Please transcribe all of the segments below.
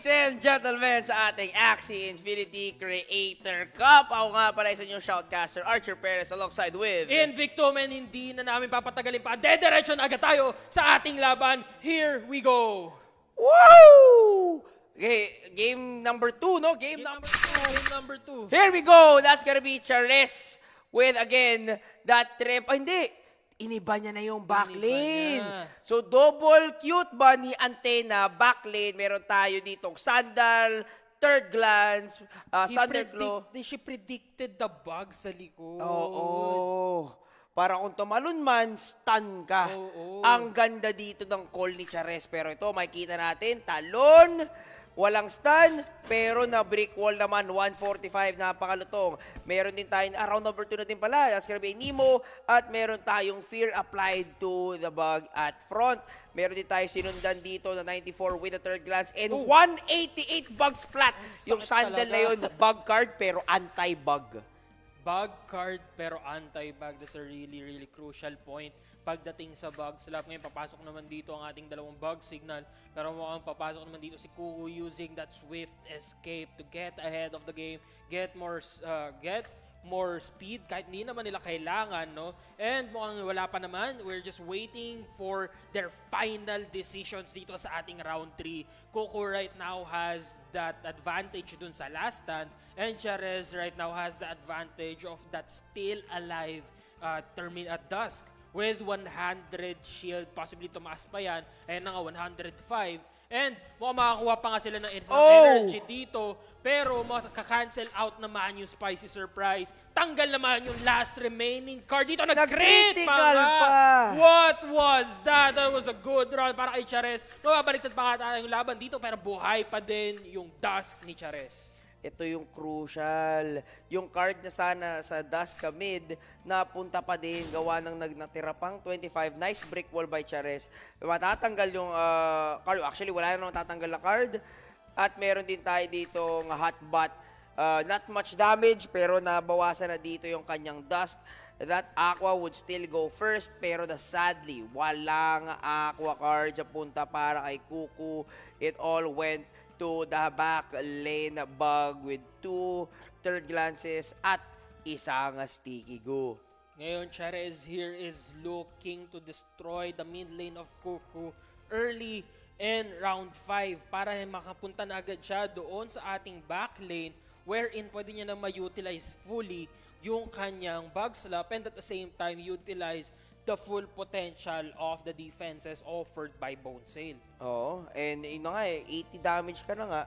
Ladies and gentlemen, sa ating Axie Infinity Creator Cup, ako nga pala isa inyong shoutcaster, Archer Perez, alongside with... Invictum and hindi na namin papatagalin pa. Dediretso na agad tayo sa ating laban. Here we go! Woo! Okay, game number two, no? Game, Game number two. Game number two. Here we go! That's gonna be Chares with, again, that trip. Oh, hindi! Iniba niya na yung backlane. So, double cute ba ni Antena, backlane. Meron tayo ditong Sandal, Third Glance, uh, He Thunderclaw. predict- she predicted the bug sa likod. Oo. Para kung tumalon man, stun ka. Oo. Ang ganda dito ng call ni Chares. Pero ito, makikita natin, talon, walang stun, pero na brick wall naman, 145, napakalutong. Meron din tayo, ah, round number 2 na din pala, that's gonna be Nemo, at meron tayong fear applied to the bug at front. Meron din tayo sinundan dito na 94 with the third glance and Oh. 188 bugs flat. Yung sandal talaga. na yun, bug card pero anti-bug. Bug card pero anti-bug. That's a really, really crucial point. Pagdating sa bug slap, ngayon papasok naman dito ang ating dalawang bug signal. Pero mukhang papasok naman dito si Kuku using that swift escape to get ahead of the game, get more, uh, get more speed kahit hindi naman nila kailangan, no? And mukhang wala pa naman. We're just waiting for their final decisions dito sa ating round 3. Coco right now has that advantage dun sa last stand and Charez right now has the advantage of that still alive uh, Termin at Dusk with 100 shield, possibly tumaas pa yan, ayan na nga 105. And mukhang makakuha pa nga sila ng Oh! energy dito. Pero makaka-cancel out naman yung Spicy Surprise. Tanggal naman yung last remaining card dito. Nag-crit mga! pa! What was that? That was a good run para kay Chares. Mababaliktad pa nga yung laban dito pero buhay pa din yung Dusk ni Chares. Ito yung crucial. Yung card na sana sa Duska mid, napunta pa din, gawa ng nag- natira pang 25. Nice brick wall by Chares. Matatanggal yung uh. Actually, wala na tatanggal na card. At meron din tayo dito ng hotbot. Uh, not much damage, pero nabawasan na dito yung kanyang dust. That Aqua would still go first, pero the sadly, walang Aqua card sa punta para kay Kuku. It all went to the back lane bug with two third glances at isang sticky go. Ngayon, Chares here is looking to destroy the mid lane of Kuku early in round 5 para makapunta na agad siya doon sa ating back lane wherein pwede niya na ma-utilize fully yung kanyang bug slap and at the same time utilize the full potential of the defenses offered by Bone Sail. Oo, and yun na nga eh, 80 damage ka na nga,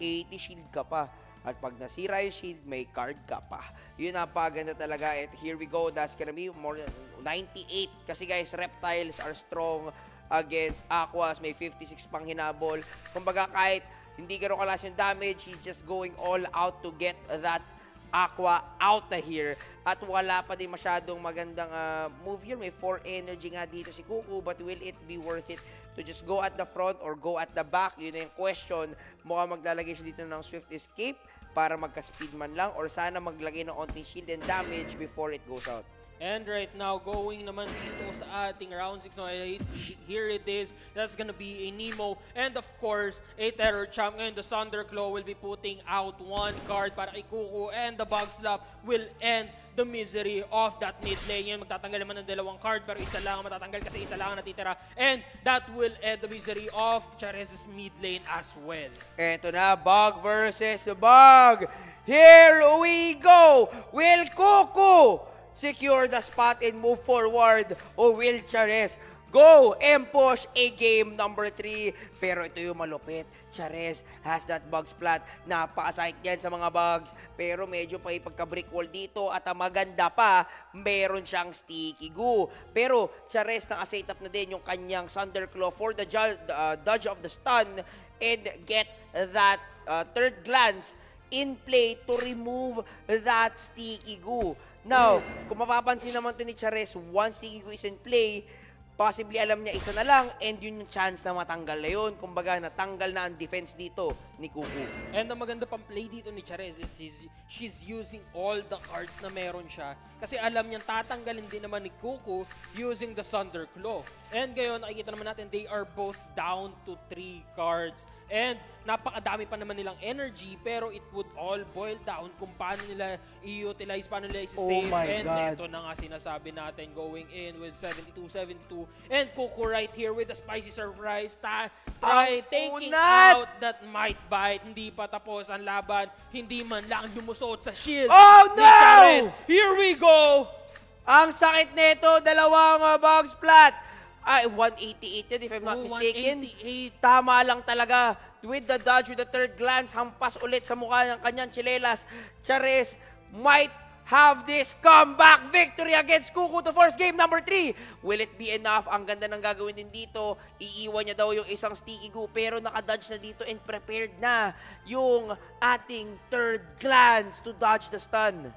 80 shield ka pa. At pag nasira yung shield, may card ka pa. Yun napaganda talaga. At here we go, that's gonna be more than 98. Kasi guys, reptiles are strong against aquas. May 56 pang hinabol. Kumbaga kahit hindi gano'n kalas yung damage, he's just going all out to get that Aqua out na here. At wala pa din masyadong magandang ah, move here. May 4 energy nga dito si Kuku. But will it be worth it to just go at the front or go at the back? Yun na yung question. Mukhang maglalagay siya dito ng Swift Escape para magka-speed man lang or sana maglagay ng onting shield and damage before it goes out. And right now, going naman dito sa ating round 6. No, eh, here it is. That's gonna be a Nemo. And of course, a Terror Champ. Ngayon, the Thunderclaw will be putting out one card para kay Kuku. And the Bug Slap will end the misery of that mid lane. Ngayon, magtatanggal naman ng dalawang card. Pero isa lang ang matatanggal kasi isa lang ang natitira. And that will end the misery of Chariz's mid lane as well. Eto na, Bug versus Bug. Here we go. Will Kuku secure the spot and move forward? O will Chares go push a game number 3? Pero ito yung malupit. Chares has that bug splat. Napakasahit yan sa mga bugs. Pero medyo pa ipagka-brick wall dito. At ang maganda pa, meron siyang sticky goo. Pero Chares naka-set up na din yung kanyang Thunderclaw for the uh, dodge of the stun and get that uh, third glance in play to remove that sticky goo. Now, kung mapapansin naman to ni Chares, once sticky goo is in play, possibly alam niya isa na lang and yun yung chance na matanggal na yun. Kumbaga, natanggal na ang defense dito ni Kuku. And ang maganda pang play dito ni Charez is he's, she's using all the cards na meron siya. Kasi alam niyang tatanggalin din naman ni Kuku using the Thunder Claw. And ngayon, nakikita naman natin, they are both down to 3 cards. And napakadami pa naman nilang energy, pero it would all boil down kung paano nila i-utilize, paano nila i-save. Oh my and God. ito na nga sinasabi natin, going in with 72-72. And Kuku right here with the spicy surprise. Ta try Ang taking unat! out that might bite. Hindi pa tapos ang laban. Hindi man lang lumusot sa shield Oh, ni no! Here we go! Ang sakit nito, dalawang uh, box flat. Ay, 188 yan if I'm not Oh, mistaken. 188. Tama lang talaga. With the dodge, with the third glance, hampas ulit sa mukha ng kanyang chilelas. Chares might have this comeback victory against Kuku to force game number 3. Will it be enough? Ang ganda ng gagawin din dito. Iiwan niya daw yung isang sticky goo pero nakadodge na dito and prepared na yung ating third glance to dodge the stun.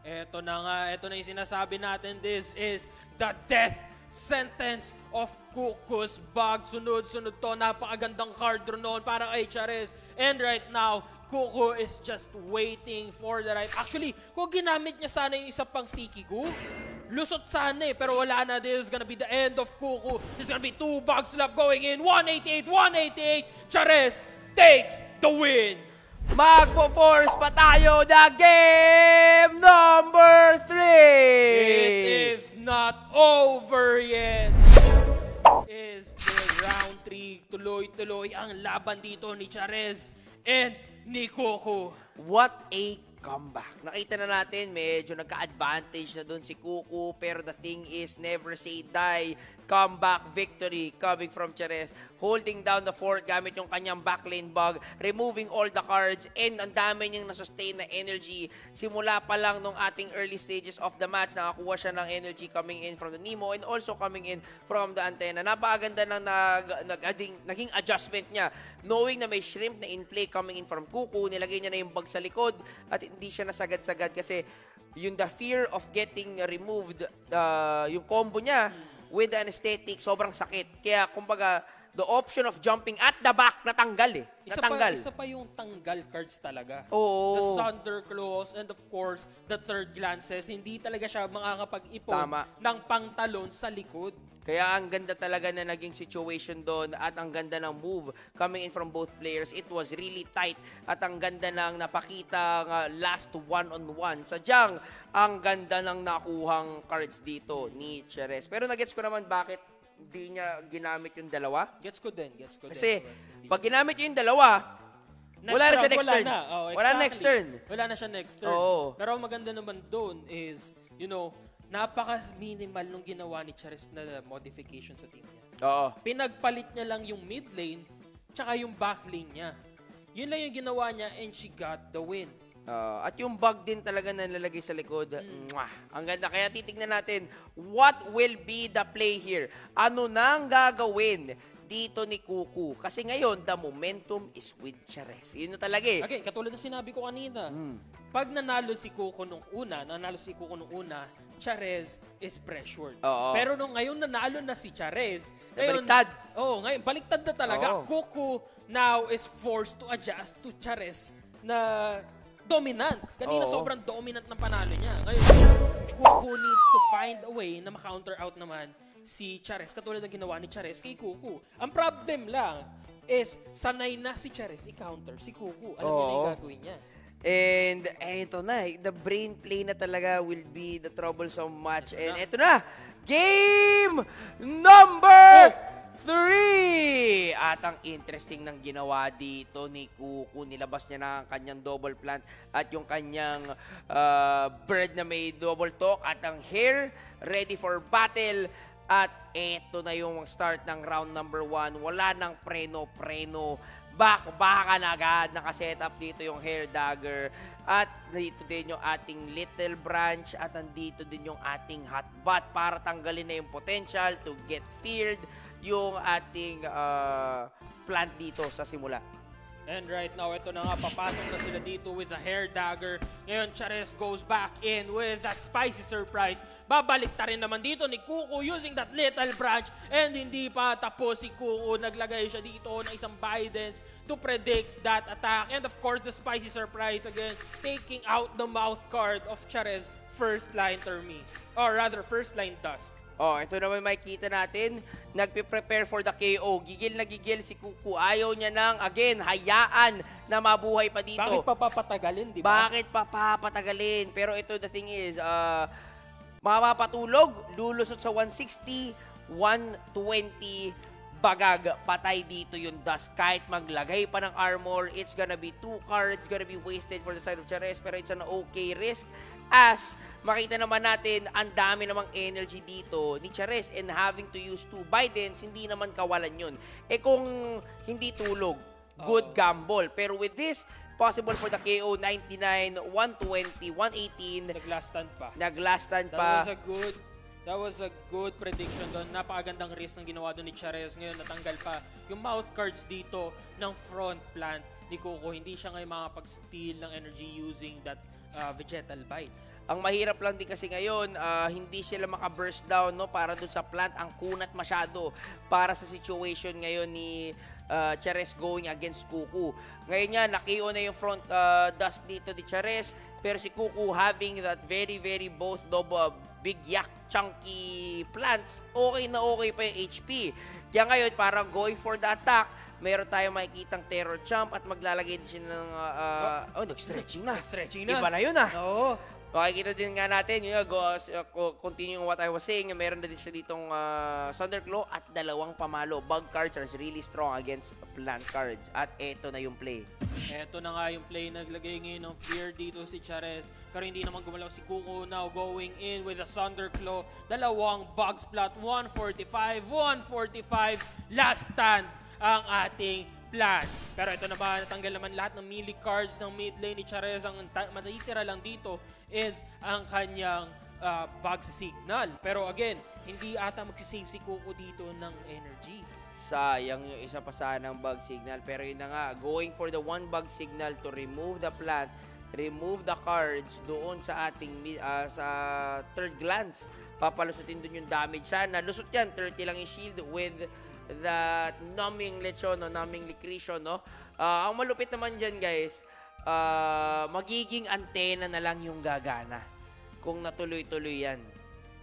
Eto na nga, eto na yung sinasabi natin. This is the death sentence of Kukus Bag. Sunod-sunod to. Napakagandang card noon para kay Charez. And right now, Kuku is just waiting for the right. Actually, kung ginamit niya sana yung isa pang sticky goo, lusot sana eh. Pero wala na. This is gonna be the end of Kuku. This is gonna be two bug slap going in. 188, 188. Charez takes the win. Magpo-force pa tayo na game number 3! It is not over yet. Is the round 3 tuloy-tuloy ang laban dito ni Charez and ni Coco. What a comeback. Nakita na natin, medyo nagka-advantage na doon si Kuku. Pero the thing is, never say die. Comeback victory coming from Chares. Holding down the fort gamit yung kanyang backlane bug. Removing all the cards. And ang dami niyang nasustain na energy. Simula pa lang nung ating early stages of the match, nakakuha siya ng energy coming in from the Nemo and also coming in from the antenna. Napakaganda ng nag, nag, naging, naging adjustment niya. Knowing na may shrimp na in play coming in from Kuku, nilagay niya na yung bug sa likod at hindi siya nasagad-sagad kasi yung the fear of getting removed, uh, yung combo niya with the anesthetic, sobrang sakit. Kaya, kumbaga, the option of jumping at the back, natanggal eh. Isa pa, Natanggal. isa pa yung tanggal cards talaga. Oo. The Thunder Claws and of course, the third glances. Hindi talaga siya makakapag-ipon Tama. ng pangtalon sa likod. Kaya ang ganda talaga na naging situation doon at ang ganda ng move coming in from both players. It was really tight at ang ganda ng napakita nga last one-on-one. Sadyang ang ganda ng nakuhang cards dito ni Cheres. Pero nagets ko naman bakit hindi niya ginamit yung dalawa. Gets ko din, gets ko Kasi din. Hindi- pag ginamit niya yung dalawa, Next wala na siya next wala turn. Na. Oh, Wala na next turn. Wala na siya next turn. Oo. Pero ang maganda naman doon is, you know, napaka-minimal nung ginawa ni Charis na modification sa team niya. Oo. Pinagpalit niya lang yung mid lane, tsaka yung back lane niya. Yun lang yung ginawa niya and she got the win. Uh, at yung bug din talaga na nilalagay sa likod. Mm. Mwah! Ang ganda. Kaya titignan natin, what will be the play here? Ano nang gagawin dito ni Kuku? Kasi ngayon, the momentum is with Chares. Yun na talaga eh. Okay, katulad ng sinabi ko kanina, Mm. pag nanalo si Coco nung una, nanalo si Coco nung una, Charez is pressured. Oo. Pero nung ngayon nanalo na si Charez, ngayon, Baliktad. Oo, ngayon baliktad na talaga. Oo. Coco now is forced to adjust to Charez na dominant. Kanina Oo. sobrang dominant ng panalo niya. Ngayon, Coco needs to find a way na ma-counter out naman si Charez katulad ng ginawa ni Charez kay Kuku. Ang problem lang is sanay na si Charez i-counter si Kuku. Alam niya na yung Oo. gagawin niya. And eto na, eh, the brain play na talaga will be the troublesome match. And eto na, game number three! At ang interesting ng ginawa dito ni Kuku, nilabas niya na ang kanyang double plant at yung kanyang uh, bird na may double talk at ang hair ready for battle. At eto na yung start ng round number one. Wala nang preno-preno back-backan agad. Nakasetup dito yung hair dagger. At dito din yung ating little branch. At nandito din yung ating hotbot para tanggalin na yung potential to get feared yung ating uh, plant dito sa simula. And right now, ito na nga, papasok na sila dito with the hair dagger. Ngayon, Chares goes back in with that spicy surprise. Babalik ta rin naman dito ni Kuko using that little branch. And hindi pa tapos si Kuko. Naglagay siya dito ng isang Bidens to predict that attack. And of course, the spicy surprise again, taking out the mouth card of Chares first line Termi. Or rather, first line Dusk. Oh, ito naman makikita natin, nagpe-prepare for the KO. Gigil na gigil si Kuku. Ayaw niya nang, again, hayaan na mabuhay pa dito. Bakit pa papatagalin, di ba? Bakit pa papatagalin? Pero ito, the thing is, uh, mapapatulog, lulusot sa 160, 120, bagag, patay dito yung dust. Kahit maglagay pa ng armor, it's gonna be two cards, gonna be wasted for the side of Chares, pero it's an okay risk as makita naman natin ang dami namang energy dito ni Chares and having to use two Bidens, hindi naman kawalan yun. Eh kung hindi tulog, good Oo. gamble. Pero with this, possible for the KO 99, 120, 118, Nag-last stand pa. nag-last stand That pa. was a good That was a good prediction doon. Napakagandang risk ng ginawa doon ni Charez. Ngayon natanggal pa yung mouth cards dito ng front plant ni Coco. Hindi siya ngayon makapag-steal ng energy using that uh, vegetal bite. Ang mahirap lang din kasi ngayon, ah, hindi sila maka-burst down no para dun sa plant. Ang kunat masyado para sa situation ngayon ni ah, Chares going against Kuku. Ngayon nga, nakio na yung front ah, dust dito ni Chares. Pero si Kuku having that very, very both double big yak chunky plants, okay na okay pa yung HP. Kaya ngayon, parang going for the attack, meron tayong makikitang terror champ at maglalagay din siya ng, ah, ah, oh, nag-stretching na. Stretching na. Iba na yun ah. Oo. Makikita din nga natin, yun, go, uh, co- continue what I was saying, meron na din siya ditong uh, Thunderclaw at dalawang pamalo. Bug cards are really strong against plant cards. At eto na yung play. Eto na nga yung play. Naglagay ngayon ng fear dito si Charez. Pero hindi naman gumalaw si Kuko now going in with a Thunderclaw. Dalawang bug splat. 145, 145. Last stand ang ating plan. Pero ito naman, natanggal naman lahat ng melee cards ng mid lane ni Charez. Ang matitira lang dito is ang kanyang uh, bug signal. Pero again, hindi ata magsisave si Kuko dito ng energy. Sayang yung isa pa sanang bug signal. Pero yun na nga, going for the one bug signal to remove the plant, remove the cards doon sa ating ah, sa third glance. Papalusutin doon yung damage sana. Lusot yan, 30 lang yung shield with that numbing lechon o numbing licretion, no? Ah, ang malupit naman dyan, guys, ah, magiging antena na lang yung gagana kung natuloy-tuloy yan.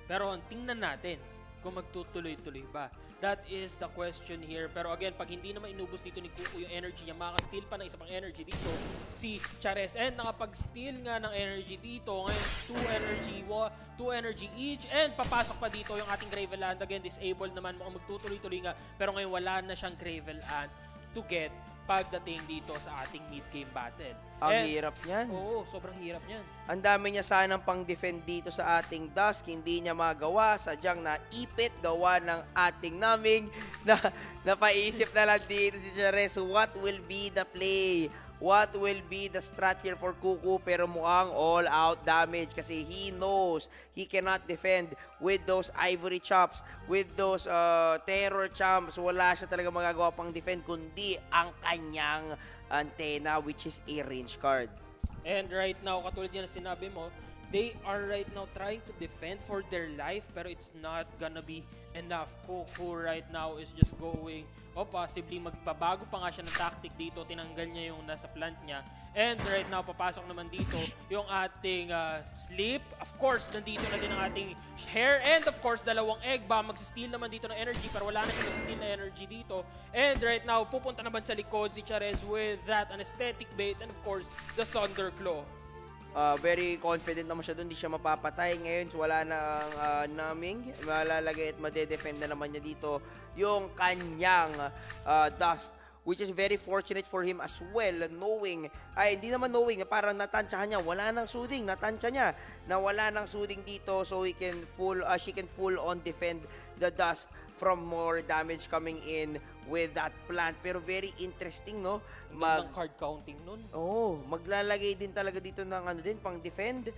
Pero tingnan natin kung magtutuloy-tuloy ba. That is the question here. Pero again, pag hindi naman inubos dito ni Kuko yung energy niya, makaka-steal pa ng isa pang energy dito si Chares. And nakapag-steal nga ng energy dito. Ngayon, 2 energy, 2 energy each. And papasok pa dito yung ating Gravel Ant. Again, disabled naman. Mukhang magtutuloy-tuloy nga. Pero ngayon, wala na siyang Gravel Ant to get pagdating dito sa ating mid-game battle. Ang And- hirap niyan. Oo, sobrang hirap niyan. Ang dami niya sanang pang-defend dito sa ating Dusk. Hindi niya magawa. Sadyang naipit gawa ng ating naming na napaisip na lang dito si Jerez. What will be the play? What will be the strat here for Kuku? Pero mukhang all-out damage kasi he knows he cannot defend with those ivory chops, with those uh, terror champs. Wala siya talaga magagawa pang defend kundi ang kanyang antenna which is a range card. And right now, katulad yan na sinabi mo, they are right now trying to defend for their life pero it's not gonna be enough. Coco right now is just going o possibly magpabago pa nga siya ng tactic dito. Tinanggal niya yung nasa plant niya. And right now, papasok naman dito yung ating uh, sleep. Of course, nandito na din ang ating hair. And of course, dalawang egg ba. Magsisteal naman dito ng energy pero wala na siya mag-steal na energy dito. And right now, pupunta naman sa likod si Charez with that anesthetic bait. And of course, the Thunderclaw. Uh, very confident naman siya doon, hindi siya mapapatay. Ngayon, wala na uh, naming. Malalagay at madedefend na naman niya dito yung kanyang uh, dust. Which is very fortunate for him as well, knowing, ay hindi naman knowing, parang natansyahan niya, wala nang soothing, natansya niya na wala nang soothing dito so he can full, uh, she can full on defend the dust from more damage coming in with that plant. Pero very interesting, no? Ang Mag, gandang card counting nun. Oo, maglalagay din talaga dito ng ano din, pang defend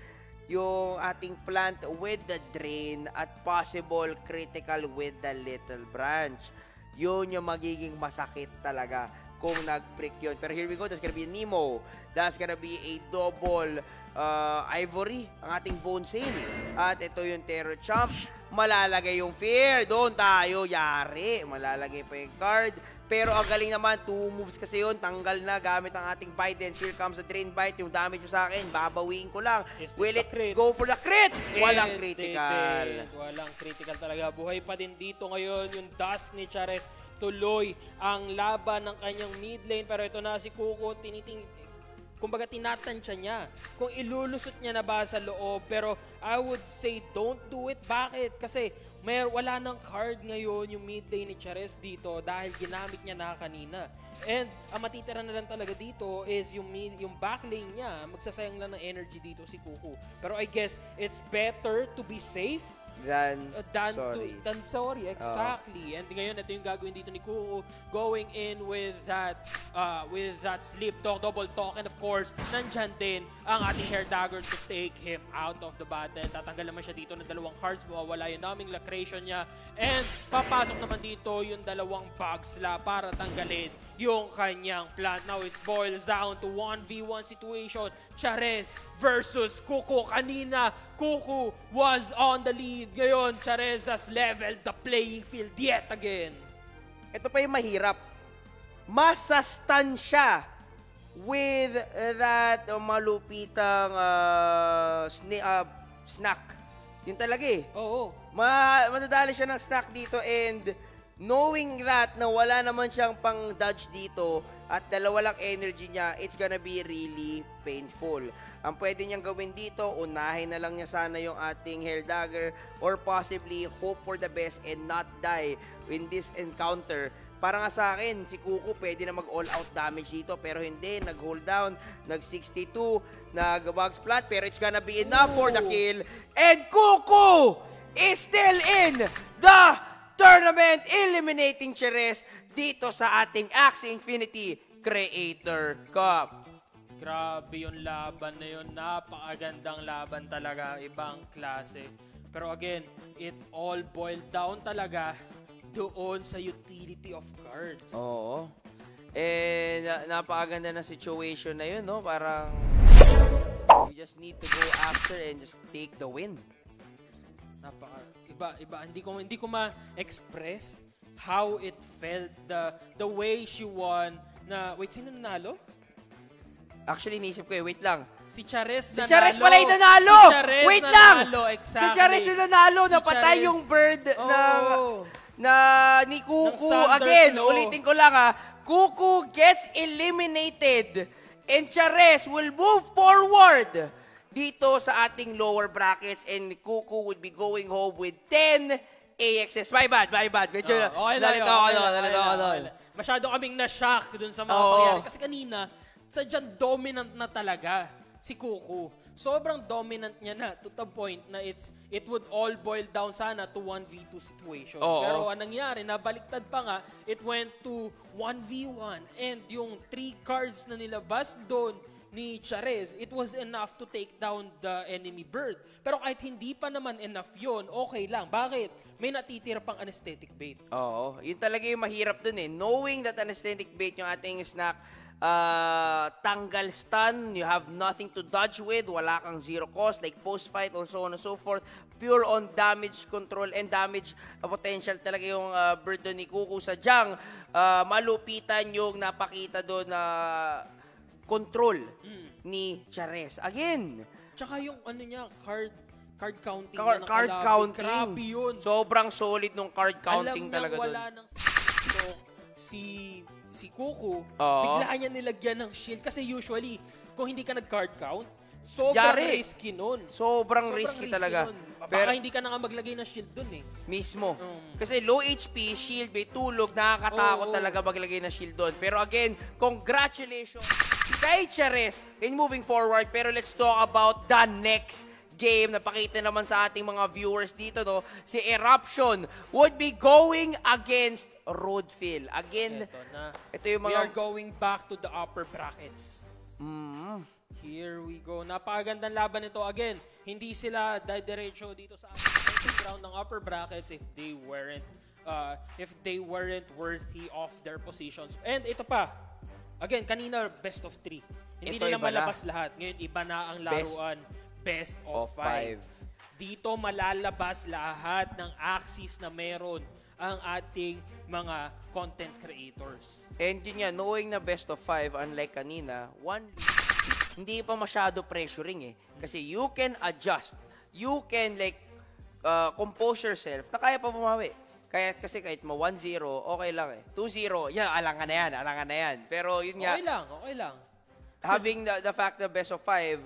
yung ating plant with the drain at possible critical with the little branch. Yun yung magiging masakit talaga kung nag-prick yun. Pero here we go, that's gonna be a Nemo. That's gonna be a double uh, Ivory, ang ating Bone Sail. At ito yung Terror Champ. Malalagay yung Fear. Doon tayo, yari. Malalagay pa yung card. Pero ang galing naman, two moves kasi yun, tanggal na gamit ang ating Biden. Here comes the Drain Bite, yung damage mo sa akin, babawiin ko lang. Is Will it crit? go for the crit? Walang And critical. did. Walang critical talaga. Buhay pa din dito ngayon yung dust ni Chares. Tuloy ang laban ng kanyang mid lane. Pero ito na si Kuko, tiniting kumbaga tinatansya niya. Kung ilulusot niya na ba sa loob pero I would say don't do it. Bakit? Kasi may wala ng card ngayon yung mid lane ni Chares dito dahil ginamit niya na kanina. And ang matitira na lang talaga dito is yung mid, yung back lane niya magsasayang lang ng energy dito si Kuku. Pero I guess it's better to be safe Then, Uh, than sorry. To, than sorry, exactly. And ngayon, ito yung gagawin dito ni Kuku, going in with that uh, with that sleep talk, double talk, and of course, nandyan din ang ating hair dagger to take him out of the battle. Tatanggal naman siya dito ng dalawang cards, mawawala yung naming lacration niya, and papasok naman dito yung dalawang bugsla para tanggalin yung kanyang plant. Now it boils down to 1v1 situation. Chares versus Kuko. Kanina, Kuko was on the lead. Ngayon, Chares has leveled the playing field yet again. Ito pa yung mahirap. Masastan siya with that uh, malupitang uh, sni- uh, snack. Yun talaga eh. Oo. Ma madadali siya ng snack dito and knowing that na wala naman siyang pang dodge dito at dalawa lang energy niya, it's gonna be really painful. Ang pwede niyang gawin dito, unahin na lang niya sana yung ating Hair Dagger or possibly hope for the best and not die in this encounter. Para nga sa akin, si Kuko pwede na mag-all out damage dito pero hindi, nag-hold down, nag-62, nag-bug splat pero it's gonna be enough for the Ooh. kill. And Kuko is still in the tournament eliminating Cheres dito sa ating Axie Infinity Creator Cup. Grabe yung laban na yun. Napakagandang laban talaga. Ibang klase. Pero again, it all boiled down talaga doon sa utility of cards. Oo. Eh, na- napakaganda na situation na yun, no? Parang you just need to go after and just take the win. Napaka iba iba hindi ko hindi ko ma-express how it felt the the way she won na wait sino nanalo? Actually, inisip ko eh, wait lang. Si Chares Si nanalo. Chares pala yung nanalo! Si Chares wait lang! nanalo, exactly. Si Chares yung nanalo, Si napatay Chares- yung bird Oo. ng na ni Kuku. Again, Claw. ulitin ko lang ha. Kuku gets eliminated and Chares will move forward dito sa ating lower brackets and Kuku would be going home with 10 AXS. My bad, my bad. Medyo Oh, okay nalito ako doon, nalito ako doon. Masyado kaming na-shock dun sa mga Oo. pangyayari. Kasi kanina, sadyang dominant na talaga si Kuku. Sobrang dominant niya na to the point na it's it would all boil down sana to 1v2 situation. Oo. Pero ang nangyari, nabaliktad pa nga, it went to 1v1 and yung three cards na nilabas doon ni Charez, it was enough to take down the enemy bird. Pero kahit hindi pa naman enough yon okay lang. Bakit? May natitira pang anesthetic bait. Oo, yun talaga yung mahirap dun eh. Knowing that anesthetic bait yung ating snack, uh, tanggal stun, you have nothing to dodge with, wala kang zero cost, like post-fight or so on and so forth. Pure on damage control and damage uh, potential talaga yung uh, bird doon ni Kuku. Sadyang uh, malupitan yung napakita doon na control ni Chares. Again, Tsaka yung ano niya, card card counting Car- niya ng card kalaban. counting. Grabe yun. Sobrang solid nung card counting Alam talaga niyang doon. wala ng so, si si Kuku, Oo. bigla niya nilagyan ng shield. Kasi usually, kung hindi ka nag-card count, sobrang Yari. risky nun. Sobrang, Sobrang risky, talaga. nun. Baka Pero, hindi ka na nga maglagay ng shield dun eh. Mismo. Mm. Kasi low HP, shield, may tulog, nakakatakot Oo. talaga maglagay ng shield doon. Pero again, congratulations kay Chares in moving forward. Pero let's talk about the next game. Napakita naman sa ating mga viewers dito, no? Si Eruption would be going against Roadfill. Again, Ito na. ito yung We mga... are going back to the upper brackets. Mm, Here we go. Napakagandang laban nito. Again, hindi sila diretso dito sa ground ng upper brackets if they weren't uh, if they weren't worthy of their positions. And ito pa, Again, kanina best of three. Hindi Ito, nila iba na. malabas lahat. Ngayon, iba na ang Best laruan. Best, of, of five. five. Dito malalabas lahat ng axis na meron ang ating mga content creators. And yun nga, knowing na best of five, unlike kanina, one hindi pa masyado pressuring eh. Kasi you can adjust. You can like uh, compose yourself na kaya pa bumawi. Kaya kasi kahit ma 1-0, okay lang eh. 2-0, yan, alangan na yan, alangan na yan. Pero yun nga, Okay lang, okay lang. having the, the fact na best of five,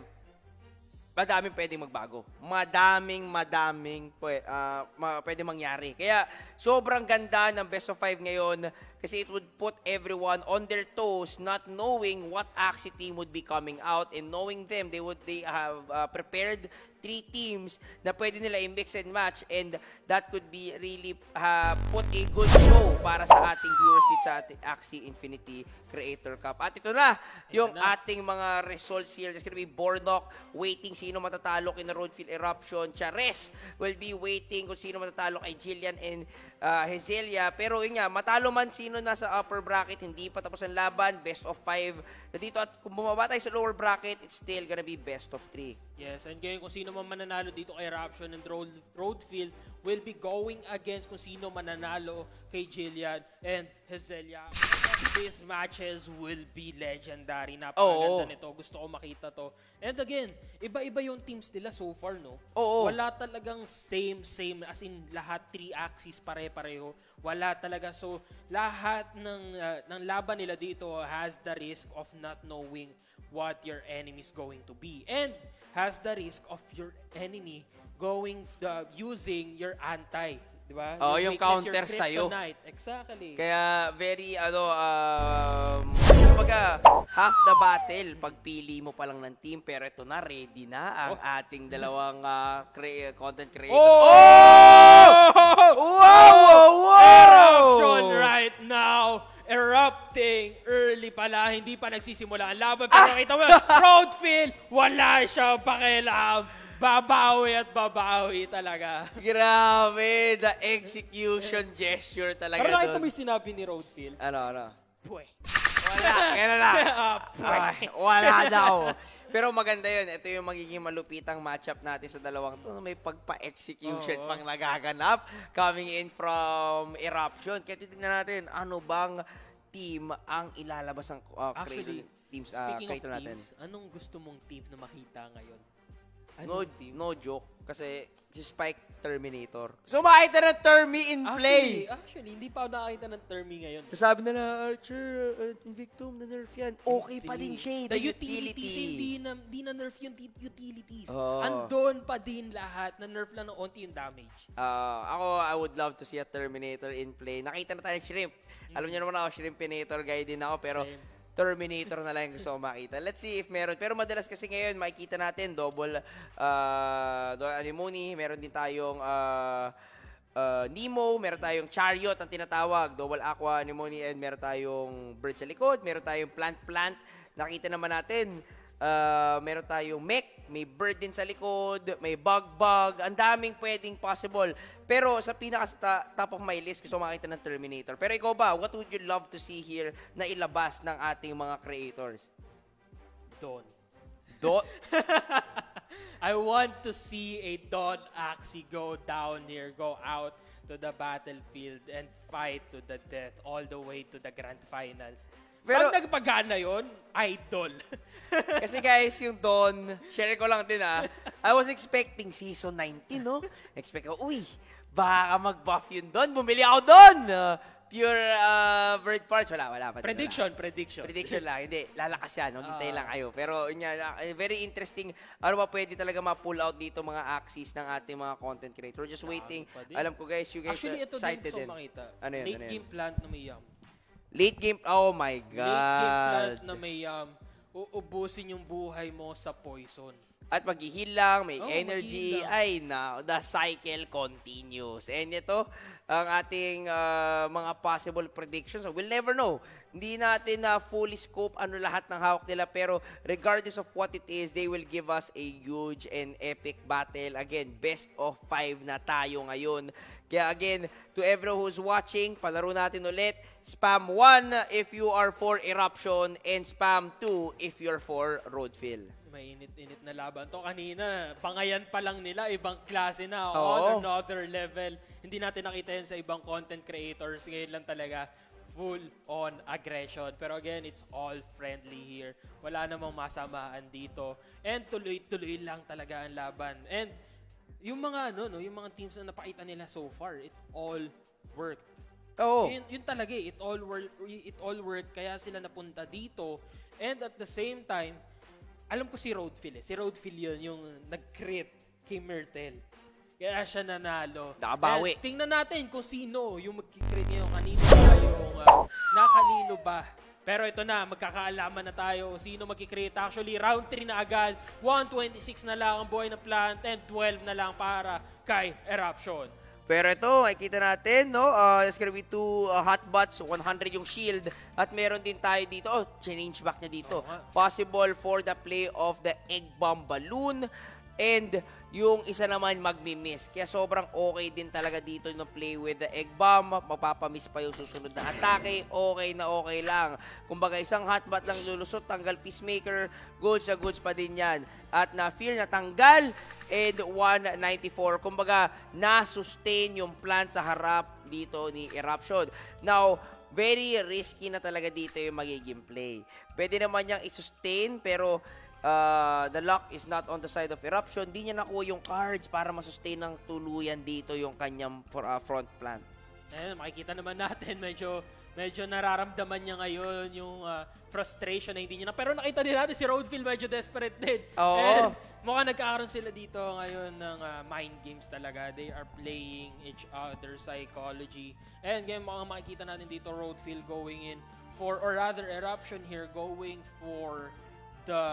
madaming pwedeng magbago. Madaming, madaming pwe, ah, ma, pwedeng mangyari. Kaya sobrang ganda ng best of five ngayon kasi it would put everyone on their toes not knowing what Axie team would be coming out and knowing them, they would they have ah, prepared three teams na pwede nila i-mix and match and that could be really ah, put a good show para sa ating viewers dito sa ating Axie Infinity Creator Cup. At ito na, yung na. ating mga results here. There's gonna be Bornok waiting sino matatalo kay Roadfield Eruption. Chares will be waiting kung sino matatalo kay Jillian and uh, Hezelia. Pero yun nga, matalo man sino nasa upper bracket, hindi pa tapos ang laban. Best of five dito. At kung bumaba tayo sa lower bracket, it's still gonna be best of three. Yes, and ngayon kung sino man mananalo dito kay Raption and Road, Roadfield will be going against kung sino mananalo kay Jillian and Hezelia. These matches will be legendary. Napakaganda Oo. nito. Gusto ko makita to. And again, iba-iba yung teams nila so far, no? Oo. Wala talagang same, same. As in, lahat three axis pare-pareho. Wala talaga. So, lahat ng, uh, ng laban nila dito has the risk of not knowing what your enemy is going to be. And has the risk of your enemy going the using your anti. Di ba? Your yung counter sa'yo. kryptonite. Exactly. Kaya very ano um kumbaga half the battle pagpili mo pa lang ng team pero ito na ready na ang ating dalawang ah, crea- content creator. Oh! Wow! Wow! Wow! Eruption right now. Erupting early pala. Hindi pa nagsisimula ang laban. Pero kita mo, Roadfield, wala siyang pakialam. Babawi at babawi talaga. Grabe, the execution gesture talaga Pero nakita mo yung sinabi ni Roadfield? Ano, ano? Pwe. Wala, gano'n na. Ay, wala daw. Pero maganda yun. Ito yung magiging malupitang matchup natin sa dalawang to. May pagpa-execution pang nagaganap coming in from Eruption. Kaya titignan natin, ano bang team ang ilalabas ng uh, Actually, teams, uh, speaking of creator natin? teams, anong gusto mong team na makita ngayon? No, Anong team? no joke. Kasi si Spike Terminator. So makita ng Termi in play. Actually, actually, hindi pa ako nakakita ng terming ngayon. Sasabi na lang, Archer, uh, Invictum, na nerf yan. Okay pa din siya. eh, The utilities, hindi na, hindi na nerf yung ti- utilities. Oo. Andon pa din lahat. Na nerf lang ng onti yung damage. Ah, ako, I would love to see a Terminator in play. Nakita na tayo shrimp. Alam niyo naman ako, Shrimpinator guy din ako, pero Same. Terminator na lang yung gusto makita. Let's see if meron. Pero madalas kasi ngayon, makikita natin, double uh, anemone, meron din tayong uh, uh, Nemo, meron tayong Chariot ang tinatawag, double aqua, anemone, and meron tayong bird sa likod, meron tayong plant-plant. Nakita naman natin, uh, meron tayong mech, may bird din sa likod, may bug-bug, ang daming pwedeng possible. Pero sa pinaka ta- top of my list, gusto makita ng Terminator. Pero ikaw ba, what would you love to see here na ilabas ng ating mga creators? Dawn. Do I want to see a Dawn Axie go down here, go out to the battlefield and fight to the death all the way to the grand finals. Pero- Pag nagpagana yon, idol. Kasi guys, yung Dawn, share ko lang din ah. I was expecting season 19, no? Expect ko, uy, baka mag-buff yun Dawn. Bumili ako doon. pure uh, bird parts. Wala, wala pa. prediction, wala. prediction. Prediction lang. Hindi, lalakas yan. Hintay Ah. lang kayo. Pero yun nga, uh, very interesting. Ano ba pwede talaga ma-pull out dito mga axis ng ating mga content creator. We're just waiting. Alam ko guys, you guys Actually, are ito din excited gusto din. ko makita. Ano yun, Late ano yun? game plant na may yam. Late game, oh my Late game plant God. na may yam. Uubusin yung buhay mo sa poison. At maghihil lang, may Oo, energy. maghihil lang. Ay, na, the cycle continues. And ito, ang ating ah, mga possible predictions. So, we'll never know. Hindi natin na fully scope ano lahat ng hawak nila pero regardless of what it is, they will give us a huge and epic battle. Again, best of five na tayo ngayon. Kaya again, to everyone who's watching, palaro natin ulit. Spam 1 if you are for Eruption and spam 2 if you're for Roadfill. May init-init na laban to kanina. Pangayan pa lang nila, ibang klase na. Oo. On another level. Hindi natin nakita yan sa ibang content creators. Ngayon lang talaga full on aggression. Pero again, it's all friendly here. Wala namang masamaan dito. And tuloy-tuloy lang talaga ang laban. And yung mga ano, no, yung mga teams na napakita nila so far, it all worked. Oo. Yun, yun talaga eh. It all work it all worked kaya sila napunta dito. And at the same time, alam ko si Roadfill eh. Si Roadfill yun yung nag-crit kay Myrtle. Kaya siya nanalo. Nakabawi. And tingnan natin kung sino yung mag-crit ngayon. Kanino ba yung uh, nakanino ba? Pero ito na, magkakaalaman na tayo sino mag-create. Actually, round 3 na agad. 126 na lang ang buhay na plant and 12 na lang para kay Eruption. Pero ito, makikita natin, no? Uh, it's gonna be two uh, hotbots, 100 yung shield. At meron din tayo dito, oh, change back niya dito. Possible for the play of the egg bomb balloon. And yung isa naman magmi-miss. Kaya sobrang okay din talaga dito no play with the egg bomb. Mapapamiss pa yung susunod na atake. Okay na okay lang. Kumbaga isang hotbot lang lulusot, tanggal peacemaker. Goods na goods pa din yan. At na-feel na tanggal and 194. Kumbaga, na-sustain yung plant sa harap dito ni Eruption. Now, very risky na talaga dito yung magiging play. Pwede naman niyang i-sustain pero uh, the luck is not on the side of Eruption. Di niya nakuha yung cards para masustain ng tuluyan dito yung kanyang for, uh, front plant. Ayan, makikita naman natin, medyo medyo nararamdaman niya ngayon yung ah, frustration na hindi niya na. Pero nakita din natin si Roadfield medyo desperate din. Oo. And mukhang nagkakaroon sila dito ngayon ng ah, mind games talaga. They are playing each other's psychology. And ngayon mukhang makikita natin dito Roadfield going in for, or rather Eruption here going for the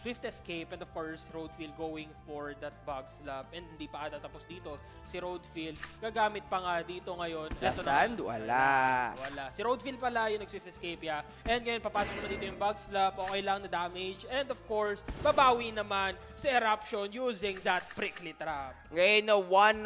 Swift Escape and of course Roadfield going for that bug slap. And hindi pa ata tapos dito. Si Roadfield gagamit pa nga dito ngayon. Last Eto na. stand? Wala. wala. Si Roadfield pala yung nag-Swift Escape ya and ngayon papasok naman dito yung bug slap. Okay lang na damage and of course babawi naman si Eruption using that prickly trap. Ngayon na one,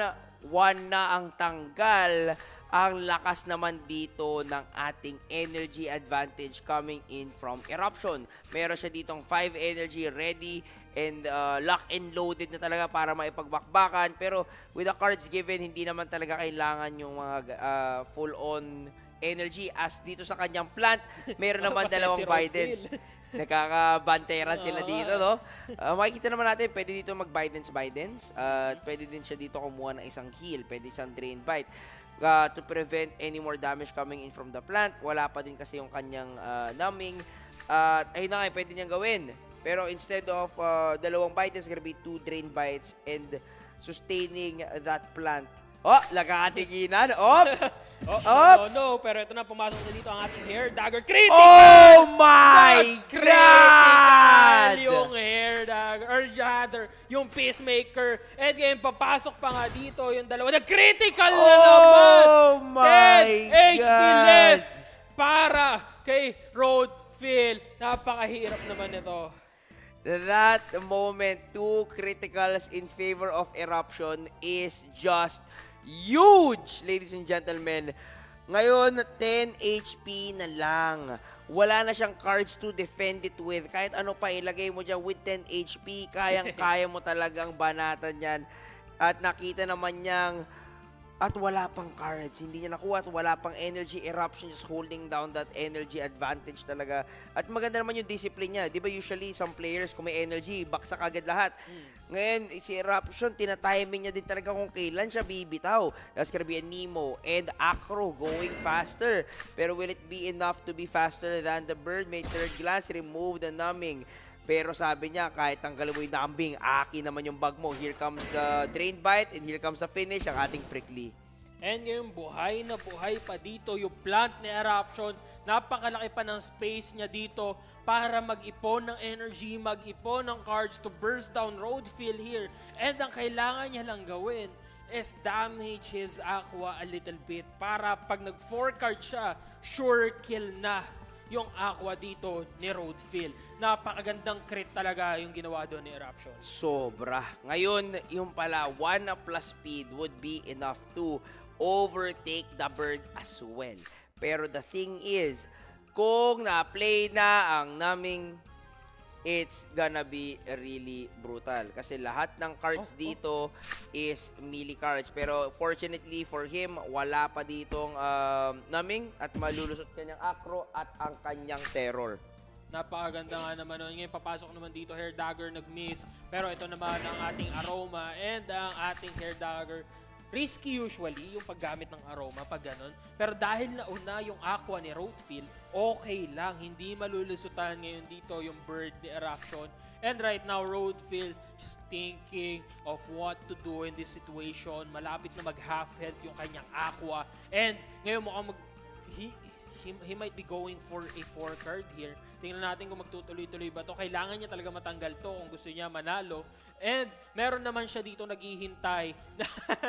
one na ang tanggal, ang lakas naman dito ng ating energy advantage coming in from Eruption. Meron siya ditong 5 energy ready and uh, lock and loaded na talaga para maipagbakbakan. Pero with the cards given, hindi naman talaga kailangan yung mga uh, full-on energy. As dito sa kanyang plant, meron naman Kasi dalawang si. Bidens. Nakakabanteran sila dito, no? Uh, makikita naman natin, pwede dito mag-Bidens, Bidens. Uh, pwede din siya dito kumuha ng isang heal, pwede isang drain bite. Uh, to prevent any more damage coming in from the plant. Wala pa din kasi yung kanyang uh, numbing. At ayun na nga, pwede niyang gawin. Pero instead of uh, dalawang bites, it's gonna be two drain bites and sustaining that plant. Oh, lagakatinginan. Oops! oh, Oops! no, no, pero ito na pumasok na dito ang ating hair dagger critical Oh my Critical God! yung hair dagger, or rather, yung peacemaker. And ngayon, papasok pa nga dito yung dalawa. The critical na naman! Oh my 10 HP God! left para kay Roadfield. Napakahirap naman ito. That moment, two criticals in favor of Eruption is just huge, ladies and gentlemen. Ngayon, 10 HP na lang. Wala na siyang cards to defend it with. Kahit ano pa ilagay mo dyan with 10 HP, kayang-kaya mo talagang banatan yan. At nakita naman niyang at wala pang cards. Hindi niya nakuha at wala pang energy eruption just holding down that energy advantage talaga. At maganda naman yung discipline niya. Di ba usually some players kung may energy, baksak agad lahat. Ngayon, si Eruption, tinatiming niya din talaga kung kailan siya bibitaw. That's gonna be a Nemo and Acro going faster. Pero will it be enough to be faster than the bird? May third glance, remove the numbing. Pero sabi niya, kahit tanggalin mo yung numbing, aki naman yung bag mo. Here comes the drain bite and here comes the finish, ang ating prickly. And ngayon, buhay na buhay pa dito yung plant ni Eruption. Napakalaki pa ng space niya dito para mag-ipon ng energy, mag-ipon ng cards to burst down Roadfield here. And ang kailangan niya lang gawin is damage his Aqua a little bit para pag nag-4 card siya, sure kill na yung Aqua dito ni Roadfield. Napakagandang crit talaga yung ginawa doon ni Eruption. Sobra. Ngayon, yung pala, 1 na plus speed would be enough to overtake the bird as well. Pero the thing is, kung na-play na ang naming it's gonna be really brutal. Kasi lahat ng cards Oh, oh. dito is melee cards. Pero fortunately for him, wala pa ditong um, naming at malulusot kanyang acro at ang kanyang terror. Napakaganda nga naman nun. Ngayon, papasok naman dito, Hair Dagger nag-miss. Pero ito naman ang ating aroma and ang ating Hair Dagger. Risky usually yung paggamit ng aroma pag ganun. Pero dahil nauna yung aqua ni Roadfield, okay lang. Hindi malulusutan ngayon dito yung bird ni Eruption. And right now, Roadfield just thinking of what to do in this situation. Malapit na mag-half health yung kanyang aqua. And ngayon mukhang mag... He, he, he might be going for a 4 card here. Tingnan natin kung magtutuloy-tuloy ba to. Kailangan niya talaga matanggal to kung gusto niya manalo. And meron naman siya dito naghihintay.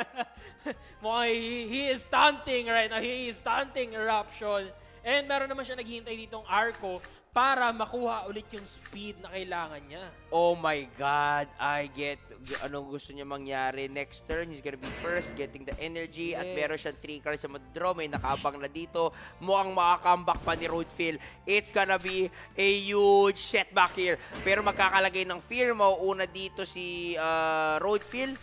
Mukhang he, he is stunting right now. He is stunting eruption. And meron naman siya naghihintay ditong arco para makuha ulit yung speed na kailangan niya. Oh my God, I get anong gusto niya mangyari. Next turn, he's gonna be first, getting the energy. At Yes. meron siyang 3 cards sa madraw. May nakabang na dito. Mukhang makakambak pa ni Roadfield. It's gonna be a huge setback here. Pero magkakalagay ng fear. Mauuna dito si uh, Roadfield.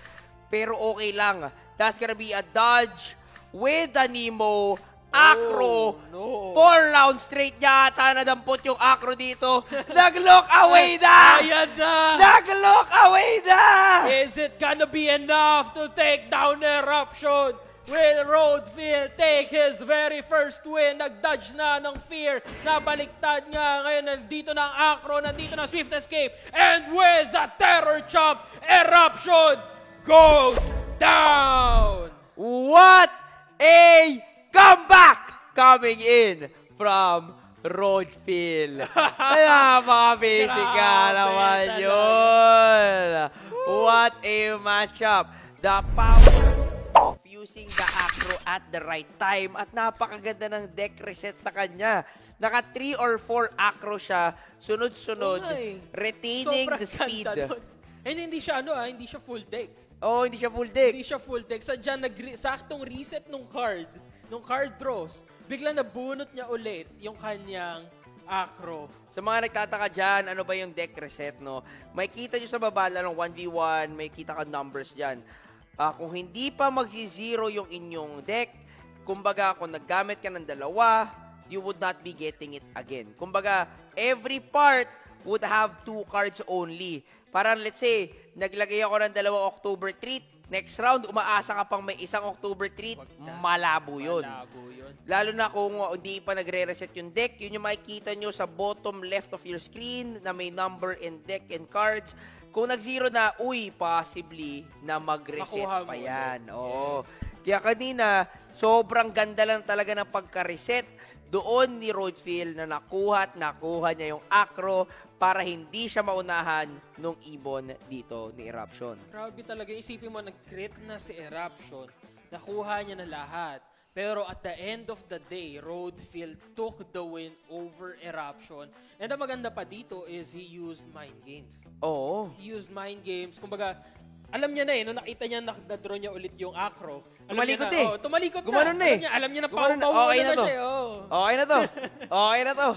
Pero okay lang. That's gonna be a dodge with the Nemo. Acro. Oh, no. Four rounds straight yata nadampot yung Acro dito. Nag-look away na! Ayan na! Nag-look away na! Is it gonna be enough to take down Eruption? Will Roadfield take his very first win? Nag-dodge na ng fear. Nabaliktad nga. Ngayon, nandito na ang Acro. Nandito na Swift Escape. And with the Terror Chomp, Eruption goes down! What a comeback coming in from Roadfield. Kaya mga basic ka naman yun. What a matchup. The power of using the acro at the right time at napakaganda ng deck reset sa kanya. Naka 3 or 4 acro siya, sunod-sunod, Oo retaining Sobrang the speed. And hindi siya ano ah, hindi siya full deck. Oh, hindi siya full deck. Hindi siya full deck. Sadya nag saktong reset nung card, nung card draws, bigla nabunot niya ulit yung kanyang acro. Sa mga nagtataka dyan, ano ba yung deck reset, no? May kita nyo sa baba ng 1v1, may kita ka numbers dyan. Ah, kung hindi pa mag-zero yung inyong deck, kumbaga, kung naggamit ka ng dalawa, you would not be getting it again. Kumbaga, every part would have two cards only. Para let's say, naglagay ako ng dalawang October treat, next round, umaasa ka pang may isang October treat, malabo yun. Malabo yun. Lalo na kung hindi pa nagre-reset yung deck, yun yung makikita nyo sa bottom left of your screen na may number and deck and cards. Kung nag-zero na, uy, possibly na mag-reset Makuha pa yan. Oo. Kaya kanina, sobrang ganda lang talaga ng pagka-reset doon ni Roadfield na nakuha at nakuha niya yung acro para hindi siya maunahan nung ibon dito ni Eruption. Grabe talaga. Isipin mo, nag-crit na si Eruption. Nakuha niya na lahat. Pero at the end of the day, Roadfield took the win over Eruption. And ang maganda pa dito is he used mind games. Oo. He used mind games. Kumbaga, alam niya na eh, nung nakita niya na-draw niya ulit yung acro. Alam na, eh. Oh, tumalikod Gumanon na. na eh. Alam niya, alam niya na pau-pau Okay na, na to. siya. Oh. Okay na to. Okay na to.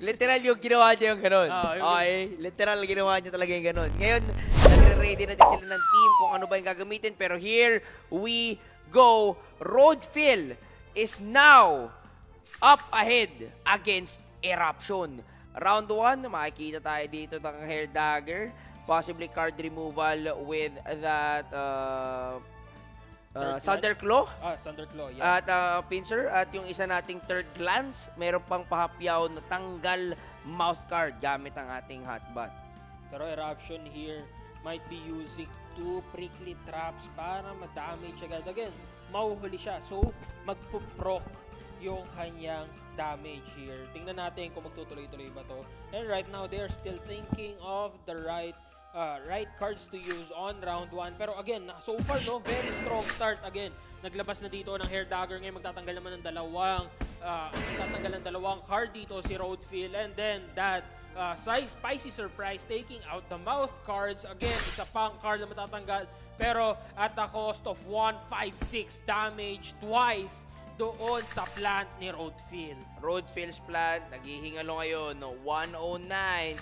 Literal yung ginawa niya yung ganun. Ah, yung- okay? Literal ginawa niya talaga yung ganun. Ngayon, nagre-ready na din sila ng team kung ano ba yung gagamitin. Pero here we go. Roadfield is now up ahead against Eruption. Round 1, makikita tayo dito ng Hair Dagger. Possibly card removal with that uh, uh, Thunder. Claw. Ah, Thunderclaw, yeah. At uh, pincer at yung isa nating third glance, meron pang pahapyaw na tanggal mouth card gamit ang ating hotbot. Pero Eruption here might be using two prickly traps para ma-damage agad. Again, mauhuli siya. So, magpuproc yung kanyang damage here. Tingnan natin kung magtutuloy-tuloy ba to. And right now, they're still thinking of the right uh, right cards to use on round 1. Pero again, so far, no, very strong start. Again, naglabas na dito ng Hair Dagger. Ngayon, magtatanggal naman ng dalawang, uh, magtatanggal ng dalawang card dito si Roadfield. And then, that uh, Spicy Surprise taking out the mouth cards. Again, isa pang card na matatanggal. Pero at the cost of 156 damage twice doon sa plant ni Roadfield. Roadfields plant, naghihingalo ngayon, no, 109.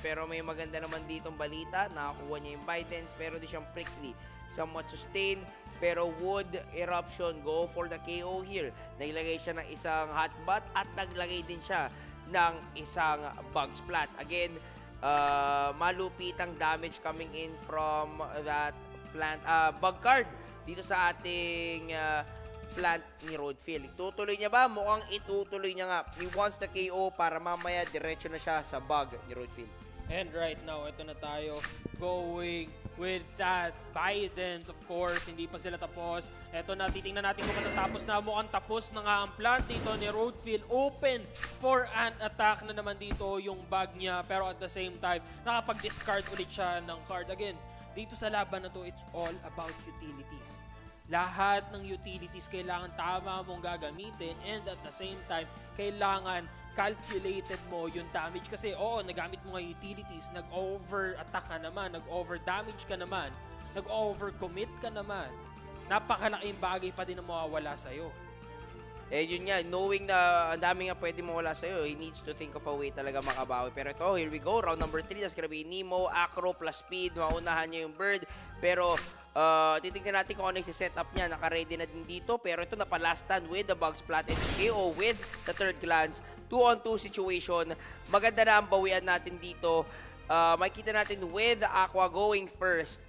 Pero may maganda naman ditong balita. Nakakuha niya yung Bidens, pero di siyang prickly. Somewhat sustain, pero wood eruption, go for the KO here. Naglagay siya ng isang hotbat at naglagay din siya ng isang bug splat. Again, uh, malupitang damage coming in from that plant, uh, bug card dito sa ating uh, plant ni Roadfield. Itutuloy niya ba? Mukhang itutuloy niya nga. He wants the KO para mamaya diretso na siya sa bug ni Roadfield. And right now, ito na tayo going with that Bidens, of course. Hindi pa sila tapos. Ito na, titingnan natin kung matatapos na. Mukhang tapos na nga ang plant dito ni Roadfield. Open for an attack na naman dito yung bag niya. Pero at the same time, nakapag-discard ulit siya ng card. Again, dito sa laban na to, it's all about utilities. Lahat ng utilities kailangan tama mong gagamitin and at the same time, kailangan calculated mo yung damage. Kasi oo, nagamit mo nga utilities, nag-over-attack ka naman, nag-over-damage ka naman, nag-over-commit ka naman. Napakalaking bagay pa din na mawawala sa'yo. Eh, yun nga, knowing na ang dami nga pwede mawala sa'yo, he needs to think of a way talaga makabawi. Pero ito, here we go, round number 3, that's gonna be Nemo, Acro, plus Speed, maunahan niya yung Bird. Pero, uh, titignan natin kung ano yung setup niya, naka-ready na din dito. Pero ito, napalastan with the Bug Splat and KO with the third glance. 2-on-2 situation. Maganda na ang bawian natin dito. Uh, makikita natin with Aqua going first.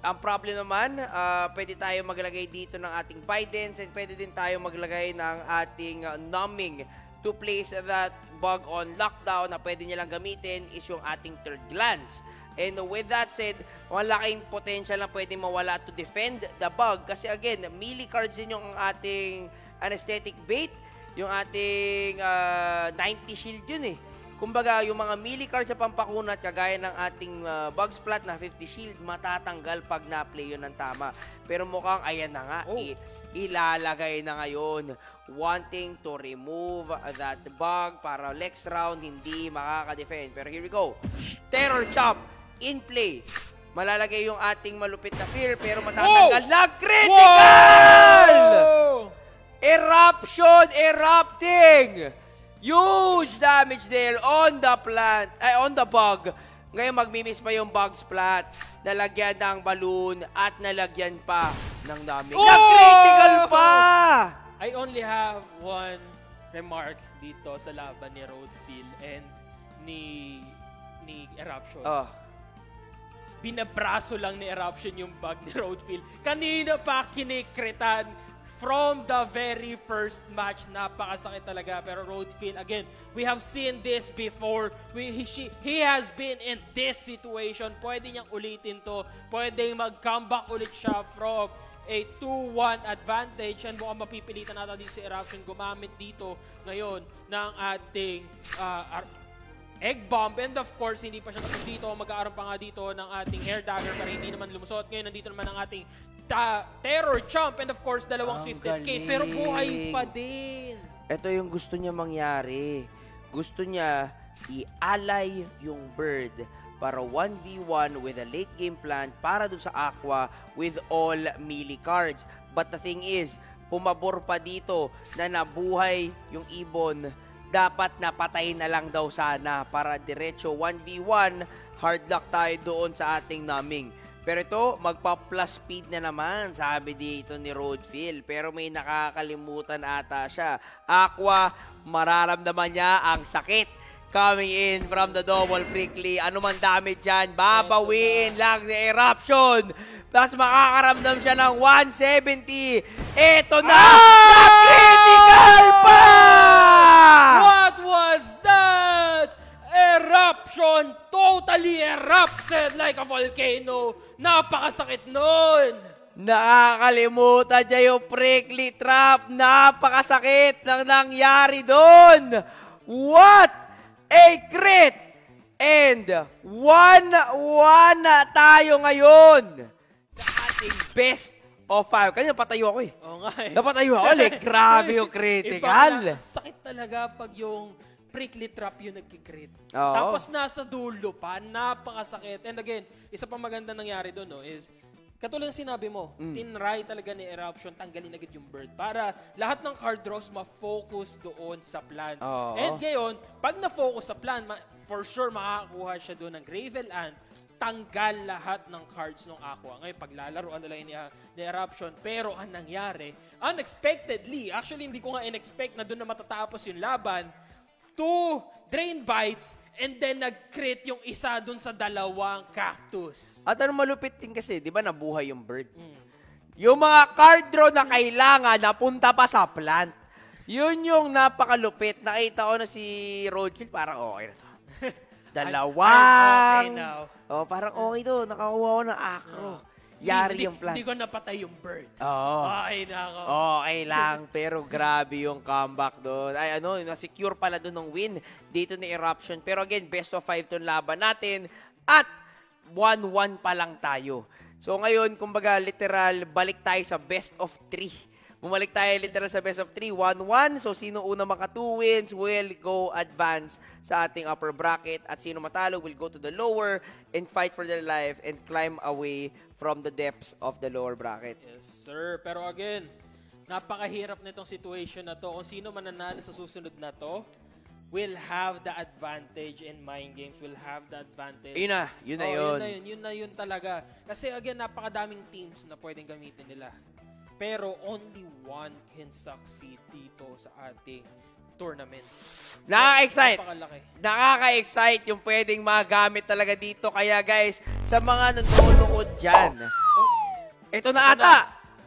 Ang problem naman, ah, pwede tayo maglagay dito ng ating Bidens and pwede din tayo maglagay ng ating ah, numbing to place that bug on lockdown na pwede niya lang gamitin is yung ating third glance. And with that said, malaking potential na pwede mawala to defend the bug. Kasi again, melee cards din yung ating anesthetic bait. Yung ating ah, 90 shield yun eh. Kumbaga, yung mga melee cards sa pampakunat, kagaya ng ating uh, bug splat na 50 shield, matatanggal pag na-play yun ng tama. Pero mukhang, ayan na nga, Oh. i- ilalagay na ngayon. Wanting to remove that bug para next round hindi makaka-defend. Pero here we go. Terror Chop in play. Malalagay yung ating malupit na fear, pero matatanggal na critical! Whoa! Eruption erupting! Huge damage there on the plant, ay on the bug. Ngayon magmimiss pa yung bug splat. Nalagyan ng balloon at nalagyan pa ng damage. Oh! Na-critical pa! I only have one remark dito sa laban ni Roadfield and ni ni Eruption. Oh. Binabraso lang ni Eruption yung bug ni Roadfield. Kanina pa kinikritan from the very first match. Napakasakit talaga. Pero Roadfield, again, we have seen this before. We, he, she, he has been in this situation. Pwede niyang ulitin to. Pwede mag-comeback ulit siya from a 2-1 advantage and mukhang mapipilitan natin dito si Eruption gumamit dito ngayon ng ating uh, egg bomb. And of course, hindi pa siya tapos dito. Mag-aaral pa nga dito ng ating hair dagger para hindi naman lumusot. Ngayon, nandito naman ang ating ta- terror jump. And of course, dalawang Ang swift escape. galing. Pero buhay pa din. Ito yung gusto niya mangyari. Gusto niya i-alay yung bird para 1v1 with a late game plan para dun sa Aqua with all melee cards. But the thing is, pumabor pa dito na nabuhay yung ibon. Dapat napatay na lang daw sana para diretso 1v1. Hard luck tayo doon sa ating naming. Pero ito, magpa-plus speed na naman, sabi dito ni Roadfield. Pero may nakakalimutan ata siya. Aqua, mararamdaman niya ang sakit coming in from the double prickly. Ano man damage dyan, babawiin lang ni Eruption. Plus makakaramdam siya ng 170. Ito na! Na-critical pa! What was that? Eruption! Totally erupted like a volcano. Napakasakit nun! Nakakalimutan niya yung prickly trap. Napakasakit ng nangyari doon. What a crit! And 1-1 na tayo ngayon sa ating best of five. Kanina patayo ako eh. Oo nga eh. Napatayo ako. Like, grabe yung Iba critical. na, sakit talaga pag yung prickly trap yung nagkikrit. Oo. Tapos nasa dulo pa, napakasakit. And again, isa pa maganda nangyari doon no, is Katulad ng sinabi mo, Mm. tinry talaga ni Eruption, tanggalin agad yung bird para lahat ng card draws ma-focus doon sa plan. Oo. And ngayon, pag na-focus sa plan, for sure makakakuha siya doon ng Gravel Ant, tanggal lahat ng cards ng Aqua. Ngayon, paglalaroan nila ni, uh, ni Eruption, pero ang nangyari, unexpectedly, actually hindi ko nga in-expect na doon na matatapos yung laban, two drain bites, and then nag-crit yung isa doon sa dalawang cactus. At ano malupit din kasi, di ba nabuhay yung bird? Mm. Yung mga card draw na kailangan napunta pa sa plant. Yun yung napakalupit. Nakita ko na si Roadfield, parang okay na to. Dalawang. I'm okay now. Oh, parang okay to. Nakakuha ko ng acro. Yari yung plant. Hindi ko napatay yung bird. Oo. Ay, nako. Okay lang, pero grabe yung comeback doon. Ay ano, na-secure pala doon ng win dito ni Eruption. Pero again, best of 5 tong laban natin. At 1-1 pa lang tayo. So ngayon, kumbaga literal, balik tayo sa best of 3. Bumalik tayo literal sa best of 3, 1-1. So sino una maka 2 wins will go advance sa ating upper bracket. At sino matalo will go to the lower and fight for their life and climb away from the depths of the lower bracket. Yes, sir. Pero again, napakahirap nitong situation na to. Kung sino mananalo sa susunod na to, will have the advantage in mind games, will have the advantage. Yun na, yun na Oh, yun. yun na yun. Yun na yun talaga. Kasi again, napakadaming teams na pwedeng gamitin nila. Pero only one can succeed dito sa ating tournament. Nakaka-excite. Nakaka-excite yung pwedeng magamit talaga dito. Kaya guys, sa mga nanonood dyan, ito na ata.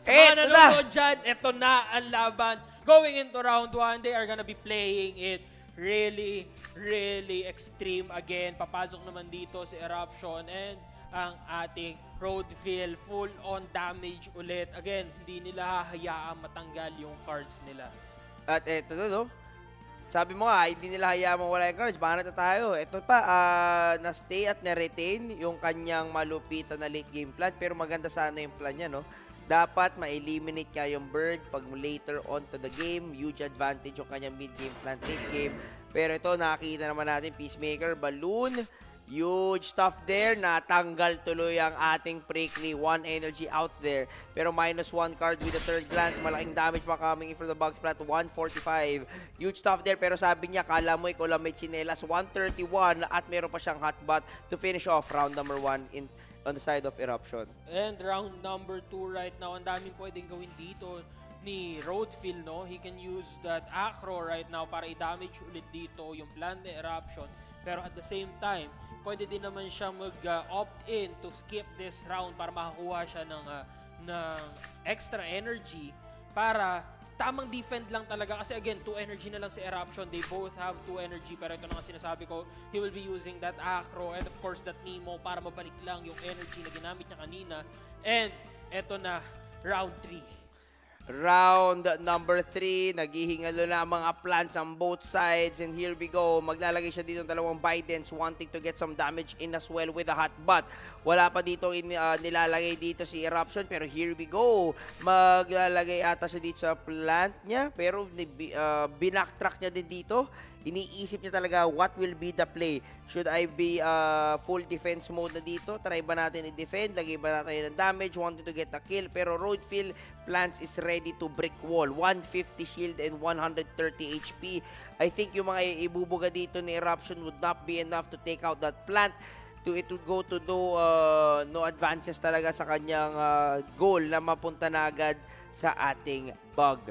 Sa mga Ito na. nanonood dyan, ito na ang laban. Going into round 1, they are gonna be playing it really, really extreme again. Papasok naman dito si Eruption and ang ating Roadville full on damage ulit. Again, hindi nila hahayaan matanggal yung cards nila. At ito na, no? Sabi mo nga, hindi nila hayaan mawala yung cards. Baka na tayo. Ito pa, ah, na-stay at na-retain yung kanyang malupitan na late game plan. Pero maganda sana yung plan niya, no? Dapat ma-eliminate ka yung bird pag later on to the game. Huge advantage yung kanyang mid-game plan, late game. Pero ito, nakakita naman natin, Peacemaker, Balloon, Huge stuff there. Natanggal tuloy ang ating prickly. One energy out there. Pero minus one card with the third glance. Malaking damage pa coming in from the box plat. 145. Huge stuff there. Pero sabi niya, kala mo ikaw lang may chinelas. 131. At meron pa siyang hotbot to finish off round number one in on the side of Eruption. And round number 2 right now, ang daming pwedeng gawin dito ni Roadfield, no? He can use that acro right now para i-damage ulit dito yung plan ni Eruption. Pero at the same time, pwede din naman siya mag-opt-in to skip this round para makakuha siya ng, ah, ng extra energy para tamang defend lang talaga kasi again, 2 energy na lang si Eruption. They both have 2 energy pero ito na nga sinasabi ko, he will be using that Acro and of course that Nemo para mabalik lang yung energy na ginamit niya kanina. And eto na, round 3. Round number 3, naghihingalo na mga plants on both sides. And here we go. Maglalagay siya dito ng dalawang Bidens wanting to get some damage in as well with a hot butt. Wala pa dito in, uh, nilalagay dito si Eruption. Pero here we go. Maglalagay ata siya dito sa plant niya. Pero uh, binacktrack niya din dito. Iniisip niya talaga what will be the play. Should I be uh, full defense mode na dito? Try ba natin i-defend? Lagay ba natin ng damage? Wanted to get a kill. Pero Roadfield Plants is ready to brick wall. 150 shield and 130 HP. I think yung mga ibubuga dito ni Eruption would not be enough to take out that plant. To it would go to no, uh, no advances talaga sa kanyang uh, goal na mapunta na agad sa ating bug.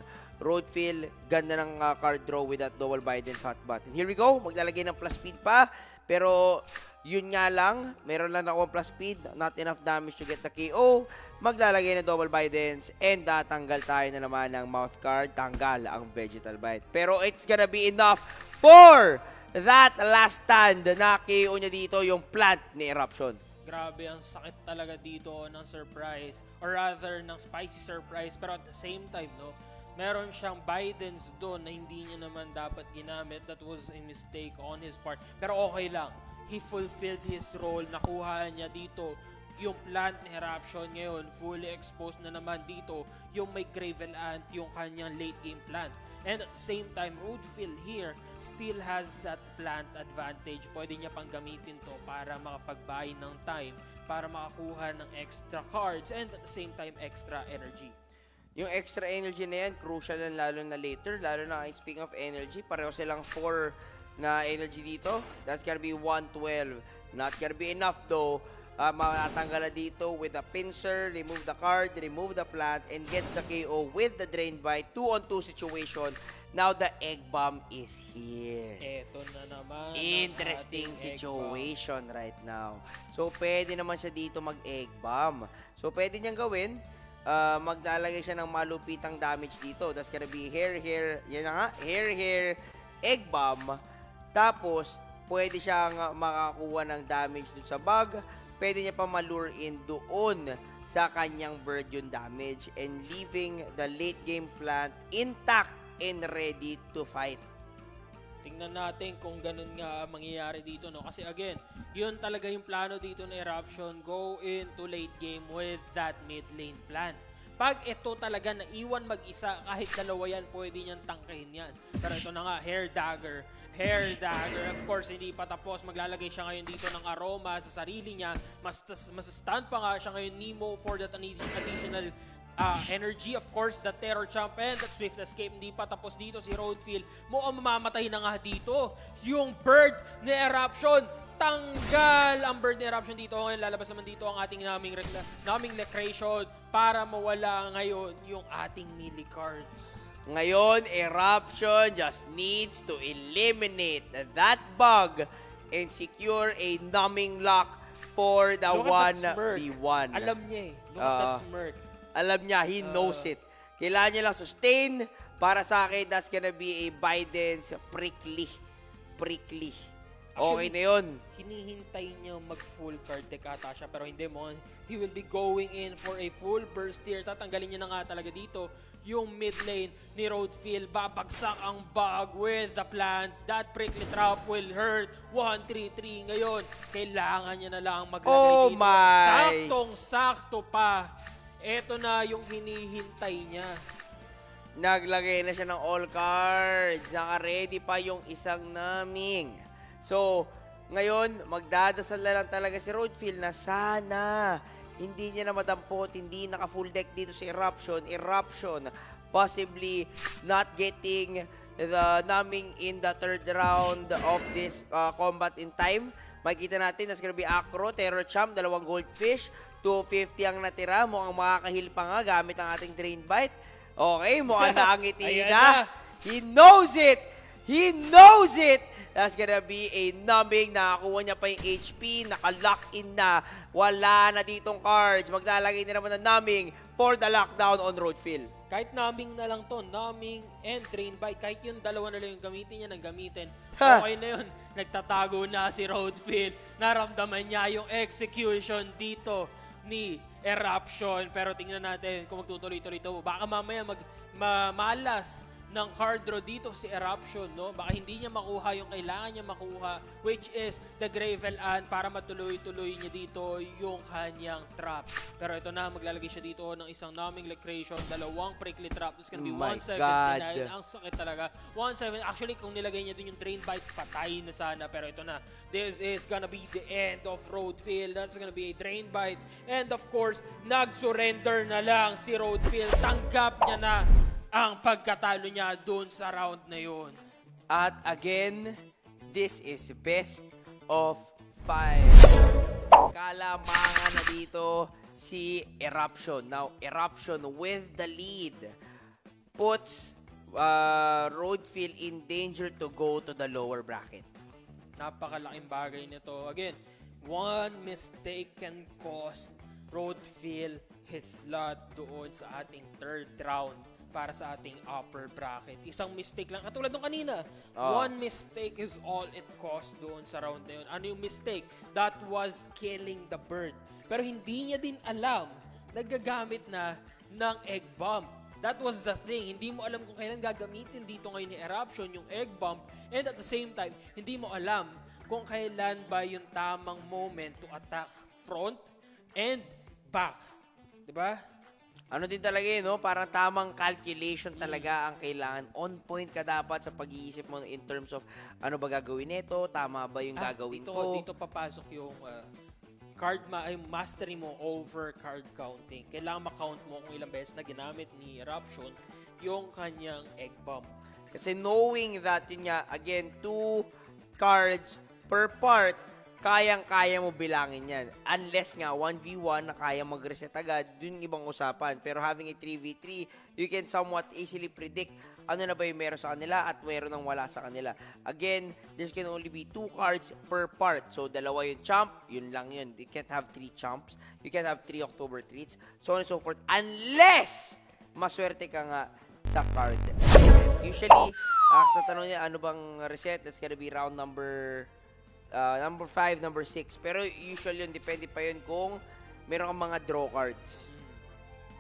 Roadfield, ganda ng uh, card draw with that double Biden's hot button. Here we go, maglalagay ng plus speed pa. Pero yun nga lang, meron lang ako plus speed, not enough damage to get the KO. Maglalagay ng double Biden's and tatanggal tayo na naman ng mouth card. Tanggal ang Vegetal Bite. Pero it's gonna be enough for that last stand na KO niya dito yung plant ni Eruption. Grabe, ang sakit talaga dito ng surprise. Or rather, ng spicy surprise. Pero at the same time, no, meron siyang Bidens doon na hindi niya naman dapat ginamit. That was a mistake on his part. Pero okay lang. he fulfilled his role. Nakuha niya dito yung plant Eruption ngayon, fully exposed na naman dito yung may Gravel Ant, yung kanyang late game plant. And at same time, Roadfield here still has that plant advantage. Pwede niya pang gamitin to para makapag-buy ng time, para makakuha ng extra cards, and at the same time, extra energy. Yung extra energy na yan, crucial yan lalo na later. Lalo na, speaking of energy, pareho silang 4 na energy dito. That's gonna be 112. Not gonna be enough though. Uh, matatanggal na dito with the pincer, remove the card, remove the plant, and gets the KO with the Drain Bite. 2 on 2 situation. Now the Egg Bomb is here. Eto na naman. Interesting egg situation right now. So, pwede naman siya dito mag-egg bomb. So, pwede niyang gawin, uh, maglalagay siya ng malupitang damage dito. That's gonna be hair, hair, yan nga, hair, hair, egg bomb. Tapos, pwede siyang uh, makakuha ng damage dun sa bug. Pwede niya pa malure in doon sa kanyang bird yung damage and leaving the late game plant intact and ready to fight. Tingnan natin kung ganun nga mangyayari dito, no? Kasi again, yun talaga yung plano dito ng Eruption. Go into late game with that mid lane plan. Pag ito talaga naiwan mag-isa, kahit dalawa yan, pwede niyan tangkahin yan. Pero ito na nga, Hair Dagger. Hair Dagger, of course, hindi pa tapos. Maglalagay siya ngayon dito ng aroma sa sarili niya. Mas, mas stand pa nga siya ngayon, Nemo, for that additional uh, energy. Of course, the Terror Champ and that Swift Escape. Hindi pa tapos dito si Roadfield. Mo ang mamamatay na nga dito. Yung Bird ni Eruption. Tanggal ang Bird ni Eruption dito. Ngayon lalabas naman dito ang ating naming, naming Necration para mawala ngayon yung ating melee cards. Ngayon, Eruption just needs to eliminate that bug and secure a numbing lock for the Look at that smirk. 1v1. Alam niya eh. Look at that smirk. Alam niya, he knows it. Kailangan niya lang sustain. Para sa akin, that's gonna be a Biden's prickly. Prickly. Okay Actually, na yun. hinihintay niya mag-full card deck ata siya pero hindi mo. He will be going in for a full burst here. Tatanggalin niya na nga talaga dito yung mid lane ni Roadfield. Babagsak ang bug with the plant. That prickly trap will hurt. 1-3-3 ngayon. Kailangan niya na lang maglagay Oh dito. my! Saktong-sakto pa. Ito na yung hinihintay niya. Naglagay na siya ng all cards. Naka-ready pa yung isang naming. So, ngayon, magdadasal na lang talaga si Roadfield na sana hindi niya na madampot, hindi naka-full deck dito si Eruption. Eruption, possibly not getting the naming in the third round of this uh, combat in time. Makikita natin, that's gonna be Acro, Terror Champ, dalawang Goldfish, 250 ang natira. Mukhang makakahil pa nga gamit ang ating Drain Bite. Okay, mukhang naangiti na. na. He knows it! He knows it! That's gonna be a numbing. Nakakuha niya pa yung HP. Naka-lock in na. Wala na ditong cards. Maglalagay na naman ng numbing for the lockdown on Roadfield. Kahit numbing na lang to, numbing and drain bite, kahit yung dalawa na lang yung gamitin niya ng gamitin, Ha! okay na yun. Nagtatago na si Roadfield. Naramdaman niya yung execution dito ni Eruption. Pero tingnan natin kung magtutuloy-tuloy ito. Baka mamaya mag, ma- malas ng card draw dito si Eruption, no? Baka hindi niya makuha yung kailangan niya makuha, which is the Gravel Ant para matuloy-tuloy niya dito yung kanyang trap. Pero ito na, maglalagay siya dito ng isang numbing Lecration, dalawang prickly trap. It's gonna be Oh my 179. God. Ang sakit talaga. 17. Actually, kung nilagay niya dun yung Drain Bite, patay na sana. Pero ito na, this is gonna be the end of Roadfield. That's gonna be a Drain Bite. And of course, nag-surrender na lang si Roadfield. Tanggap niya na ang pagkatalo niya doon sa round na yun. At again, this is best of five. Kalamangan na dito si Eruption. Now, Eruption with the lead puts uh, Roadfield in danger to go to the lower bracket. Napakalaking bagay nito. Again, one mistake can cost Roadfield his slot doon sa ating third round para sa ating upper bracket. Isang mistake lang. Katulad nung kanina, Ah. one mistake is all it cost doon sa round na yun. Ano yung mistake? That was killing the bird. Pero hindi niya din alam, nagagamit na ng egg bomb. That was the thing. Hindi mo alam kung kailan gagamitin dito ngayon ni Eruption yung egg bomb. And at the same time, hindi mo alam kung kailan ba yung tamang moment to attack front and back. 'Di ba? Ano din talaga yun, no? Parang tamang calculation talaga ang kailangan. On point ka dapat sa pag-iisip mo in terms of ano ba gagawin nito, tama ba yung Ah, gagawin dito, ko. Dito papasok yung ah, card ma ay mastery mo over card counting. Kailangan ma-count mo kung ilang beses na ginamit ni Eruption yung kanyang egg bomb. Kasi knowing that, yun nga, again, two cards per part, kayang-kaya mo bilangin yan. Unless nga, 1v1 na kaya mag-reset agad, dun ibang usapan. Pero having a 3v3, you can somewhat easily predict ano na ba yung meron sa kanila at meron nang wala sa kanila. Again, there can only be two cards per part. So, dalawa yung champ, yun lang yun. You can't have three champs. You can't have three October treats. So on and so forth. Unless, maswerte ka nga sa card. Usually, ah, tatanong niya, ano bang reset? That's gonna be round number uh, number 5, number 6. Pero usual yun, depende pa yun kung meron kang mga draw cards.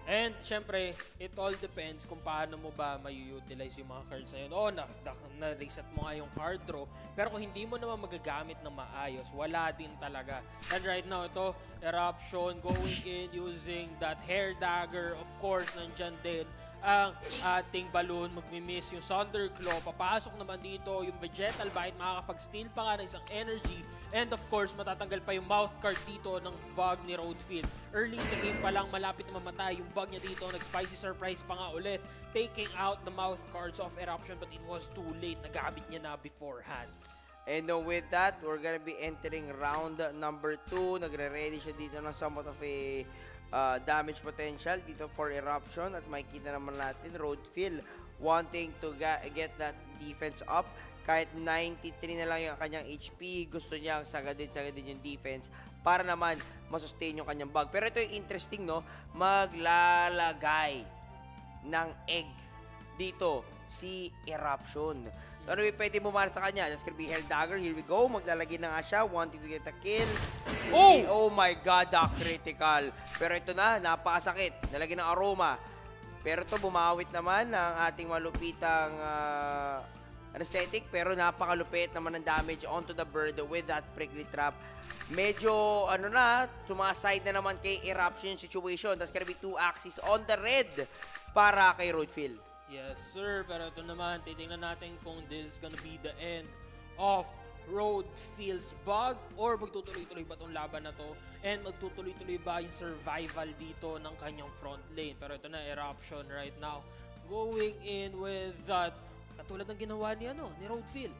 And syempre, it all depends kung paano mo ba may-utilize yung mga cards na yun. Oo, na, na, na-reset mo nga yung card draw. Pero kung hindi mo naman magagamit ng maayos, wala din talaga. And right now, ito, Eruption, going in using that hair dagger. Of course, nandyan din ang ating balloon. Magmi-miss yung Thunderclaw. Papasok naman dito yung Vegetal Bite. Makakapag-steal pa nga ng isang energy. And of course, matatanggal pa yung mouth card dito ng bug ni Roadfield. Early in the game pa lang, malapit na mamatay yung bug niya dito. Nag-spicy surprise pa nga ulit. Taking out the mouth cards of Eruption but it was too late. Nagamit niya na beforehand. And uh, with that, we're gonna be entering round number 2. Nagre-ready siya dito ng somewhat of a uh, damage potential dito for Eruption. At makikita naman natin, Roadfield wanting to get that defense up. Kahit 93 na lang yung kanyang HP, gusto niyang sagadin, sagadin yung defense para naman masustain yung kanyang bug. Pero ito yung interesting, no? Maglalagay ng egg dito si Eruption. Ano yung pwede mo mara sa kanya? That's gonna be Hell Dagger. Here we go. Maglalagay na nga siya. Wanting to get a kill. Oh! Oh my God, ah, critical. Pero ito na, napakasakit. Nalagay ng aroma. Pero ito, bumawit naman ng ating malupitang ah, anesthetic. Pero napakalupit naman ng damage onto the bird with that prickly trap. Medyo, ano na, sumaside na naman kay Eruption situation. That's gonna be two axes on the red para kay Roadfield. Yes, sir. Pero ito naman, titingnan natin kung this is gonna be the end of Roadfield's bug or magtutuloy-tuloy ba itong laban na to and magtutuloy-tuloy ba yung survival dito ng kanyang front lane. Pero ito na, Eruption right now. Going in with that, katulad ng ginawa ni, ano, ni Roadfield.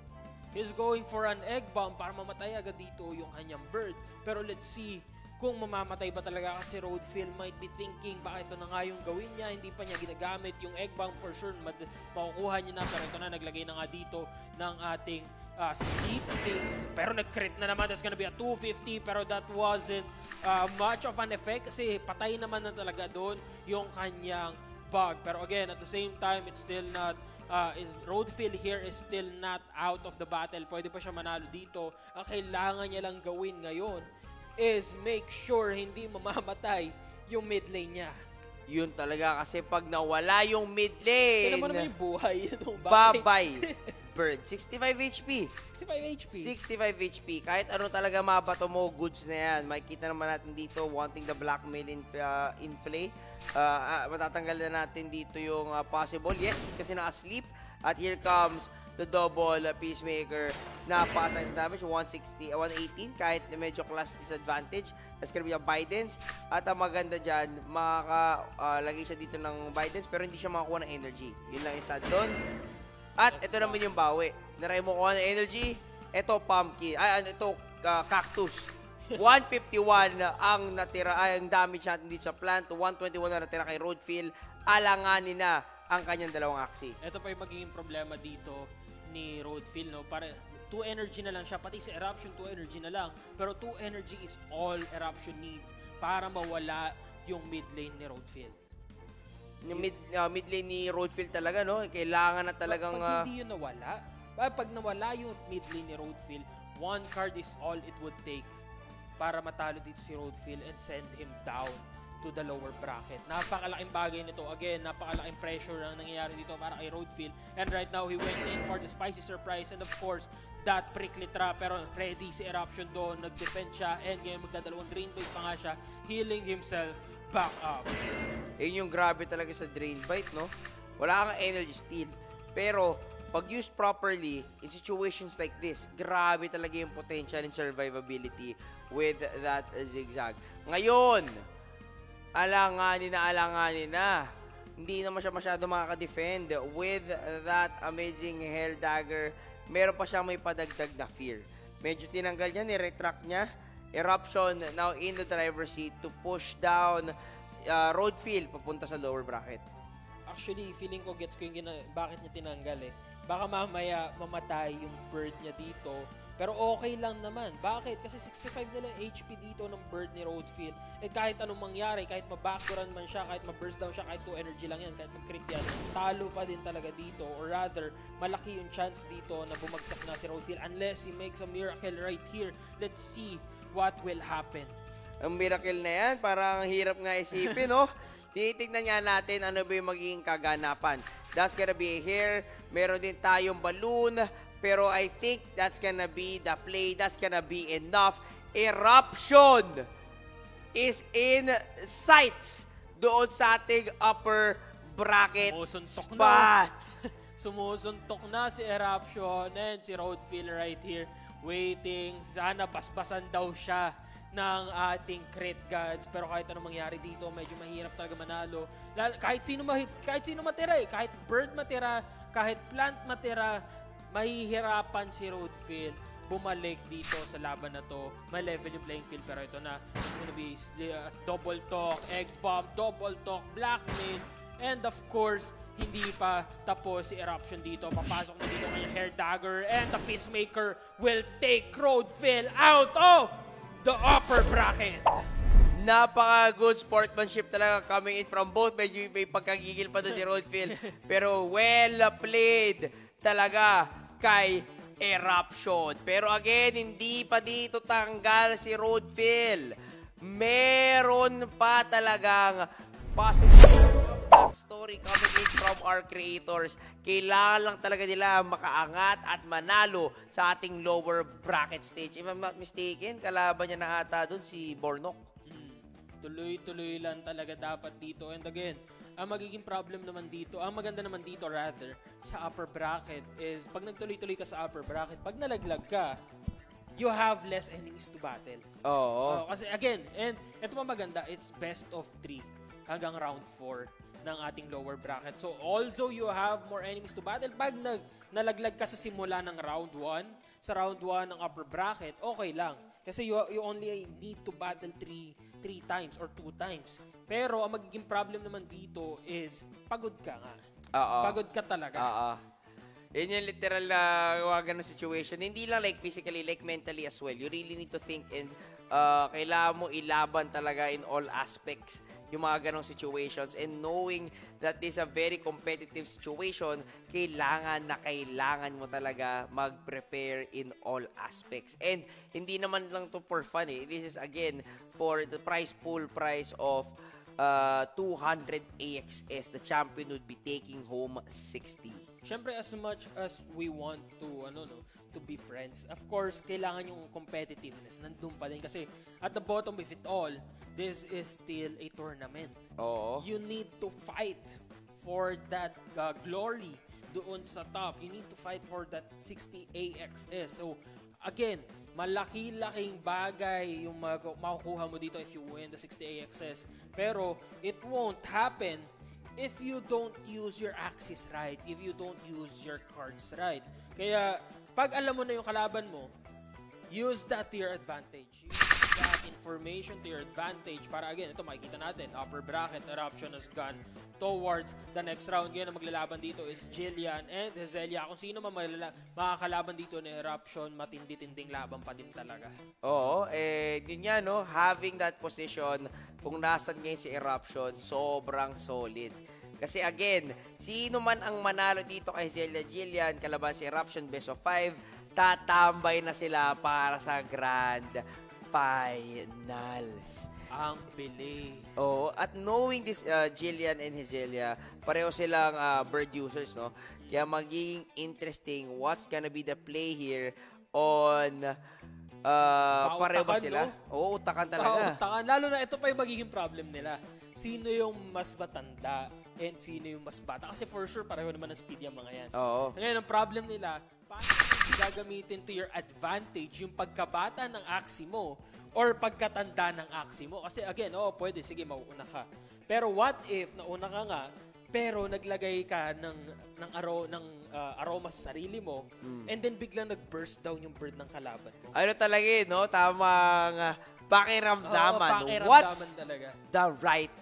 He's going for an egg bomb para mamatay agad dito yung kanyang bird. Pero let's see kung mamamatay ba talaga kasi Roadfield might be thinking baka ito na nga yung gawin niya, hindi pa niya ginagamit yung egg bomb for sure, mad- makukuha niya na pero ito na naglagay na nga dito ng ating uh, sleeping pero nag-crit na naman that's gonna be a 250 pero that wasn't uh, much of an effect kasi patay naman na talaga doon yung kanyang bug pero again at the same time it's still not uh, is Roadfield here is still not out of the battle. Pwede pa siya manalo dito. Ang kailangan niya lang gawin ngayon is make sure hindi mamamatay yung mid lane niya. Yun talaga kasi pag nawala yung mid Kaya naman naman lane, yung buhay bye-bye. Bird, 65 HP. 65 HP. 65 HP. Kahit ano talaga mabato mo, goods na yan. Makikita naman natin dito, wanting the blackmail in, uh, in play. Uh, uh, matatanggal na natin dito yung uh, possible. Yes, kasi naka-sleep. At here comes the double uh, peacemaker. Na pasa ng damage 160 uh, 118 kahit na medyo class disadvantage. That's gonna be a Bidens. At ang maganda dyan makakalagay siya dito ng Bidens pero hindi siya makakuha ng energy. Yun lang yung sad doon at ito naman yung bawi. Naray mo kuha ng energy. Ito pumpkin. Ay ano ito? Uh, cactus. 151 ang natira ay ang damage natin dito sa plant. 121 na natira kay Roadfield. Alanganin na ang kanyang dalawang aksi Ito pa yung magiging problema dito ni Roadfield, no? Para 2 energy na lang siya, pati sa Eruption 2 energy na lang. Pero 2 energy is all Eruption needs para mawala yung mid lane ni Roadfield. Yung mid, uh, mid lane ni Roadfield talaga, no? Kailangan na talagang... pag, uh, hindi yun nawala, ah, pag nawala yung mid lane ni Roadfield, one card is all it would take para matalo dito si Roadfield and send him down to the lower bracket. Napakalaking bagay nito. Again, napakalaking pressure ang nangyayari dito para kay Roadfield. And right now, he went in for the spicy surprise. And of course, that prickly trap. Pero ready si Eruption doon. Nag-defend siya. And ngayon magdadalawang Drain Blade pa nga siya. Healing himself back up. Yun yung grabe talaga sa Drain Bite, no? Wala kang energy steal. Pero, pag used properly, in situations like this, grabe talaga yung potential and survivability with that zigzag. Ngayon, alanganin na alanganin na. Hindi naman siya masyado makaka-defend with that amazing Hell Dagger. Meron pa siya may padagdag na fear. Medyo tinanggal niya, ni-retract niya. Eruption now in the driver's seat to push down uh, Roadfield papunta sa lower bracket. Actually, feeling ko gets ko yung bakit niya tinanggal eh. Baka mamaya mamatay yung bird niya dito. Pero okay lang naman. Bakit? Kasi 65 nila yung HP dito ng bird ni Roadfield. Eh kahit anong mangyari, kahit mabackdooran man siya, kahit ma-burst down siya, kahit 2 energy lang yan, kahit mag-crit yan, talo pa din talaga dito. Or rather, malaki yung chance dito na bumagsak na si Roadfield unless he makes a miracle right here. Let's see what will happen. Ang miracle na yan, parang hirap nga isipin, no? Titignan nga natin ano ba yung magiging kaganapan. That's gonna be here. Meron din tayong balloon. Pero I think that's gonna be the play. That's gonna be enough. Eruption is in sights doon sa ating upper bracket Sumusuntok na. spot. Sumusuntok na si Eruption and si Roadfield right here waiting. Sana basbasan daw siya ng ating crit gods. Pero kahit anong mangyari dito, medyo mahirap talaga manalo. Lal- kahit sino ma- kahit sino matira eh. Kahit bird matira, kahit plant matira, mahihirapan si Roadfield bumalik dito sa laban na to. May level yung playing field pero ito na. It's gonna be uh, double talk, egg bomb, double talk, blackmail, and of course, hindi pa tapos si Eruption dito. Papasok na dito kanya Hair Dagger and the Peacemaker will take Roadfield out of the upper bracket. Napaka-good sportsmanship talaga coming in from both. Medyo may pagkagigil pa doon si Roadfield. Pero well played talaga kay Eruption. Pero again, hindi pa dito tanggal si Roadfield. Meron pa talagang possible backstory coming in from our creators. Kailangan lang talaga nila makaangat at manalo sa ating lower bracket stage. If I'm not mistaken, kalaban niya na ata doon si Bornok. Mm. Tuloy-tuloy lang talaga dapat dito. And again, ang magiging problem naman dito, ang maganda naman dito rather, sa upper bracket is pag nagtuloy-tuloy ka sa upper bracket, pag nalaglag ka, you have less enemies to battle. Oo. Oh, kasi again, and ito pa maganda, it's best of 3 hanggang round 4 ng ating lower bracket. So, although you have more enemies to battle, pag nag, nalaglag ka sa simula ng round 1, sa round 1 ng upper bracket, okay lang. Kasi you, you only need to battle 3 three times or two times. Pero, ang magiging problem naman dito is, pagod ka nga. Oo. Pagod ka talaga. Oo. Yun yung literal na wagan ng situation. Hindi lang like physically, like mentally as well. You really need to think and uh, kailangan mo ilaban talaga in all aspects yung mga ganong situations and knowing that this is a very competitive situation, kailangan na kailangan mo talaga mag-prepare in all aspects. And hindi naman lang to for fun eh. This is again for the prize pool price of uh, 200 AXS. The champion would be taking home 60. Siyempre, as much as we want to, ano no, to be friends, of course, kailangan yung competitiveness nandun pa din. Kasi at the bottom of it all, this is still a tournament. Oo. You need to fight for that uh, glory doon sa top. You need to fight for that 60 AXS. So, again, malaki-laking bagay yung mag- makukuha mo dito if you win the 60 AXS. Pero, it won't happen if you don't use your axis right, if you don't use your cards right. Kaya, pag alam mo na yung kalaban mo, use that to your advantage. That information to your advantage. Para again, ito makikita natin, upper bracket eruption has gone towards the next round. Ngayon, ang maglalaban dito is Jillian and Hezelia. Kung sino man makakalaban dito ni eruption, matindi-tinding laban pa din talaga. Oo, eh, yun nga, no? Having that position, kung nasan ngayon si Eruption, sobrang solid. Kasi again, sino man ang manalo dito kay Zelia Jillian, kalaban si Eruption, best of 5, tatambay na sila para sa Grand Finals. Ang bilis. Oo, at knowing this uh, Jillian and Hazelia, pareho silang uh, bird users, no? Kaya magiging interesting what's gonna be the play here on uh, pareho ba sila? no? Oo, utakan talaga. Pautakan. Lalo na ito pa yung magiging problem nila. Sino yung mas matanda and sino yung mas bata. Kasi for sure, pareho naman ang speed yung mga yan. Oo. Ngayon, ang problem nila, paano gagamitin to your advantage yung pagkabata ng Axie mo or pagkatanda ng Axie mo? Kasi again, oh, pwede, sige, mauuna ka. Pero what if, nauna ka nga, pero naglagay ka ng ng aro ng uh, aroma sa sarili mo and then biglang nag-burst down yung bird ng kalaban mo. Ano talaga eh, no? Tamang uh, pakiramdaman. Oo, pakiramdaman What's talaga. the right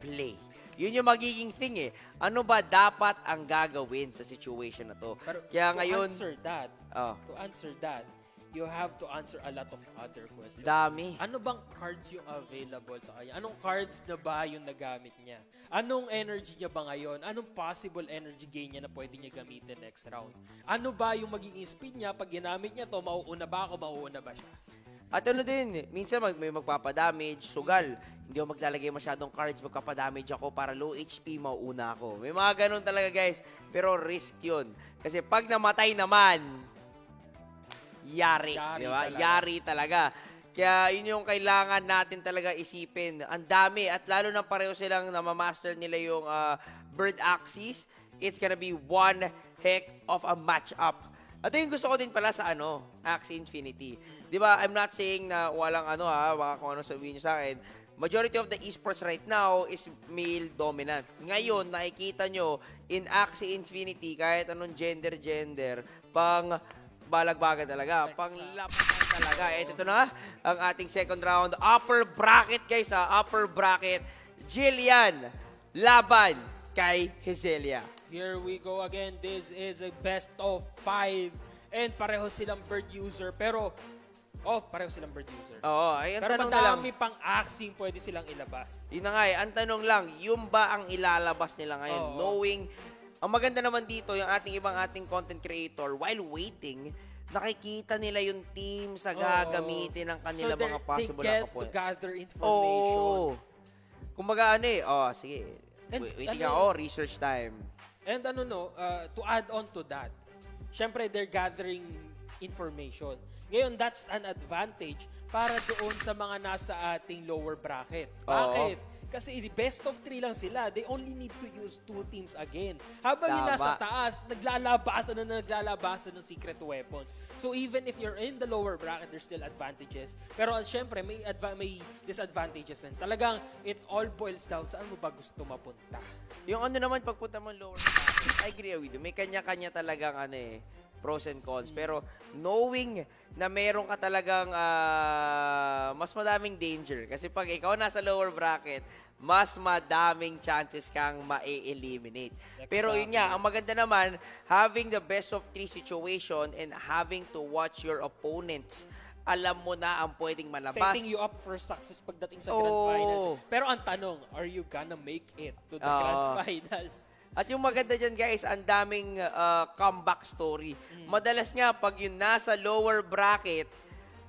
play? Yun yung magiging thing eh. Ano ba dapat ang gagawin sa situation na to? Pero Kaya to ngayon, answer that, oh, to answer that, you have to answer a lot of other questions. dami. Ano bang cards yung available sa kanya? Anong cards na ba yung nagamit niya? Anong energy niya ba ngayon? Anong possible energy gain niya na pwede niya gamitin next round? Ano ba yung magiging speed niya? Pag ginamit niya to, mauuna ba ako? Mauuna ba siya? At ano din, minsan mag, may magpapadamage, sugal. Hindi ako maglalagay masyadong cards, magpapadamage ako para low HP, mauuna ako. May mga ganun talaga guys, pero risk yun. Kasi pag namatay naman, yari. Yari di ba? talaga. Yari talaga. Kaya yun yung kailangan natin talaga isipin. Ang dami at lalo na pareho silang namamaster nila yung ah, bird axis. It's gonna be one heck of a matchup. At yung gusto ko din pala sa ano, Axie Infinity. Di ba, I'm not saying na walang ano ha, baka kung ano sabihin nyo sa akin. Majority of the esports right now is male dominant. Ngayon, nakikita nyo, in Axie Infinity, kahit anong gender-gender, pang balagbagan talaga. Pang lapasan talaga. Eh, ito na ang ating second round. Upper bracket, guys, ha? Upper bracket. Jillian, laban kay Hezelia. Here we go again. This is a best of five. And pareho silang bird user. Pero, oh, pareho silang bird user. Oo, ay, ang Pero tanong na lang. madami pang axing pwede silang ilabas. Yun na nga eh, ang tanong lang, yung ba ang ilalabas nila ngayon? Oo. Knowing, ang maganda naman dito, yung ating ibang ating content creator, while waiting, nakikita nila yung team sa gagamitin ng kanila so mga possible they get to gather information. Oo. Kumbaga ano eh, oh, sige. And Wait- Waiting ano- ako, research time. And ano no, uh, to add on to that, syempre they're gathering information. Ngayon, that's an advantage para doon sa mga nasa ating lower bracket. Bakit? Kasi the best of three lang sila. They only need to use two teams again. Habang yung Tama. nasa taas, naglalabasan na naglalabasan ng secret weapons. So even if you're in the lower bracket, there's still advantages. Pero uh, syempre, may, adva- may disadvantages din. Talagang it all boils down saan mo ba gusto mapunta. Yung ano naman, pagpunta mo lower bracket, I agree with you. May kanya-kanya talagang ano eh, pros and cons. Pero knowing na meron ka talagang ah, mas madaming danger. Kasi pag ikaw nasa lower bracket, mas madaming chances kang ma-eliminate. Pero yun nga, ang maganda naman, having the best of three situation and having to watch your opponents, alam mo na ang pwedeng malabas. setting you up for success pagdating sa Grand Oo. Finals. Pero ang tanong, are you gonna make it to the Oo. Grand Finals? At yung maganda dyan guys, ang daming uh, comeback story. Mm. Madalas nga, pag yung nasa lower bracket,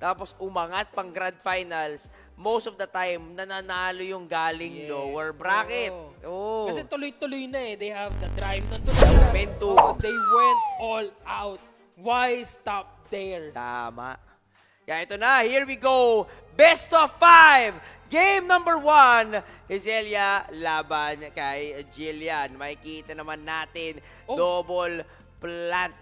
tapos umangat pang grand finals, most of the time, nananalo yung galing Yes. lower bracket. Oo. Oh. Kasi tuloy-tuloy na eh. They have the drive. Nandun na sila. momentum. Oo, they went all out. Why stop there? Tama. Kaya ito na, here we go. Best of five. Game number one. Hezelia laban kay Jillian. Makikita naman natin, Oh. double plant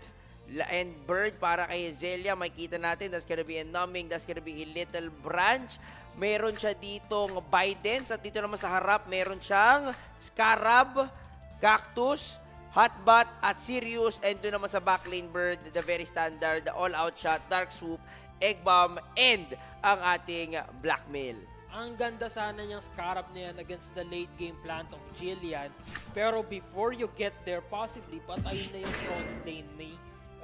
La- and bird para kay Hezelia. Makikita natin, that's gonna be a numbing, that's gonna be a little branch. Meron siya ditong Bidens at dito naman sa harap, meron siyang Scarab, Cactus, Hotbot at Sirius and doon naman sa backlane bird, the very standard, the all-out shot, dark swoop, egg bomb, and ang ating blackmail. Ang ganda sana niyang scarab na yan against the late game plant of Jillian. Pero before you get there, possibly patayin na yung front lane ni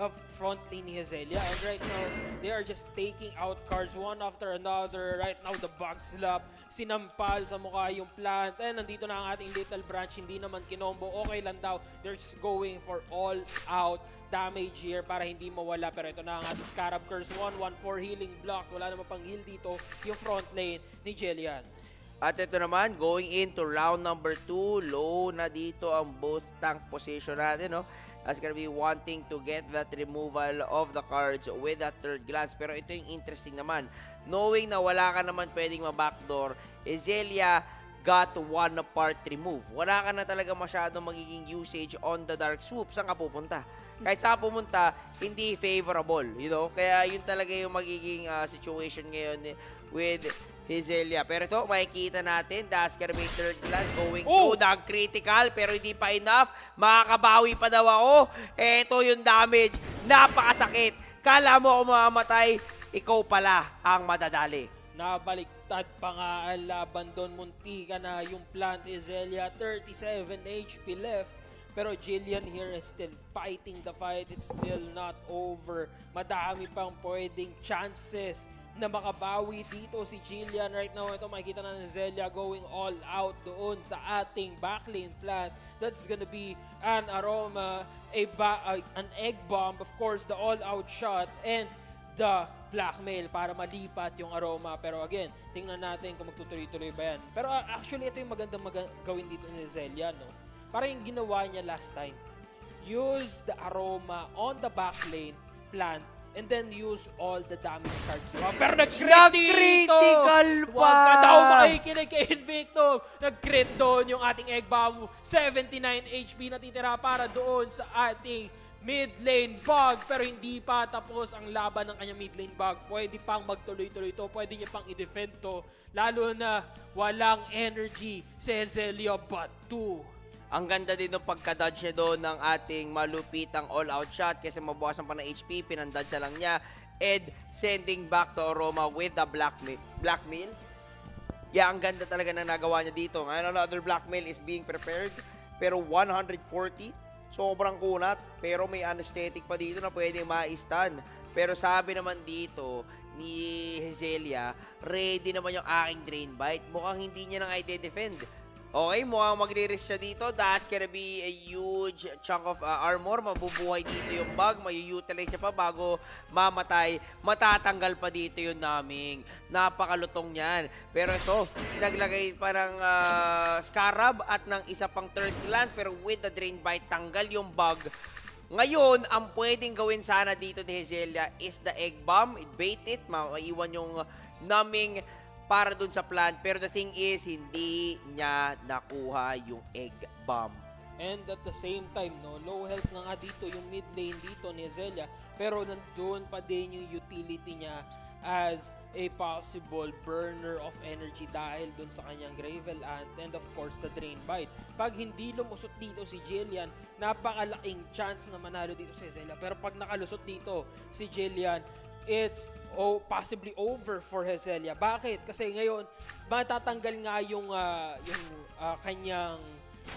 of front lane ni Hezelia. And right now, they are just taking out cards one after another. Right now, the bug slap, sinampal sa mukha yung plant. And nandito na ang ating little branch, hindi naman kinombo. Okay lang daw. They're just going for all out damage here para hindi mawala. Pero ito na ang ating Scarab Curse 1, 1-4 healing block. Wala naman pang heal dito yung front lane ni Jillian. At ito naman, going into round number 2, low na dito ang both tank position natin, no? That's gonna be wanting to get that removal of the cards with that third glance. Pero ito yung interesting naman. Knowing na wala ka naman pwedeng ma-backdoor, Ezelia got one part remove. Wala ka na talaga masyadong magiging usage on the dark swoop. Saan ka pupunta? Kahit saan pumunta, hindi favorable. You know? Kaya yun talaga yung magiging uh, situation ngayon with Hizelia. Pero ito, makikita natin, gonna be third glance going Oh! to the critical, pero hindi pa enough. Makakabawi pa daw ako. Ito yung damage. Napakasakit. Kala mo ako mamamatay, ikaw pala ang madadali. Nabaliktad pa nga ang laban doon. Munti ka na yung plant Izelia. 37 HP left. Pero Jillian here is still fighting the fight. It's still not over. Madami pang pwedeng chances na makabawi dito si Jillian right now. Ito makikita na ni Zelia going all out doon sa ating backlane plant. That's gonna be an aroma, a ba- uh, an egg bomb, of course, the all-out shot, and the blackmail para malipat yung aroma. Pero again, tingnan natin kung magtutuloy-tuloy ba yan. Pero uh, actually, ito yung magandang maga- gawin dito ni Zelia, no? Para yung ginawa niya last time. Use the aroma on the back lane, plant, and then use all the damage cards. Oh, pero nag-crit Nag-critical dito! pa! Huwag ka daw makikinig kay Invicto. Nag-crit doon yung ating egg bomb. 79 HP na titira para doon sa ating mid lane bug pero hindi pa tapos ang laban ng kanyang mid lane bug. Pwede pang magtuloy-tuloy to. Pwede niya pang i-defend to. Lalo na walang energy si Ezelio but 2. Ang ganda din ng pagka-dodge niya doon ng ating malupitang all-out shot kasi mabawasan pa ng HP, pinandodge na lang niya. Ed sending back to Aroma with the blackmail. Blackmail? Yeah, ang ganda talaga na nagawa niya dito. Ngayon, another blackmail is being prepared. Pero 140, sobrang kunat. Pero may anesthetic pa dito na pwedeng ma-stun. Pero sabi naman dito ni Hezelia, ready naman yung aking drain bite. Mukhang hindi niya nang i-defend. Okay, mukhang magre-risk siya dito. That's gonna be a huge chunk of uh, armor. Mabubuhay dito yung bug. May-utilize siya pa bago mamatay. Matatanggal pa dito yung naming. Napakalutong niyan. Pero ito, naglagay pa ng uh, Scarab at ng isa pang third glance. Pero with the Drain Bite, tanggal yung bug. Ngayon, ang pwedeng gawin sana dito ni Hezelia is the Egg Bomb. Bait it, maiwan yung naming para dun sa plant. Pero the thing is, hindi niya nakuha yung egg bomb. And at the same time, no, low health na nga dito yung mid lane dito ni Zelia. Pero nandun pa din yung utility niya as a possible burner of energy dahil dun sa kanyang Gravel Ant and of course the Drain Bite. Pag hindi lumusot dito si Jillian, napakalaking chance na manalo dito si Zelia. Pero pag nakalusot dito si Jillian, it's oh, possibly over for Hezelia. Bakit? Kasi ngayon, matatanggal nga yung, uh, yung uh, kanyang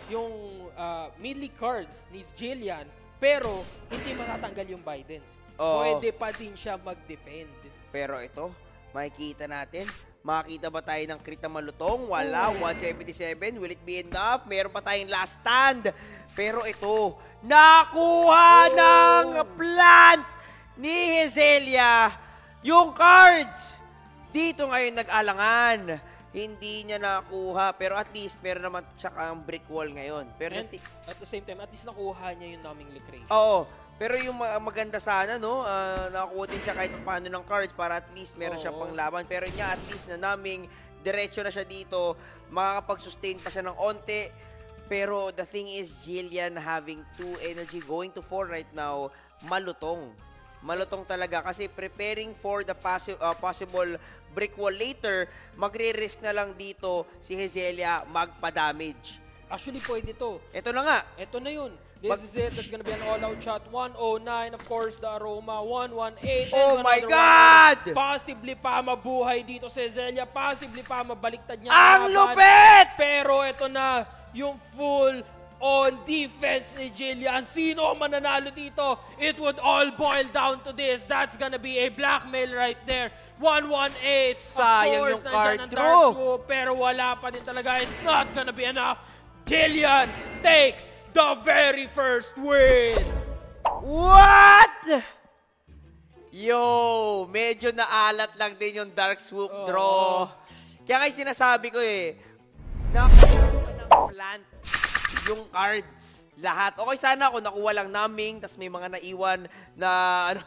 yung uh, melee cards ni Jillian, pero hindi matatanggal yung Bidens. Oo. Pwede pa din siya mag-defend. Pero ito, makikita natin, makakita ba tayo ng crit na malutong? Wala, 177. Will it be enough? Meron pa tayong last stand. Pero ito, nakuha ng plant ni Hezelia yung cards. Dito ngayon nag-alangan. Hindi niya nakuha. Pero at least, meron naman siya kang brick wall ngayon. Pero And at the same time, at least nakuha niya yung naming Licration. Oo. Pero yung ma- maganda sana, no, ah, nakakuha din siya kahit paano ng cards para at least meron siya Oo. pang laban. Pero niya at least na naming diretso na siya dito, makakapag-sustain pa siya ng onte. Pero the thing is, Jillian having 2 energy, going to 4 right now, malutong. Malutong talaga kasi preparing for the possi- uh, possible brick wall later, magre-risk na lang dito si Hezelia magpa-damage. Actually, pwede to. Ito na nga, Ito na yun. This Mag- is it. That's gonna be an all-out shot. 109, of course, the aroma. 118. and Oh my God! one. Possibly pa mabuhay dito si Zelia. Possibly pa mabaliktad niya. Ang laban. lupit! Pero ito na yung full on defense ni Jillian. Sino ang mananalo dito? It would all boil down to this. That's gonna be a blackmail right there. 118. Sayang of course, yung card Swoop, pero wala pa din talaga. It's not gonna be enough. Jillian takes the very first win. What? Yo, medyo naalat lang din yung Dark Swoop Oo. draw. Kaya kayo sinasabi ko eh, nakuha ng plant yung cards. Lahat. Okay sana ako nakuha lang naming, tapos may mga naiwan na ano.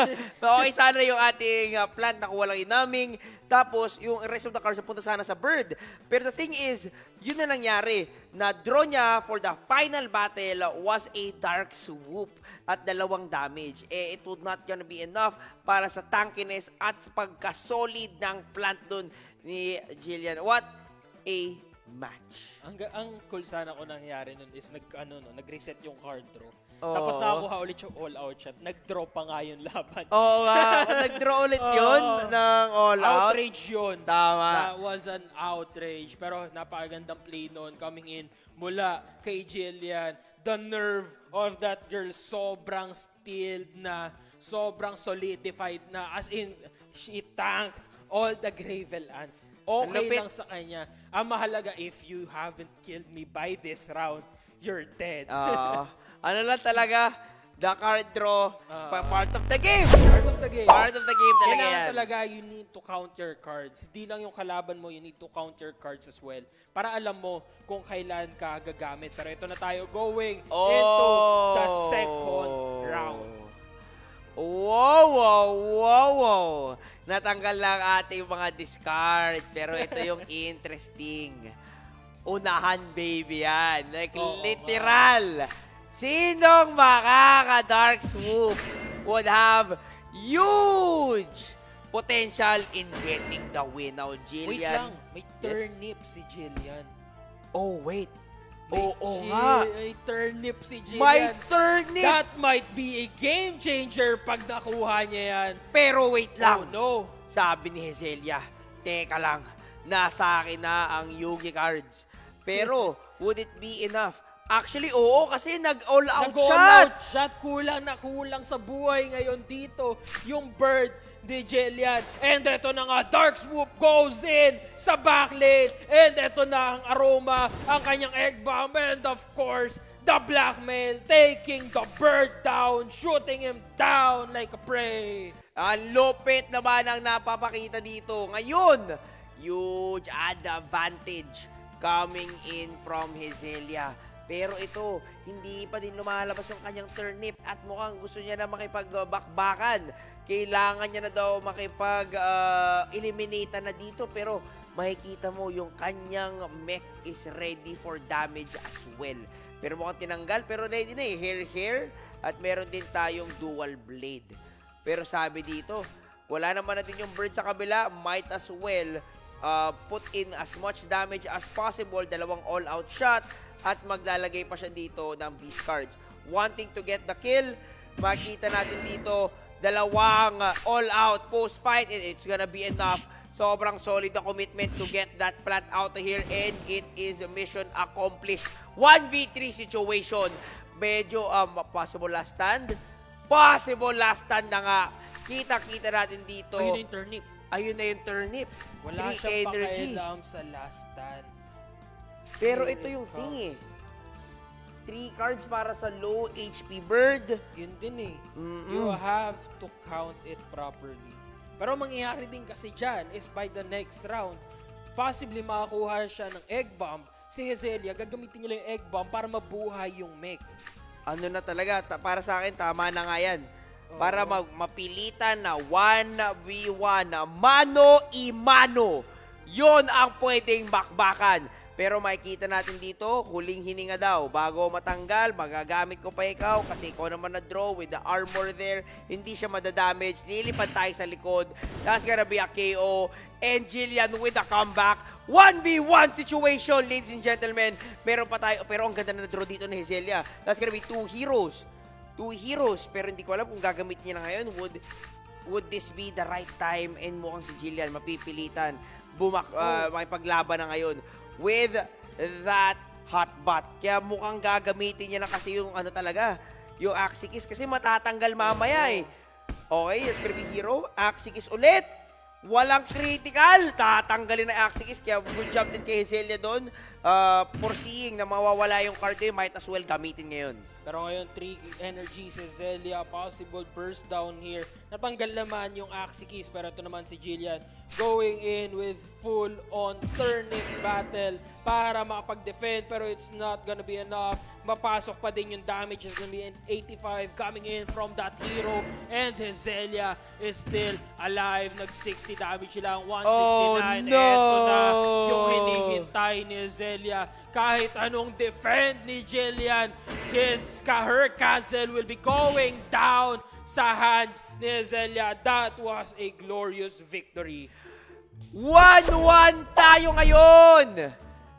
okay sana yung ating uh, plant nakuha lang yung naming, tapos yung rest of the cards napunta sana sa bird. Pero the thing is, yun na nangyari. Na draw niya for the final battle was a dark swoop at dalawang damage. Eh, it would not gonna be enough para sa tankiness at pagka-solid ng plant dun ni Jillian. What a match. Ang, ang cool sana ko nangyari nun is nag, ano, no, nag-reset yung card draw. Oo. Tapos nakakuha ulit yung all-out shot. Nag-draw pa nga yung laban. Oo nga, nag-draw ulit yun Oo. ng all-out. Outrage yun. Tama. That was an outrage. Pero napakagandang play noon coming in mula kay Jillian. The nerve of that girl sobrang stilled na, sobrang solidified na. As in, she tanked all the Gravel Ants. Okay lupit. lang sa kanya. Ang mahalaga, if you haven't killed me by this round, you're dead. Oo. ano lang talaga, the card draw, Ah. pa- part of the game. Part of the game. Part of the game talaga Kailangan yan. talaga you need to count your cards. Hindi lang yung kalaban mo, you need to count your cards as well. Para alam mo kung kailan ka gagamit. Pero ito na tayo going into the second round. Wow, wow, wow, wow. Natanggal lang ating mga discard. Pero ito yung interesting. Unahan, baby, yan. Like, Oo literal. Sinong makaka-dark swoop would have huge potential in getting the win. Now, Wait Jillian. lang, may turnip si Jillian. Oh, wait. Oo Ji- nga. May turnip si Jillian. May turnip. That might be a game changer pag nakuha niya yan. Pero wait lang. Oh no. Sabi ni Hezelia, teka lang, nasa akin na ang Yugi cards. Pero, would it be enough? Actually, oo, kasi nag-all out Nag-all shot. out shot. Kulang na kulang sa buhay ngayon dito. Yung bird ni Jillian. And eto na nga, Dark Swoop goes in sa backlane. And eto na ang aroma, ang kanyang egg bomb. And of course, the blackmail taking the bird down, shooting him down like a prey. Ang lupit naman ang napapakita dito. Ngayon, huge advantage coming in from Hezelia. Pero ito, hindi pa din lumalabas yung kanyang turnip at mukhang gusto niya na makipagbakbakan. Kailangan niya na daw makipag-eliminate na dito pero makikita mo yung kanyang mech is ready for damage as well. Pero mukhang tinanggal pero ready na eh. Hair, hair at meron din tayong dual blade. Pero sabi dito, wala naman na din yung bird sa kabila, might as well uh, put in as much damage as possible, dalawang all-out shot, at maglalagay pa siya dito ng beast cards. Wanting to get the kill, makita natin dito, dalawang uh, all-out post-fight, and it's gonna be enough. Sobrang solid the commitment to get that plant out of here, and it is a mission accomplished. 1v3 situation. Medyo um, possible last stand. Possible last stand na nga. Kita-kita natin dito. Ayun na yung turnip. Ayun na yung turnip. Wala Three siyang energy. sa last stand. Pero ito yung thing eh. Three cards para sa low HP bird. Yun din eh. Mm-mm. You have to count it properly. Pero mangyayari din kasi dyan is by the next round, possibly makakuha siya ng egg bomb. Si Hezelia, gagamitin niya lang yung egg bomb para mabuhay yung mech. Ano na talaga, ta- para sa akin, tama na nga yan. Para mag mapilitan na 1v1 na mano-i-mano. Yon ang pwedeng bakbakan. Pero makikita natin dito, huling hininga daw. Bago matanggal, magagamit ko pa ikaw kasi ikaw naman na-draw with the armor there. Hindi siya madadamage. Nilipad tayo sa likod. That's gonna be a KO. And Jillian with a comeback. 1v1 situation, ladies and gentlemen. Meron pa tayo, pero ang ganda na draw dito ni Hezelia. That's gonna be two heroes. Two heroes, pero hindi ko alam kung gagamitin niya na ngayon. Would, would this be the right time? And mukhang si Jillian mapipilitan. Bumak, uh, makipaglaban na ngayon with that hot bot. Kaya mukhang gagamitin niya na kasi yung ano talaga, yung Axikis kasi matatanggal mamaya eh. Okay, that's be hero. Axikis ulit. Walang critical. Tatanggalin na Axikis. Kaya good job din kay Hezelia doon. Uh, foreseeing na mawawala yung card eh, might as well gamitin ngayon. Pero ngayon, 3 energy si Zelia, possible burst down here. Natanggal naman yung Axie Keys, pero ito naman si Jillian going in with full on turnip battle para makapag-defend pero it's not gonna be enough. Mapasok pa din yung damage. It's gonna be an 85 coming in from that hero and Hezelia is still alive. Nag-60 damage lang. 169. Oh, no! Eto na yung hinihintay ni Hezelia. Kahit anong defend ni Jillian, his her castle will be going down sa hands ni Hezelia. That was a glorious victory. 1-1 tayo ngayon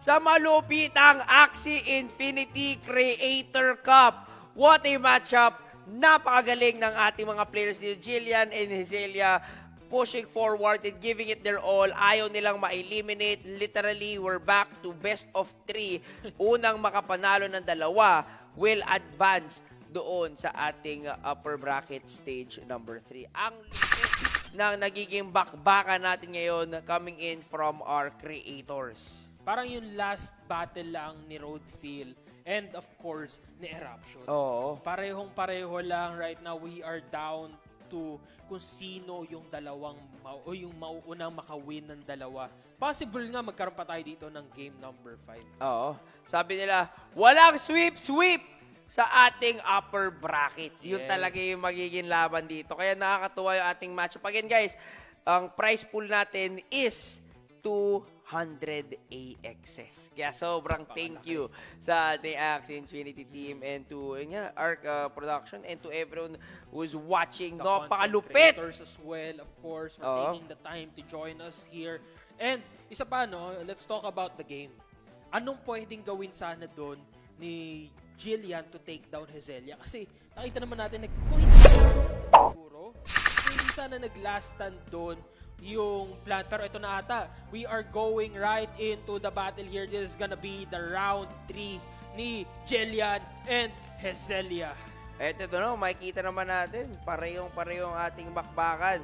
sa malupitang Axie Infinity Creator Cup. What a matchup! Napakagaling ng ating mga players ni Jillian and Hezelia pushing forward and giving it their all. Ayaw nilang ma-eliminate. Literally, we're back to best of three. Unang makapanalo ng dalawa will advance doon sa ating uh, upper bracket stage number 3. Ang limit ng nagiging bakbakan natin ngayon coming in from our creators. Parang yung last battle lang ni Road Feel and of course ni Eruption. Oo. Parehong pareho lang right now we are down to kung sino yung dalawang o yung mauunang makawin ng dalawa. Possible nga magkaroon pa tayo dito ng game number 5. Oo. Sabi nila, walang sweep sweep sa ating upper bracket. Yes. Talaga yung magiging laban dito. Kaya nakakatuwa yung ating matchup. Again guys, ang prize pool natin is 2 100AXs. Kaya sobrang thank you sa ating Axie Infinity team and to yun nga, Arc uh, Production and to everyone who's watching. The no, pakalupit! as well, of course, for uh -oh. taking the time to join us here. And isa pa, no, let's talk about the game. Anong pwedeng gawin sana doon ni Jillian to take down Hezelia? Kasi nakita naman natin, nag-coin siguro. Hindi sana nag-last stand doon yung plan. Pero ito na ata, we are going right into the battle here. This is gonna be the round 3 ni Jillian and Hezelia. Eto ito no, makikita naman natin, parehong-pareho ang ating bakbakan.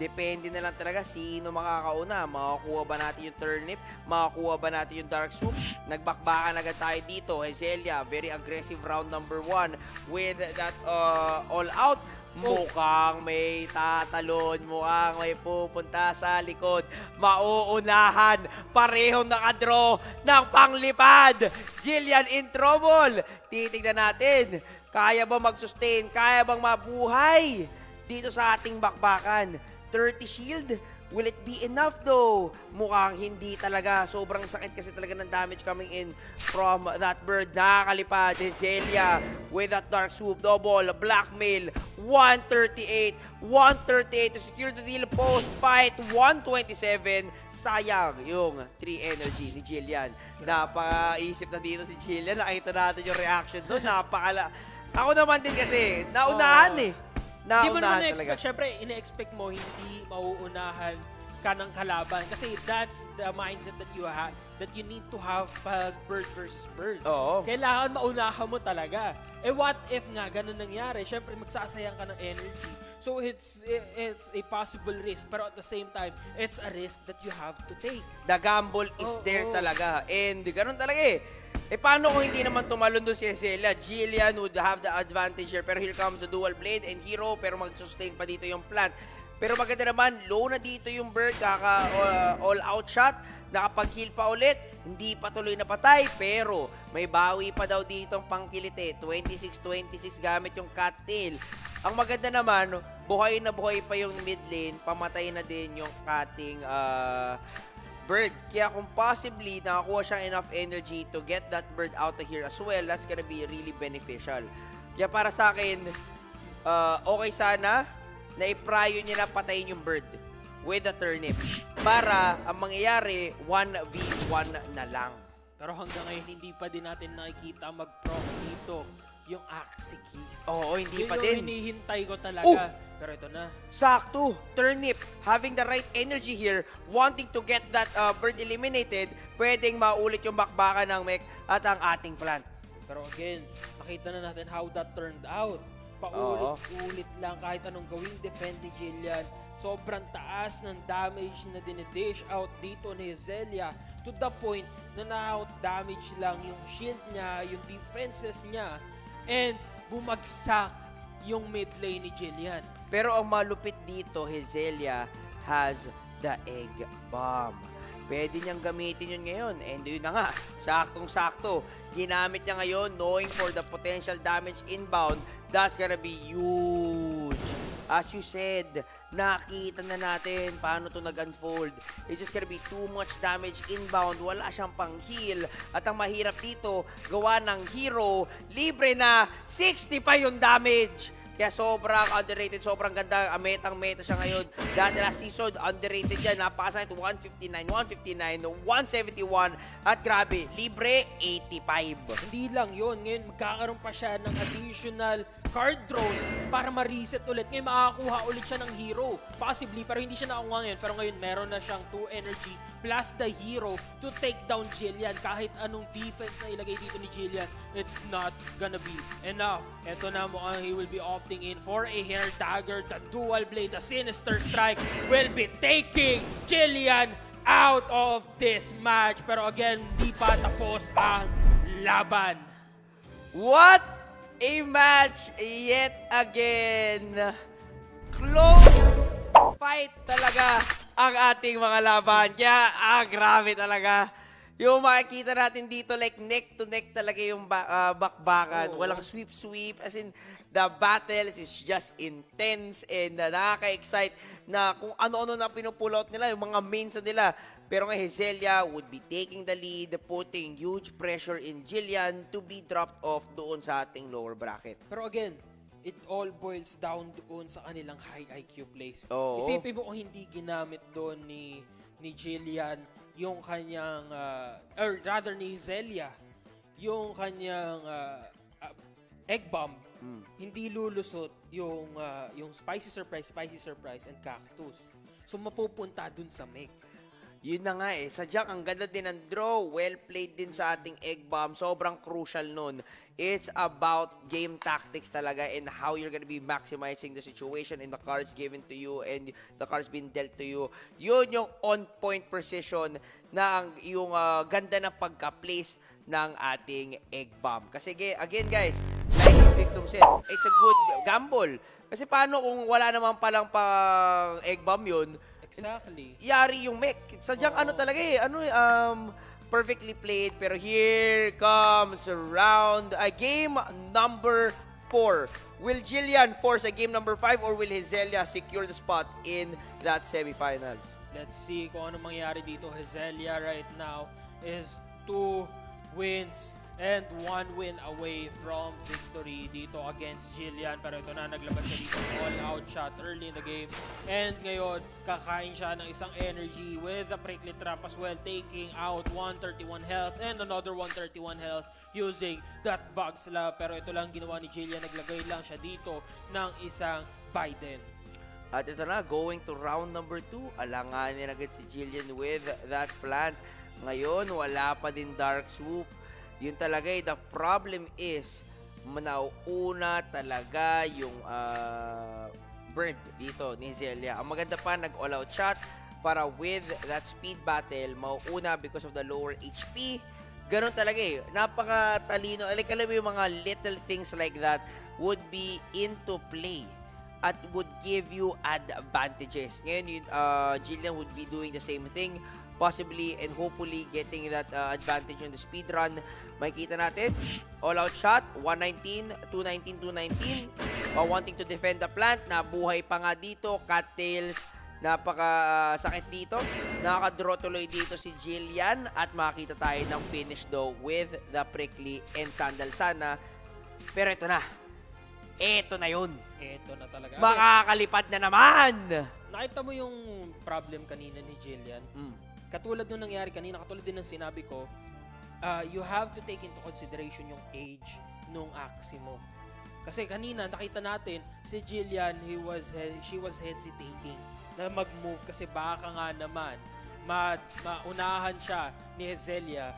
Depende na lang talaga sino makakauna. Makakuha ba natin yung turnip? Makakuha ba natin yung dark soup? Nagbakbakan agad tayo dito. Hezelia, very aggressive round number one with that uh, all out. Mukhang may tatalon, mukhang may pupunta sa likod. Mauunahan, parehong nakadraw ng panglipad. Jillian in trouble. Titignan natin, kaya ba mag-sustain? Kaya bang mabuhay dito sa ating bakbakan? 30 shield? Will it be enough though? Mukhang hindi talaga. Sobrang sakit kasi talaga ng damage coming in from that bird. Nakakalipad. Zelia with that dark swoop. Double. Blackmail. 138. 138 to secure the deal post fight. 127. Sayang yung 3 energy ni Jillian. Napaisip na dito si Jillian. Nakita natin yung reaction doon. Napakala... Ako naman din kasi, naunahan eh. Di mo Naunahan naman talaga. expect, syempre, ine-expect mo hindi mauunahan ka ng kalaban. Kasi that's the mindset that you have, that you need to have pag bird versus bird. Oo. Kailangan maunahan mo talaga. Eh what if nga ganun nangyari? Syempre, magsasayang ka ng energy. So it's it's a possible risk. Pero at the same time, it's a risk that you have to take. the gamble is Oo. there talaga. And ganun talaga eh. Eh paano kung hindi naman tumalon doon si Celia? Jillian would have the advantage here. Pero here comes the dual blade and hero. Pero mag-sustain pa dito yung plant. Pero maganda naman, low na dito yung bird. Kaka uh, all out shot. Nakapag-heal pa ulit. Hindi pa tuloy na patay. Pero may bawi pa daw dito ang pangkilite. 26-26 gamit yung cattail. Ang maganda naman, buhay na buhay pa yung mid lane. Pamatay na din yung cutting uh, bird. Kaya kung possibly nakakuha siyang enough energy to get that bird out of here as well, that's gonna be really beneficial. Kaya para sa akin, uh, okay sana na iprayo niya na patayin yung bird with the turnip para ang mangyayari 1v1 na lang. Pero hanggang ngayon, hindi pa din natin nakikita mag-proc dito yung Axie Keys. Oo, hindi Yun pa yung din. hinihintay ko talaga. Oh! Pero ito na. Sakto, turnip, having the right energy here, wanting to get that uh, bird eliminated, pwedeng maulit yung bakbakan ng mech at ang ating plant. Pero again, nakita na natin how that turned out. Paulit-ulit lang kahit anong gawing defend ni Jillian. Sobrang taas ng damage na dinidish out dito ni Zelia to the point na na-out damage lang yung shield niya, yung defenses niya. and bumagsak yung mid lane ni Jillian. Pero ang malupit dito, Hezelia has the egg bomb. Pwede niyang gamitin yun ngayon. And yun na nga, saktong-sakto. Ginamit niya ngayon knowing for the potential damage inbound. That's gonna be huge. As you said, nakita na natin paano to nag-unfold. It's just gonna be too much damage inbound. Wala siyang pang heal. At ang mahirap dito, gawa ng hero, libre na 60 pa yung damage. Kaya sobrang underrated, sobrang ganda. Ang metang meta siya ngayon. Dati last season, underrated yan. Napakasakit, 159, 159, 171. At grabe, libre, 85. Hindi lang yun. Ngayon, magkakaroon pa siya ng additional card draws para ma-reset ulit. Ngayon, makakakuha ulit siya ng hero. Possibly, pero hindi siya nakakuha ngayon. Pero ngayon, meron na siyang 2 energy plus the hero to take down Jillian. Kahit anong defense na ilagay dito ni Jillian, it's not gonna be enough. Ito na mukhang he will be opting in for a hair dagger. The dual blade, the sinister strike will be taking Jillian out of this match. Pero again, di pa tapos ang laban. What a match yet again. Close fight talaga ang ating mga laban. Kaya, ah, grabe talaga. Yung makikita natin dito, like neck to neck talaga yung ba- ah, bakbakan. Oo. Walang sweep-sweep. As in, the battles is just intense and uh, nakaka-excite na kung ano-ano na pinupulot nila, yung mga mains nila. Pero nga Hezelia would be taking the lead, putting huge pressure in Jillian to be dropped off doon sa ating lower bracket. Pero again, it all boils down doon sa kanilang high IQ plays. Oo. Isipin mo kung hindi ginamit doon ni ni Jillian yung kanyang uh, or rather ni Zelia yung kanyang uh, uh, egg bomb Hmm. hindi lulusot yung uh, yung spicy surprise spicy surprise and cactus so mapupunta dun sa mech Yun na nga eh. Sadyang ang ganda din ng draw. Well played din sa ating egg bomb. Sobrang crucial nun. It's about game tactics talaga and how you're gonna be maximizing the situation and the cards given to you and the cards being dealt to you. Yun yung on-point precision na ang, yung ah, ganda ng pagka-place ng ating egg bomb. Kasi again guys, like Victim said, it's a good gamble. Kasi paano kung wala naman palang pang egg bomb yun, exactly yari yung mech. Sadyang Oo. ano talaga eh, ano eh, um, perfectly played. Pero here comes round, a game number 4. Will Jillian force a game number 5 or will Hezelia secure the spot in that semifinals? Let's see kung ano mangyari dito. Hezelia right now is two wins and one win away from victory dito against Jillian. Pero ito na, naglabas siya dito all-out shot early in the game. And ngayon, kakain siya ng isang energy with the prickly trap as well, taking out 131 health and another 131 health using that bug slap. Pero ito lang ginawa ni Jillian, naglagay lang siya dito ng isang Biden. At ito na, going to round number 2. Alanganin agad si Jillian with that plant. Ngayon, wala pa din Dark Swoop. Yun talaga eh, the problem is, manauuna talaga yung ah, bird dito ni Zelia. Ang maganda pa, nag-all out shot para with that speed battle, mauuna because of the lower HP. Ganon talaga eh. Napaka-talino. Like, alam mo yung mga little things like that would be into play at would give you advantages. Ngayon, uh, Jillian would be doing the same thing, possibly and hopefully getting that uh, advantage on the speed run. Makikita natin, all-out shot, 119, 219, 219. Uh, wanting to defend the plant, nabuhay pa nga dito, cattails, napaka uh, sakit dito. Nakaka-draw tuloy dito si Jillian at makakita tayo ng finish though with the prickly and sandal sana. Pero ito na. Ito na yun. Ito na talaga. Makakalipad na naman! Nakita mo yung problem kanina ni Jillian? Mm. Katulad nung nangyari kanina, katulad din ng sinabi ko, uh, you have to take into consideration yung age nung Axie mo. Kasi kanina, nakita natin, si Jillian, he was, he- she was hesitating na mag-move kasi baka nga naman ma maunahan siya ni Hezelia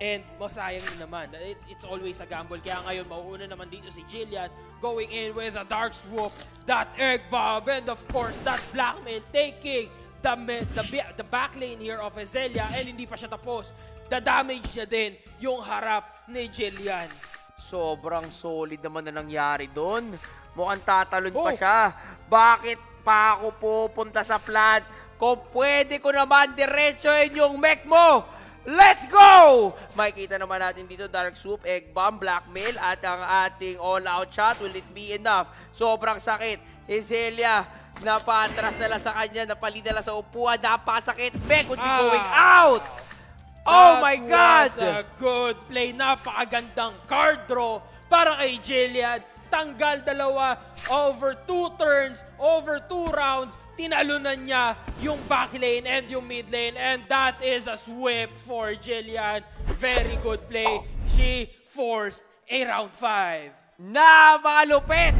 and masayang din naman. It, it's always a gamble. Kaya ngayon, mauuna naman dito si Jillian going in with a dark swoop, that egg bomb, and of course, that blackmail taking the, the, the back lane here of Hezelia and hindi pa siya tapos. The damage niya din yung harap ni Jillian. Sobrang solid naman na nangyari doon. Mukhang tatalon pa Oh. siya. Bakit pa ako pupunta sa plant? Kung pwede ko naman diretsoin yung mech mo! Let's go! Makikita naman natin dito Dark Soup, Egg Bomb, Blackmail at ang ating all-out shot. Will it be enough? Sobrang sakit. Hezelia, napatras na lang sa kanya, napalida lang sa upuan. Napakasakit. Mech would be Ah. going out! Oh That my God! was a good play. Napakagandang card draw para kay Jillian. Tanggal dalawa over two turns, over two rounds. Tinalunan niya yung back lane and yung mid lane. And that is a sweep for Jillian. Very good play. She forced a round five. Napakalupit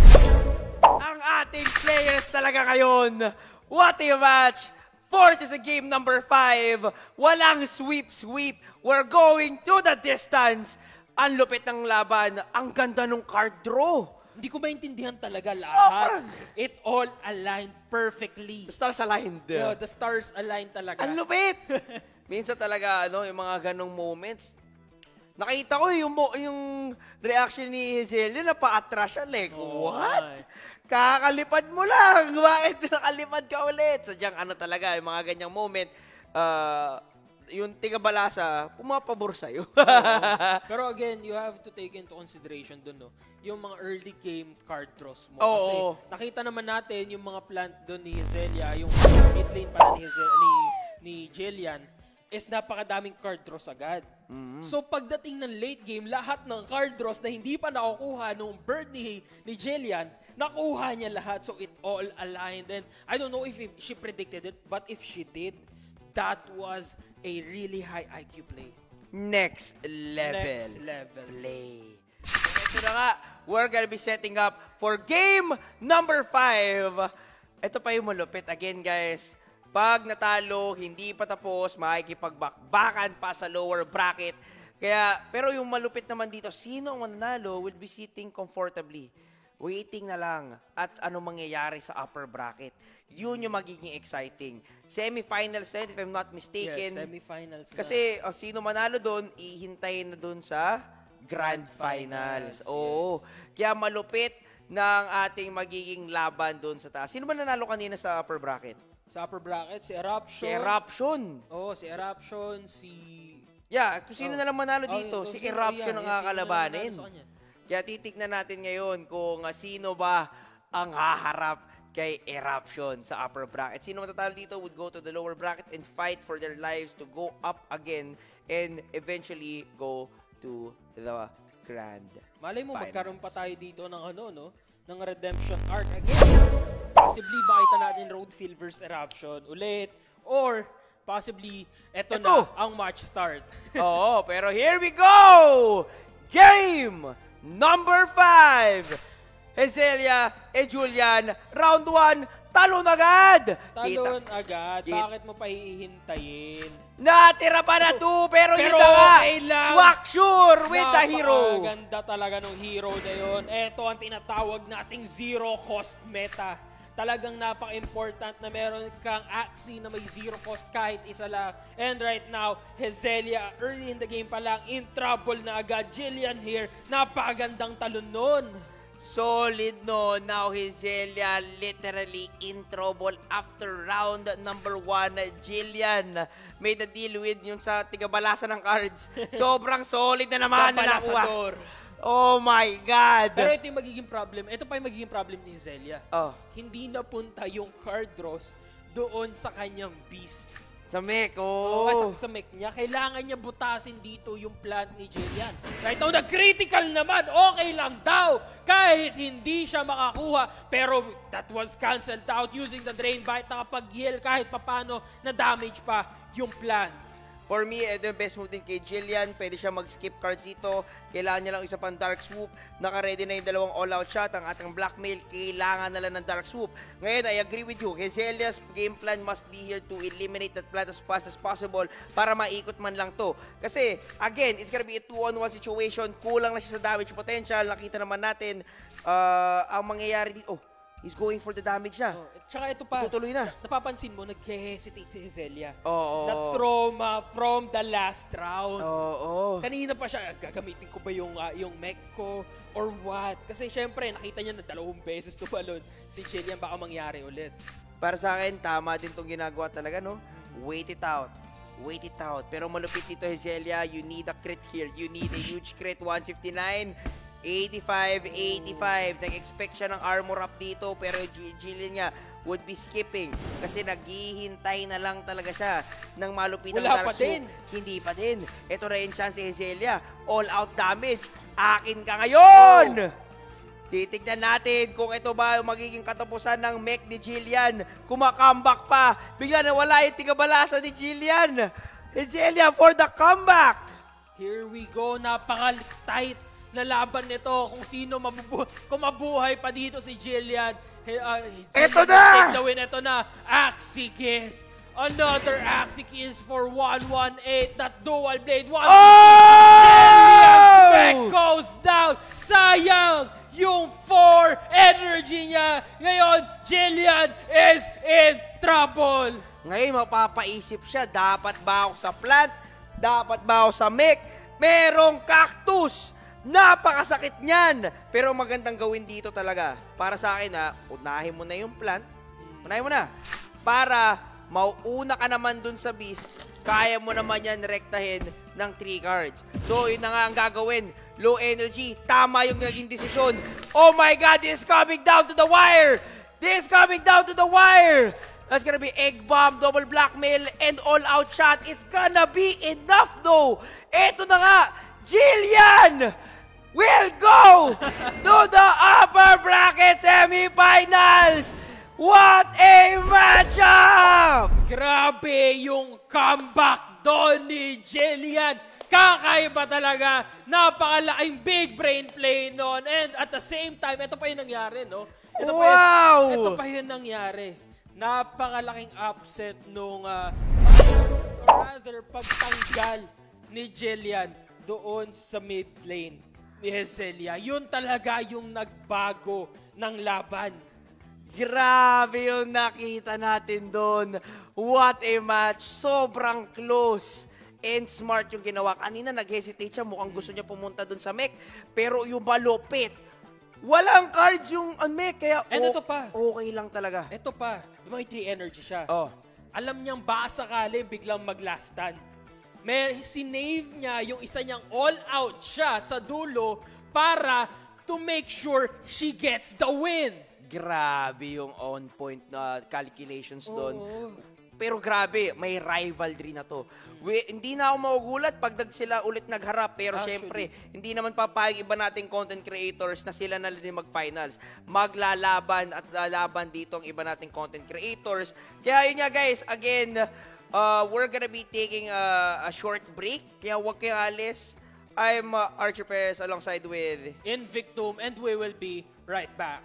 ang ating players talaga ngayon. What a match! Forces a game number 5. Walang sweep-sweep. We're going to the distance. Ang lupit ng laban. Ang ganda ng card draw. Hindi ko maintindihan talaga Sobrang! lahat. It all aligned perfectly. Stars aligned. Yeah, the stars aligned talaga. Ang lupit! Minsan talaga, ano, yung mga ganong moments, nakita ko yung, yung reaction ni Hazel, na pa-atras siya, like, Oo what? eh. Kakalipad mo lang! Bakit nakalipad ka ulit? Sadyang ano talaga, yung mga ganyang moment, ah, yung tigabalasa, pumapabor sa'yo. Pero again, you have to take into consideration dun, no? Yung mga early game card draws mo. Oo. Kasi nakita naman natin yung mga plant dun ni Hezelia, yung mid lane pala ni, Heze, ni, ni Jillian, is napakadaming card draws agad. Mm-hmm. So pagdating ng late game, lahat ng card draws na hindi pa nakukuha nung bird ni, ni Jillian, nakuha niya lahat. So it all aligned. And I don't know if she predicted it, but if she did, that was a really high IQ play. Next level. Next level. Play. Ito na nga, we're gonna be setting up for game number 5. Ito pa yung malupit. Again, guys, pag natalo, hindi pa tapos, makikipagbakbakan pa sa lower bracket. Kaya, pero yung malupit naman dito, sino ang mananalo will be sitting comfortably. Waiting na lang at ano mangyayari sa upper bracket. Yun yung magiging exciting. Semifinals na yun, if I'm not mistaken. Yes, semifinals na. Kasi oh, sino manalo doon, ihintayin na doon sa Grand Finals, Finals. Oo. Kaya malupit ng ating magiging laban doon sa taas. Sino ba nanalo kanina sa upper bracket? Sa upper bracket, si Eruption. Si Eruption. Oo, si Eruption, si... Yeah, kung sino Oh. na lang manalo Oh, dito, oh, si Eruption ang yeah, sino Kaya titignan natin ngayon kung ah, sino ba ang haharap kay Eruption sa upper bracket. Sino matatalo dito would go to the lower bracket and fight for their lives to go up again and eventually go to the Grand Malay mo, Finals. magkaroon pa tayo dito ng ano, no? Ng redemption arc again. Possibly, makita natin Roadfield versus Eruption ulit. Or, possibly, eto, Eto. na ang match start. Oo, pero here we go! Game number 5! Hezelia and Julian, round 1, talon agad! Talon Kita- agad. Kit- Bakit mo pa hihintayin? Natira pa na 2, pero, Pero yun na nga, okay lang. swak sure with the hero. Napakaganda talaga ng hero na yun. Ito ang tinatawag nating zero cost meta. Talagang napaka-important na meron kang Axie na may zero cost kahit isa lang. And right now, Hezelia, early in the game pa lang, in trouble na agad. Jillian here, napakagandang talon nun. Solid no. Now Hezelia literally in trouble after round number 1. Jillian made a deal with yung sa tigabalasa ng cards. Sobrang solid na naman na nakuha. Oh my God! Pero ito yung magiging problem. Ito pa yung magiging problem ni Hezelia. oh, Hindi napunta yung card draws doon sa kanyang beast. sa Mick, Oo, oh. sa, sa mech niya, kailangan niya butasin dito yung plant ni Jillian. Right now, the critical naman, okay lang daw. Kahit hindi siya makakuha. Pero that was cancelled out using the Drain Bite. Nakapag-heal kahit papano na damage pa yung plant. For me, ito yung best move din kay Jillian. Pwede siya mag-skip cards dito. Kailangan niya lang isa pang Dark Swoop. Naka-ready na yung dalawang all-out shot. Ang ating Blackmail, kailangan na lang ng Dark Swoop. Ngayon, I agree with you. Hezelia's game plan must be here to eliminate that plant as fast as possible para maikot man lang to. Kasi, again, it's gonna be a 2-on-1 situation. Kulang na siya sa damage potential. Nakita naman natin uh, ang mangyayari dito. Oh, He's going for the damage na. Oh, at saka ito pa, Tutuloy na. napapansin mo, nag-hesitate si Hezelia. Oo. Na-trauma from the last round. Oo. Kanina pa siya, gagamitin ko ba yung, ah, yung mech ko or what? Kasi syempre, nakita niya na dalawang beses tumalon si Jillian, baka mangyari ulit. Para sa akin, tama din tong ginagawa talaga, no? Wait it out. Wait it out. Pero malupit dito, Hezelia, you need a crit here. You need a huge crit. 159. 85, 85. Nag-expect siya ng armor up dito, pero Jillian nga would be skipping kasi naghihintay na lang talaga siya ng malupitang Wala Dark pa din. Hindi pa din. Ito na yung chance si Hezelia. All out damage. Akin ka ngayon! Titignan natin kung ito ba yung magiging katapusan ng mech ni Jillian. Kumakambak pa. Bigla na wala yung tigabalasa ni Jillian. Hezelia for the comeback. Here we go, napaka-tight na laban nito kung sino mabubuhay, kung mabuhay pa dito si Jillian. Uh, will na! Take the win. Ito na, Axie Kiss. Another Axie Kiss for 118. That dual blade. 1 Spec Oh! goes down. Sayang yung 4 energy niya. Ngayon, Jillian is in trouble. Ngayon, mapapaisip siya, dapat ba ako sa plant? Dapat ba ako sa mech? Merong cactus! Napakasakit niyan! Pero magandang gawin dito talaga. Para sa akin ha, unahin mo na yung plant. Unahin mo na. Para mauuna ka naman dun sa beast, kaya mo naman yan rektahin ng 3 cards. So, yun na nga ang gagawin. Low energy, tama yung naging desisyon. Oh my God, this is coming down to the wire! This is coming down to the wire! That's gonna be egg bomb, double blackmail, and all-out shot. It's gonna be enough though! Eto na nga, Jillian will go to the upper bracket semifinals! What a matchup! Grabe yung comeback doon ni Jillian. Kakaiba talaga. Napakalaking big brain play noon. And at the same time, ito pa yung nangyari, no? Ito pa Wow! Yung, ito pa yung nangyari. Napakalaking upset nung, uh, or rather, pagtanggal ni Jillian doon sa mid lane ni Hezelia. Yun talaga yung nagbago ng laban. Grabe yung nakita natin doon. What a match. Sobrang close. And smart yung ginawa. Kanina nag-hesitate siya. Mukhang gusto niya pumunta doon sa mech. Pero yung malupit. Walang cards yung on mech. Kaya And ito pa. okay lang talaga. Ito pa, may 3 energy siya. Oh. alam niyang baka sakali biglang mag-last stand. May sinave niya yung isa niyang all-out shot sa dulo para to make sure she gets the win. Grabe yung on-point na calculations doon. Oo. Pero grabe, may rivalry na to. We, hindi na ako magugulat pag nag sila ulit nagharap. Pero Actually. syempre, hindi naman papayag iba nating content creators na sila na din mag-finals. Maglalaban at lalaban dito ang iba nating content creators. Kaya yun nga guys, again, uh, we're gonna be taking a, a short break. Kaya huwag kayo alis. I'm uh, Archer Perez alongside with... Invictum and we will be right back,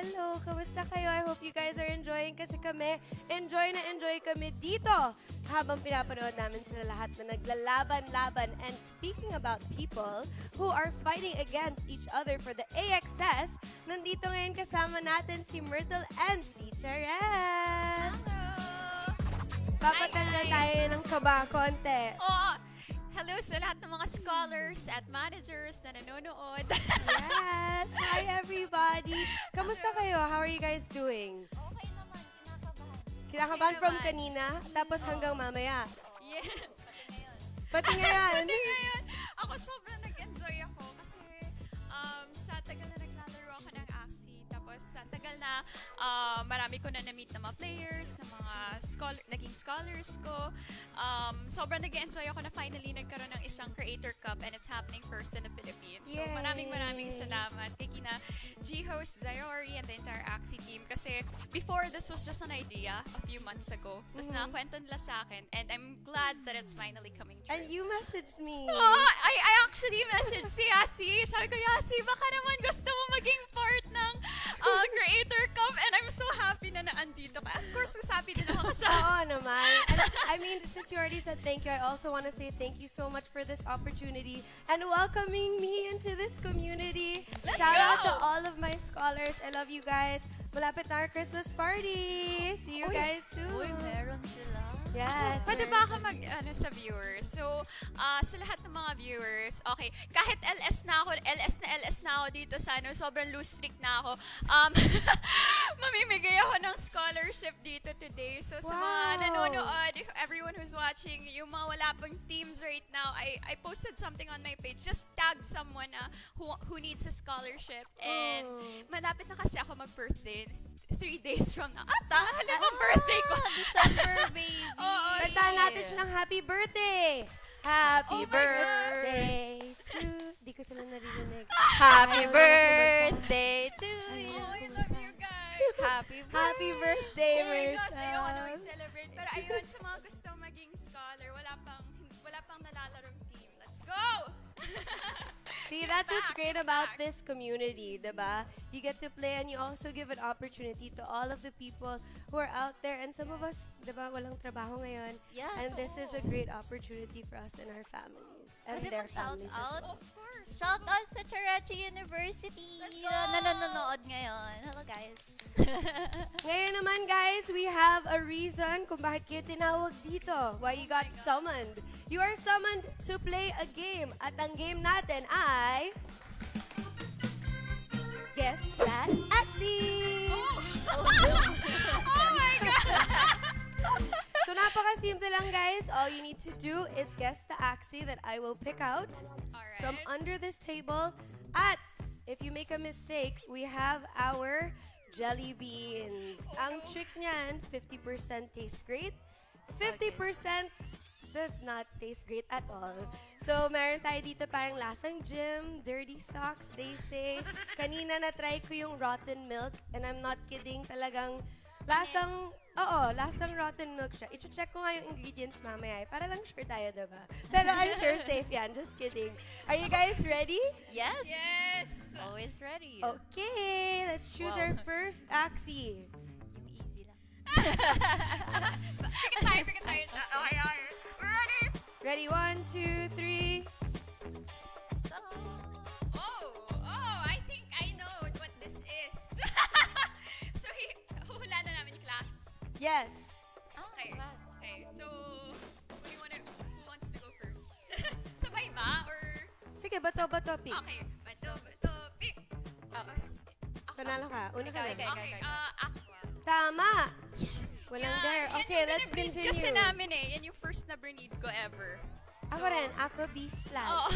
hello, kamusta kayo? I hope you guys are enjoying kasi kami, enjoy na enjoy kami dito habang pinapanood namin sila lahat na naglalaban-laban. And speaking about people who are fighting against each other for the AXS, nandito ngayon kasama natin si Myrtle and si. Papatanggal Hi, guys. tayo ng kaba konti. Oo. Hello sa lahat ng scholars at managers na nanonood. Yes! Hi, everybody! Kamusta kayo? How are you guys doing? okay naman, kinakabahan. Kinakabahan Okay from naman. kanina, tapos hanggang mamaya. Yes. Pati ngayon. Pati ngayon, ako sobrang nag-enjoy ako kasi um, sa tagal na Tapos sa tagal na uh, marami ko na na-meet na mga players, na mga scholar, naging scholars ko, um, sobrang nag-enjoy ako na finally nagkaroon ng isang Creator Cup and it's happening first in the Philippines. So Yay! maraming maraming salamat kay kina G-Host, Zayori, and the entire Axie team kasi before this was just an idea a few months ago. Tapos Mhm. nakakwento nila sa akin and I'm glad that it's finally coming true. And you messaged me. Oh, I, I actually messaged si Yasi. Sabi ko, Yasi, baka naman gusto mo maging part ng uh, Creator Cup and I'm so happy na naandito ka. Of course, sabi din ako sa... Oo naman. And, I mean, since you already said thank you, I also want to say thank you so much for this opportunity and welcoming me into this community. Let's Shout out to all of my scholars. I love you guys. Malapit na our Christmas party. See you Uy, guys soon. Uy, meron sila. Yes. Pwede ba ako mag, ano, sa viewers? So, ah, sa lahat ng mga viewers, okay, kahit LS na ako, LS na LS na ako dito sa ano, sobrang loose streak na ako, um, mamimigay ako ng scholarship dito today. So, sa mga Wow. nanonood, if everyone who's watching, yung mga wala pang teams right now, I, I posted something on my page. Just tag someone na who, who needs a scholarship. And Oh. malapit na kasi ako mag-birthday. Three days from now. Ata, halimbawa birthday ko. December, baby. Oo, Kantahan natin siya ng happy birthday! Happy Oh birthday to... Di ko sila naririnig. Happy birthday to you. Oh, I love you guys. Happy birthday. Happy birthday, Oh my gosh, ayoko na Myrtle. mag-celebrate. Pero ayun, sa mga gustong maging scholar, wala pang See, that's what's great about this community, diba? You get to play and you also give an opportunity to all of the people who are out there. And some of us, diba, walang trabaho ngayon. Yes. And this is a great opportunity for us and our families. And Pwede their families as out? Of course. Shout out sa Charechi University Let's go! na nanonood ngayon. Hello, guys. Ngayon naman, guys, we have a reason kung bakit kayo tinawag dito. Why you got summoned. You are summoned to play a game. At ang game natin ay... Guess That Axie! oh my God! So napakasimple lang guys. All you need to do is guess the axie that I will pick out Alright. from under this table. At if you make a mistake, we have our jelly beans. Ang trick niyan, 50% tastes great. 50% does not taste great at all. So, meron tayo dito parang lasang gym, dirty socks, they say. Kanina na-try ko yung rotten milk and I'm not kidding, talagang lasang, oo, lasang rotten milk siya. I-check ko nga yung ingredients mamaya eh, para lang sure tayo, diba? Pero I'm sure safe yan, just kidding. Are you guys ready? yes. Yes! Always ready. Okay, let's choose Wow. our first axie. Yung easy lang. Pick a time, pick a time. Okay, okay. We're ready! Ready? One, two, three. Yes. Okay. Okay, so, who do you wanna, who wants to go first? Sabay ba? Or, Sige, bato, bato, pick. okay, bato, bato, pick. Oh, ako Panalo ka. Una ka na. ikaw. Okay, uh, aqua. Tama. Walang Yeah, Okay, let's continue. kasi namin eh. Yan yung first na breed ko ever. Ako rin. Ako, beast plant. Oo.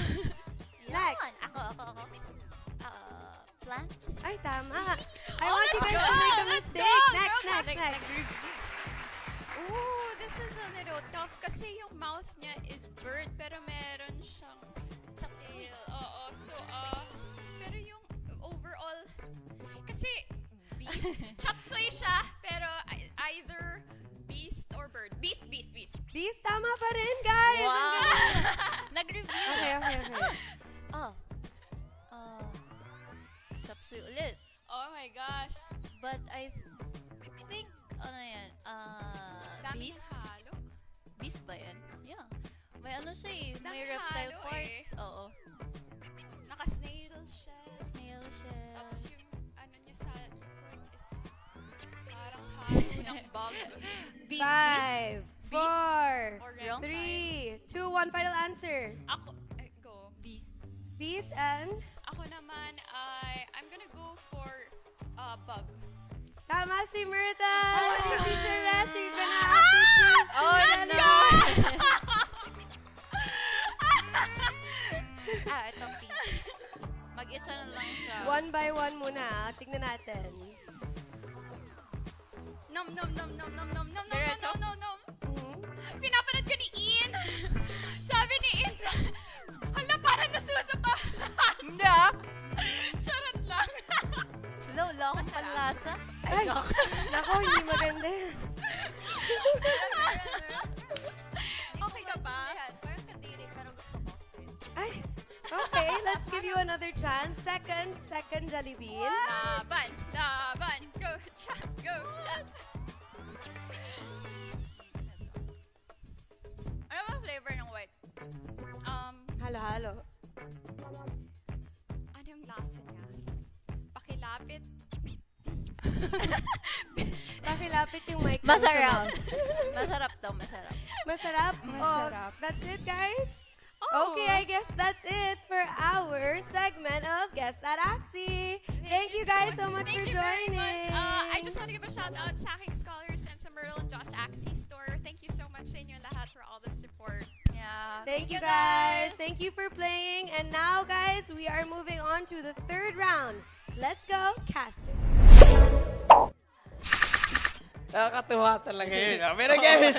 Next. Ako, ako, ako. Plant. Ay, tama. I Oh, want you let's guys go! to make a Let's mistake. go! Next, Girl, next, next. Ooh, this is a little tough kasi yung mouth niya is bird pero meron siyang tail. Oo, so uh, pero yung overall kasi beast, chop suey siya pero either These, tama pa rin, guys. Wow! Nag-review. Okay, okay, okay. Oh. Chapsuy ulit. Oh my gosh. But I think, ano yan, uh, Daming beast, halo. beast ba yan? Yeah. May ano siya eh, may Daming reptile halo parts. eh. Oo. Naka-snail shell. Snail shell. Tapos yung ano niya sa likod is parang halo ng bug. beast, beast. Five, four, Or three, two, one. Final answer. Ako, eh, go. Beast. These and Ako naman ay, I'm gonna go for uh, bug. tama si Myrtle. Oh, Si. Teacher Rest, you're gonna have choose Oh, let's na go! ah, ito pink. Mag-isa na lang siya. One by one muna. ah. Tignan natin. Nom nom nom nom nom nom nom nom Diretso? nom nom nom. Mhm. Pinapanood ko ni Ian. Sabi ni Ian, sa, hala parang nasusuka. Hindi ah! Charot lang. Wala akong panlasa. Ay, joke. Nako, hindi maganda. okay ka ba? Parang kadiri, pero gusto ko. Ay, okay. Let's give you another chance. Second, second jelly bean. Laban, laban, go, chat, go, chat. Ano ba flavor ng white? Um, Halo-halo. Ano yung lasa niya? Pakilapit. Pakilapit yung mic. mo sa Masarap. mouth. masarap to, masarap. Masarap? Masarap. Oh, that's it, guys? Oh. Okay, I guess that's it for our segment of Guess That Axie. Thank you guys so much Thank for you very joining. much. Uh, I just want to give a shout out sa aking scholars and sa Merle and Josh Axie store. Thank you so much sa inyo lahat for all the support. Yeah. Thank you guys. Thank you for playing. And now, guys, we are moving on to the third round. Let's go, Caster. Nakakatuwa talaga yun. ah. Pero guys,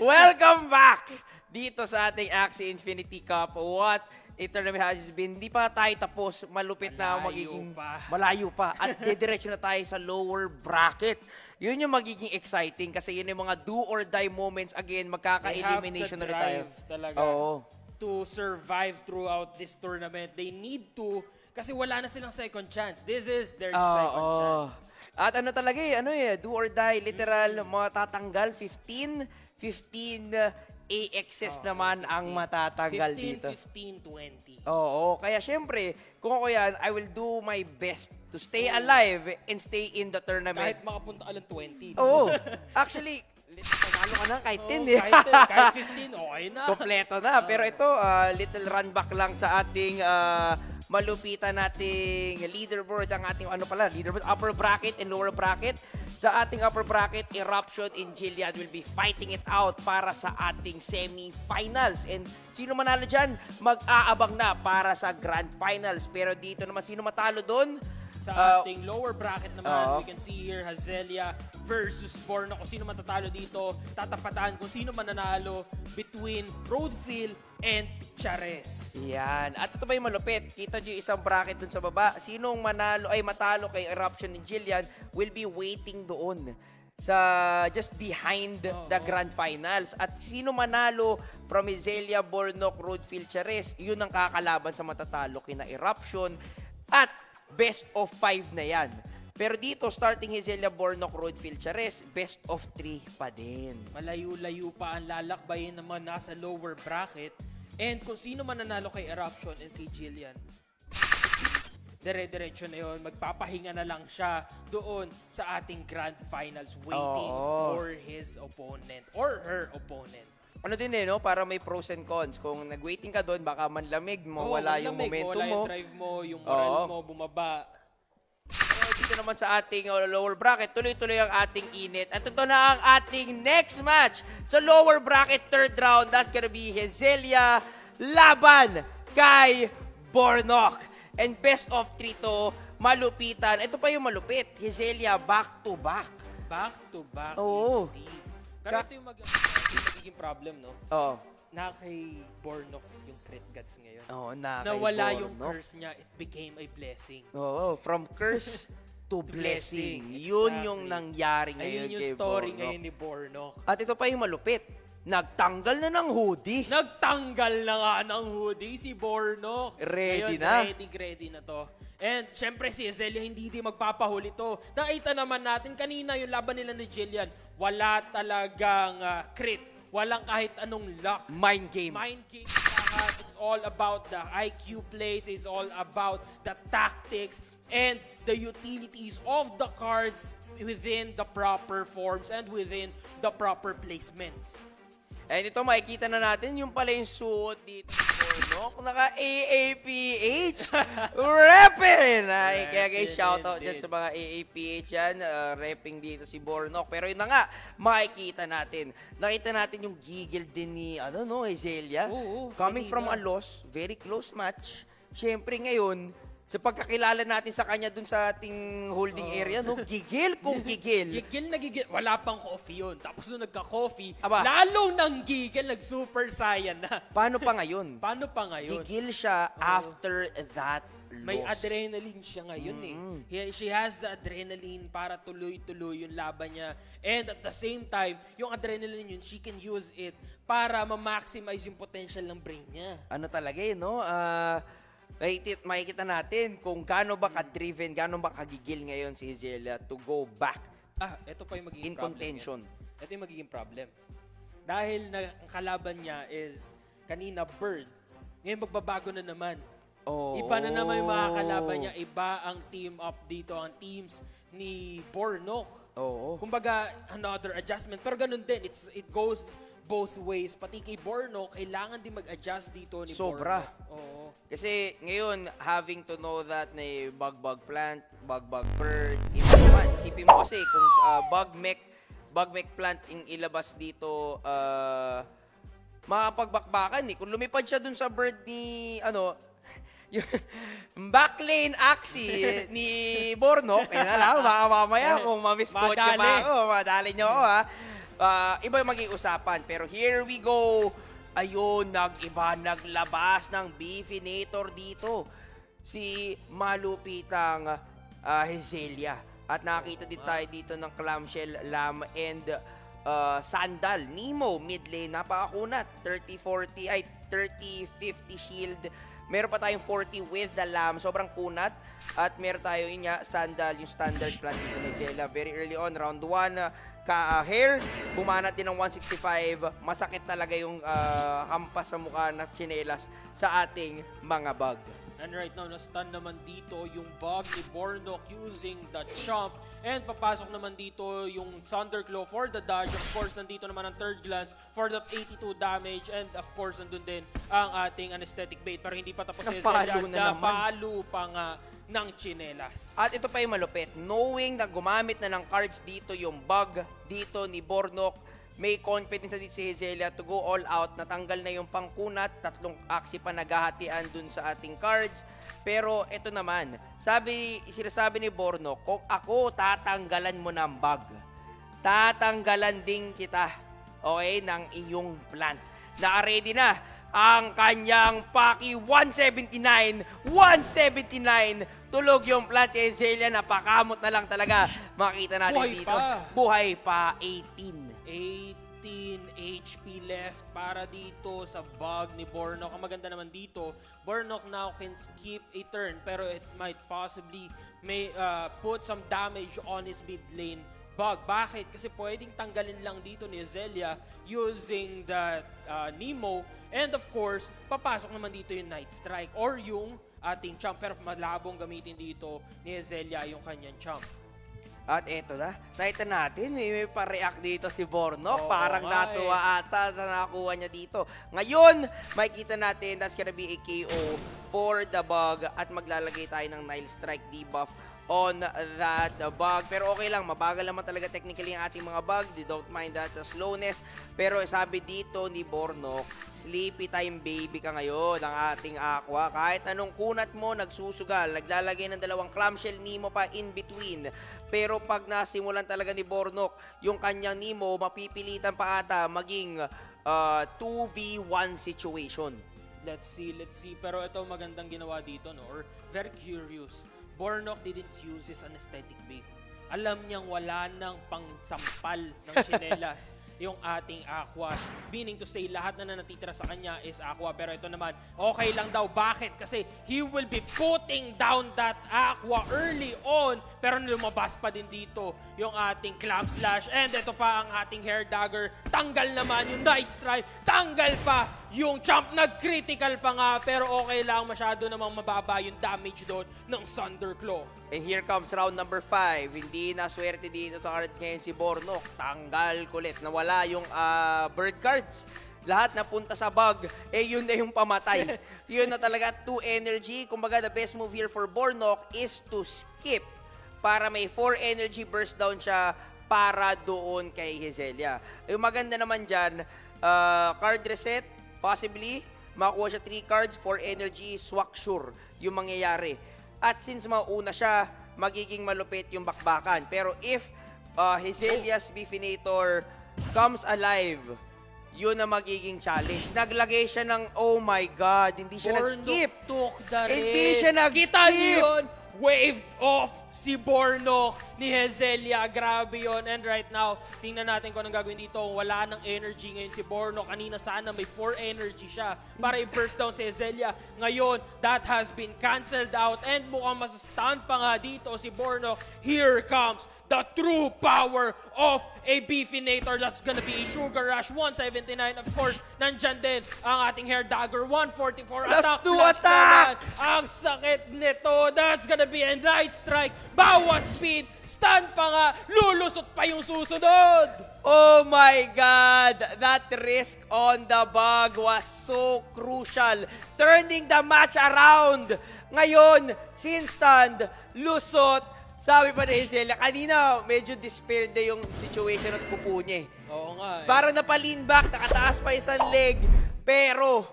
welcome back dito sa ating Axie Infinity Cup. What a tournament has been. Di pa tayo tapos. Malupit na Malayo magiging... pa. Malayo pa. At didiretso na tayo sa lower bracket. Yun yung magiging exciting kasi yun yung mga do or die moments. Again, magkaka-elimination rin tayo. talaga Oo. to survive throughout this tournament. They need to kasi wala na silang second chance. This is their Oo. second chance. At ano talaga eh, ano eh, do or die, literal, matatanggal 15, 15 uh, AXS naman ang matatanggal 15, dito. 15, 20. Oo, kaya syempre, kung ako yan, I will do my best to stay alive and stay in the Kahit tournament. makapunta ka lang 20. Oo, actually, panalo ka na kahit Oo, 10 eh. kahit, kahit 15, okay na. Kompleto na. Pero ito, ah, little run back lang sa ating ah, malupitan nating leaderboard. Ang ating, ano pala, leaderboard, upper bracket and lower bracket. Sa ating upper bracket, Eruption and Jillian will be fighting it out para sa ating semi-finals. And sino manalo dyan, mag-aabang na para sa grand finals. Pero dito naman, sino matalo doon? Sa Ah, ating lower bracket naman, Oo. we can see here Hazelia versus Borno. Kung sino man tatalo dito, tatapatan kung sino man nanalo between Roadfield and Chares. Yan. At ito ba yung malupit? Kita nyo yung isang bracket dun sa baba. Sinong manalo ay matalo kay Eruption ni Jillian will be waiting doon sa just behind Oo. the grand finals. At sino manalo from Izelia, Bornok, Roadfield, Chares, yun ang kakalaban sa matatalo kina Eruption. At best of five na yan. Pero dito, starting Izelia, Bornok, Roadfield, Chares, best of three pa din. Malayo-layo pa ang lalakbayin naman nasa lower bracket. And kung sino man nanalo kay Eruption and kay Jillian, dire-diretso na yun. Magpapahinga na lang siya doon sa ating grand finals waiting Oo. for his opponent or her opponent. Ano din eh, no? Para may pros and cons. Kung nag-waiting ka doon, baka manlamig, mawala Oo, yung malamig, momentum mawala mo. yung drive mo, yung moral Oo. mo, bumaba. Dito naman sa ating uh, lower bracket, tuloy-tuloy ang ating init. At ito na ang ating next match sa lower bracket third round. That's gonna be Hezelia laban kay Bornok. And best of three to, malupitan. Ito pa yung malupit. Hezelia back to back. Back to back Oo. indeed. Pero Ka- ito yung, mag- magiging problem, no? Oo. Na kay Bornok yung crit guts ngayon. Oo, na kay Nawala yung Bornok. curse niya, it became a blessing. Oo, from curse to blessing. blessing, Yun exactly. yung nangyari ngayon Ayun yung kay story Bornok. ngayon ni Bornok. At ito pa yung malupit. nagtanggal na ng hoodie. Nagtanggal na nga ng hoodie si Borno. Ready Ngayon, na. Ready, ready na to. And syempre si Ezelia hindi din magpapahuli to. Nakita naman natin kanina yung laban nila ni Jillian. Wala talagang ah, crit. Walang kahit anong luck. Mind games. Mind games. It's all about the IQ plays. It's all about the tactics and the utilities of the cards within the proper forms and within the proper placements. And ito, makikita na natin yung pala yung suot dito ni Bornok. Naka AAPH. Reppin! Ay, kaya guys, shoutout dyan sa mga AAPH yan. Uh, repping dito si Bornok. Pero yun na nga, makikita natin. Nakita natin yung gigil din ni, ano no, Ezelia. Oo, Coming kanina. from a loss, very close match. Siyempre ngayon, sa pagkakilala natin sa kanya dun sa ating holding area, no? Gigil kung gigil. Gigil na gigil. Wala pang coffee yun. Tapos nung nagka-coffee, Aba. lalo nang gigil, nag-super saiyan na. Paano pa ngayon? Paano pa ngayon? Gigil siya after that loss. May adrenaline siya ngayon eh. He- she has the adrenaline para tuloy-tuloy yung laban niya. And at the same time, yung adrenaline yun, she can use it para ma-maximize yung potential ng brain niya. ano talaga eh, no? Ah, makikita, makikita natin kung gaano ba ka-driven, gaano ba kagigil ngayon si Zelia to go back Ah, ito pa yung magiging in problem. contention. yan. Ito yung magiging problem. Dahil na, ang kalaban niya is kanina Bird. Ngayon magbabago na naman. Oh. Iba na naman yung mga kalaban niya. Iba ang team up dito. Ang teams ni Bornok. Oo. Kumbaga, another adjustment. Pero ganun din. It's, it goes both ways. Pati kay Bornok, kailangan din mag-adjust dito ni Sobra. Bornok. Oo. Kasi ngayon, having to know that na bug-bug plant, bug-bug bird, iba naman. Isipin mo kasi kung uh, bug-mech, bug-mech plant yung ilabas dito, uh, makapagbakbakan eh. Kung lumipad siya dun sa bird ni, ano, yung backlane axi ni Bornok, eh na lang, baka mamaya kung mamisquote nyo pa Madali. ako, madali nyo ako ha. Ah, iba yung maging usapan. Pero here we go. Ayun, nag-iba, naglabas ng Beefinator dito. Si malupitang uh, Hezelia. At nakakita din tayo dito ng clamshell, lamb, and uh, sandal. Nemo, mid lane, napakakunat. 30-40, ay 30-50 shield. Meron pa tayong 40 with the lamb. Sobrang kunat. At meron tayo yun nga, sandal, yung standard plan dito ni Zella. Very early on, round 1, ka uh, hair, bumanat din ng 165. Masakit talaga yung uh, hampas sa mukha na chinelas sa ating mga bag. And right now, na-stun naman dito yung bug ni Bornok using the chomp. And papasok naman dito yung Thunderclaw for the dodge. Of course, nandito naman ang third glance for the 82 damage. And of course, nandun din ang ating anesthetic bait. Pero hindi pa tapos Napalo Zelia. na naman. Napalo pa nga ng chinelas. At ito pa yung malupit. Knowing na gumamit na ng cards dito yung bug dito ni Bornok, may confidence na dito si Hezelia to go all out. Natanggal na yung pangkunat, tatlong aksi pa naghahatian dun sa ating cards. Pero ito naman, sabi, sinasabi ni Bornok, kung ako tatanggalan mo ng bug, tatanggalan din kita, okay, ng iyong plant. Naka-ready na ang kanyang Paki 179, 179, tulog yung plant si Ezelia, napakamot na lang talaga. Makita natin Buhay dito. pa. Buhay pa, 18. 18 HP left para dito sa bug ni Bornok. Ang maganda naman dito, Bornok now can skip a turn pero it might possibly may uh, put some damage on his mid lane bug. Bakit? Kasi pwedeng tanggalin lang dito ni Zelia using the uh, Nemo and of course, papasok naman dito yung Night Strike or yung ating champ pero malabong gamitin dito ni Zelia yung kanyang champ. At eto na, nakita natin, may, may pa-react dito si Bornok. Oo Parang natuwa ata na nakuha niya dito. Ngayon, makikita natin that's gonna be a KO for the bug at maglalagay tayo ng Nile Strike debuff on that bug. Pero okay lang, mabagal naman talaga technically ang ating mga bug. They don't mind that slowness. Pero sabi dito ni Bornok, sleepy time baby ka ngayon ang ating aqua. Kahit anong kunat mo, nagsusugal. Naglalagay ng dalawang clamshell Nemo pa in between. Pero pag nasimulan talaga ni Bornok, yung kanyang Nemo, mapipilitan pa ata maging uh, 2v1 situation. Let's see, let's see. Pero ito magandang ginawa dito, no? Or very curious. Bornok didn't use his anesthetic bait. Alam niyang wala nang pangsampal ng chinelas yung ating Aqua. Meaning to say, lahat na natitira sa kanya is Aqua. Pero ito naman, okay lang daw. Bakit? Kasi he will be putting down that Aqua early on. Pero lumabas pa din dito yung ating Clamp Slash. And ito pa ang ating Hair Dagger. Tanggal naman yung Night Strike. Tanggal pa yung Champ. Nag-critical pa nga. Pero okay lang. Masyado namang mababa yung damage doon ng Thunderclaw. And here comes round number 5. Hindi na swerte dito sa card ngayon si Bornok. Tanggal kulit. Nawala yung ah, bird cards. Lahat napunta sa bug. Eh, yun na yung pamatay. yun na talaga. 2 energy. Kumbaga, the best move here for Bornok is to skip para may 4 energy burst down siya para doon kay Hezelia. Yung maganda naman dyan, ah, card reset, possibly, makuha siya 3 cards, 4 energy, swak sure yung mangyayari. At since mauna siya, magiging malupit yung bakbakan. Pero if uh, Hezelia's Beefinator comes alive, yun na magiging challenge. Naglagay siya ng, oh my God, hindi siya nag-skip. Hindi siya nag-skip. Kita niyo yun? Waved off si Bornok ni Hezelia. Grabe yon And right now, tingnan natin kung anong gagawin dito. Wala ng energy ngayon si Bornok. Kanina sana may 4 energy siya para i-burst down si Hezelia. Ngayon, that has been cancelled out. And mukhang masastun pa nga dito si Bornok. Here comes the true power of a Beefinator. That's gonna be a Sugar Rush 179. Of course, nandyan din ang ating Hair Dagger 144 Plus attack. two plus attack! Ang sakit nito. That's gonna be a Night Strike. Bawas speed. Stun pa nga. Lulusot pa yung susunod. Oh my God! That risk on the bug was so crucial. Turning the match around. Ngayon, sin stand, lusot. Sabi pa ni Hazelia, kanina medyo despaired na yung situation at kupo niya. eh. Oo nga eh. Parang napalin back, nakataas pa isang leg. Pero,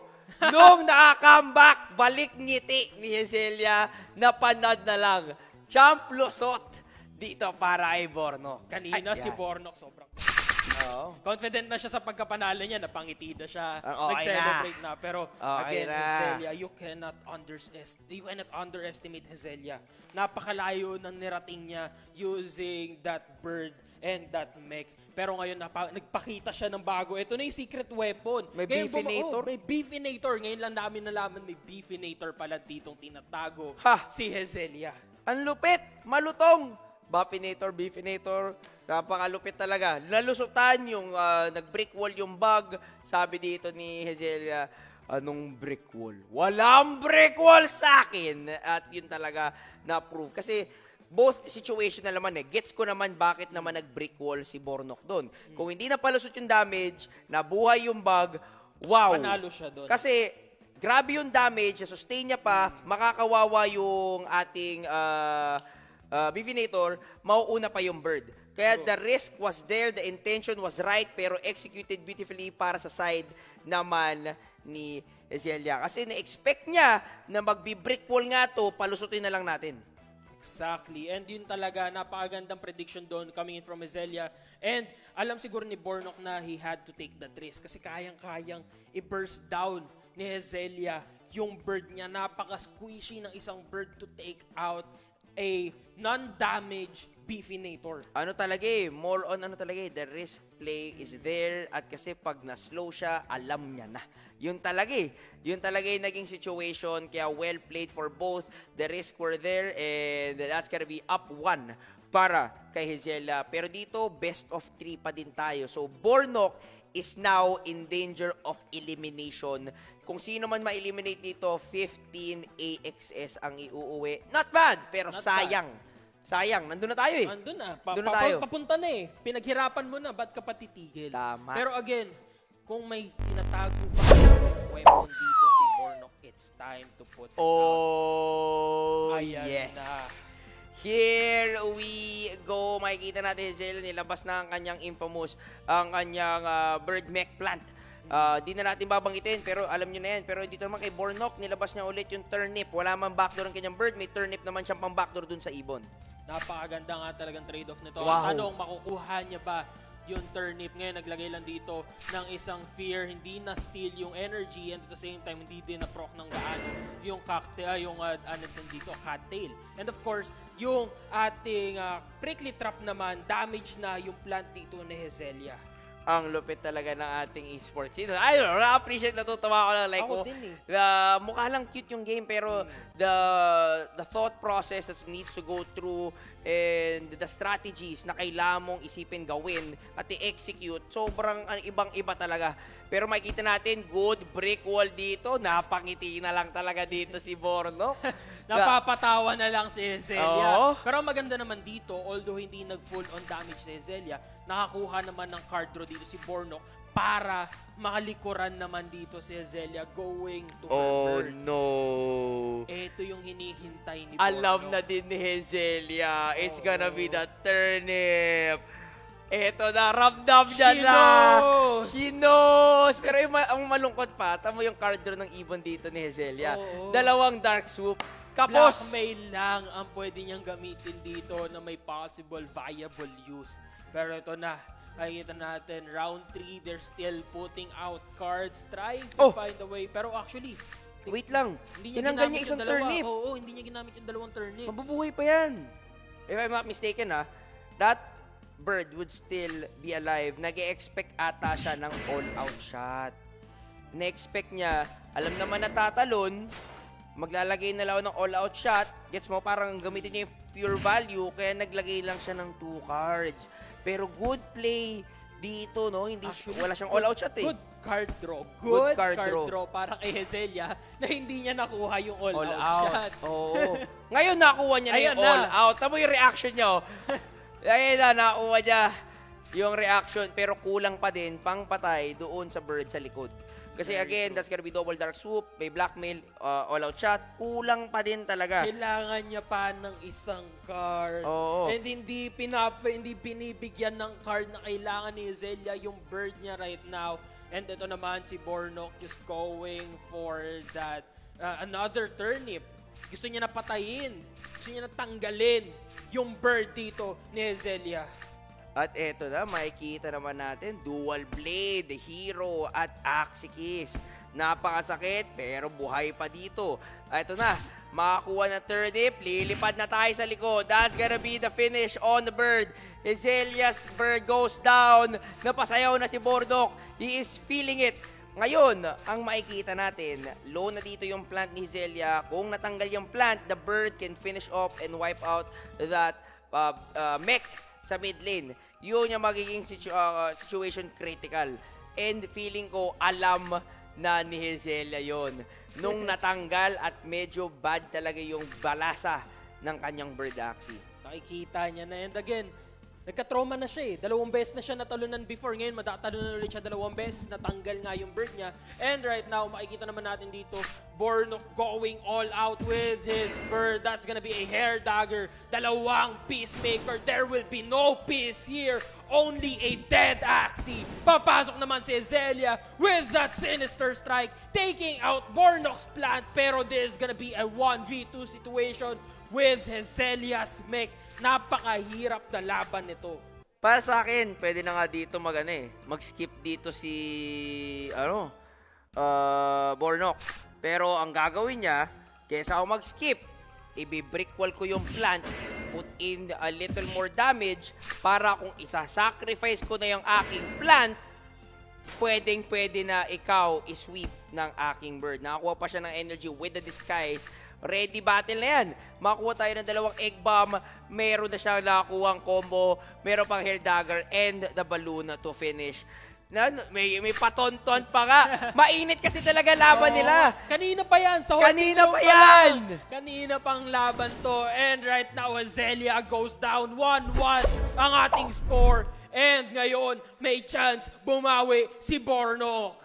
nung nakaka-comeback, balik ngiti ni Hazelia, napanad na lang. Champ lusot dito para kay Borno. Kanina Ay, si yan. Bornok sobrang Oo. confident na siya sa pagkapanalo niya. Napangiti na siya. Ah, okay Nag-celebrate na. Pero Okay again, na. Hezelia, you cannot, underestimate, you cannot underestimate Hezelia. Napakalayo ng nirating niya using that bird and that mech. Pero ngayon, napa, nagpakita siya ng bago. Ito na yung secret weapon. May Ngayon, buma- Beefinator? oh, may Beefinator. Ngayon lang namin nalaman may Beefinator pala ditong tinatago. Ha! Si Hezelia. Ang lupit, malutong. Buffinator, Beefinator, napakalupit talaga. Nalusutan yung ah, nag-brick wall yung bug. Sabi dito ni Hezelia, anong brick wall? Walang brick wall sa akin! At yun talaga na-prove. Kasi both situation na naman eh. Gets ko naman bakit naman nag-brick wall si Bornok doon. Kung hindi na palusot yung damage, nabuhay yung bug, wow! Panalo siya doon. Kasi grabe yung damage, sustain niya pa, makakawawa yung ating uh, uh, Bivinator, mauuna pa yung bird. Kaya the risk was there, the intention was right, pero executed beautifully para sa side naman ni Ezelia. Kasi na-expect niya na magbi-brick wall nga to, palusutin na lang natin. Exactly. And yun talaga, napakagandang prediction doon coming in from Ezelia. And alam siguro ni Bornok na he had to take that risk kasi kayang-kayang i-burst down ni Ezelia yung bird niya. Napaka-squishy ng isang bird to take out a non-damage Beefinator. ano talaga eh, more on ano talaga eh, the risk play is there at kasi pag na-slow siya, alam niya na. Yun talaga eh. Yun talaga yung naging situation, kaya well played for both. The risk were there and that's gonna be up one para kay Hezela. Pero dito, best of three pa din tayo. So, Bornok is now in danger of elimination. Kung sino man ma-eliminate dito, 15 AXS ang iuuwi. Not bad, pero Not sayang. Sayang, nandun na tayo eh. Andun na. Pa- Doon na tayo. Papunta na eh. Pinaghirapan mo na. Ba't ka pa titigil? Tama. Pero again, kung may tinatago pa weapon dito si Bornok, it's time to put it out. Oh, Ayan yes. na. Here we go. Makikita natin si Zell nilabas na ang kanyang infamous, ang kanyang ah, bird mech plant. Ah, di na natin babanggitin, pero alam nyo na yan. Pero dito naman kay Bornok, nilabas niya ulit yung turnip. Wala man backdoor ang kanyang bird, may turnip naman siyang pang backdoor dun sa ibon. Napakaganda nga talagang trade-off nito. Wow. Ang tanong, makukuha niya ba yung turnip ngayon naglagay lang dito ng isang fear hindi na steal yung energy and at the same time hindi din na proc ng daan yung cocktail yung uh, ano din dito cattail and of course yung ating ah, prickly trap naman damage na yung plant dito ni Hezelia Ang lupit talaga ng ating esports. Sino? I don't know, na-appreciate, natutuwa ako lang. Like, Ako oh, din eh. the, mukha lang cute yung game, pero the the thought process that needs to go through and the strategies na kailangan mong isipin gawin at i-execute, sobrang ang ibang-iba talaga. Pero makikita natin, good brick wall dito. Napangiti na lang talaga dito si Borno. Napapatawa na lang si Ezelia. Oo. Pero ang maganda naman dito, although hindi nag-full on damage si Ezelia, nakakuha naman ng card draw dito si Bornok para makalikuran naman dito si Ezelia going to her oh bird. no. Ito yung hinihintay ni Alam Bornok. na din ni Hezelia. It's gonna be the turnip. Eto na, ramdam niya She na. knows. She knows. Pero yung, ang malungkot pa, tamo yung card draw ng ibon dito ni Hezelia. Oo. Dalawang dark swoop. Kapos. Blackmail lang ang pwede niyang gamitin dito na may possible viable use. Pero ito na, makikita natin, round 3, they're still putting out cards, trying to Oh! find a way. Pero actually, Wait lang. hindi niya Tinanggal ginamit niya isang turnip. Oo, hindi niya ginamit yung dalawang turnip. Mabubuhay pa yan. If I'm not mistaken ha, that bird would still be alive. nag expect ata siya ng all-out shot. Na-expect niya, alam naman na tatalon, maglalagay na lang ng all-out shot. Gets mo, parang gamitin niya yung pure value, kaya naglagay lang siya ng two cards. Pero good play dito, no? Hindi, Actually, wala siyang all-out shot eh. Good card draw. Good Good, card card, draw. draw. para kay Hezelia na hindi niya nakuha yung all, all out, shot. Oo. Ngayon nakuha niya na Ayan yung na. all out. Tamo yung reaction niya. oh. Ayun na, nakuha niya yung reaction. Pero kulang pa din pang patay doon sa bird sa likod. Kasi Very again, true. that's gonna be double dark swoop, may blackmail, uh, all out shot. Kulang pa din talaga. Kailangan niya pa ng isang card. Oo. And hindi pinap hindi binibigyan ng card na kailangan ni Zelia yung bird niya right now. And ito naman si Bornok just going for that uh, another turnip. Gusto niya na patayin. Gusto niya na tanggalin yung bird dito ni Zelia. At eto na, makikita naman natin, dual blade, hero at Axikis. Napakasakit, pero buhay pa dito. Eto na, makakuha ng turnip, lilipad na tayo sa likod. That's gonna be the finish on the bird. Ezelia's bird goes down. Napasayaw na si Bordok. He is feeling it. Ngayon, ang makikita natin, low na dito yung plant ni Zelia. Kung natanggal yung plant, the bird can finish off and wipe out that uh, uh, mech sa mid lane. Yun yung magiging situ- uh, situation critical. And feeling ko, alam na ni Hezelia yon Nung natanggal at medyo bad talaga yung balasa ng kanyang bird axie. Nakikita niya na. And again, nagka-trauma na siya eh. Dalawang beses na siya natalunan before. Ngayon, madatalunan ulit siya dalawang beses. Natanggal nga yung bird niya. And right now, makikita naman natin dito, Bornok going all out with his bird. That's gonna be a hair dagger. Dalawang peacemaker. There will be no peace here. Only a dead Axie. Papasok naman si Ezelia with that sinister strike, taking out Bornok's plant. Pero this is gonna be a 1v2 situation with Hezelia's mech. Napakahirap na laban nito. Para sa akin, pwede na nga dito mag, ano eh, mag-skip dito si, ano, uh, Bornok. Pero ang gagawin niya, kesa ako mag-skip, ibi-brick wall ko yung plant, put in a little more damage, para kung isa-sacrifice ko na yung aking plant, pwedeng pwede na ikaw i-sweep ng aking bird. Nakakuha pa siya ng energy with the disguise. Ready battle na yan. Makuha tayo ng dalawang egg bomb. Meron na siyang nakakuha combo. Meron pang hair dagger and the balloon to finish. Na, may, may patonton pa nga. Mainit kasi talaga laban Oo. nila. Kanina pa yan. Sa Kanina pa yan! lang. Kanina pang laban to. And right now, Azelia goes down 1-1 ang ating score. And ngayon, may chance bumawi si Bornok.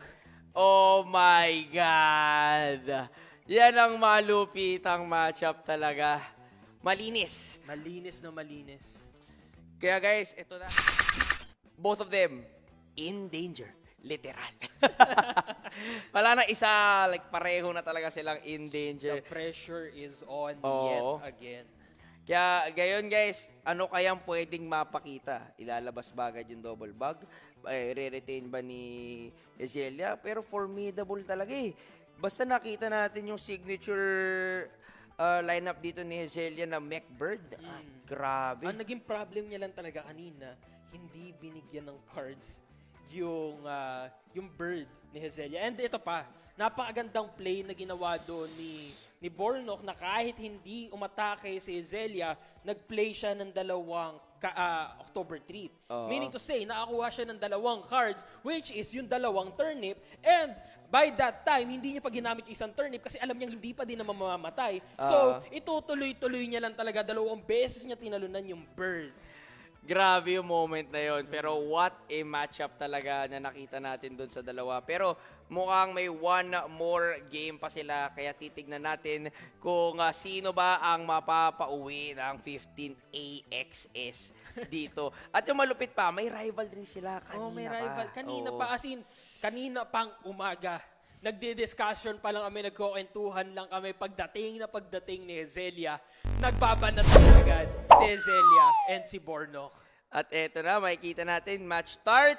Oh my God! Yan ang malupitang matchup talaga. Malinis. Malinis na malinis. Kaya guys, ito na. Both of them in danger. Literal. Wala na isa, like pareho na talaga silang in danger. The pressure is on Oo. yet again. Kaya gayon guys, ano kayang pwedeng mapakita? Ilalabas ba agad yung double bug? Eh, re-retain ba ni Ezelia? Pero formidable talaga eh. Basta nakita natin yung signature uh, lineup dito ni Ezelia na Mech Bird. Ah, grabe. Ang naging problem niya lang talaga kanina, hindi binigyan ng cards yung ah, yung bird ni Hezelia. And ito pa, napakagandang play na ginawa doon ni ni Bornok na kahit hindi umatake si Hezelia, nag-play siya ng dalawang ka, ah, October Trip. Oo. Meaning to say, nakakuha siya ng dalawang cards, which is yung dalawang turnip. And by that time, hindi niya pa ginamit isang turnip kasi alam niya hindi pa din na mamamatay. So, itutuloy-tuloy niya lang talaga. Dalawang beses niya tinalunan yung bird. Grabe yung moment na yon. Pero what a matchup talaga na nakita natin doon sa dalawa. Pero mukhang may one more game pa sila. Kaya titignan natin kung ah, sino ba ang mapapauwi ng 15 AXS dito. At yung malupit pa, may rivalry sila kanina oh, may pa. rival. Kanina Oo. pa, as in, kanina pang umaga. Nagdi-discussion pa lang kami, nagkukwentuhan lang kami. Pagdating na pagdating ni Hezelia, nagbabanat na agad si Hezelia and si Bornok. At eto na, makikita natin, match start.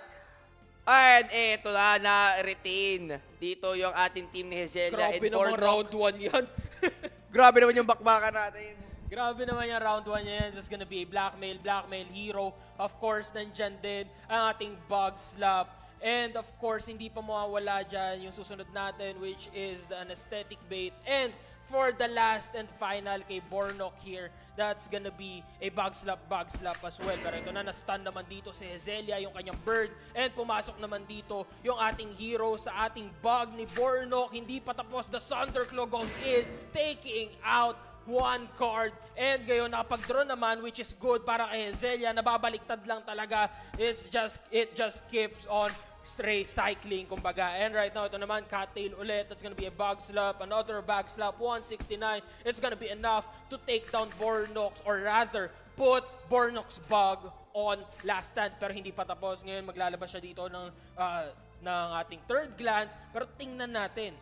And eto na, na-retain dito yung ating team ni Hezelia Grabe and naman round 1 yan. Grabe naman yung bakbakan natin. Grabe naman yung round 1 yan. This is gonna be a blackmail, blackmail hero. Of course, nandyan din ang ating bug slap. And of course, hindi pa mawawala dyan yung susunod natin, which is the anesthetic bait. And for the last and final kay Bornok here, that's gonna be a bug slap, bug slap as well. Pero ito na, na-stun naman dito si Hezelia, yung kanyang bird. And pumasok naman dito yung ating hero sa ating bug ni Bornok. Hindi pa tapos, the Thunderclaw goes in, taking out one card. And ngayon, nakapag-draw naman, which is good para kay Hezelia. Nababaliktad lang talaga. It's just, it just keeps on recycling, kumbaga. And right now, ito naman, Cattail ulit. That's gonna be a bug slap. Another bug slap, 169. It's gonna be enough to take down Bornox, or rather, put Bornox bug on last stand. Pero hindi pa tapos. Ngayon, maglalabas siya dito ng, ah, ng ating third glance. Pero tingnan natin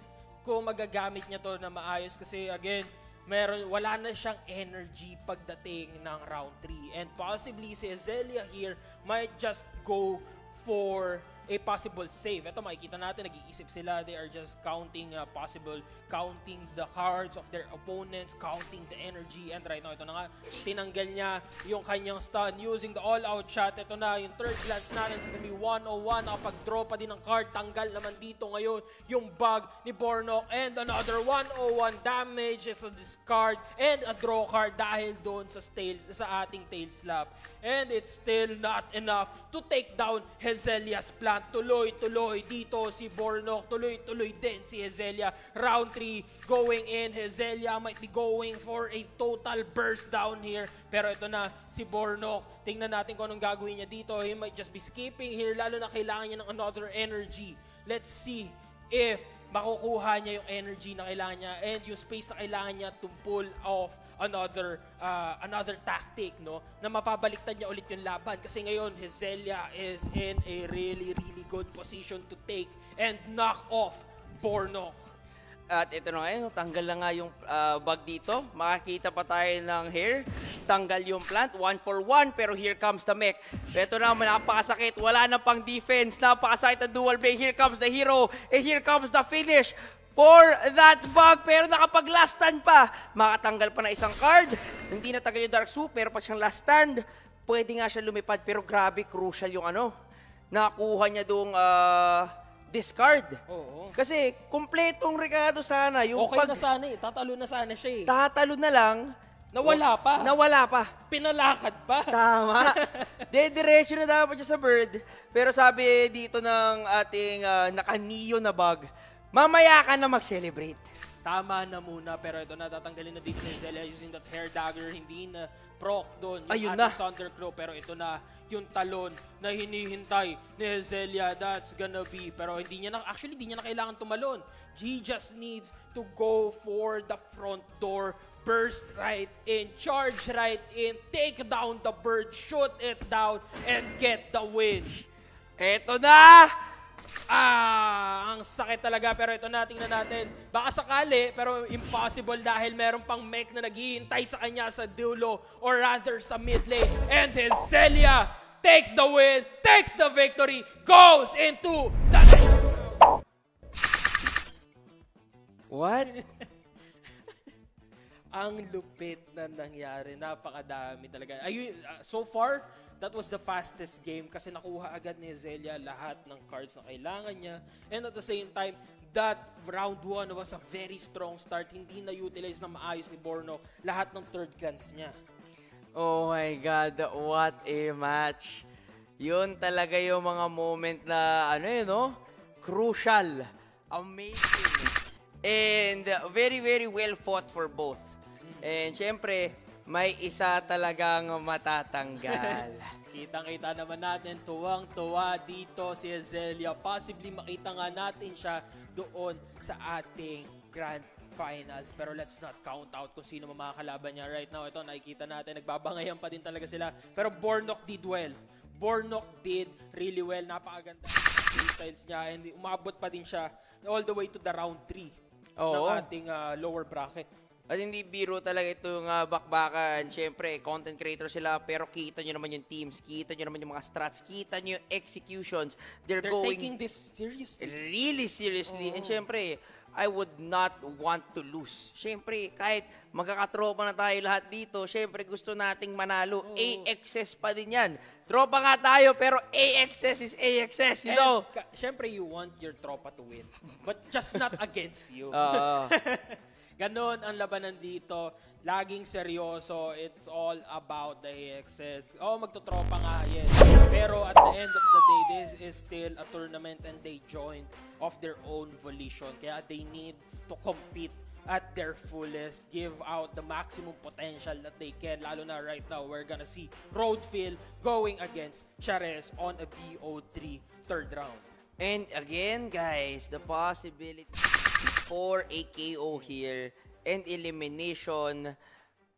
kung magagamit niya to na maayos kasi again, meron wala na siyang energy pagdating ng round 3 and possibly si Azelia here might just go for a possible save. Ito makikita natin, nag-iisip sila. They are just counting uh, possible, counting the cards of their opponents, counting the energy. And right now, ito na nga, tinanggal niya yung kanyang stun using the all-out shot. Ito na, yung third glance natin, it's gonna be 101. Nakapag-draw pa din ng card. Tanggal naman dito ngayon yung bug ni Bornok. And another 101 damage is a discard and a draw card dahil doon sa, tail, sa ating tail slap. And it's still not enough to take down Hezelia's plan. Tuloy-tuloy dito si Bornok. Tuloy-tuloy din si Hezelia. Round 3 going in. Hezelia might be going for a total burst down here. Pero ito na si Bornok. Tingnan natin kung anong gagawin niya dito. He might just be skipping here. Lalo na kailangan niya ng another energy. Let's see if makukuha niya yung energy na kailangan niya and yung space na kailangan niya to pull off another uh, another tactic no na mapabaliktad niya ulit yung laban kasi ngayon Hezelia is in a really really good position to take and knock off Bornok At ito na ngayon, tanggal na nga yung ah, bag dito. Makakita pa tayo ng hair. Tanggal yung plant. One for one. Pero here comes the mech. Ito na, napakasakit. Wala na pang defense. Napakasakit ang dual blade. Here comes the hero. And here comes the finish for that bug. Pero nakapag last stand pa. Makatanggal pa na isang card. Hindi natagal yung Dark Soup. Pero pa siyang last stand. Pwede nga siya lumipad. Pero grabe, crucial yung ano. Nakuha niya doong ah, discard. Oo. Kasi kumpletong Ricardo sana yung Okay pag na sana eh. Tatalo na sana siya eh. tatalo na lang, Nawala pa. nawala pa. Pinalakad pa. Tama. De-diretso na dapat siya sa bird. Pero sabi dito ng ating uh, naka-neo na bug, mamaya ka na mag-celebrate. Tama na muna, pero ito na, tatanggalin na dito ni Zelia using that hair dagger. Hindi na proc doon yung Ayun na. Thunderclaw, pero ito na yung talon na hinihintay ni Zelia. That's gonna be, pero hindi niya na, actually, hindi niya na kailangan tumalon. He just needs to go for the front door, burst right in, charge right in, take down the bird, shoot it down, and get the win. Eto na! Ah, ang sakit talaga. Pero ito na, tingnan natin. Baka sakali, pero impossible dahil meron pang mech na naghihintay sa kanya sa dulo or rather sa mid lane. And Hezelia takes the win, takes the victory, goes into the... What? ang lupit na nangyari. Napakadami talaga. Ayun, ah, so far, that was the fastest game kasi nakuha agad ni Zelia lahat ng cards na kailangan niya. And at the same time, that round 1 was a very strong start. Hindi na-utilize na maayos ni Borno lahat ng third glance niya. Oh my God, what a match. Yun talaga yung mga moment na, ano yun, no? Crucial. Amazing. And very, very well fought for both. And syempre, may isa talagang matatanggal. Kitang-kita naman natin, tuwang-tuwa dito si Azelia. Possibly makita nga natin siya doon sa ating Grand Finals. Pero let's not count out kung sino mga kalaban niya right now. Ito, nakikita natin, nagbabangayan pa din talaga sila. Pero Bornok did well. Bornok did really well. Napakaganda styles niya. And umabot pa din siya all the way to the round 3 ng ating ah, lower bracket. At hindi biro talaga itong uh, bakbakan. Siyempre, content creator sila, pero kita nyo naman yung teams, kita nyo naman yung mga strats, kita nyo yung executions. They're, They're going taking this seriously. really seriously. And syempre, I would not want to lose. Syempre, kahit magkakatropa na tayo lahat dito, syempre gusto nating manalo. AXS pa din yan. Tropa nga tayo, pero AXS is AXS, you And know? syempre, you want your tropa to win. But just not against you. Oo. Ganon ang labanan dito. Laging seryoso. It's all about the AXS. Oh, magtotropa nga, yes. Pero at the end of the day, this is still a tournament and they joined of their own volition. Kaya they need to compete at their fullest, give out the maximum potential that they can. Lalo na right now, we're gonna see Roadfield going against Chares on a BO3 third round. And again, guys, the possibility for a KO here and elimination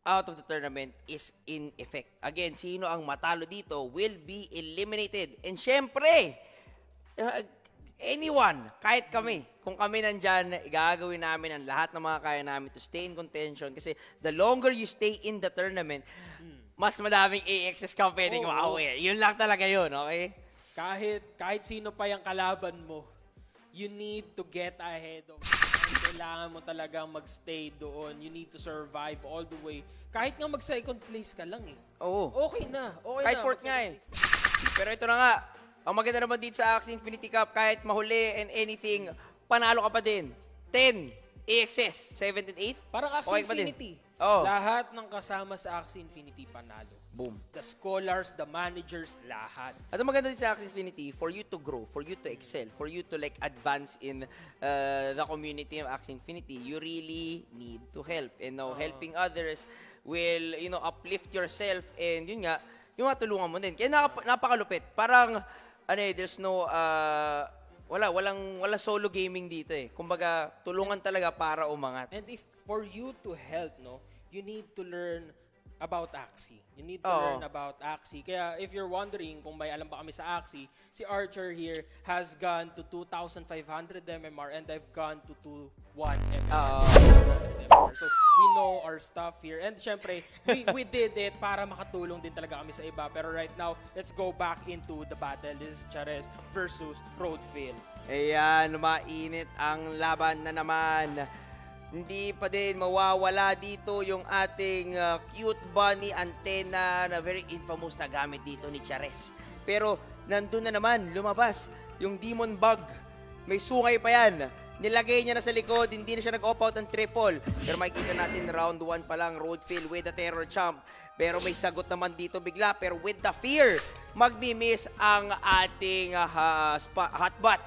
out of the tournament is in effect. Again, sino ang matalo dito will be eliminated. And syempre, uh, anyone, kahit kami, kung kami nandyan, gagawin namin ang lahat ng mga kaya namin to stay in contention. Kasi the longer you stay in the tournament, mas madaming AXS ka pwedeng Oo. makauwi. Yun lang talaga yun, okay? kahit kahit sino pa yung kalaban mo, you need to get ahead of kailangan mo talagang magstay doon. You need to survive all the way. Kahit nga mag-second place ka lang eh. Oo. Okay na. Okay Kahit na. fourth nga eh. Pero ito na nga, ang maganda naman dito sa Axie Infinity Cup, kahit mahuli and anything, panalo ka pa din. 10 AXS, 7 and 8. Parang Axie Okay. Infinity. Oo. Lahat ng kasama sa Axie Infinity panalo. Boom. The scholars, the managers, lahat. At ang maganda din sa Axie Infinity, for you to grow, for you to excel, for you to like advance in uh, the community of Axie Infinity, you really need to help. And now, helping others will, you know, uplift yourself and yun nga, yung matulungan mo din. Kaya naka- napakalupit. Parang, ano eh, there's no, uh, wala, walang, wala solo gaming dito eh. Kumbaga, tulungan talaga para umangat. And if for you to help, no, you need to learn about Axie. You need to Oo. learn about Axie. Kaya if you're wondering kung may alam ba kami sa Axie, si Archer here has gone to 2,500 MMR and I've gone to 2,1 MMR. Oo. So, we know our stuff here. And syempre, we, we did it para makatulong din talaga kami sa iba. Pero right now, let's go back into the battle. This is Chares versus Roadfield. Ayan, mainit ang laban na naman. Hindi pa din mawawala dito yung ating uh, cute bunny antenna na very infamous na gamit dito ni Chares. Pero nandun na naman, lumabas yung demon bug. May sungay pa yan. Nilagay niya na sa likod, hindi na siya nag-off out ng triple. Pero makikita natin round 1 pa lang, Roadfield with the terror champ. Pero may sagot naman dito bigla. Pero with the fear, magmi-miss ang ating uh, hotbot.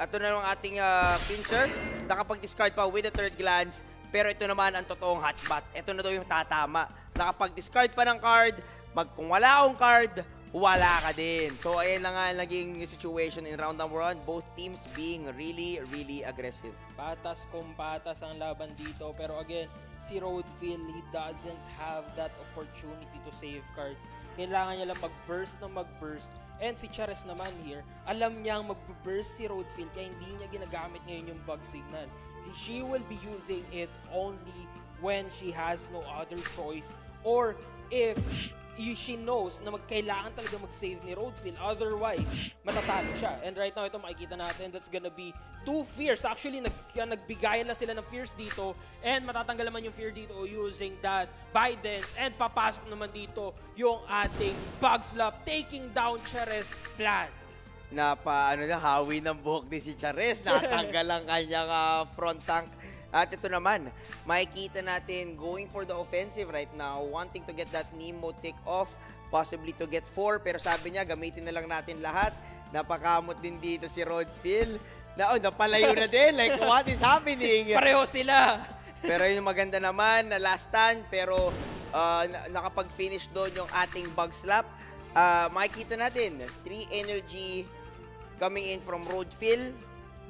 Ito na ang ating uh, pincer. Nakapag-discard pa with the third glance. Pero ito naman ang totoong hotbot. Ito na daw yung tatama. Nakapag-discard pa ng card. Mag, kung wala akong card, wala ka din. So, ayan na nga naging situation in round number one. Both teams being really, really aggressive. patas kung patas ang laban dito. Pero again, si Roadfield, he doesn't have that opportunity to save cards. Kailangan niya lang mag-burst na mag-burst. And si Chares naman here, alam niyang mag-burst si Roadfield kaya hindi niya ginagamit ngayon yung bug signal. She will be using it only when she has no other choice or if y- she knows na magkailangan talaga mag-save ni Roadfield. Otherwise, matatalo siya. And right now, ito makikita natin, that's gonna be two fears. Actually, nag, nagbigayan lang sila ng fears dito. And matatanggal naman yung fear dito using that Bidens. And papasok naman dito yung ating Bugslap taking down Cheres Plant. na pa ano na hawi ng buhok ni si Chares natanggal ang kanyang ah, front tank at ito naman makikita natin going for the offensive right now wanting to get that Nemo tick off possibly to get 4 pero sabi niya gamitin na lang natin lahat napakamot din dito si Rodfield na oh, napalayo na din like what is happening Pareho sila. pero yung maganda naman na last stand pero uh, na- nakapag-finish doon yung ating bug slap. Uh, makikita natin, 3 energy coming in from Roadfield.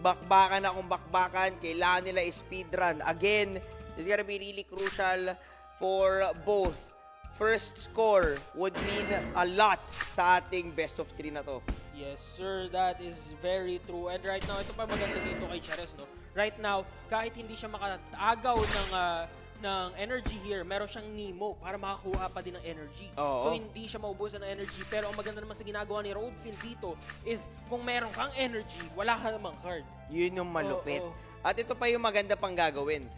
Bakbakan akong bakbakan. Kailangan nila speedrun. Again, this is gonna be really crucial for both. First score would mean a lot sa ating best of 3 na to. Yes, sir. That is very true. And right now, ito pa maganda dito kay Chares, no? Right now, kahit hindi siya makatagaw ng, ah, ng energy here, meron siyang Nemo para makakuha pa din ng energy. Oo. So, hindi siya maubusan ng energy. Pero ang maganda naman sa ginagawa ni Roadfield dito is kung meron kang energy, wala ka namang card. Yun yung malupit. Oo. At ito pa yung maganda pang gagawin.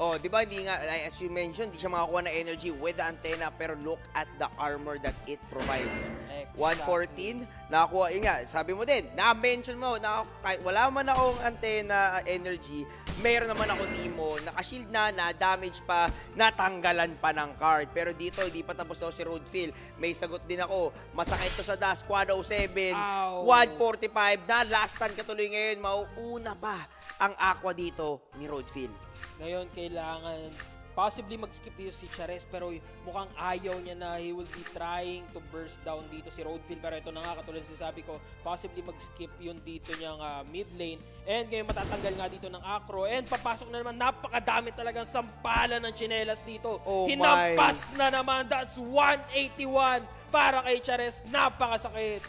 Oh, di ba hindi nga like, as you mentioned, di siya makakuha ng energy with the antenna pero look at the armor that it provides. Exactly. 114, nakakuha, yun nga, sabi mo din, na-mention mo, na, wala man akong antenna uh, energy, meron naman ako Nemo, naka-shield na, na-damage pa, natanggalan pa ng card. Pero dito, hindi pa tapos daw si Roadfield. May sagot din ako, masakit to sa dash, Quad 07, Ow. 145, na last stand ka tuloy ngayon, mauuna pa ang aqua dito ni Roadfield. Ngayon, kailangan possibly mag-skip dito si Chares pero mukhang ayaw niya na he will be trying to burst down dito si Roadfield. Pero ito na nga katulad sa sabi ko possibly mag-skip yun dito niyang ah, mid lane. And ngayon matatanggal nga dito ng acro. And papasok na naman napakadami talagang sampalan ng chinelas dito. Oh my. hinampas na naman. That's 181 para kay Chares napakasakit.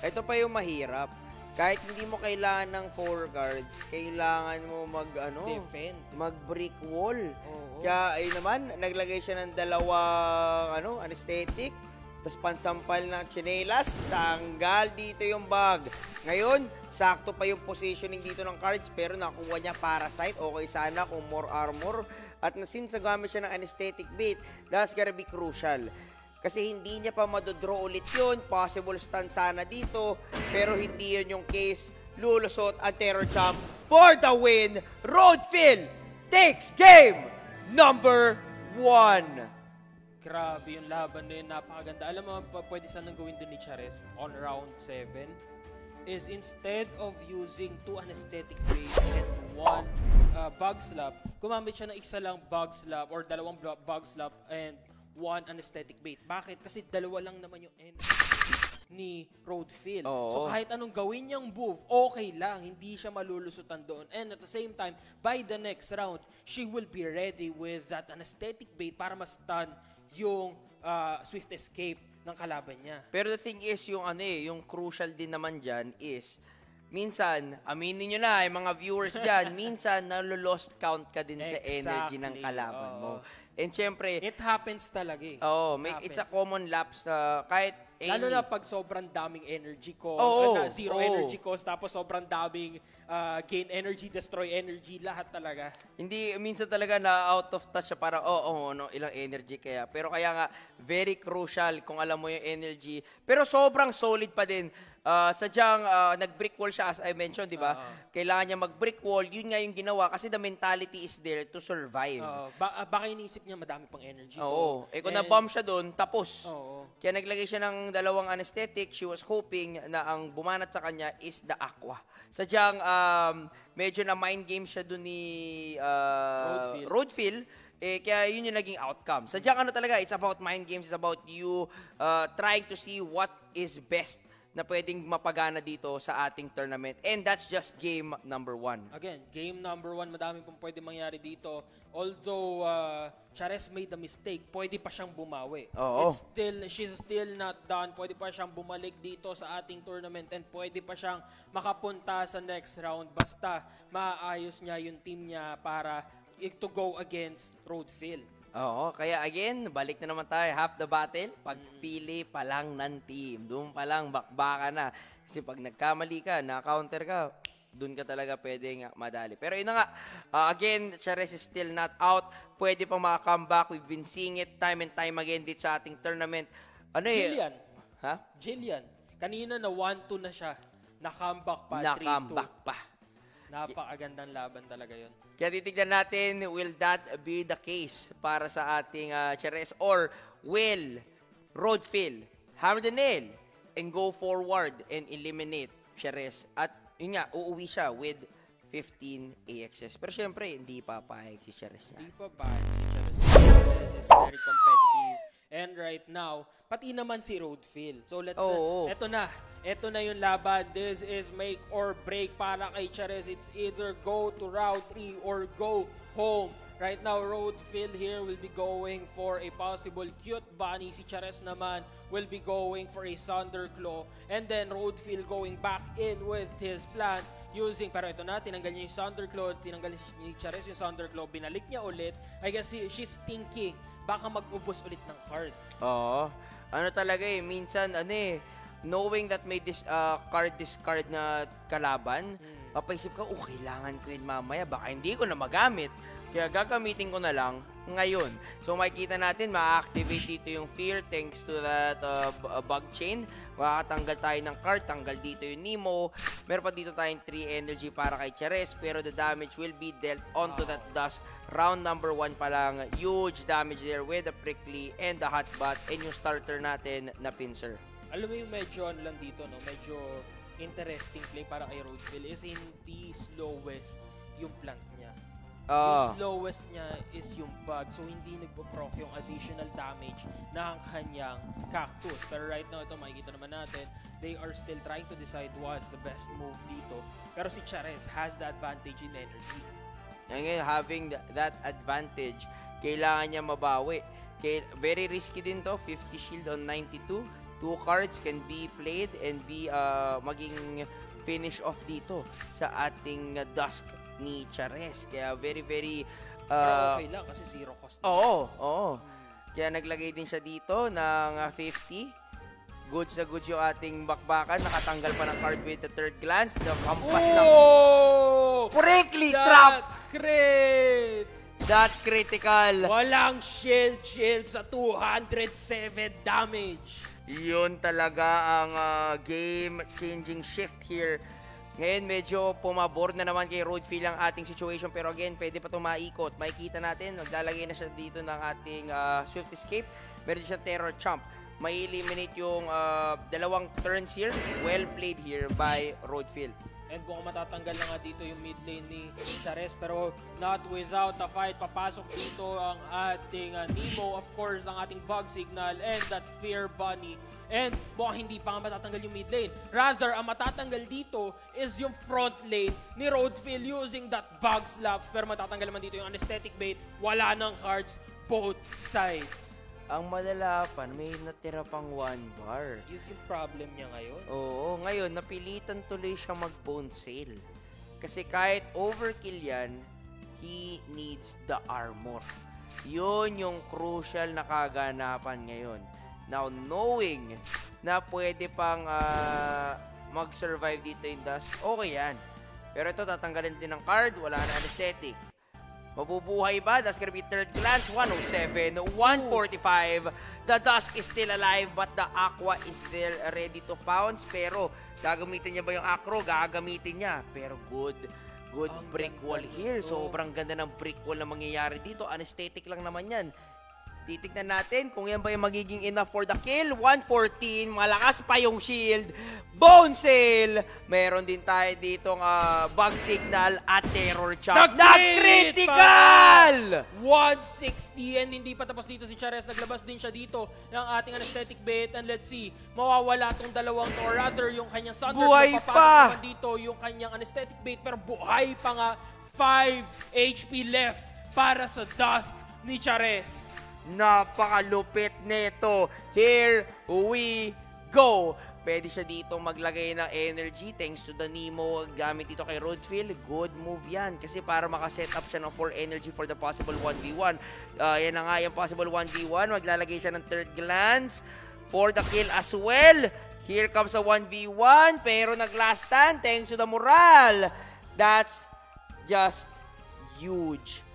Ito pa yung mahirap. Kahit hindi mo kailangan ng four guards, kailangan mo mag ano, defend mag brick wall. Oo. Kaya ayun naman, naglagay siya ng dalawang ano, anesthetic, tapos pansampal ng chinelas, tanggal dito yung bag. Ngayon, sakto pa yung positioning dito ng cards, pero nakuha niya parasite. Okay sana kung more armor. At since nagamit siya ng anesthetic bait, that's gonna be crucial. Kasi hindi niya pa madodraw ulit yun. Possible stun sana dito. Pero hindi yun yung case. Lulusot ang Terror Champ for the win. Roadfield takes game number one. Grabe yung laban na yun, napakaganda. Alam mo, pa- pwede sanang gawin din ni Chares on round 7 is instead of using two anesthetic waves and one uh, bug slap, gumamit siya ng isa lang bug slap or dalawang bug slap and one anesthetic bait. Bakit? Kasi dalawa lang naman yung energy ni Roadfield. Oo. So kahit anong gawin niyang move, okay lang. Hindi siya malulusutan doon. And at the same time, by the next round, she will be ready with that anesthetic bait para ma-stun yung uh, swift escape ng kalaban niya. Pero the thing is, yung ano eh, yung crucial din naman dyan is, minsan, aminin nyo na, yung mga viewers dyan, minsan, nalo-lost count ka din sa energy ng Exactly, kalaban mo. And syempre, It happens talaga eh. oh, may, Happens. it's a common lapse na kahit Lalo any- na pag sobrang daming energy cost, Oo, na zero oo. energy cost, tapos sobrang daming uh, gain energy, destroy energy, lahat talaga. Hindi, minsan talaga na out of touch siya parang, oo, oh, no, ilang energy kaya. Pero kaya nga, very crucial kung alam mo yung energy. Pero sobrang solid pa din. Uh, sadyang uh, nag-brick wall siya, as I mentioned, di ba? Kailangan niya mag-brick wall. Yun nga yung ginawa kasi the mentality is there to survive. Uh, ba- ah, baka iniisip niya madami pang energy. Oo. Eh kung And- na-bomb siya doon, tapos. Oo. Kaya naglagay siya ng dalawang anesthetic. She was hoping na ang bumanat sa kanya is the aqua. Sadyang um, medyo na mind game siya doon ni uh, Roadfield. Roadfield. Eh, kaya yun yung naging outcome. Sadyang ano talaga, it's about mind games. It's about you uh, trying to see what is best na pwedeng mapagana dito sa ating tournament. And that's just game number one. Again, game number one, madami pong pwede mangyari dito. Although uh, Chares made a mistake, pwede pa siyang bumawi. Oo. It's still, she's still not done. Pwede pa siyang bumalik dito sa ating tournament and pwede pa siyang makapunta sa next round. Basta maayos niya yung team niya para to go against Roadfield. Oo, kaya again, balik na naman tayo. Half the battle, pagpili pa lang ng team. Doon pa lang, bakbaka na. Kasi pag nagkamali ka, na-counter ka, doon ka talaga pwedeng madali. Pero yun na nga, uh, again, Chares is still not out. Pwede pa maka-comeback. We've been seeing it time and time again dito sa ating tournament. Ano eh? Jillian. Ha? Jillian. Kanina na 1-2 na siya. Na-comeback pa, 3-2. Na-comeback pa. Napakagandang laban talaga yun. Kaya titignan natin, will that be the case para sa ating uh, Cheres? Or will Roadfield hammer the nail and go forward and eliminate Cheres? At yun nga, uuwi siya with 15 AXS. Pero syempre, hindi papayag si Cheres niya. Hindi pa ba si Charles This is very competitive. And right now, pati naman si Roadfield. So let's, Oo. eto na. Eto na yung laban. This is make or break para kay Chares. It's either go to round 3 or go home. Right now, Roadfield here will be going for a possible cute bunny. Si Chares naman will be going for a Thunderclaw. And then Roadfield going back in with his plan using, pero ito na, tinanggal niya yung Thunderclaw, tinanggal ni Chares yung Thunderclaw, binalik niya ulit. I guess she- she's thinking, baka mag-ubos ulit ng cards. Oo. Ano talaga eh, minsan ano eh, knowing that may dis, uh, card discard na kalaban, papaisip ka, oh, kailangan ko yun mamaya, baka hindi ko na magamit. Kaya gagamitin ko na lang ngayon. So makikita natin, ma-activate dito yung fear thanks to that uh, bug chain. Makakatanggal tayo ng card, tanggal dito yung Nemo. Meron pa dito tayong 3 energy para kay Chares, pero the damage will be dealt onto that dust. Round number 1 pa lang, huge damage there with the prickly and the hotbot and yung starter natin na pincer. Alam mo yung medyo ano lang dito, no? Medyo interesting play para kay Roadville is hindi slowest yung plant niya. Ah. Yung slowest niya is yung bug. So, hindi nagpo-proc yung additional damage ng kanyang cactus. Pero right now, ito makikita naman natin, they are still trying to decide what's the best move dito. Pero si Chares has the advantage in energy. Ngayon, having th- that advantage, kailangan niya mabawi. Very risky din to, 50 shield on 92. Two cards can be played and be uh, maging finish off dito sa ating Dusk ni Chares. Kaya very, very... Pero Uh, okay lang kasi zero cost. Oo, oo. Kaya naglagay din siya dito ng uh, 50. Goods na goods yung ating bakbakan. Nakatanggal pa ng card with the third glance. The kampas ng prickly That trap. crit! That critical. Walang shield shield sa 207 damage. Yun talaga ang ah, game-changing shift here. Ngayon, medyo pumabor na naman kay Roadfield ang ating situation. Pero again, pwede pa ito maikot. Makikita natin, maglalagay na siya dito ng ating ah, Swift Escape. Meron siyang Terror Chomp. May eliminate yung ah, dalawang turns here. Well played here by Roadfield. And kung matatanggal na nga dito yung mid lane ni Chares pero not without a fight. Papasok dito ang ating uh, Nemo, of course, ang ating bug signal and that Fear Bunny. And mukhang hindi pa nga matatanggal yung mid lane. Rather, ang matatanggal dito is yung front lane ni Roadfield using that bug slaps. Pero matatanggal naman dito yung anesthetic bait. Wala ng cards both sides. Ang malala pa, may natira pang one bar. Yun yung problem niya ngayon. Oo, ngayon napilitan tuloy siya mag-bone sale. Kasi kahit overkill yan, he needs the armor. Yun yung crucial na kaganapan ngayon. Now, knowing na pwede pang ah, mag-survive dito in Dusk, okay yan. Pero ito, tatanggalin din ng card, wala na anesthetic. Mabubuhay ba? That's gonna be third glance. 107, 145. The Dusk is still alive but the Aqua is still ready to pounce. Pero gagamitin niya ba yung Acro? Gagamitin niya. Pero good, good Ang wall here. nito. Sobrang ganda ng wall na mangyayari dito. Anesthetic lang naman yan. Titignan natin kung yan ba yung magiging enough for the kill. 114, malakas pa yung shield. Bone Sale! Meron din tayo ditong ah, bug signal at terror chop. Na crit, critical! 160 and hindi pa tapos dito si Chares. Naglabas din siya dito ng ating anesthetic bait and let's see, mawawala tong dalawang to or rather yung kanyang Thunder Buhay pa! dito yung kanyang anesthetic bait pero buhay pa nga 5 HP left para sa Dusk ni Chares. Napakalupit nito. Here we go. Pwede siya dito maglagay ng energy thanks to the Nemo gamit dito kay Rodfield. Good move yan kasi para makaset up siya ng 4 energy for the possible 1v1. Uh, yan na nga yung possible 1v1. Maglalagay siya ng third glance for the kill as well. Here comes a 1v1 pero nag-last stand thanks to the morale. That's just huge.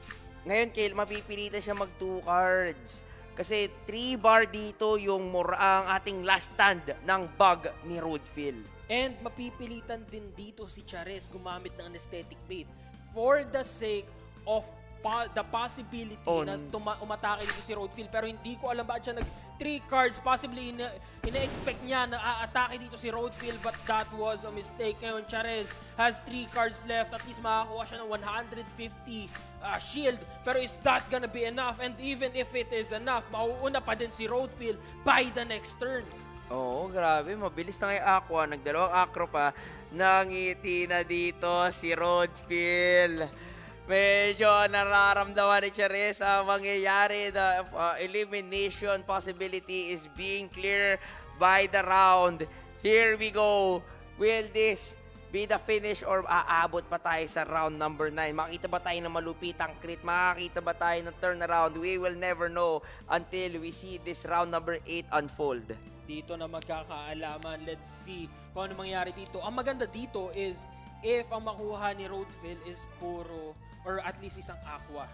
Ngayon, Kale, mapipilitan siya mag 2 cards. Kasi 3 bar dito yung mura, ang ating last stand ng bug ni Roadfield. And mapipilitan din dito si Chares gumamit ng anesthetic bait for the sake of pa- the possibility On. na tuma- umatake dito si Roadfield pero hindi ko alam bakit siya nag 3 cards possibly ina- ina-expect niya na aatake dito si Roadfield but that was a mistake ngayon Chares has 3 cards left at least makakuha siya ng 150 uh, shield pero is that gonna be enough and even if it is enough mauuna pa din si Roadfield by the next turn Oo, grabe. Mabilis na kay Aqua. Nagdalawang acro pa. Nangiti na dito si Roadfield. Medyo nararamdaman ni Charis ang mangyayari. The uh, elimination possibility is being clear by the round. Here we go. Will this be the finish or aabot pa tayo sa round number 9? Makita ba tayo ng malupitang crit? Makakita ba tayo ng turnaround? We will never know until we see this round number 8 unfold. dito na magkakaalaman. Let's see kung ano mangyari dito. Ang maganda dito is if ang makuha ni Roadfield is puro or at least isang aqua.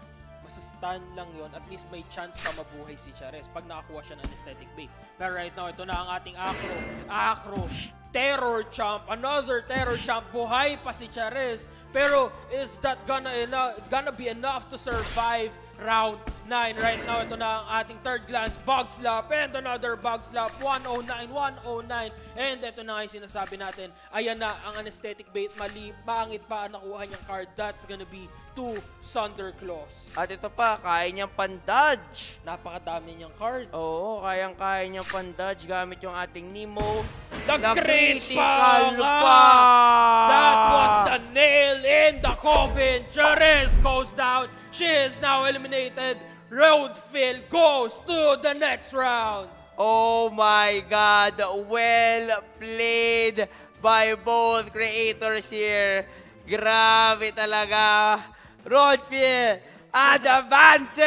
Masastun lang yon at least may chance pa mabuhay si Chares pag nakakuha siya ng anesthetic bait. Pero right now, ito na ang ating acro. Acro, terror champ, another terror champ. Buhay pa si Chares. Pero is that gonna, gonna be enough to survive round 9. Right now, ito na ang ating third glance, bug slap, and another bug slap, 109, 109. And ito na nga yung sinasabi natin, ayan na ang anesthetic bait, mali, pangit pa ang nakuha niyang card. That's gonna be two Thunder Claws. At ito pa, kaya niyang pan-dodge. Napakadami niyang cards. Oo, kayang-kaya niyang pan-dodge gamit yung ating Nemo. The The critical pa! pa! That was the nail in the coffin. Jerez goes down. She is now eliminated. Roadfield goes to the next round. Oh my God! Well played by both creators here. Grabe talaga. Rodfield advances!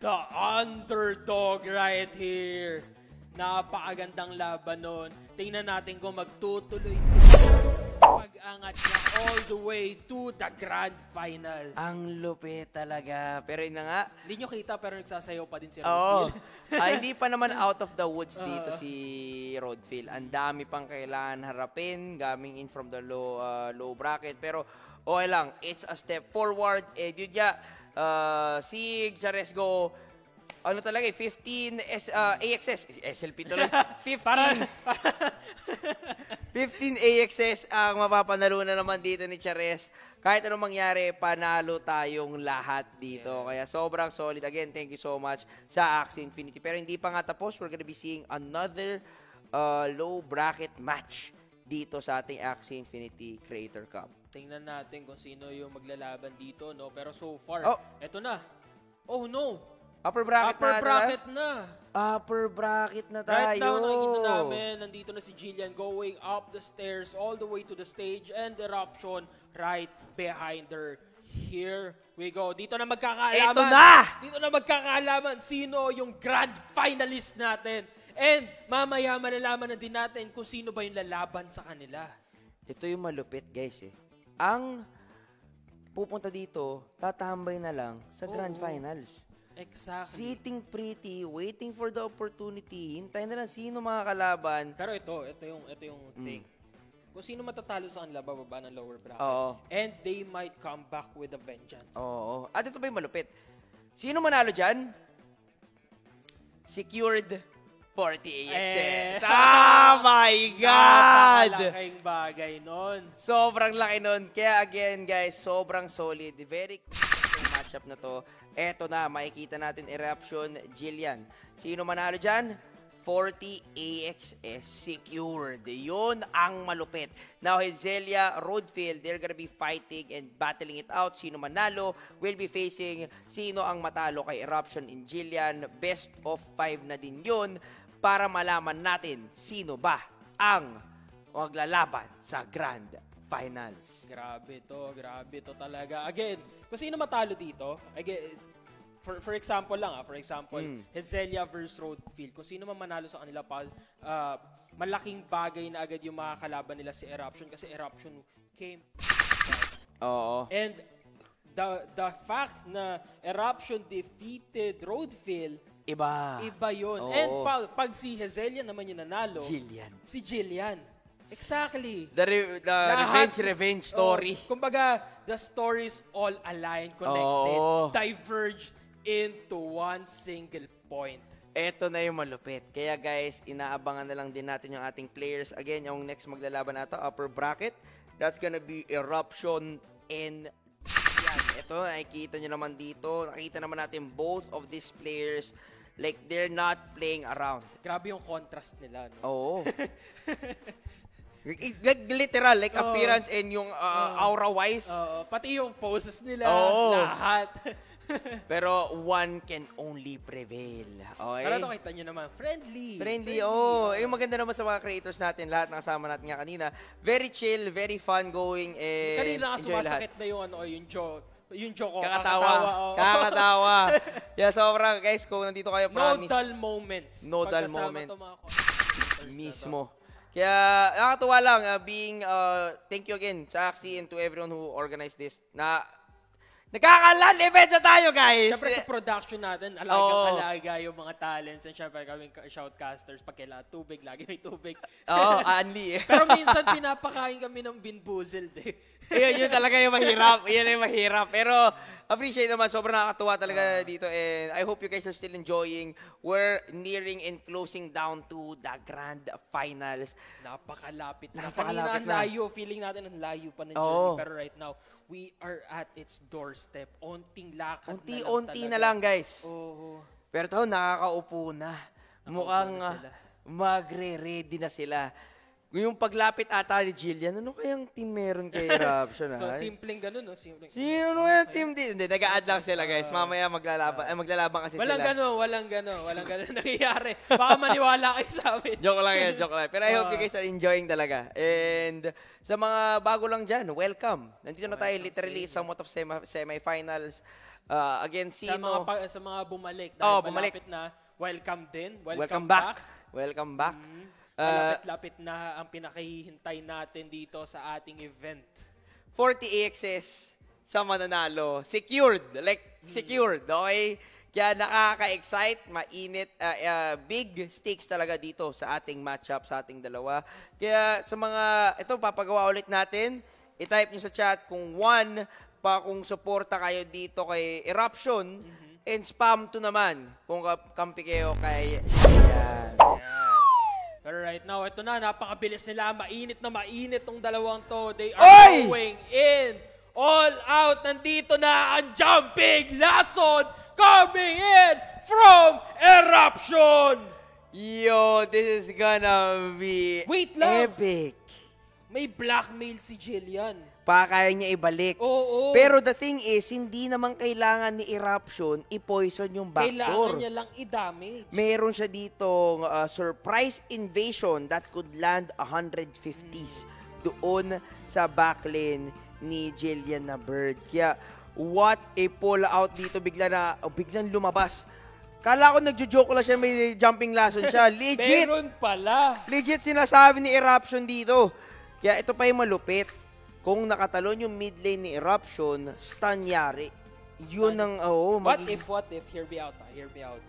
The underdog right here. Napakagandang laban nun. Tingnan natin kung magtutuloy pag-angat niya all the way to the grand finals. Ang lupit talaga. Pero yun na nga, Hindi nyo kita pero nagsasayaw pa din si Oo. Roadfield. Ah, hindi pa naman out of the woods dito si Rodfield. Ang dami pang kailangan harapin, coming in from the low uh, low bracket. Pero okay lang, it's a step forward. Eh, yun ya, uh, si Charesgo, ano talaga eh, 15 S, uh, AXS, SLP tuloy, 15, Para, 15 AXS ang mapapanalo na naman dito ni Chares. Kahit anong mangyari, panalo tayong lahat dito. Kaya sobrang solid. Again, thank you so much sa Axie Infinity. Pero hindi pa nga tapos. We're gonna be seeing another uh, low bracket match dito sa ating Axie Infinity Creator Cup. Tingnan natin kung sino yung maglalaban dito, no? Pero so far, Oh. eto na. Oh no! Upper bracket Upper na. bracket na. Upper bracket na tayo. Right now, nakikita namin, nandito na si Jillian going up the stairs all the way to the stage and eruption right behind her. Here we go. Dito na magkakaalaman. Eto na! Dito na magkakaalaman sino yung grand finalist natin. And mamaya malalaman na din natin kung sino ba yung lalaban sa kanila. Ito yung malupit, guys eh. Ang pupunta dito, tatambay na lang sa Grand Oo. Finals. Exactly. Sitting pretty, waiting for the opportunity. Hintayin na lang sino mga kalaban. Pero ito, ito yung ito yung thing. Kung sino matatalo sa kanila bababa ng lower bracket. Oo. And they might come back with a vengeance. Oo. At ito pa yung malupit. Sino manalo dyan? Secured 40 AXS. Eh. Oh my God! Napakalaking bagay nun. Sobrang laki nun. Kaya again, guys, sobrang solid. Very itong matchup na to. Eto na, makikita natin eruption, Jillian. Sino manalo dyan? 40 AXS secured. Yun ang malupit. Now, Hezelia, Roadfield, they're gonna be fighting and battling it out. Sino manalo will be facing sino ang matalo kay Eruption in Jillian. Best of 5 na din yun para malaman natin sino ba ang maglalaban sa Grand Finals. Grabe to, grabe to talaga. Again, kung sino matalo dito, again, for, for example lang ah, for example, Mm. Hezelia versus Roadfield, kung sino man manalo sa kanila, Paul, ah, malaking bagay na agad yung makakalaban nila si Eruption kasi Eruption came Oo. And the the fact na Eruption defeated Roadfield, Iba. iba yun. Oo. And pa, pag si Hezelia naman yung nanalo, Jillian. si Jillian. Exactly. The, re- the Lahat- revenge, revenge story. Oh, kumbaga, the stories all aligned, connected, Oo. diverged into one single point. Eto na yung malupit. Kaya guys, inaabangan na lang din natin yung ating players. Again, yung next maglalaban nato, upper bracket. That's gonna be Eruption and yan. Ito, nakikita nyo naman dito. Nakita naman natin both of these players like they're not playing around. Grabe yung contrast nila. No? Oo. like literal, like Oo. appearance and yung uh, aura-wise. Oo, pati yung poses nila, Oo. lahat. Pero one can only prevail. Okay? Pero ito kita nyo naman, friendly. Friendly, oh. Eh, yung maganda naman sa mga creators natin, lahat ng kasama natin nga kanina. Very chill, very fun going, eh, Kanina nga enjoy lahat. sumasakit na yung ano, yung joke. Yung joke ko, Kakatawa. oo. Kakatawa. yeah, sobrang, guys, kung nandito kayo, no promise. dull moments. No dull Pagkasama moment. to mga competitors na to. Mismo. Kaya, nakakatuwa lang, uh, being, uh, thank you again sa Axie and to everyone who organized this, na, nagkakalan events na tayo, guys! Siyempre sa production natin, alagang-alaga yung mga talents and syempre kami shoutcasters, pag kailangan tubig, lagi may tubig. Oo, Anli. eh. Pero minsan pinapakain kami ng binbuzled eh. Ayun, yun talaga yung mahirap. Yun yung mahirap. Pero appreciate naman. Sobrang nakakatuwa talaga dito. And I hope you guys are still enjoying. We're nearing and closing down to the grand finals. Napakalapit na. Napakalapit Kanina ang na. layo, feeling natin ang layo pa ng Oo. journey. Pero right now, we are at its doorstep. Onting lakad Unti-unti na na lang lang, guys. Oo. Pero to, nakakaupo na. Mukhang na ah, sila. magre-ready na sila. Yung paglapit ata ni Jillian, ano kayang team meron kay Eruption? So, ah? simpleng ganun, no? Simpleng. Sino yung team din? Hindi, nag-a-add lang sila, guys. Mamaya maglalaban. Ay, maglalaban kasi Walang sila. gano'n, walang gano'n, walang gano'n nangyayari. Baka maniwala kayo sa amin. joke lang yan, joke lang. Pero I hope you Ah. guys are enjoying talaga. And sa mga bago lang dyan, welcome. Nandito na tayo literally sa somewhat of semi- semifinals. Uh, against Sa mga, sino? pa- sa mga bumalik, Oh, dahil bumalik. malapit na, welcome din. Welcome, Welcome back. Welcome back. Mm, Uh, Malapit-lapit na ang pinakahihintay natin dito sa ating event. 40 AXS sa mananalo. Secured. Like, secured. Okay? Kaya nakaka-excite, mainit, uh, uh, big stakes talaga dito sa ating matchup, sa ating dalawa. Kaya sa mga, ito, papagawa ulit natin. I-type nyo sa chat kung one, pa kung suporta kayo dito kay Eruption, and spam to naman kung ka- kampi kayo kay Yan. Pero right now, ito na, napakabilis nila. Mainit na mainit tong dalawang to. They are Oy! going in. All out. Nandito na ang jumping lason coming in from Eruption. Yo, this is gonna be Wait lang. epic. May blackmail si Jillian. Pa kaya niya ibalik. Oo. Pero the thing is, hindi naman kailangan ni Eruption i-poison yung Kailangan backdoor. niya lang i-damage. Meron siya dito uh, surprise invasion that could land 150s doon sa backlane ni Jillian na Bird. Kaya what a pull out dito bigla na oh, biglang lumabas. Kala ko nagjo-joke lang siya may jumping lason siya. Legit. Meron pala. Legit sinasabi ni Eruption dito. Kaya ito pa yung malupit. Kung nakatalon yung mid lane ni Eruption, stun yari. Yun ang, oo. What magiging- if, what if, hear me out, ah, hear me out.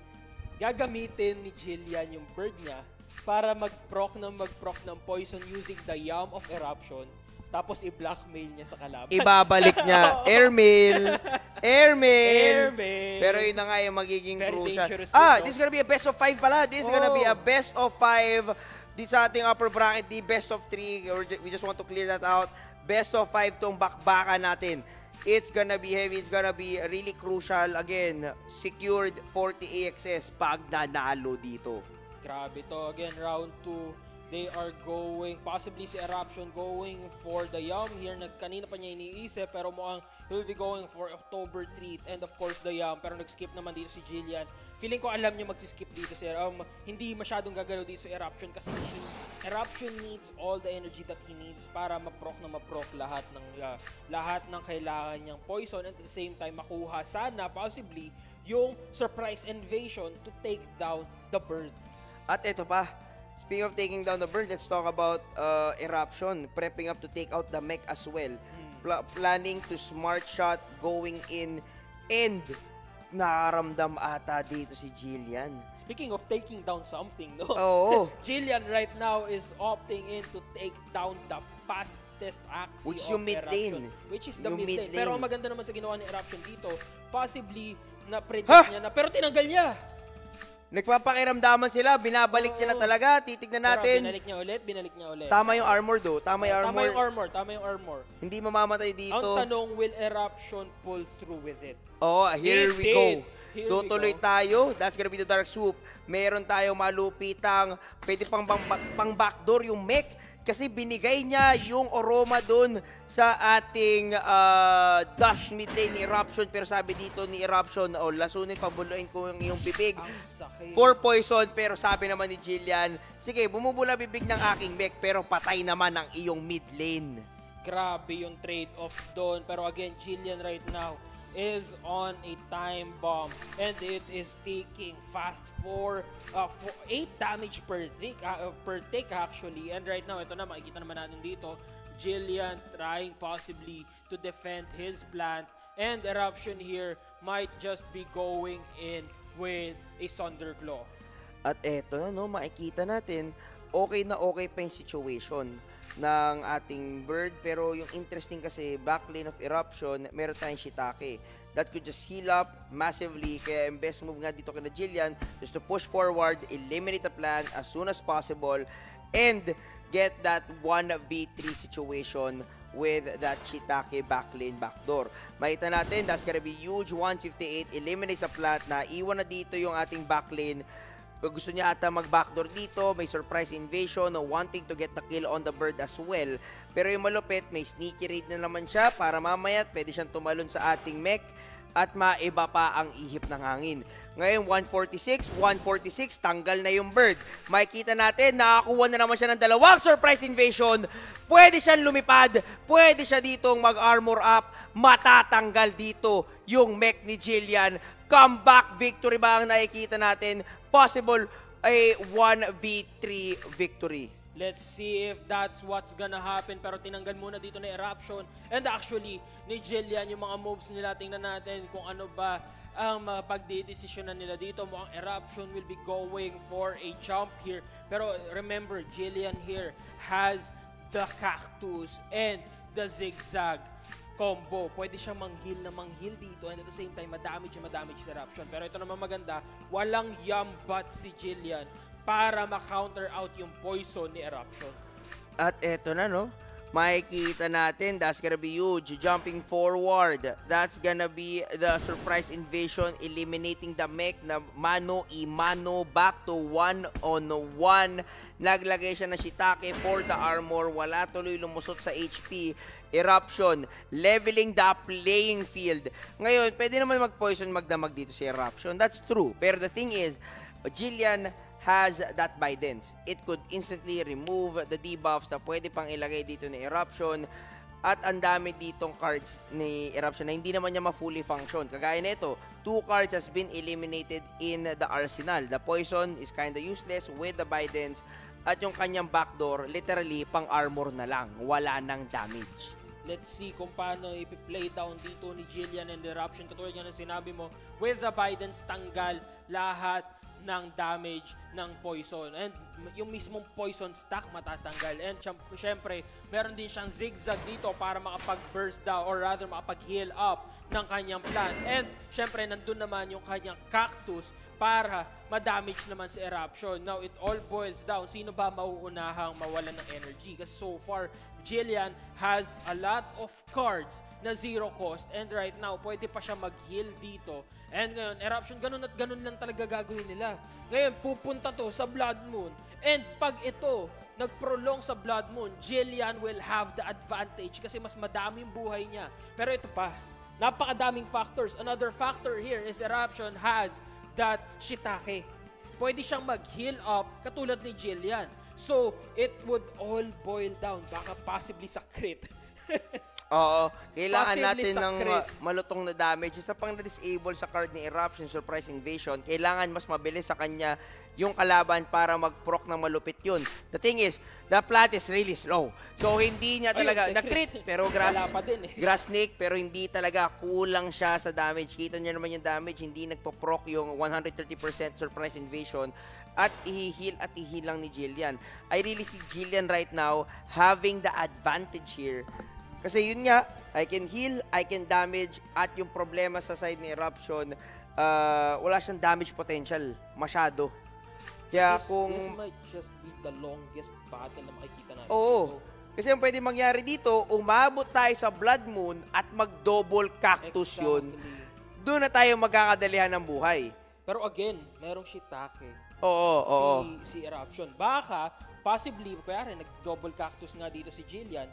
Gagamitin ni Jillian yung bird niya para mag-proc ng mag-proc ng poison using the Yam of Eruption tapos i-blackmail niya sa kalaban. Ibabalik niya. Airmail. Airmail. Airmail. Pero yun na nga yung magiging Very crucial. Ah, this is gonna be a best of five pala. This is gonna be Oh. a best of five. Di sa ating upper bracket, di best of three. We just want to clear that out. Best of five tong bakbakan natin. It's gonna be heavy. It's gonna be really crucial. Again, secured 40 AXS pag nanalo dito. Grabe to. Again, round 2. They are going, possibly si Eruption going for the Yum here. Nag, kanina pa niya iniisip, pero mukhang will be going for October treat and of course the Yum. Pero nag-skip naman dito si Jillian. Feeling ko alam niya mag-skip dito si um, Hindi masyadong gagalaw dito si Eruption kasi he- Eruption needs all the energy that he needs para ma-proc na ma-proc lahat ng uh, lahat ng kailangan niyang poison and at the same time makuha sana possibly yung surprise invasion to take down the bird. At ito pa, speaking of taking down the bird, let's talk about uh, Eruption. Prepping up to take out the mech as well. Pla- planning to smart shot, going in, and nakaramdam ata dito si Jillian. Speaking of taking down something, no? Oo. Jillian right now is opting in to take down the fastest axis Which of yung mid Eruption, lane. Which is the Yung mid, lane. Pero ang maganda naman sa ginawa ni Eruption dito, possibly na predict Ha? niya na, pero tinanggal niya. Nagpapakiramdaman sila, binabalik niya na talaga. Titignan Pero natin. binalik niya ulit, binalik niya ulit. Tama yung armor do. Tama yung Tama armor. yung armor, tama yung armor. Hindi mamamatay Ang dito. tanong, will Eruption pull through with it? Oh, here He we did. go. Here Tutuloy go. tayo. That's gonna be the dark swoop. Meron tayong malupitang pwede pang bang, pang backdoor yung mech kasi binigay niya yung aroma dun sa ating uh, dust mid lane ni Eruption pero sabi dito ni Eruption oh lasunin pabuluin ko yung iyong bibig. For poison pero sabi naman ni Jillian sige bumubula bibig ng aking mech pero patay naman ang iyong mid lane. Grabe yung trade-off doon. Pero again, Jillian right now is on a time bomb and it is taking fast for uh, for 8 damage per tick uh, per tick actually. And right now ito na makikita naman natin dito Jillian trying possibly to defend his plant. And eruption here might just be going in with a Thunderclaw At eto na, no, makikita natin, okay na okay pa yung situation ng ating bird. Pero yung interesting kasi, backlane of eruption, meron tayong shiitake. That could just heal up massively. Kaya yung best move nga dito kina Jillian, just to push forward, eliminate the plant as soon as possible, and get that 1v3 situation with that Shiitake backlane backdoor. Makita natin, that's gonna be huge. 158 eliminates a plant na iwan na dito yung ating backlane. Gusto niya ata mag-backdoor dito. May surprise invasion no wanting to get the kill on the bird as well. Pero yung malupit, may sneaky raid na naman siya para mamaya pwede siyang tumalon sa ating mech at maiba pa ang ihip ng hangin. Ngayon, 146, 146, tanggal na yung bird. Makikita natin, nakakuha na naman siya ng dalawang surprise invasion. Pwede siyang lumipad, pwede siya ditong mag-armor up, matatanggal dito yung mech ni Jillian. Comeback victory ba ang nakikita natin? Possible a 1v3 victory. Let's see if that's what's gonna happen. Pero tinanggal muna dito na Eruption. And actually, ni Jillian, yung mga moves nila, tingnan natin kung ano ba ang mga pagdidesisyonan nila dito. Mukhang Eruption will be going for a jump here. Pero remember, Jillian here has the Cactus and the Zigzag combo. Pwede siyang manghil na manghil dito and at the same time, madamage siya, madamage si Eruption. Pero ito naman maganda, walang yum but si Jillian para ma-counter out yung poison ni Eruption. At eto na, no? Makikita natin, that's gonna be huge. Jumping forward, that's gonna be the surprise invasion, eliminating the mech na mano i mano back to one on one. Naglagay siya ng shiitake for the armor, wala tuloy lumusot sa HP. Eruption, leveling the playing field. Ngayon, pwede naman mag-poison magdamag dito si Eruption. That's true. Pero the thing is, Jillian has that Bidens. It could instantly remove the debuffs na pwede pang ilagay dito ni Eruption at ang dami ditong cards ni Eruption na hindi naman niya ma-fully function. Kagaya nito, two cards has been eliminated in the arsenal. The poison is kinda useless with the Bidens at yung kanyang backdoor, literally pang armor na lang. Wala nang damage. Let's see kung paano ipi-play down dito ni Jillian and Eruption. Katulad nga ng sinabi mo, with the Bidens, tanggal lahat ng damage ng poison. And yung mismong poison stack matatanggal. And syem- syempre, meron din siyang zigzag dito para makapag-burst down or rather makapag-heal up ng kanyang plant. And syempre, nandun naman yung kanyang cactus para ma-damage naman si Eruption. Now, it all boils down. Sino ba mauunahang mawalan ng energy? Kasi so far, Jillian has a lot of cards na zero cost and right now, pwede pa siya mag-heal dito. And ngayon, Eruption, ganun at ganun lang talaga gagawin nila. Ngayon, pupunta to sa Blood Moon. And pag ito, nag-prolong sa Blood Moon, Jillian will have the advantage kasi mas madaming buhay niya. Pero ito pa, napakadaming factors. Another factor here is Eruption has that Shiitake. Pwede siyang mag-heal up katulad ni Jillian. So, it would all boil down. Baka possibly sa crit. Oo, kailangan Possibly natin sa ng crit. uh, malutong na damage. Isa pang na-disable sa card ni Eruption, Surprise Invasion, kailangan mas mabilis sa kanya yung kalaban para mag-proc ng malupit yun. The thing is, the plat is really slow. So, hindi niya Ayun, talaga, na-crit, crit. pero grass, Wala pa din eh. grass snake, pero hindi talaga kulang siya sa damage. Kita niya naman yung damage, hindi nagpo-proc yung 130% Surprise Invasion at i-heal at i-heal lang ni Jillian. I really see Jillian right now having the advantage here kasi yun nga, I can heal, I can damage, at yung problema sa side ni Eruption, uh, wala siyang damage potential. Masyado. Kaya this, kung... this might just be the longest battle na makikita natin. Oo. dito. Kasi ang pwede mangyari dito, umabot tayo sa Blood Moon at mag-double cactus yun. Exactly. Doon na tayo magkakadalihan ng buhay. Pero again, merong Shiitake. Oo, oo. si, si Eruption. Baka, possibly, kaya rin, nag-double cactus nga dito si Jillian,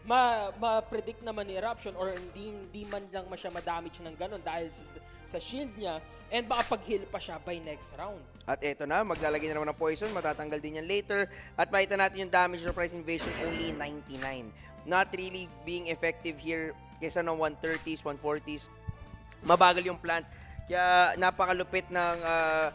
ma ma-predict naman ni Eruption or hindi, hindi man lang ma siya ma-damage ng ganun dahil sa, sa shield niya and baka pag-heal pa siya by next round. At eto na, maglalagay na naman ng poison, matatanggal din yan later. At makita natin yung damage ng Price Invasion, only 99. Not really being effective here kesa ng 130s, 140s. Mabagal yung plant. Kaya napakalupit ng uh,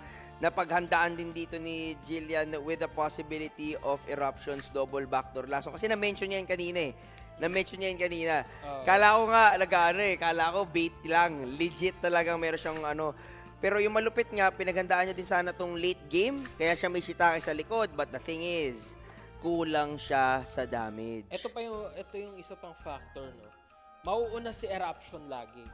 napaghandaan din dito ni Jillian with the possibility of eruptions double backdoor lasso. Kasi na-mention niya yan kanina eh. Na-mention niya yan kanina. Oo. Kala ko nga, nag-ano eh, kala ko bait lang. Legit talagang meron siyang ano. Pero yung malupit nga, pinaghandaan niya din sana tong late game. Kaya siya may shitake sa likod. But the thing is, kulang siya sa damage. Ito pa yung ito yung isa pang factor no. Mauuna si Eruption lagi.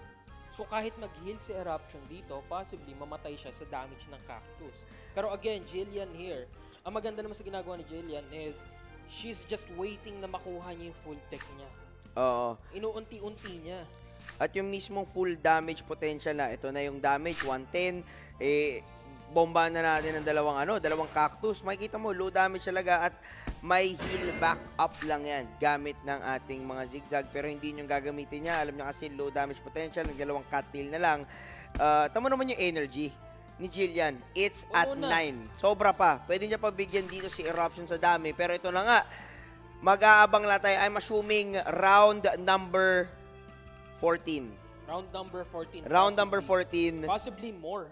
So kahit mag-heal si Eruption dito, possibly mamatay siya sa damage ng cactus. Pero again, Jillian here, ang maganda naman sa ginagawa ni Jillian is she's just waiting na makuha niya yung full tech niya. Oo. Inuunti-unti niya. At yung mismong full damage potential na, ito na yung damage, 110, eh, bomba na natin ng dalawang ano, dalawang cactus. Makikita mo, low damage talaga at may heal back up lang yan gamit ng ating mga zigzag. Pero hindi nyo gagamitin niya. Alam nyo kasi low damage potential, ng dalawang cat tail na lang. Uh, tama naman yung energy ni Jillian. It's at Oo na. 9. Sobra pa. Pwede niya pabigyan dito si Eruption sa dami. Pero ito na nga, mag-aabang lang tayo. I'm assuming round number 14. Round number 14. Round number possibly. 14. Possibly more.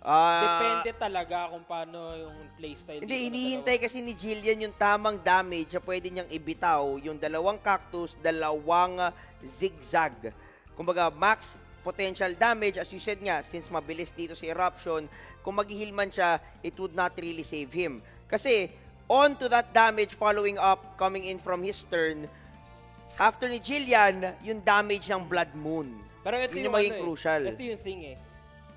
Ah, Depende talaga kung paano yung playstyle Hindi, dito ng hinihintay kasi ni Jillian yung tamang damage na pwede niyang ibitaw. Yung dalawang cactus, dalawang ah, zigzag. Kumbaga, max potential damage. As you said nga, since mabilis dito si Eruption, kung mag-heal man siya, it would not really save him. Kasi, on to that damage following up, coming in from his turn, after ni Jillian, yung damage ng Blood Moon. Pero ito Yun yung, yung maging ano eh, crucial. Ito yung thing eh.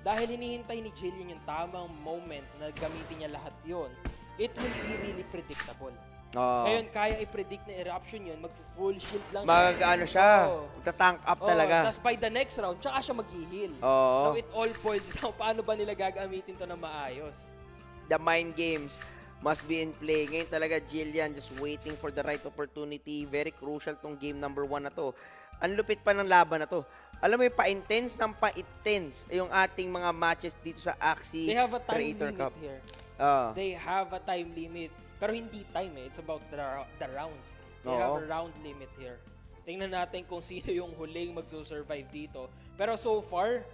Dahil hinihintay ni Jillian yung tamang moment na gamitin niya lahat yon, it will be really predictable. Oo. Ngayon, kaya i-predict na eruption yun, mag-full shield lang. mag, ano siya, Oo. magta-tank up Oo, talaga. Tapos by the next round, tsaka siya mag-heal. Oo. Now, it all boils down, paano ba nila gagamitin to na maayos? the mind games must be in play. Ngayon talaga, Jillian just waiting for the right opportunity. Very crucial tong game number one na to. Ang lupit pa ng laban na to. Alam mo yung pa-intense ng pa-intense yung ating mga matches dito sa Axie They have a time Creator limit Cup. here. Ah. They have a time limit. Pero hindi time eh. It's about the, the rounds. They Oo. have a round limit here. Tingnan natin kung sino yung huling magsusurvive dito. Pero so far,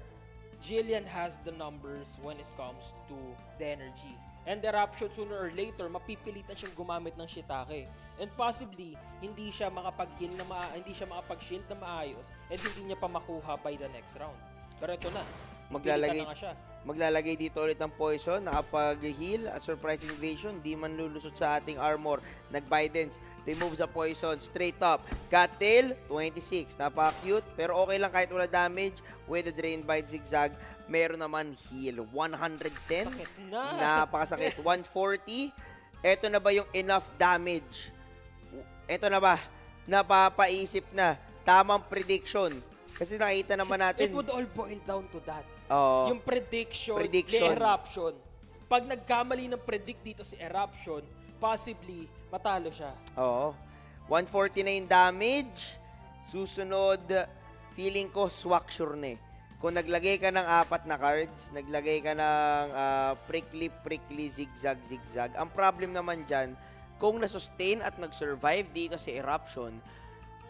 Jillian has the numbers when it comes to the energy. And Eruption, sooner or later, mapipilitan siyang gumamit ng Shiitake. And possibly, hindi siya makapag-heal na maa- hindi siya makapag-shield na maayos and hindi niya pa makuha by the next round. Pero ito na. Maglalagay- Maglalagay na siya. Maglalagay dito ulit ng poison, nakapag-heal at surprise invasion, di man lulusot sa ating armor. Nag-Bidens, removes the poison straight up. Cattail, 26. Napaka-cute, pero okay lang kahit wala damage with the Drain Bite Zigzag. Meron naman heal. 110. Sakit na. Napakasakit. 140. Ito na ba yung enough damage? Ito na ba? Napapaisip na. Tamang prediction. Kasi nakita naman natin. It would all boil down to that. Oo. Yung prediction, Prediction. Eruption. Pag nagkamali ng predict dito si Eruption, possibly, matalo siya. Oo. 140 na yung damage. Susunod, feeling ko, Swaksure na eh. Kung naglagay ka ng apat na cards, naglagay ka ng ah, prickly, prickly, zigzag, zigzag. Ang problem naman dyan, kung nasustain at nag-survive dito si Eruption,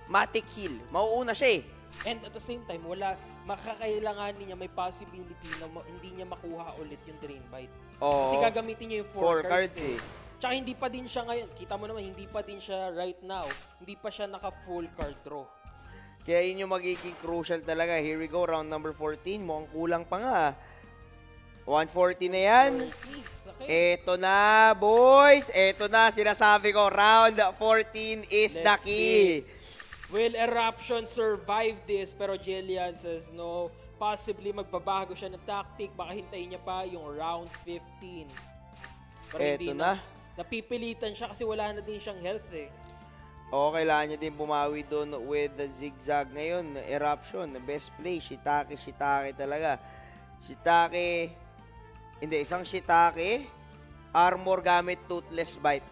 matic heal. Mauuna siya eh. And at the same time, wala, makakailanganin niya, may possibility na ma- hindi niya makuha ulit yung Drain Bite. Oo. Kasi gagamitin niya yung 4 Four cards, cards eh. Tsaka hindi pa din siya ngayon. Kita mo naman, hindi pa din siya right now. Hindi pa siya naka-full card draw. Kaya yun yung magiging crucial talaga. Here we go, round number 14. Mukhang kulang pa nga. 140 na yan. Eto na, boys. Eto na, sinasabi ko, round 14 is the Let's key. Will Eruption survive this? Pero Jillian says no. Possibly magbabago siya ng tactic. Baka hintayin niya pa yung round 15. Pero hindi Eto na. Napipilitan siya kasi wala na din siyang health eh. O, kailangan niya din bumawi doon with the zigzag ngayon. Eruption, best play. Shitake, Shitake talaga. Shitake, hindi, isang Shitake, armor gamit Toothless Bite.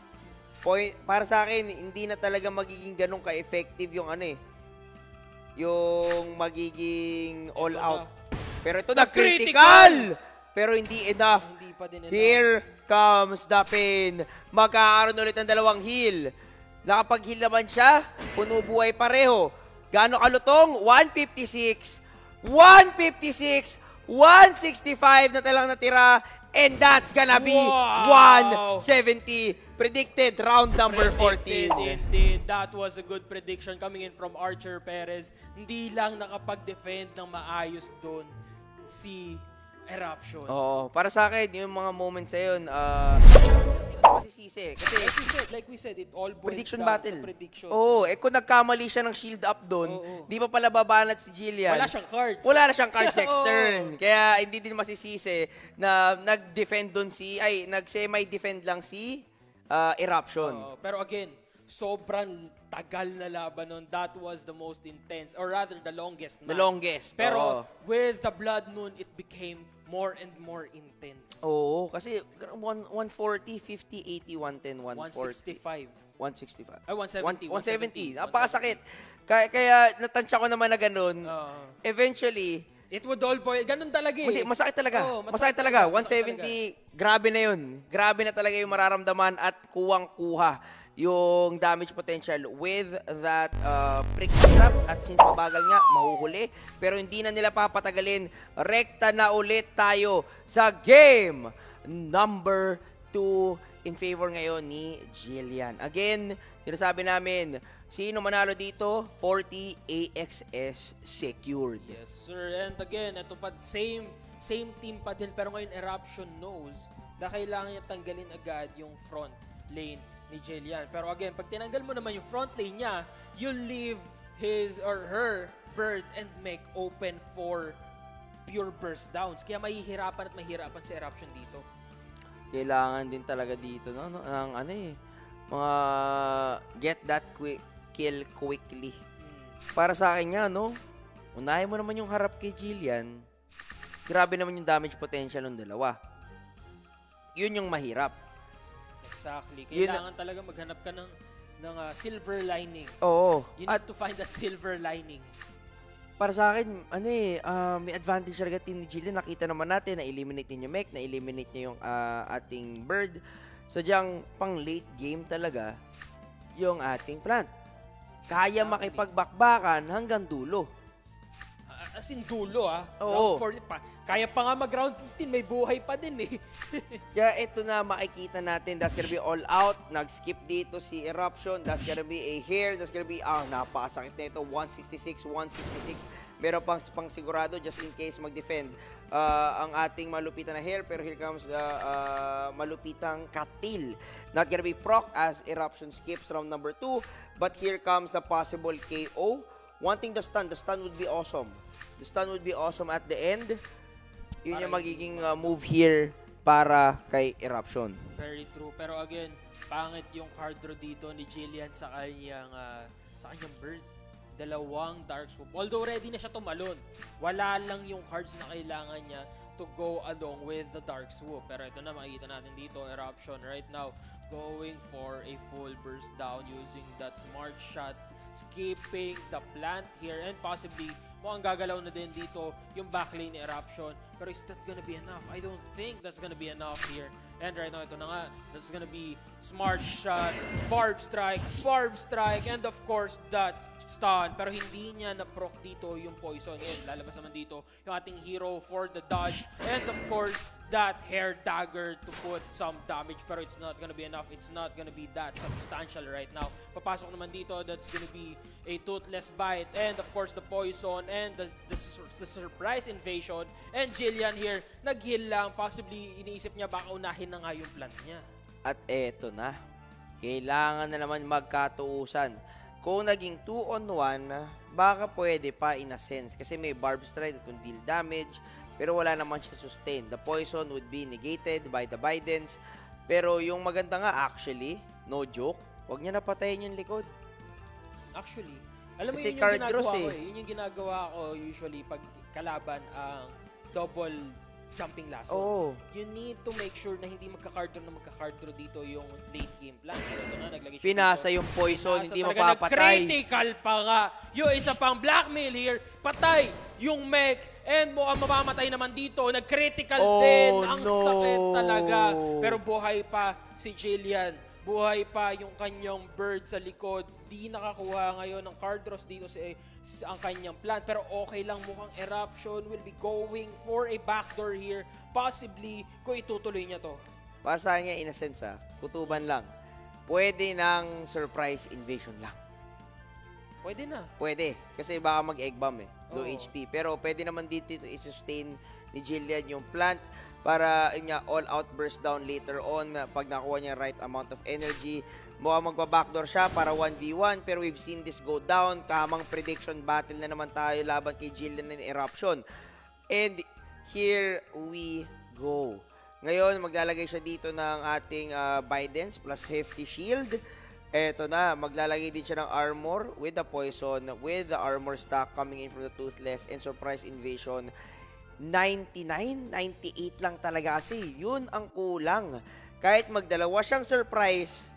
Point, para sa akin, hindi na talaga magiging ganun ka-effective yung ano eh. Yung magiging all Ito out. na. Pero ito na, critical! critical! Pero hindi enough. Hindi pa din enough. Here comes the pain. Magkakaroon ulit ng dalawang heal. Nakapag-heal naman siya, puno buhay pareho. Gano'ng kalutong? 156, 156, 165 na talang natira. And that's gonna be Wow! 170. Predicted round number 14. Predicted, Indeed, that was a good prediction coming in from Archer Perez. Hindi lang nakapag-defend ng maayos doon si Eruption. Oo, para sa akin, yung mga moments na yun, na masisisi. Kasi Like we said, like we said, it all boils prediction down battle. sa prediction. Oo, eh kung nagkamali siya ng shield up doon, Oo. di pa pala babanat si Jillian. Wala siyang cards. Wala na siyang cards next Oo. turn. Kaya hindi din masisisi na nag-defend doon si, ay, nag-semi-defend lang si ah, Eruption. Oo, pero again, sobrang tagal na laban nun. That was the most intense, or rather the longest The match. longest. Pero oo. with the Blood Moon, it became more and more intense. Oo, kasi one- 140, 50, 80, 110, 140. 165. 165. Ay, 170, 170. 170. Napakasakit. Kaya, kaya natansya ko naman na ganun. Oo. Eventually, It would all boil. Ganun talaga eh. Hindi, masakit talaga. Oo, masakit talaga. masakit 170, grabe na yun. Grabe na talaga yung mararamdaman at kuwang-kuha yung damage potential with that uh, prick trap at since mabagal nga, mahuhuli. Pero hindi na nila papatagalin. Rekta na ulit tayo sa game number 2 in favor ngayon ni Jillian. Again, sinasabi namin, sino manalo dito, 40 AXS secured. Yes, sir. And again, ito pa, same, same team pa din. Pero ngayon, Eruption knows na kailangan niya tanggalin agad yung front lane ni Jillian. Pero again, pag tinanggal mo naman yung front lane niya, you leave his or her bird and make open for pure burst downs. Kaya mahihirapan at mahihirapan si Eruption dito. kailangan din talaga dito no, no ng ano eh mga get that quick kill quickly. Hmm. Para sa akin nga no, unahin mo naman yung harap kay Jillian. Grabe naman yung damage potential ng dalawa. Yun yung mahirap. Exactly. Yun- Kailangan talaga maghanap ka ng, ng ah, silver lining. Oo. You At need to find that silver lining. para sa akin, ano eh, ah, may advantage talaga team ni Jillian. Nakita naman natin na eliminate niya mech, na eliminate niya yung ah, ating bird. Sadyang pang late game talaga yung ating plant. Kaya Exactly. makipagbakbakan hanggang dulo. As in dulo ah. Oo. Round 40 pa. Kaya pa nga mag round 15, may buhay pa din eh. Kaya ito na makikita natin, that's gonna be all out. Nag-skip dito si Eruption. That's gonna be a hair. That's gonna be, ah, napakasakit na ito. 166, 166. Meron pang, pang sigurado just in case mag-defend ah, ang ating malupitan na hair. Pero here comes the ah, malupitang katil. Not gonna be proc as Eruption skips round number 2. But here comes the possible KO. Wanting the stun. The stun would be awesome. The stun would be awesome at the end. Yun Para yung magiging ma- uh, move here para kay Eruption. Very true. Pero again, pangit yung card draw dito ni Jillian sa kanyang ah, sa kanyang bird. Dalawang Dark Swoop. Although ready na siya tumalon. Wala lang yung cards na kailangan niya to go along with the Dark Swoop. Pero ito na, makikita natin dito, Eruption right now going for a full burst down using that smart shot skipping the plant here and possibly mukhang gagalaw na din dito yung backlane ni Eruption. Pero is that gonna be enough? I don't think that's gonna be enough here. And right now, ito na nga, that's gonna be smart shot, barb strike, barb strike, and of course, that stun. Pero hindi niya na-proc dito yung poison. And lalabas naman dito yung ating hero for the dodge. And of course, that hair dagger to put some damage pero it's not gonna be enough. It's not gonna be that substantial right now. Papasok naman dito, that's gonna be a toothless bite and of course the poison and the, the, the surprise invasion and Jillian here nag-heal lang. Possibly iniisip niya baka unahin na nga yung plant niya. At eto na. Kailangan na naman magkatuusan. Kung naging 2 on 1, baka pwede pa in a sense. Kasi may barb strike that can deal damage. Pero wala naman siya sustain. The poison would be negated by the Bidens. Pero yung maganda nga actually, no joke, wag niya napatayin yung likod. Actually, alam mo Kasi yun yung ginagawa draws ko eh. eh. Yun yung ginagawa ko usually pag kalaban ang double jumping lasso. Oo. You need to make sure na hindi magka-card na magka-card dito yung late game plan. Ito na, naglagay siya Pinasa dito. yung poison, Pinasa hindi mapapatay. Nag-critical pa nga. Yung isa pang blackmail here, patay yung mech. And mukhang mamamatay naman dito. Nag-critical Oh, din. Ang no. sakit talaga. Pero buhay pa si Jillian. Buhay pa yung kanyang bird sa likod. Di nakakuha ngayon ng card draws dito si, si- ang kanyang plant. Pero okay lang mukhang Eruption will be going for a backdoor here. Possibly kung itutuloy niya to. Para sa kanya, in a sense ha, kutuban lang. Pwede ng surprise invasion lang. Pwede na. Pwede. Kasi baka mag-egg bomb eh. Low Oo. HP. Pero pwede naman dito ito i-sustain ni Jillian yung plant para yun nga, all out burst down later on pag nakuha niya right amount of energy. Mukhang magba-backdoor siya para 1v1 pero we've seen this go down. Tamang prediction battle na naman tayo laban kay Jillian and Eruption. And here we go. Ngayon, maglalagay siya dito ng ating uh, Bidens plus hefty shield. Eto na, maglalagay din siya ng armor with the poison, with the armor stack coming in from the Toothless and Surprise Invasion. 99, 98 lang talaga kasi. Yun ang kulang. Kahit magdalawa siyang surprise,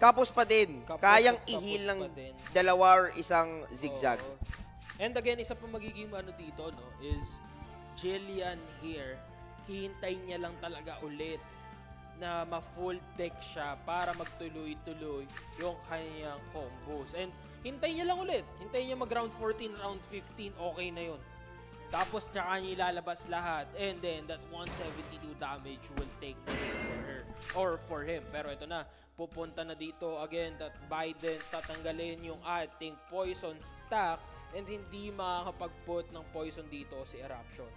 kapos pa din. Kapos Kayang kapos ihil ng pa din. dalawa or isang zigzag. Oo. And again, isa pa magiging ano dito, no, is Jillian here, hihintay niya lang talaga ulit na ma-full deck siya para magtuloy-tuloy yung kanyang combos. And hintay niya lang ulit. Hintay niya mag round 14, round 15, okay na yun. Tapos tsaka niya ilalabas lahat. And then that 172 damage will take for her. Or for him. Pero ito na, pupunta na dito again that Biden tatanggalin yung ating poison stack and hindi makakapag-put ng poison dito si Eruption.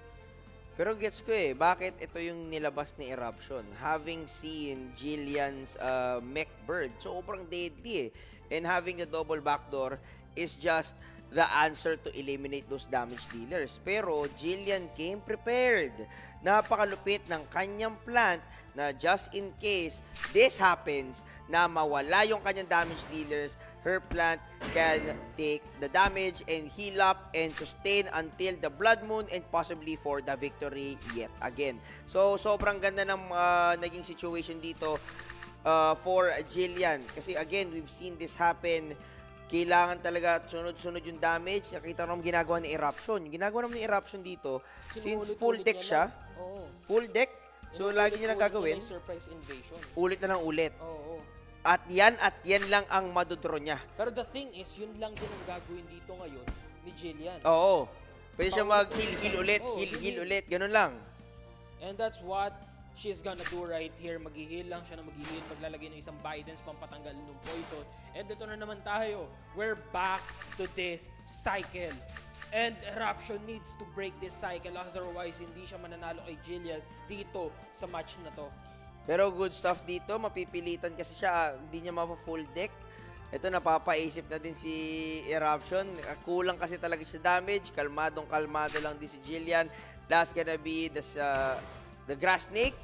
Pero gets ko eh, bakit ito yung nilabas ni Eruption? Having seen Jillian's uh, mech bird, sobrang deadly eh. And having the double backdoor is just the answer to eliminate those damage dealers. Pero Jillian came prepared. Napakalupit ng kanyang plant na just in case this happens, na mawala yung kanyang damage dealers, her plant can take the damage and heal up and sustain until the blood moon and possibly for the victory yet again. So, sobrang ganda ng uh, naging situation dito uh, for Jillian. Kasi again, we've seen this happen. Kailangan talaga sunod-sunod yung damage. Nakita naman ginagawa ni Eruption. Yung ginagawa naman ni Eruption dito, since Sinuulit-ulit full deck siya. Oo. full deck, so lagi niya lang gagawin, surprise invasion. ulit na lang ulit. Oo. At yan at yan lang ang madudro niya. Pero the thing is, yun lang din ang gagawin dito ngayon ni Jillian. Oo. Pwede siya mag-heal-heal ulit, heal-heal heal. ulit, ganun lang. And that's what she's gonna do right here. Mag-heal lang siya na mag-heal. Maglalagay ng isang Bidens pampatanggal ng poison. And ito na naman tayo. We're back to this cycle. And Eruption needs to break this cycle. Otherwise, hindi siya mananalo kay Jillian dito sa match na to. Pero good stuff dito, mapipilitan kasi siya, hindi niya mapa-full deck. Ito, napapaisip na din si Eruption. Kulang kasi talaga sa damage. Kalmadong kalmado lang din si Jillian. That's gonna be the, uh, the Grass Snake.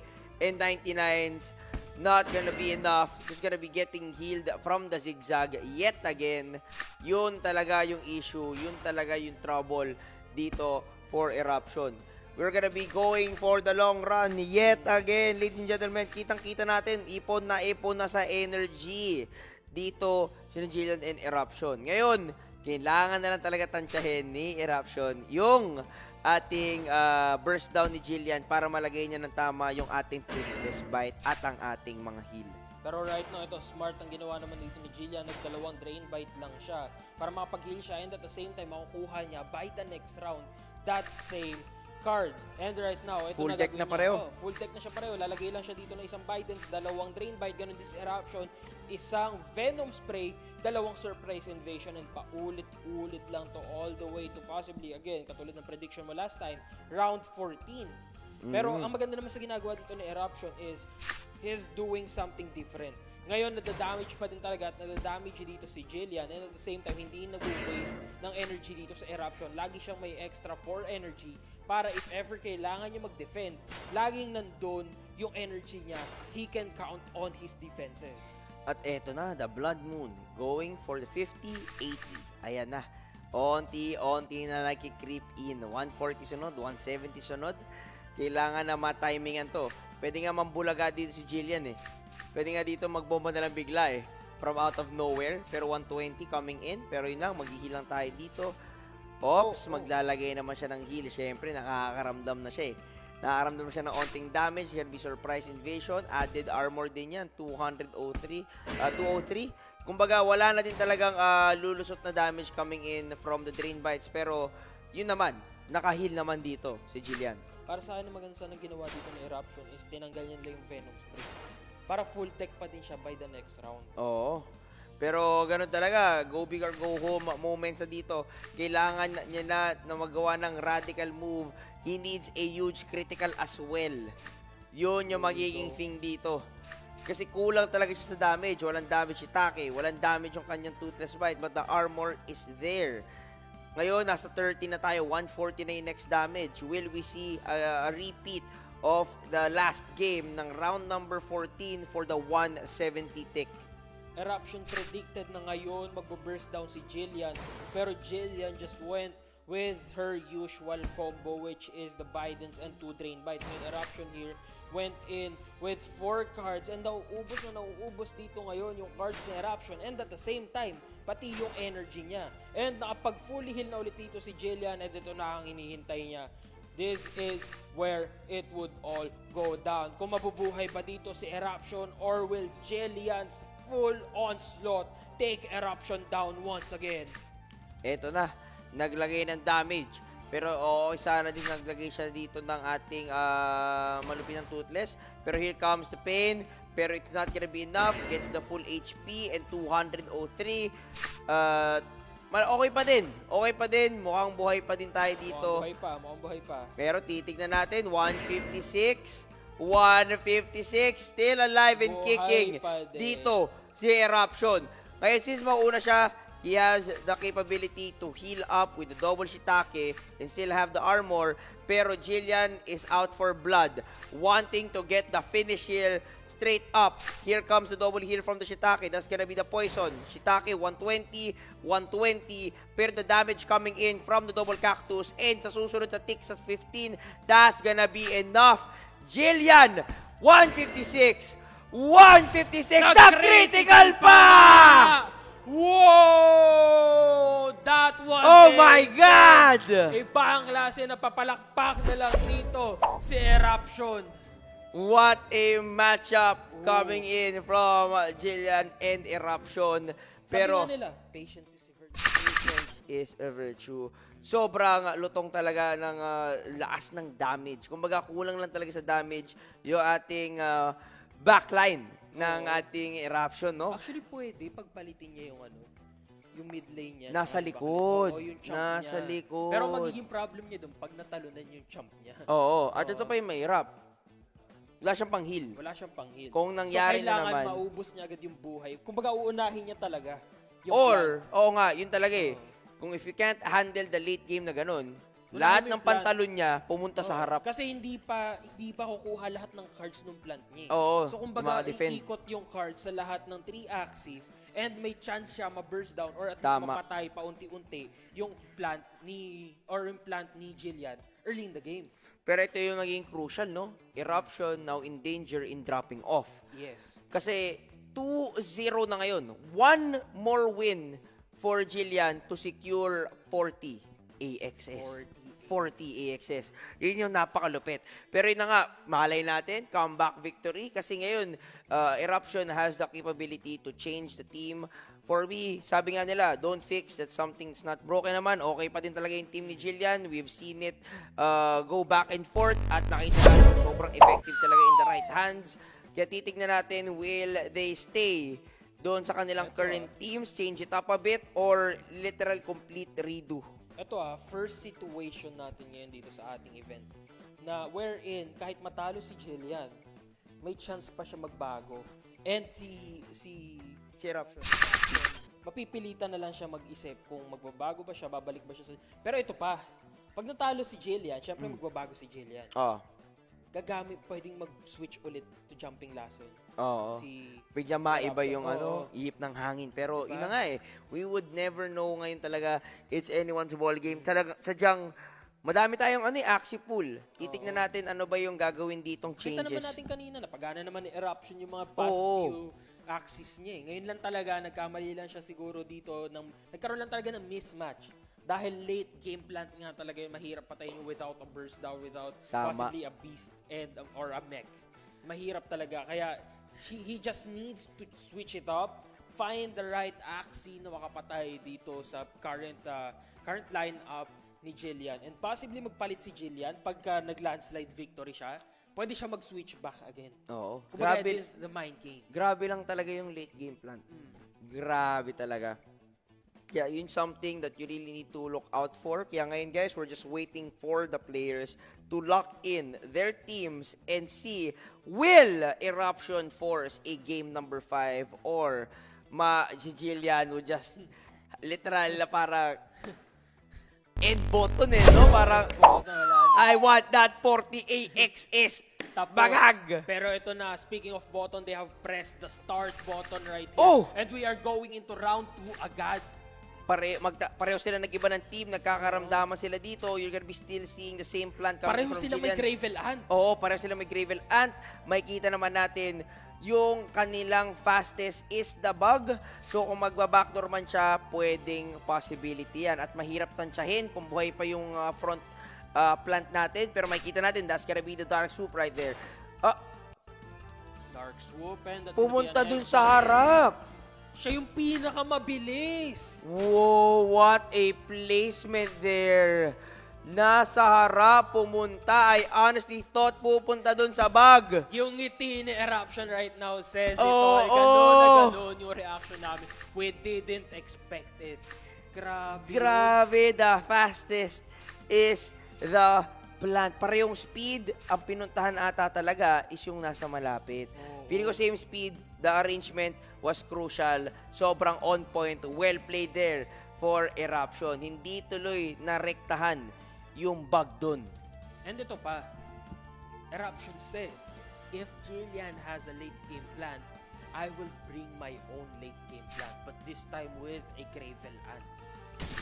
And 99's not gonna be enough. Just gonna be getting healed from the zigzag yet again. Yun talaga yung issue. Yun talaga yung trouble dito for Eruption. We're gonna be going for the long run yet again, ladies and gentlemen. Kitang-kita natin, ipon na ipon na sa energy dito si Jillian and Eruption. Ngayon, kailangan na lang talaga tansyahin ni Eruption yung ating ah, burst down ni Jillian para malagay niya ng tama yung ating Twistless Bite at ang ating mga heal. Pero right now, ito, smart ang ginawa naman dito ni Jillian. Nagdalawang drain bite lang siya para makapag-heal siya and at the same time, makukuha niya by the next round that same cards. And right now, ito Full na deck na niya. pareho. Oh, full deck na siya pareho. Lalagay lang siya dito ng isang Bidens, dalawang drain bite, ganun this eruption, isang venom spray, dalawang surprise invasion, and paulit-ulit lang to all the way to possibly, again, katulad ng prediction mo last time, round 14. Pero Mm. ang maganda naman sa ginagawa dito ni Eruption is he's doing something different. Ngayon, nadadamage pa din talaga at nadadamage dito si Jillian and at the same time, hindi nag-waste ng energy dito sa Eruption. Lagi siyang may extra 4 energy para if ever kailangan niya mag-defend, laging nandun yung energy niya, he can count on his defenses. At eto na, the Blood Moon going for the 50-80. Ayan na. Onti-onti na nakikreep in. 140 sunod, 170 sunod. Kailangan na matimingan to. Pwede nga mambulaga dito si Jillian eh. Pwede nga dito magbomba na lang bigla eh. From out of nowhere. Pero 120 coming in. Pero yun lang, maghihilang tayo dito. Ops, Oh, oh. maglalagay naman siya ng heal. Siyempre, nakakaramdam na siya eh. Nakakaramdam siya ng onting damage. Can be surprise invasion. Added armor din yan. 203. ah, 203. Kumbaga, wala na din talagang ah, lulusot na damage coming in from the drain bites. Pero, yun naman, naka-heal naman dito si Jillian. Para sa akin, maganda sana ginawa dito ni Eruption is tinanggal niya lang yung Venom Spray. Para full tech pa din siya by the next round. Oo. Pero ganun talaga, go big or go home moments sa dito. Kailangan niya na, na magawa ng radical move. He needs a huge critical as well. Yun yung magiging thing dito. Kasi kulang talaga siya sa damage. Walang damage si Take. Walang damage yung kanyang Toothless Bite. But the armor is there. Ngayon, nasa 30 na tayo. 140 na yung next damage. Will we see a, a repeat of the last game ng round number 14 for the 170 tick? Eruption predicted na ngayon magbo-burst down si Jillian pero Jillian just went with her usual combo which is the Bidens and two Drain Bites. Ngayon Eruption here went in with four cards and nauubos na nauubos dito ngayon yung cards ni Eruption and at the same time pati yung energy niya. And nakapag fully heal na ulit dito si Jillian and ito na ang hinihintay niya. This is where it would all go down. Kung mabubuhay ba dito si Eruption or will Jillian's full onslaught take Eruption down once again? Eto na, naglagay ng damage. Pero oo, sana din naglagay siya dito ng ating ah, malupit ng toothless. Pero here comes the pain. Pero it's not gonna be enough. Gets the full HP and 203. Uh, mal- okay pa din. Okay pa din. Mukhang buhay pa din tayo dito. Mukhang buhay pa, mukhang buhay pa. Pero titignan natin, 156. 156. Still alive and Buhay kicking. Dito, si Eruption. Kaya since mauna siya, he has the capability to heal up with the double shiitake and still have the armor. Pero Jillian is out for blood, wanting to get the finish heal straight up. Here comes the double heal from the shiitake. That's gonna be the poison. Shiitake 120, 120. Pero the damage coming in from the double cactus and sa susunod sa ticks at 15, that's gonna be enough. Jillian, 156. 156 na critical pa! Wow! That was Oh it. my God! Ibang klase na papalakpak na lang dito si Eruption. What a matchup coming in from Jillian and Eruption. Pero Sabi nila, patience is a virtue. patience is a virtue. Sobrang lutong talaga ng uh, lakas ng damage. Kumbaga, kulang lang talaga sa damage yung ating uh, backline ng ating eruption, no? Actually, pwede pagpalitin niya yung ano, yung mid lane niya. Nasa tsaka yung likod. back lane. Oo, yung champ Nasa niya. likod. Pero magiging problem niya doon pag natalunan yung champ niya. Oo. At ito pa yung mahirap. Wala siyang pang-heal. Wala siyang pang-heal. Kung nangyari so, na kailangan naman- maubos niya agad yung buhay. Kumbaga, uunahin niya talaga. Yung Or, oo nga, yun talaga eh. Kung if you can't handle the late game na ganun, Lahat ng pantalon niya pumunta sa harap. Kasi hindi pa hindi pa kukuha lahat ng cards ng plant niya. eh. Oo, So kumbaga ma-defend. iikot yung cards sa lahat ng three axes and may chance siya ma-burst down or at least Tama. mapatay paunti-unti yung plant ni or yung plant ni Jillian early in the game. Pero ito yung naging crucial, no? Eruption now in danger in dropping off. Yes. Kasi 2-0 na ngayon. One more win for Jillian to secure 40 AXS. 40 40 AXS. Yun yung napakalupit. Pero yun na nga, malay natin, comeback victory. Kasi ngayon, uh, Eruption has the capability to change the team. For me, sabi nga nila, don't fix that something's not broken naman. Okay pa din talaga yung team ni Jillian. We've seen it uh, go back and forth at nakita natin sobrang effective talaga in the right hands. Kaya titignan natin, will they stay doon sa kanilang current teams, change it up a bit, or literal complete redo? Ito ah, first situation natin ngayon dito sa ating event na wherein kahit matalo si Jillian, may chance pa siya magbago. And si si Si Eruption. mapipilitan na lang siya mag-isip kung magbabago ba siya, babalik ba siya sa... Pero ito pa, pag natalo si Jillian, syempre magbabago si Jillian. Oh. Gagamit, pwedeng mag-switch ulit to jumping lasso. Oo. Si Bigla si maiba yung Oo. ano, ihip ng hangin. Pero Diba? yun na nga eh, we would never know ngayon talaga it's anyone's ball game. Talaga, sadyang, madami tayong ano eh, axi pool. Titignan natin ano ba yung gagawin ditong Kita naman natin kanina, napagana naman ni Eruption yung mga past Oo. few axis niya eh. Ngayon lang talaga, nagkamali lang siya siguro dito. Ng, nagkaroon lang talaga ng mismatch. Dahil late game plant nga talaga yung mahirap patayin yung without a burst down, without Tama. possibly a beast and or a mech. Mahirap talaga. Kaya she, he just needs to switch it up, find the right axis na makapatay dito sa current uh, current lineup ni Jillian. And possibly magpalit si Jillian pagka nag-landslide victory siya. Pwede siya mag-switch back again. Oo. Kumbaga, Grabe, it is the mind game. grabe lang talaga yung late game plan. Grabe talaga. Yeah, yun something that you really need to look out for. Kaya ngayon guys, we're just waiting for the players to lock in their teams and see will Eruption force a game number 5 or ma will just literal na para end button eh, no? Para I want that 40 AXS Tapos, bagag. Pero ito na, speaking of button, they have pressed the start button right here. Oh! And we are going into round 2 agad. Pare magta, pareho sila nag-iba ng team, nagkakaramdaman sila dito. You're gonna be still seeing the same plan coming Pareho from sila may Jillian. Gravel Ant. Oo, pareho sila may Gravel Ant. Makikita naman natin yung kanilang fastest is the bug. So kung magba-backdoor man siya, pwedeng possibility yan. At mahirap tansyahin kung buhay pa yung uh, front uh, plant natin. Pero makikita natin, that's gonna be the Dark Soup right there. Ah, Dark Swoop and that's pumunta dun sa harap. Siya yung pinakamabilis. Whoa, what a placement there. Nasa harap pumunta. I honestly thought pupunta dun sa bag. Yung ngiti ni Eruption right now says ito, Oo, ay ganun na oo. ganun yung reaction namin. We didn't expect it. Grabe. Grabe, the fastest is the plant. Parehong speed, ang pinuntahan ata talaga is yung nasa malapit. Feeling ko same speed, the arrangement was crucial. Sobrang on point, well played there for Eruption. Hindi tuloy narektahan yung bug dun. And ito pa, Eruption says, if Jillian has a late game plan, I will bring my own late game plan, but this time with a Gravel Ant.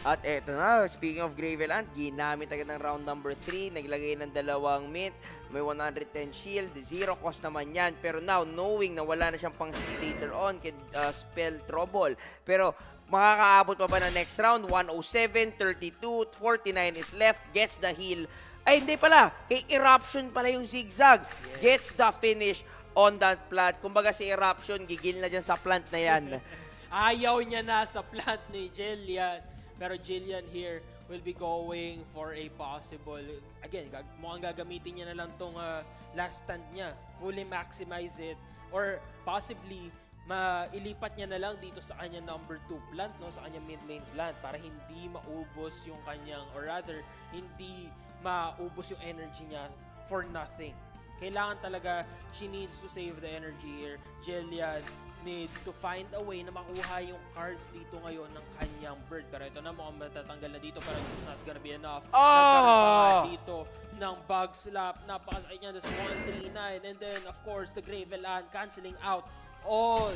At eto na, speaking of Gravel Ant, ginamit agad ng round number 3, naglagay ng dalawang mint, may 110 shield, zero cost naman yan. Pero now, knowing na wala na siyang pang later on, can uh, spell trouble. Pero makakaabot pa ba ng next round? 107, 32, 49 is left, gets the heal. Ay, hindi pala. Kay Eruption pala yung zigzag. Gets the finish on that plant. Kumbaga si Eruption, gigil na dyan sa plant na yan. Ayaw niya na sa plant ni Jillian. Pero Jillian here will be going for a possible, again, gag mukhang gagamitin niya na lang tong uh, last stand niya. Fully maximize it. Or possibly, mailipat niya na lang dito sa kanya number 2 plant, no? sa kanya mid lane plant para hindi maubos yung kanyang, or rather, hindi maubos yung energy niya for nothing. Kailangan talaga, she needs to save the energy here. Jillian needs to find a way na makuha yung cards dito ngayon ng kanyang bird. Pero ito na mukhang matatanggal na dito pero it's not gonna be enough. Oh! Dito ng bug slap. Napakasakit niya. That's 139. And then, of course, the Graveland canceling out all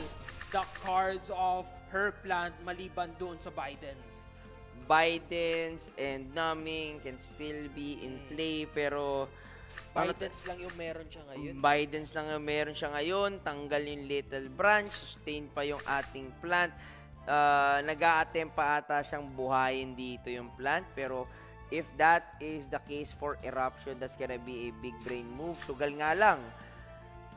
the cards of her plant maliban doon sa Biden's. Bidens and numbing can still be in play pero Biden's lang yung meron siya ngayon. Bidens lang ang meron siya ngayon, tanggal yung little branch, sustain pa yung ating plant. Uh, nag-a-attempt pa ata siyang buhayin dito yung plant, pero if that is the case for eruption, that's gonna be a big brain move. Sugal nga lang.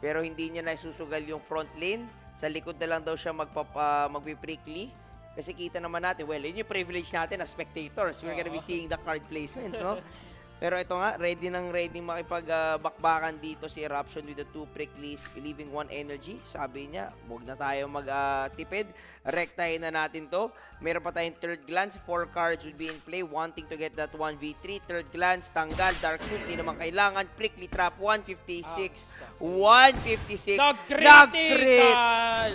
Pero hindi niya na susugal yung front lane. Sa likod na lang daw siya magpapa, magpiprickly. Kasi kita naman natin, well, yun yung privilege natin as spectators. We're gonna be seeing the card placements, no? Pero ito nga, ready nang ready makipagbakbakan dito si Eruption with the two pricklies, leaving one energy. Sabi niya, huwag na tayo mag-tipid. Rektahin na natin to. Meron pa tayong third glance. Four cards would be in play, wanting to get that 1v3. Third glance, tanggal. Dark Suit, hindi naman kailangan. Prickly Trap, 156. 156. Nag-crit! Nag-critical!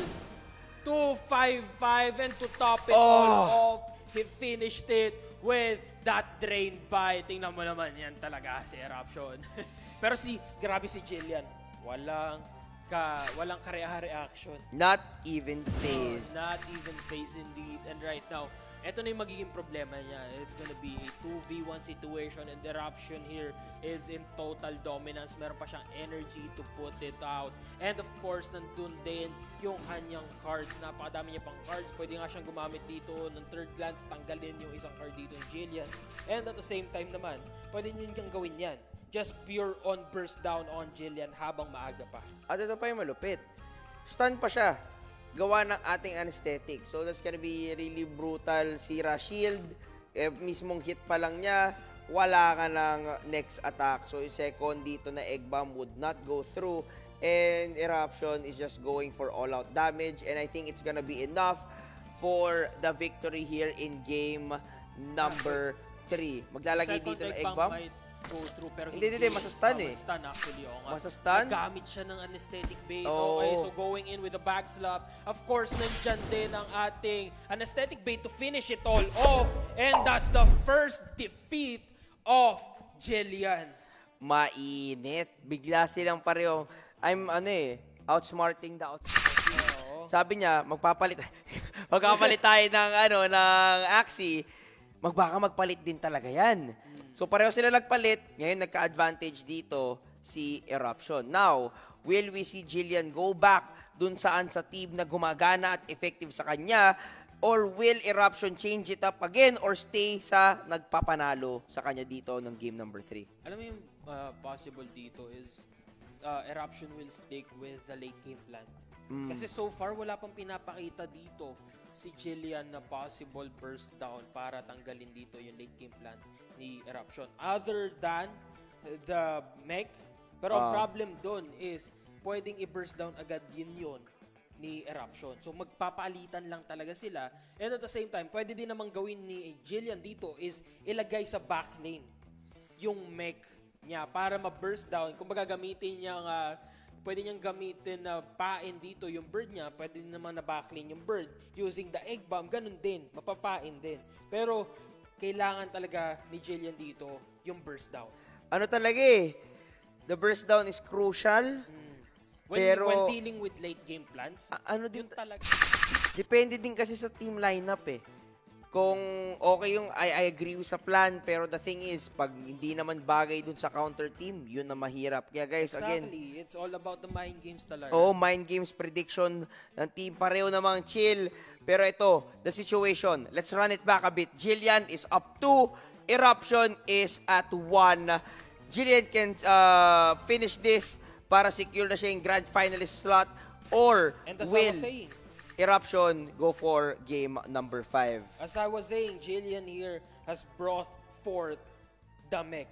255 and to top it Oh. all off, he finished it with that drain by. Tingnan mo naman yan talaga si Eruption. Pero si, grabe si Jillian. Walang ka, walang kareha-reaction. Not even phased. Not even face indeed. And right now, eto na yung magiging problema niya. It's gonna be a 2v1 situation and Eruption here is in total dominance. Meron pa siyang energy to put it out. And of course, nandun din yung kanyang cards. Napakadami niya pang cards. Pwede nga siyang gumamit dito ng third glance, tanggalin yung isang card dito ng Jillian. And at the same time naman, pwede niya niyang gawin yan. Just pure on burst down on Jillian habang maaga pa. At ito pa yung malupit. Stun pa siya. Gawa ng ating anesthetic. So that's gonna be really brutal. Sira shield. Eh, mismong hit pa lang niya. Wala ka ng next attack. So yung second dito na egg bomb would not go through. And eruption is just going for all out damage. And I think it's gonna be enough for the victory here in game number 3. Maglalagay Second dito ng egg bomb bomb. Go through pero Hindi, hindi, masastan Oh, eh. Masastan actually, nga. Masastan? Nagamit siya ng anesthetic bait. Oo. Okay, so going in with a back slap. Of course, nandyan din ang ating anesthetic bait to finish it all off. And that's the first defeat of Jillian. mainit. Bigla silang pareho. I'm ano eh, outsmarting the outsmarting. Oo. Sabi niya, magpapalit magpapalit tayo ng ano ng Axie. Magbaka magpalit din talaga 'yan. So pareho sila nagpalit. Ngayon nagka-advantage dito si Eruption. Now, will we see Jillian go back dun saan sa team na gumagana at effective sa kanya or will Eruption change it up again or stay sa nagpapanalo sa kanya dito ng game number 3? Alam mo yung uh, possible dito is uh, Eruption will stick with the late game plan. Mm. Kasi so far, wala pang pinapakita dito si Jillian na possible burst down para tanggalin dito yung late game plan ni Eruption. Other than the mech, pero ang Ah. problem doon is pwedeng i-burst down agad yun yun ni Eruption. So magpapalitan lang talaga sila. And at the same time, pwede din namang gawin ni Jillian dito is ilagay sa back lane yung mech niya para ma-burst down. Kung gagamitin niya nga, pwede niyang gamitin na pain dito yung bird niya, pwede din naman na backlane yung bird using the egg bomb, ganun din, mapapain din. Pero kailangan talaga ni Jillian dito yung burst down. Ano talaga eh, the burst down is crucial. When, Pero- when dealing with late game plans, A- ano din talaga. Depende din kasi sa team lineup eh. Kung okay yung I, I agree with sa plan, pero the thing is, pag hindi naman bagay dun sa counter team, yun na mahirap. Kaya guys, again, Exactly. It's all about the mind games talaga. Oo, mind games prediction ng team. Pareho namang chill. Pero ito, the situation. Let's run it back a bit. Jillian is up 2. Eruption is at 1. Jillian can uh, finish this para secure na siya yung grand finalist slot. Or And as I will saying, Eruption go for game number 5. As I was saying, Jillian here has brought forth the mech.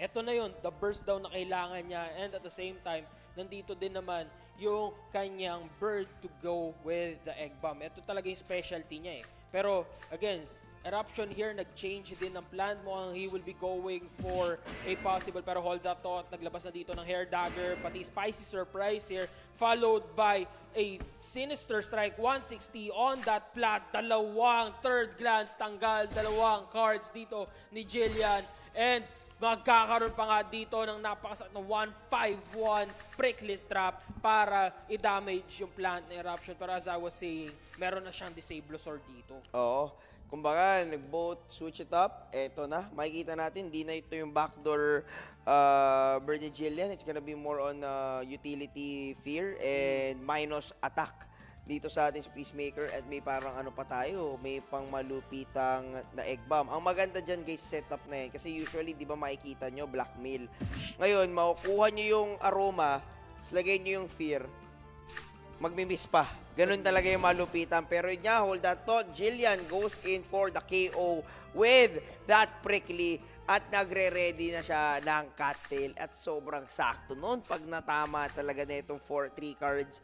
Ito na yun, the burst down na kailangan niya and at the same time, nandito din naman yung kanyang bird to go with the egg bomb. Ito talaga yung specialty niya eh. Pero again, Eruption here, nag-change din ng plan mo. Ang he will be going for a possible pero hold that thought. Naglabas na dito ng Hair Dagger, pati Spicy Surprise here. Followed by a Sinister Strike 160 on that plat. Dalawang third glance tanggal. Dalawang cards dito ni Jillian. And magkakaroon pa nga dito ng napakasakit na 151 pricklist trap para i-damage yung plant na eruption. Pero as I was saying, meron na siyang Disablosaur dito. Oo. Kumbaga, nag-both switch it up. Eto na. Makikita natin, di na ito yung backdoor uh, Bernie Jillian. It's gonna be more on uh, utility fear and minus attack dito sa ating Peacemaker at may parang ano pa tayo, may pang malupitang na egg bomb. Ang maganda dyan guys, setup na yan. Kasi usually, di ba makikita nyo, blackmail. Ngayon, makukuha nyo yung aroma, tapos lagay nyo yung fear, magmimiss pa. Ganun talaga yung malupitan. Pero yun nga, hold that thought. Jillian goes in for the KO with that prickly at nagre-ready na siya ng cattail at sobrang sakto noon pag natama talaga na itong 4-3 cards.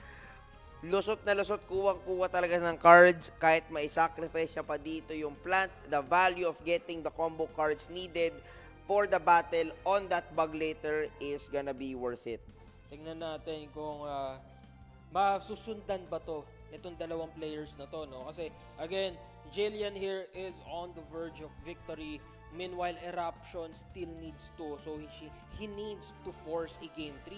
Lusot na lusot, kuwang-kuwa talaga ng cards kahit may sacrifice siya pa dito yung plant. The value of getting the combo cards needed for the battle on that bug later is gonna be worth it. Tingnan natin kung ah, masusundan ba to nitong dalawang players na to, no? Kasi, again, Jillian here is on the verge of victory. Meanwhile, Eruption still needs to. So, he, he needs to force a game 3.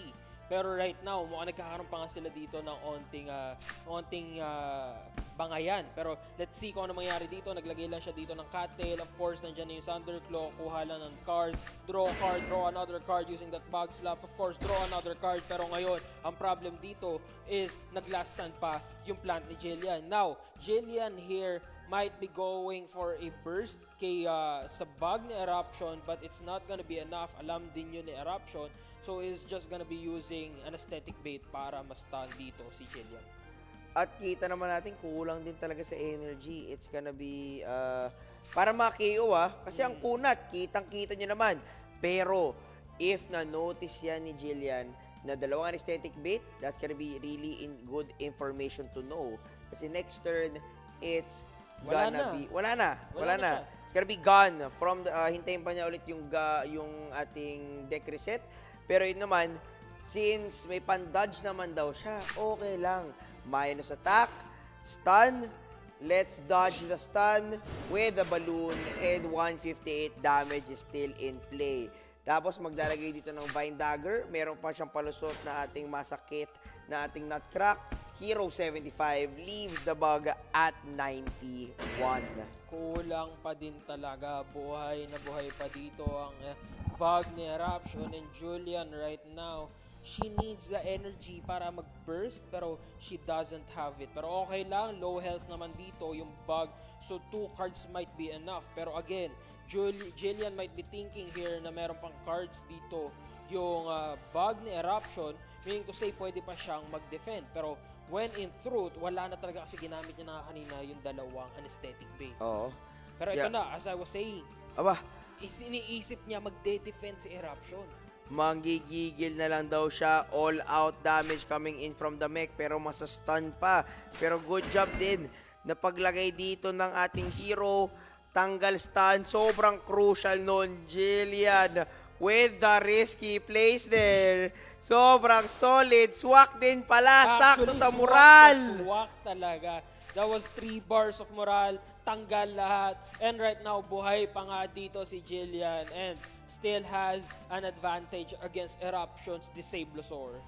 Pero right now, mukhang nagkakaroon pa nga sila dito ng onting, ah, onting ah, bangayan. Pero let's see kung ano mangyari dito. Naglagay lang siya dito ng cattail. Of course, nandiyan na yung Thunderclaw. Kuha lang ng card. Draw card, draw another card using that bug slap. Of course, draw another card. Pero ngayon, ang problem dito is nag-last stand pa yung plant ni Jillian. Now, Jillian here might be going for a burst kay ah, sa bug ni Eruption but it's not gonna be enough. Alam din yun ni Eruption. So he's just gonna be using an aesthetic bait para ma-stun dito si Jillian. At kita naman natin, kulang din talaga sa energy. It's gonna be, uh, para ma-KO ah, kasi ang kunat, kitang-kita nyo naman. Pero, if na-notice yan ni Jillian na dalawang anesthetic bait, that's gonna be really in good information to know. Kasi next turn, it's Wala gonna na. be, wala na, Wala wala, na na. siya. It's gonna be gone from the, uh, hintayin pa niya ulit yung, ga, yung ating deck reset. Pero yun naman, since may pan-dodge naman daw siya, okay lang. Minus attack, stun, let's dodge the stun with the balloon and 158 damage is still in play. Tapos maglalagay dito ng Vine Dagger, meron pa siyang palusot na ating masakit na ating Nutcrack. Hero 75 leaves the bug at 91. Kulang pa din talaga. Buhay na buhay pa dito ang eh, bug ni Eruption and Julian right now. She needs the energy para mag-burst pero she doesn't have it. Pero okay lang, low health naman dito yung bug. So two cards might be enough. Pero again, Jul- Jillian might be thinking here na meron pang cards dito yung ah, bug ni Eruption, meaning to say pwede pa siyang mag-defend. Pero when in truth, wala na talaga kasi ginamit niya na kanina yung dalawang anesthetic bait. Oo. Pero ito Yeah. na, as I was saying, Aba, is iniisip niya magde-defend si Eruption. manggigigil na lang daw siya. All out damage coming in from the mech pero masastun pa. Pero good job din na paglagay dito ng ating hero. Tanggal stun. Sobrang crucial nun. Jillian with the risky place there. Sobrang solid. Swak din pala. Sakto Actually, sa swak moral. na Swak talaga. That was three bars of moral. Tanggal lahat. And right now, buhay pa nga dito si Jillian. And still has an advantage against Eruption's Disablosaur.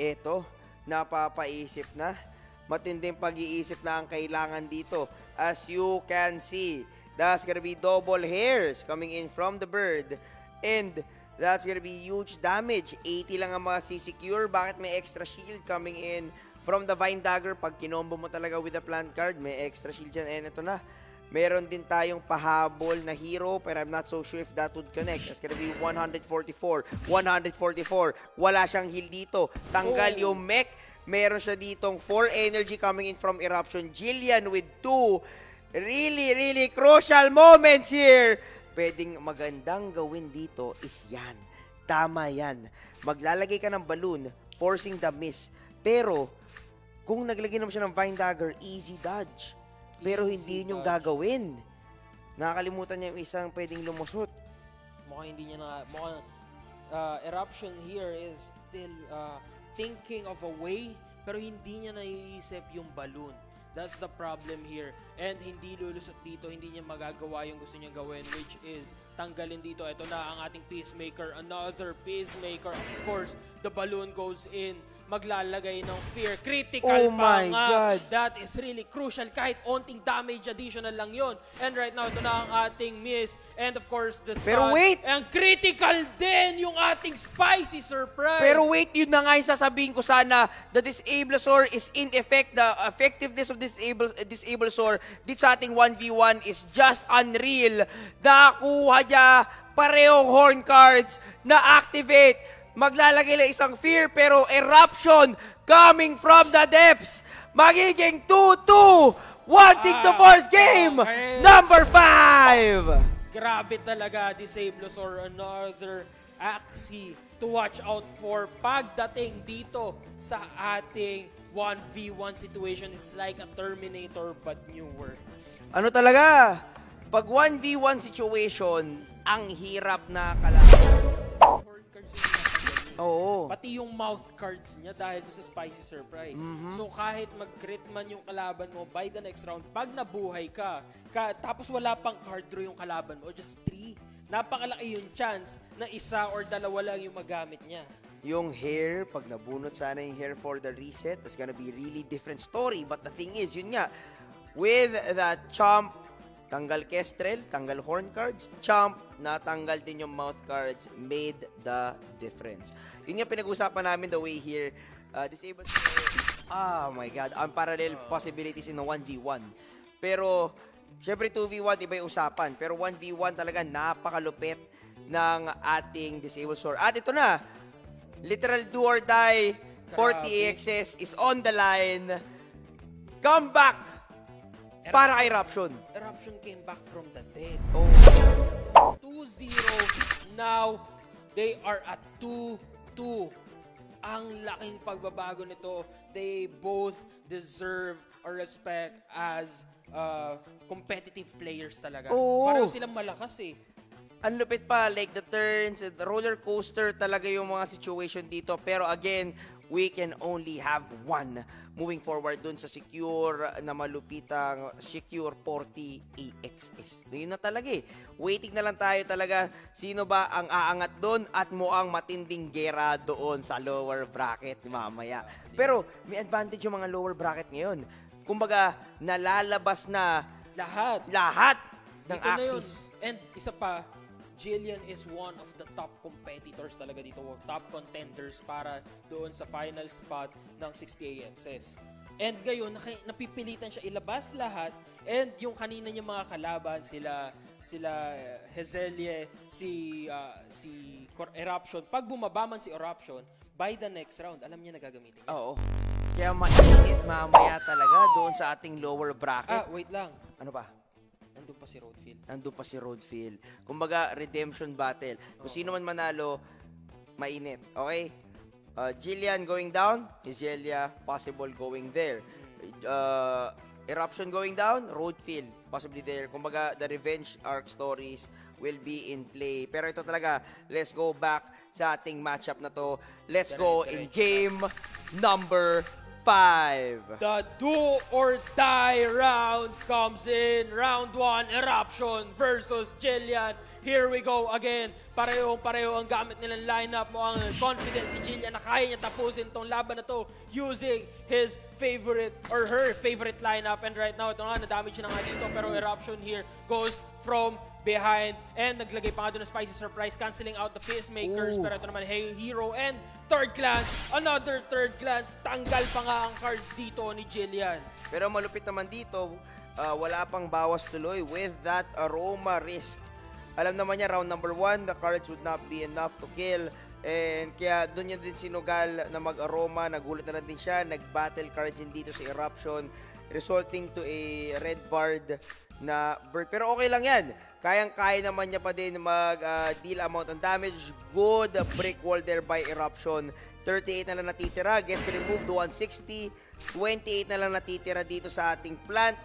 Eto, napapaisip na. Matinding pag-iisip na ang kailangan dito. As you can see, that's gonna be double hairs coming in from the bird. And that's gonna be huge damage. 80 lang ang masisecure. Bakit may extra shield coming in from the Vine Dagger? Pag kinombo mo talaga with the plant card, may extra shield dyan. And ito na. Meron din tayong pahabol na hero, pero I'm not so sure if that would connect. That's gonna be 144. 144. Wala siyang heal dito. Tanggal Oh. yung mech. Meron siya ditong 4 energy coming in from Eruption. Jillian with 2. Really, really crucial moments here. Pwedeng magandang gawin dito is yan. Tama yan. Maglalagay ka ng balloon, forcing the miss. Pero, kung naglagay naman siya ng Vine Dagger, easy dodge. Pero Easy hindi yun yung dodge. gagawin. Nakakalimutan niya yung isang pwedeng lumusot. mukhang hindi niya na mukhang uh, eruption here is still uh, thinking of a way pero hindi niya naiisip yung balloon. That's the problem here. And hindi lulusot dito, hindi niya magagawa yung gusto niya gawin which is tanggalin dito. Ito na ang ating peacemaker, another peacemaker. Of course, the balloon goes in maglalagay ng fear. Critical Oh pa my nga. God. That is really crucial. Kahit onting damage additional lang yon. And right now, ito na ang ating miss. And of course, the Pero stun. wait! And critical din yung ating spicy surprise. Pero wait, yun na nga yung sasabihin ko sana, the Disablesaur is in effect, the effectiveness of Disable, uh, Disablesaur dito sa ating 1v1 is just unreal. Nakuha niya parehong horn cards na activate. Maglalagay lang isang fear pero eruption coming from the depths. Magiging 2-2. Wanting to Ah, force game. okay. Number 5. Grabe talaga, Disablers or another Axie to watch out for pagdating dito sa ating 1v1 situation. It's like a Terminator but newer. Ano talaga? Pag 1v1 situation, ang hirap na kalaban. Oo. Pati yung mouth cards niya dahil sa Spicy Surprise. So kahit mag-crit man yung kalaban mo by the next round, pag nabuhay ka, ka tapos wala pang card draw yung kalaban mo, just three, napakalaki yung chance na isa or dalawa lang yung magamit niya. Yung hair, pag nabunot sana yung hair for the reset, it's gonna be really different story. But the thing is, yun nga, with that chomp, tanggal Kestrel, tanggal horn cards, chomp, natanggal din yung mouth cards, made the difference. Yun nga pinag-usapan namin the way here, uh, disabled oh my god, ang parallel possibilities in a 1v1. Pero, syempre 2v1, iba yung usapan. Pero 1v1 talaga napakalupit ng ating disabled sword. At ito na, literal do or die, 40 Grabe. AXS is on the line. Come back para kay Eruption. Eruption came back from the dead. Oh. 2-0. Now, they are at 2-2. Ang laking pagbabago nito. They both deserve or respect as uh, competitive players talaga. Oo. Pareho silang malakas eh. Ang lupit pa, like the turns, the roller coaster talaga yung mga situation dito. Pero again, we can only have one moving forward dun sa secure na malupitang secure 40 AXS. Yun na talaga eh. Waiting na lang tayo talaga sino ba ang aangat doon at muang matinding gera doon sa lower bracket mamaya. Pero may advantage yung mga lower bracket ngayon. Kumbaga, nalalabas na Lahat. lahat ng yun. axis. And isa pa, Jillian is one of the top competitors talaga dito, top contenders para doon sa final spot ng 60 AXS. And ngayon, napipilitan siya ilabas lahat and yung kanina niya mga kalaban, sila sila uh, Hezelie, si uh, si Eruption, pag bumaba man si Eruption, by the next round, alam niya na gagamitin niya. Oo. Kaya mainit mamaya talaga doon sa ating lower Ah, bracket. wait lang. Ano ba? Nandun pa si Roadfield. Nandun pa si Roadfield. Kumbaga, redemption battle. Kung sino man manalo, mainit. Okay? Uh, Jillian going down, Izelia possible going there. Uh, Eruption going down, Roadfield possibly there. Kumbaga, the revenge arc stories will be in play. Pero ito talaga, let's go back sa ating matchup na to. Let's go in game number 5. The do or die round comes in. Round 1, Eruption versus Jillian. Here we go again. Parehong pareho ang gamit nilang lineup mo. Ang confidence si Jillian na kaya niya tapusin tong laban na to using his favorite or her favorite lineup. And right now, ito nga, na-damage na nga dito. Pero Eruption here goes from behind and naglagay pa nga doon ng spicy surprise canceling out the peacemakers Ooh. pero ito naman hey hero and third glance another third glance tanggal pa nga ang cards dito ni Jillian Pero malupit naman dito, uh, wala pang bawas tuloy with that aroma risk. Alam naman niya, round number one, the cards would not be enough to kill. And kaya doon niya din sinugal na mag-aroma, nagulat na lang din siya, nag-battle cards din dito sa Eruption, resulting to a red bard na bird. Pero okay lang yan. Kayang-kaya naman niya pa din mag-deal amount of damage. Good break wall there by Eruption. 38 na lang natitira. Gets removed to 160. 28 na lang natitira dito sa ating plant.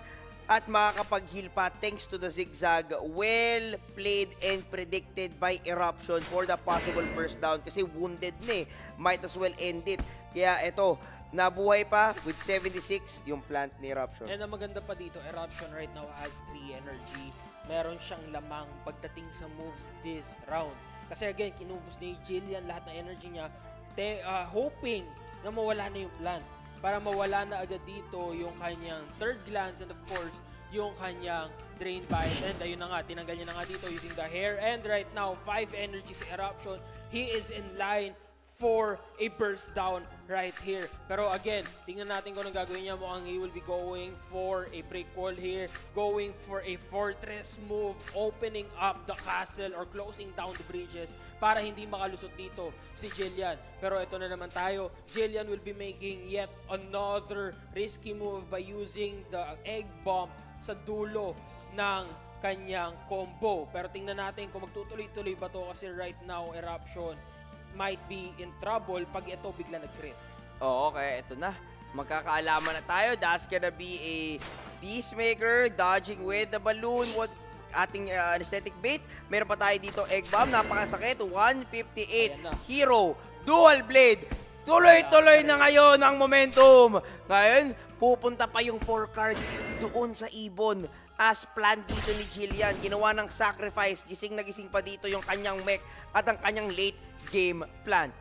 at makakapag-heal pa thanks to the zigzag. Well played and predicted by Eruption for the possible burst down kasi wounded na eh. Might as well end it. Kaya ito, nabuhay pa with 76 yung plant ni Eruption. And ang maganda pa dito, Eruption right now has 3 energy. Meron siyang lamang pagdating sa moves this round. Kasi again, kinubos ni Jillian lahat ng energy niya, te, ah, hoping na mawala na yung plant. Para mawala na agad dito yung kanyang third glance and of course, yung kanyang drain bite. And ayun na nga, tinanggal niya na nga dito using the hair. And right now, 5 energy sa Eruption. He is in line for a burst down right here. Pero again, tingnan natin kung anong gagawin niya. Mukhang he will be going for a break wall here. Going for a fortress move. Opening up the castle or closing down the bridges para hindi makalusot dito si Jillian. Pero ito na naman tayo. Jillian will be making yet another risky move by using the egg bomb sa dulo ng kanyang combo. Pero tingnan natin kung magtutuloy-tuloy ba to kasi right now, Eruption might be in trouble pag ito bigla nag-crit. Oo, kaya ito na. Magkakaalaman na tayo. That's gonna be a Peacemaker dodging with the balloon. What ating uh, anesthetic bait. Meron pa tayo dito egg bomb. Napakasakit. 158. Ayan na. Hero. Dual blade. Tuloy-tuloy na ngayon ang momentum. Ngayon, pupunta pa yung 4 cards doon sa ibon. As planned dito ni Jillian. Ginawa ng sacrifice. Gising na gising pa dito yung kanyang mech at ang kanyang late game plan.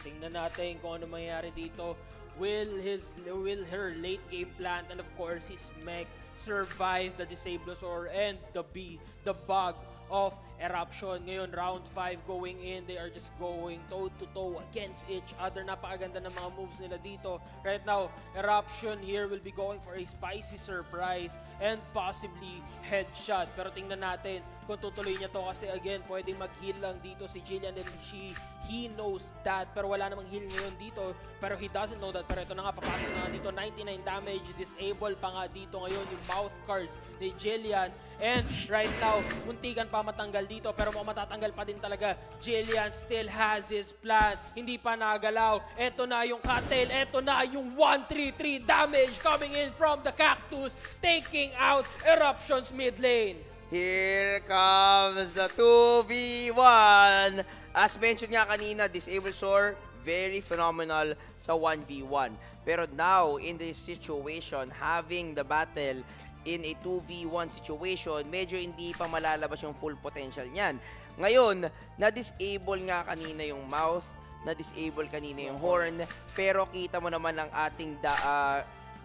Tingnan natin kung ano mangyayari dito. Will his will her late game plant and of course his mech survive the Disablosaur and the B, the bug of eruption. Ngayon, round 5 going in, they are just going toe-to-toe against each other. Napakaganda ng mga moves nila dito. Right now, eruption here will be going for a spicy surprise and possibly headshot. Pero tingnan natin kung tutuloy niya to kasi again, pwedeng mag-heal lang dito si Jillian and she, he knows that. Pero wala namang heal ngayon dito. Pero he doesn't know that. Pero ito na nga, papasok na dito. 99 damage, disable pa nga dito ngayon yung mouth cards ni Jillian. And right now, muntikan pa matanggal dito pero matatanggal pa din talaga. Jillian still has his plan. Hindi pa nagalaw. Ito na yung cattail. Ito na yung 133 damage coming in from the cactus. Taking out Eruption's mid lane. Here comes the 2v1. As mentioned nga kanina, Disable Soar, very phenomenal sa 1v1. Pero now, in this situation, having the battle in a 2v1 situation, medyo hindi pa malalabas yung full potential niyan. Ngayon, na-disable nga kanina yung mouth, na-disable kanina yung horn, pero kita mo naman ang ating da, ah,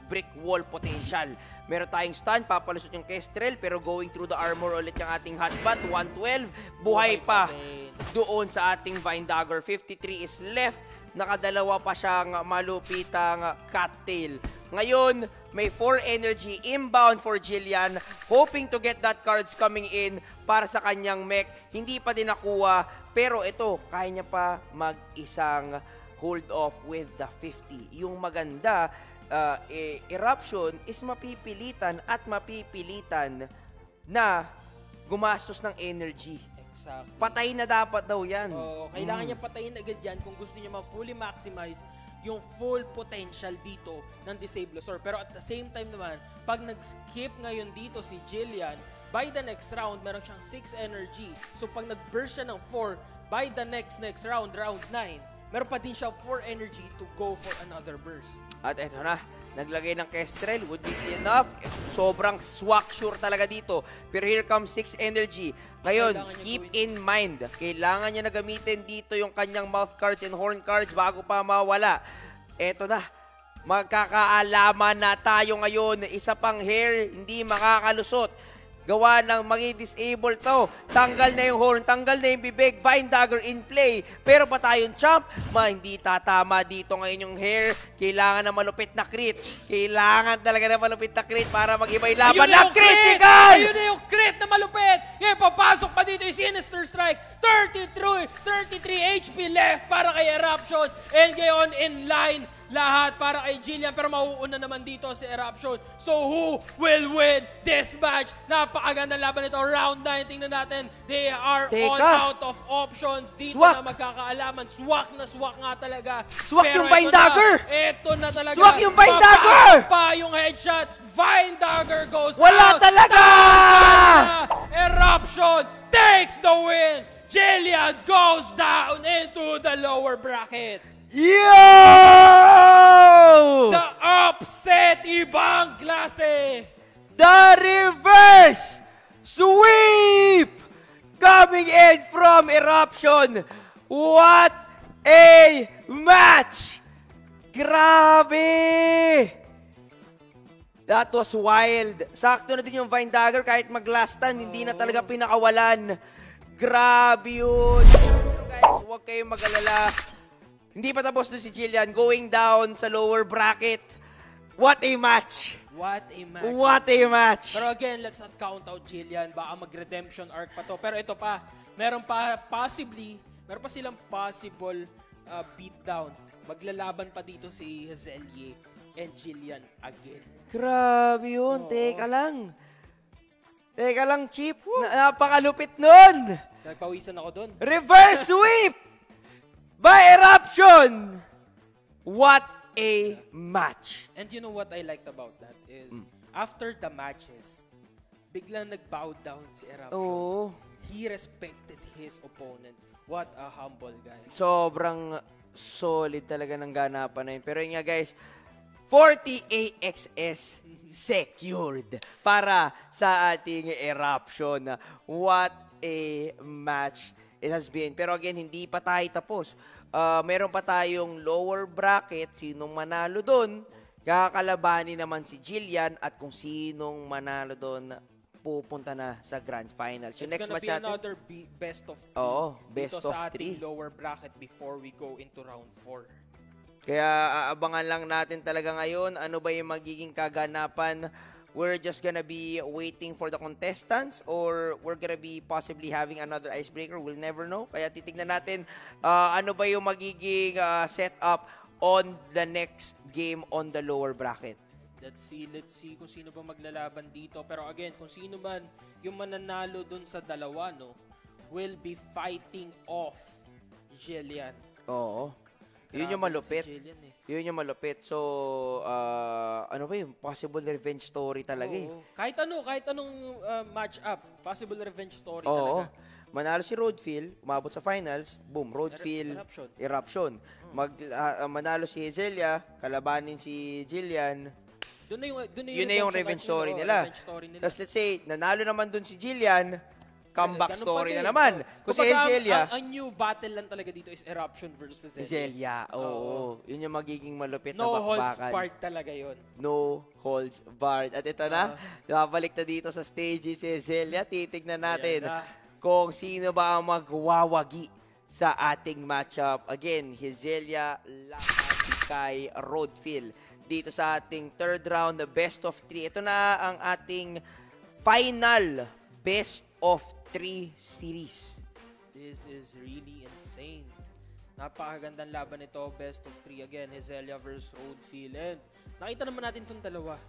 brick wall potential. Meron tayong stun, papalusot yung Kestrel, pero going through the armor ulit yung ating Hotbat, 112, buhay pa doon sa ating Vine Dagger. 53 is left, nakadalawa pa siyang malupitang cattail. Ngayon, may 4 energy inbound for Jillian, hoping to get that cards coming in para sa kanyang mech. Hindi pa din nakuha, pero ito, kaya niya pa mag-isang hold off with the 50. Yung maganda, uh, eh, eruption is mapipilitan at mapipilitan na gumastos ng energy. Exactly. Patay na dapat daw yan. Oo, kailangan Mm. niya patayin agad yan kung gusto niya ma-fully maximize yung full potential dito ng Disablosaur. Pero at the same time naman, pag nag-skip ngayon dito si Jillian, by the next round, meron siyang 6 energy. So pag nag-burst siya ng 4, by the next next round, round 9, meron pa din siya 4 energy to go for another burst. At eto na, naglagay ng Kestrel, would be enough. Sobrang swak sure talaga dito. Pero here comes 6 energy. Ngayon, keep in mind, kailangan niya na gamitin dito yung kanyang mouth cards and horn cards bago pa mawala. Eto na, magkakaalaman na tayo ngayon. Isa pang hair, hindi makakalusot. Gawa ng magi-disable to. Tanggal na yung horn, tanggal na yung bibig, Vine Dagger in play. Pero pa tayong champ, ma, hindi tatama dito ngayon yung hair. Kailangan na malupit na crit. Kailangan talaga na malupit na crit para mag-iba yung laban na critical! Ayun na yung crit na malupit! Ngayon, papasok pa dito yung Sinister Strike. 33, 33 HP left para kay Eruption. And ngayon, in line lahat para kay Jillian pero mauuna naman dito si Eruption. So who will win this match? Napakaganda laban nito. Round 9, tingnan natin. They are Teka. all out of options. Dito Swak. na magkakaalaman. Swak na swak nga talaga. Swak Pero yung Vine ito na, Dagger. Ito na talaga. Swak yung Vine Dagger. Pa yung headshots. Vine Dagger goes Wala out. talaga! Eruption takes the win. Jillian goes down into the lower bracket. Yo! The upset ibang klase. The reverse sweep coming in from Eruption. What a match! Grabe! That was wild. Sakto na din yung Vine Dagger kahit maglastan, hindi na talaga pinakawalan. Grabe yun. Guys, huwag kayong mag-alala. Hindi pa tapos na si Jillian going down sa lower bracket. What a match! What a match. What a match! Pero again, let's not count out Jillian. Baka mag-redemption arc pa to. Pero ito pa, meron pa possibly, meron pa silang possible uh, beatdown. Maglalaban pa dito si Hazelie and Jillian again. Grabe yun. Oo. Teka lang. Teka lang, Chip. Na- napakalupit nun. Nagpawisan ako doon. Reverse sweep by Eruption. What a match. And you know what I liked about that is, Mm. after the matches, biglang nag-bow down si Eruption. Oo. He respected his opponent. What a humble guy. Sobrang solid talaga ng ganapan na yun. Pero yun nga guys, 40 AXS secured para sa ating eruption. What a match it has been. Pero again, hindi pa tayo tapos. Ah, meron pa tayong lower bracket. Sinong manalo doon, kakalabanin naman si Jillian at kung sinong manalo doon, pupunta na sa grand finals. Yung It's next gonna match be natin, another be- best of three Oo, best of sa three. lower bracket before we go into round 4. Kaya aabangan lang natin talaga ngayon ano ba yung magiging kaganapan. We're just gonna be waiting for the contestants or we're gonna be possibly having another icebreaker. We'll never know. Kaya titignan natin ah, ano ba yung magiging ah, setup on the next game on the lower bracket. Let's see, let's see kung sino ba maglalaban dito. Pero again, kung sino man yung mananalo dun sa dalawa, no, will be fighting off Jillian. Oo. Yun yung malupit. Jillian, eh. Yun yung malupit. So, ah, ano ba yung possible revenge story talaga eh. Oo. Kahit ano, kahit anong uh, match-up, possible revenge story Oo. talaga. Manalo si Roadfield, umabot sa finals, boom, Roadfield, Eruption. eruption. Mag, ah, ah, manalo si Hazelia, kalabanin si Jillian, Doon na yung, doon na yun na yung revenge. Revenge story nila. Tapos let's say, nanalo naman dun si Jillian, comeback Ganun pa story din. na naman. Kung si Kumbaga, ang- Hazelia, Ang, ang new battle lang talaga dito is Eruption versus Zelia. Hazelia, oo. Yun yung magiging malupit No na holds bakbakan. barred talaga yon. No holds barred. At ito na, babalik na dito sa stage si Hazelia. Titignan natin Ayan na. kung sino ba ang magwawagi sa ating matchup. Again, Hazelia laban kay Roadfield. Dito sa ating third round, the best of three. Ito na ang ating final best of three series. This is really insane. Napakagandang laban nito. Best of three again. Hazelia versus Roadfield. And nakita naman natin itong dalawa.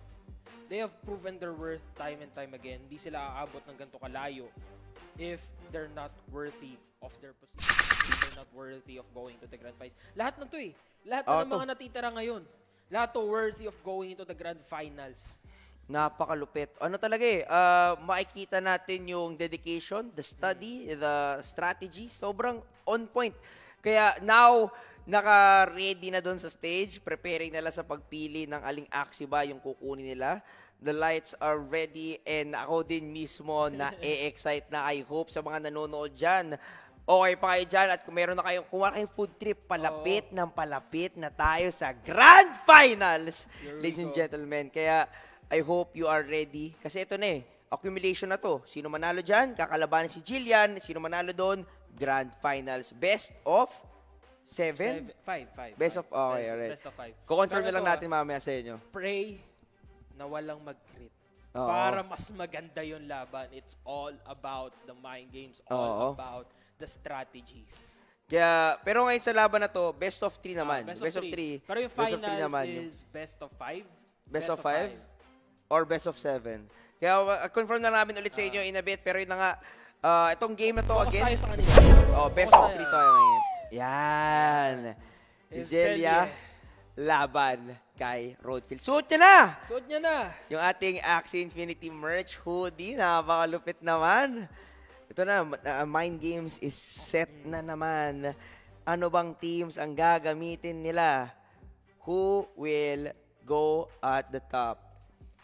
They have proven their worth time and time again. Hindi sila aabot ng ganito kalayo if they're not worthy of their position. If they're not worthy of going to the grand finals. Lahat ng to eh. Lahat na ng to. mga natitira ngayon. Lahat to worthy of going into the grand finals. Napakalupit. Ano talaga eh, ah, makikita natin yung dedication, the study, the strategy, sobrang on point. Kaya now, naka-ready na doon sa stage, preparing nila sa pagpili ng aling aksi ba yung kukunin nila. The lights are ready and ako din mismo na e-excite na I hope sa mga nanonood dyan. Okay pa kayo dyan at kung meron na kayong, kung kayong food trip, palapit ng palapit na tayo sa Grand Finals, Here ladies and gentlemen. Kaya I hope you are ready. Kasi ito na eh, accumulation na to. Sino manalo dyan, kakalabanin si Jillian. Sino manalo doon, Grand Finals. Best of seven? Seven, five, five. Best of, five. okay, best, alright. best of five. Kukonfirm na lang ito, natin mamaya sa inyo. pray na walang mag-crit. Oo. Para mas maganda yung laban. It's all about the mind games, Oo. all about the strategies. Kaya, pero ngayon sa laban na to, best of 3 naman. Ah, best, of 3. Pero yung best of three finals naman. is best of 5. Best of five? Or best of 7. Kaya uh, confirm na namin ulit sa inyo in a bit. Pero yun na nga, uh, itong game na to Focus again. tayo sa kanila. Oh, best Focus of. 3 tayo ngayon. Yan. Zelia. laban kay Roadfield. Suot niya na! Suot niya na. Yung ating Axie Infinity merch hoodie. Napakalupit naman. Ito na, uh, Mind Games is set na naman. Ano bang teams ang gagamitin nila? Who will go at the top?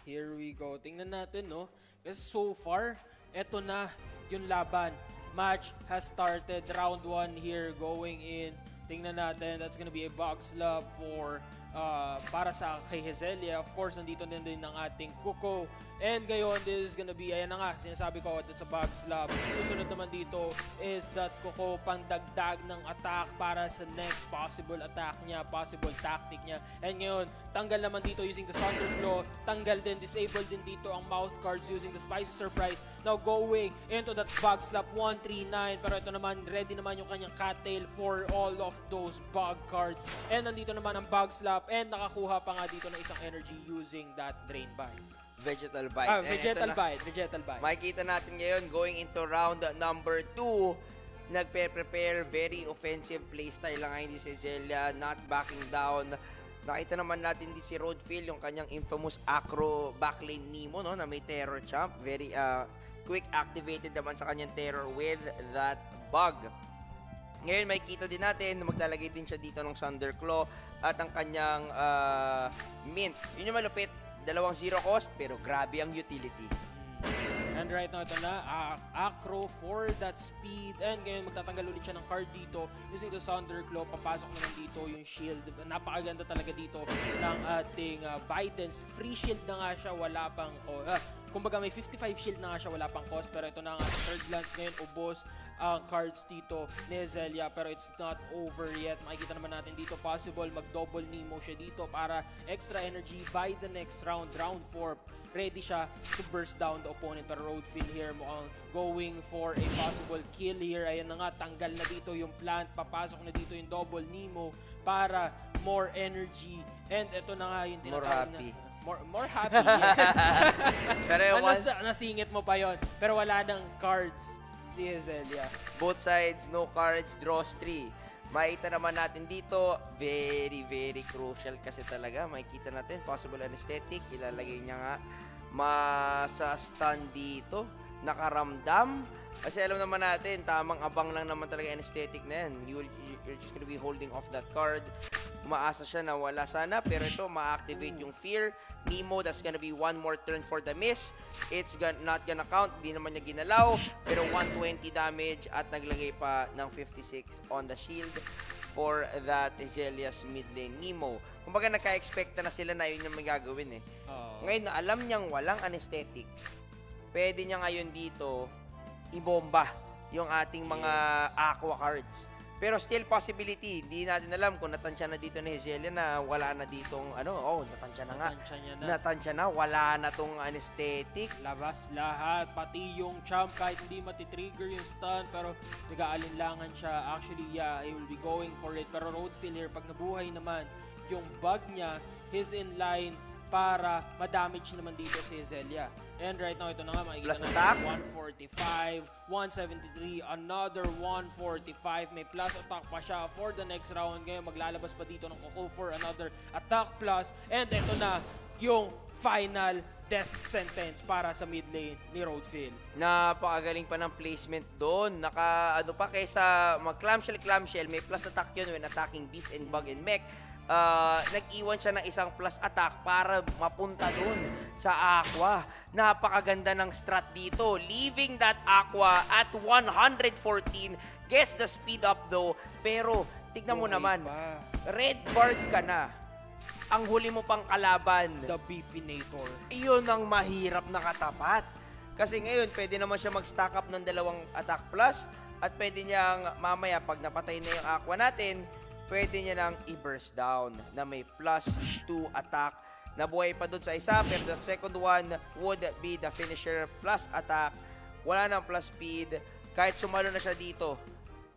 Here we go. Tingnan natin, no? Kasi so far, eto na yung laban. Match has started. Round 1 here going in. Tingnan natin. That's gonna be a box love for uh, para sa kay Hezelia. Of course, nandito din din ang ating Kuko. And ngayon, this is gonna be, ayan na nga, sinasabi ko, that's a box love. Susunod naman dito is that Kuko pangdagdag ng attack para sa next possible attack niya, possible tactic niya. And ngayon, tanggal naman dito using the Thunder Claw. Tanggal din, disable din dito ang mouth cards using the Spicy Surprise. Now going into that bug slap 139. Pero ito naman, ready naman yung kanyang cattail for all of those bug cards. And nandito naman ang bug slap. And nakakuha pa nga dito ng isang energy using that drain bite. Vegetal Bite. Ah, ito vegetal na. bite, vegetal bite. Makikita natin ngayon going into round number 2. Nagpe-prepare very offensive playstyle lang ngayon si Celia, not backing down. Nakita naman natin din si Roadfield, yung kanyang infamous acro backlane Nemo, no, na may terror champ. Very uh, quick activated naman sa kanyang terror with that bug. Ngayon, makikita din natin na maglalagay din siya dito ng Thunderclaw at ang kanyang uh, mint. Yun yung malupit, dalawang zero cost pero grabe ang utility. And right now, ito na, ah, Acro for that speed. And ngayon, magtatanggal ulit siya ng card dito. Using the Thunder Claw, papasok naman dito yung shield. Napakaganda talaga dito ng ating uh, Biden's. Free shield na nga siya, wala pang... Ah, kumbaga may 55 shield na nga siya, wala pang cost. Pero ito na nga, third glance ngayon, ubos ang cards dito ni Zelia. Pero it's not over yet. Makikita naman natin dito, possible mag-double Nemo siya dito para extra energy by the next round, round 4 ready siya to burst down the opponent. Pero Roadfield here mukhang going for a possible kill here. Ayan na nga, tanggal na dito yung plant. Papasok na dito yung double Nemo para more energy. And ito na nga yung More tinatawag happy. na... More, more happy. Pero yung one- nas- nasingit mo pa yon Pero wala nang cards si Hezelia. both sides, no cards, draws 3. Makita naman natin dito, very, very crucial kasi talaga. Makikita natin, possible anesthetic. Ilalagay niya nga masa-stun dito. Nakaramdam. Kasi alam naman natin, tamang abang lang naman talaga anesthetic na yan. You will, you're just gonna be holding off that card. Umaasa siya na wala sana, pero ito, ma-activate yung fear. Nemo, that's gonna be one more turn for the miss. It's not gonna count, di naman niya ginalaw. Pero 120 damage at naglagay pa ng 56 on the shield for that Zelia's mid lane Nemo. Kumbaga nagka-expect na sila na yun yung may gagawin eh. Oh. Ngayon na alam niyang walang anesthetic, pwede niya ngayon dito ibomba yung ating mga aqua cards. Pero still possibility, hindi natin alam kung natansya na dito ni Hezelia na wala na ditong ano, oh, natansya na nga. Tansya niya na. Natansya na, wala na tong anesthetic. labas lahat, pati yung champ kahit hindi matitrigger yung stun pero nag-aalinlangan siya. Actually, yeah, he will be going for it. Pero Roadfield here, pag nabuhay naman yung bug niya, he's in line para ma-damage naman dito si Zelia. And right now, ito na nga, makikita Plus natin, attack. 145, 173, another 145. May plus attack pa siya for the next round. Ngayon, maglalabas pa dito ng Coco for another attack plus. And ito na, yung final death sentence para sa mid lane ni Roadfield. Napakagaling pa ng placement doon. Naka, ano pa, kaysa mag-clamshell, clamshell, may plus attack yun when attacking beast and bug and mech. Uh, nag-iwan siya ng isang plus attack para mapunta doon sa Aqua. Napakaganda ng strat dito. Leaving that Aqua at 114. Gets the speed up though. Pero, tignan mo naman, pa. red bar ka na. Ang huli mo pang kalaban The Beefinator. iyon ang mahirap na katapat. Kasi ngayon, pwede naman siya mag-stack up ng dalawang attack plus at pwede niyang mamaya pag napatay na yung aqua natin, pwede niya nang i-burst down na may plus 2 attack. Nabuhay pa dun sa isa, pero the second one would be the finisher plus attack. Wala nang plus speed. Kahit sumalo na siya dito,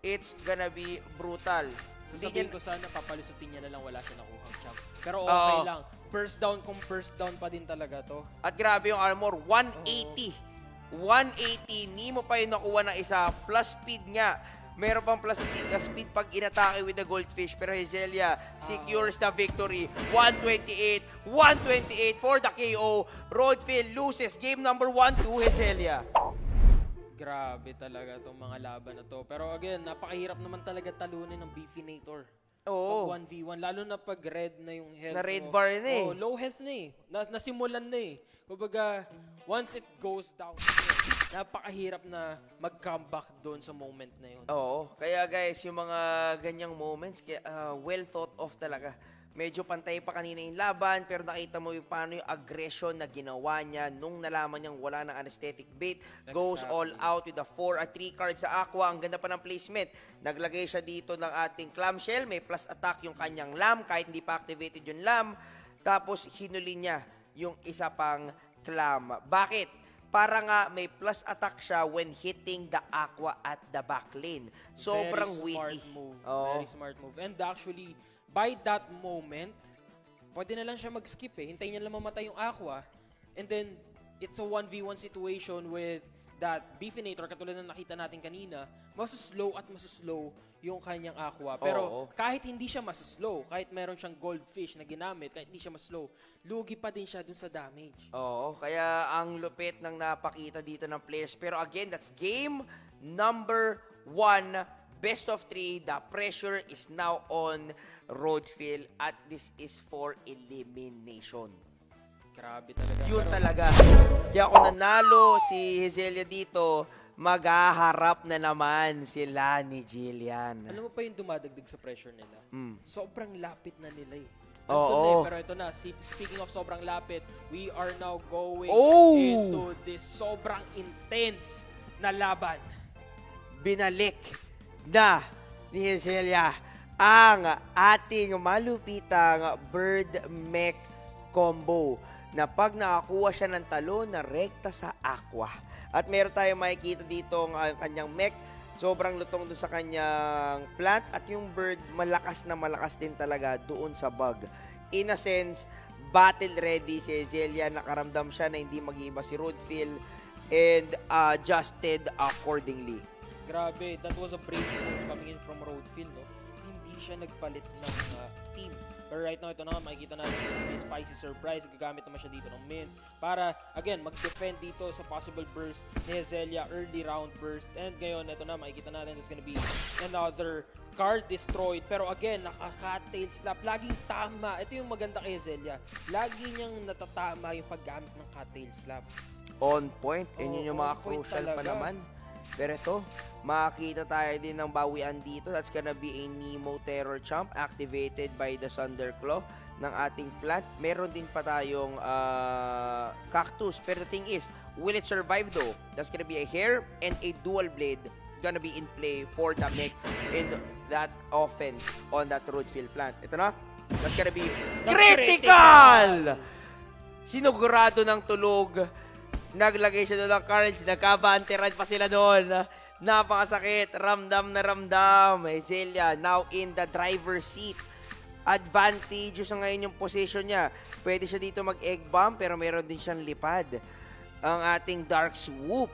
it's gonna be brutal. Sasabihin niya- ko sana papalusutin niya na lang wala siya nakuhang champ. Pero okay Oo. lang. First down kung first down pa din talaga to. At grabe yung armor, 180. 180, ni mo pa yung nakuha ng isa, plus speed nga. Meron pang plus speed, uh, speed pag inatake with the goldfish. Pero Hezelia secures the victory. 128, 128 for the KO. Roadfield loses game number 1 to Hezelia. Grabe talaga tong mga laban na to. Pero again, napakahirap naman talaga talunin ng Beefinator. Oo. Pag 1v1, lalo na pag red na yung health Na red mo. bar na eh. Oh, low health na eh. Na, nasimulan na eh. Kumbaga, once it goes down, napakahirap na mag-comeback doon sa moment na yun. Oo. Kaya guys, yung mga ganyang moments, kaya, ah, well thought of talaga. Medyo pantay pa kanina yung laban, pero nakita mo yung paano yung aggression na ginawa niya nung nalaman niyang wala ng anesthetic bait. Goes Exactly. all out with the 4 at 3 cards sa Aqua. Ang ganda pa ng placement. Naglagay siya dito ng ating clamshell. May plus attack yung kanyang lam, kahit hindi pa activated yung lam. Tapos hinuli niya yung isa pang clam. Bakit? Para nga may plus attack siya when hitting the aqua at the back lane. Sobrang Very smart witty. move. Oo. Very smart move. And actually, by that moment, pwede na lang siya mag-skip eh. Hintayin niya lang mamatay yung Aqua. And then, it's a 1v1 situation with that Beefinator, katulad na nakita natin kanina, mas slow at mas slow yung kanyang Aqua. Pero Oo. kahit hindi siya mas slow, kahit meron siyang goldfish na ginamit, kahit hindi siya mas slow, lugi pa din siya dun sa damage. Oo, kaya ang lupit ng napakita dito ng players. Pero again, that's game number one, best of three. The pressure is now on Roadfield at this is for elimination. Grabe talaga. Yun talaga. Kaya kung nanalo si Hezelia dito, maghaharap na naman sila ni Jillian. Alam mo pa yung dumadagdag sa pressure nila? Mm. Sobrang lapit na nila eh. Oo. Nandun eh, pero ito na, si- speaking of sobrang lapit, we are now going Oh! into this sobrang intense na laban. binalik na ni Hezelia ang ating malupitang bird mech combo na pag nakakuha siya ng talo na rekta sa aqua. At meron tayong makikita dito ang ah, kanyang mech. Sobrang lutong doon sa kanyang plant at yung bird malakas na malakas din talaga doon sa bug. In a sense, battle ready si Hezelia. Nakaramdam siya na hindi mag-iiba si Roadfield and adjusted accordingly. Grabe, that was a brave move coming in from Roadfield, no? Hindi siya nagpalit ng uh, team. Pero right now, ito na, makikita natin si Spicy Surprise. Gagamit naman siya dito ng Mint para, again, mag-defend dito sa possible burst ni Hezelia, early round burst. And ngayon, ito na, makikita natin, there's gonna be another card destroyed. Pero again, nakaka-tail slap. Laging tama. Ito yung maganda kay Hezelia. Lagi niyang natatama yung paggamit ng cat-tail slap. on point. Yun Oo, yun yung mga crucial pa talaga. naman. Pero ito, makakita tayo din ng bawian dito. That's gonna be a Nemo Terror Champ activated by the Thunderclaw ng ating plant. Meron din pa tayong uh, Cactus. Pero the thing is, will it survive though? That's gonna be a hair and a dual blade gonna be in play for the mech in that offense on that Roadfield plant. Ito na. That's gonna be The critical! Sinugurado ng tulog. Naglagay siya doon ng cards. Nagkabanteran pa sila doon. Napakasakit. Ramdam na ramdam. Hezelia now in the driver's seat. Advantageous na ngayon yung position niya. Pwede siya dito mag-egg bomb pero meron din siyang lipad. Ang ating dark swoop.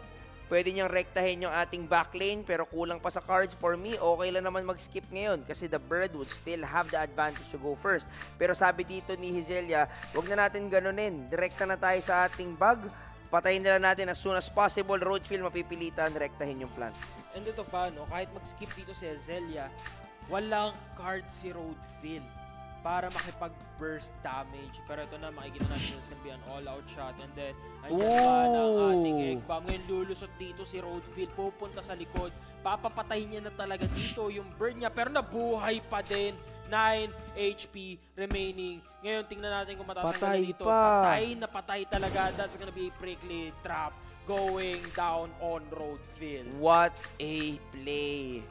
Pwede niyang rektahin yung ating backlane pero kulang pa sa cards. For me, okay lang naman mag-skip ngayon kasi the bird would still have the advantage to go first. Pero sabi dito ni Hezelia, wag na natin ganunin. Direkta na tayo sa ating bag. Patayin nila natin as soon as possible. Roadfield mapipilitan, rektahin yung plant. And ito pa, no, kahit mag-skip dito si Azelia, walang card si Roadfield para makipag-burst damage. Pero ito na, makikita natin it's gonna be an all-out shot. And then, andyan pa ng ating egg bomb. Ngayon, lulusot dito si Roadfield, pupunta sa likod. Papapatayin niya na talaga dito yung bird niya. Pero nabuhay pa din. 9 HP remaining. Ngayon, tingnan natin kung matatanggal dito. pa. Patay na patay talaga. That's gonna be a prickly trap going down on Roadfield. What a play!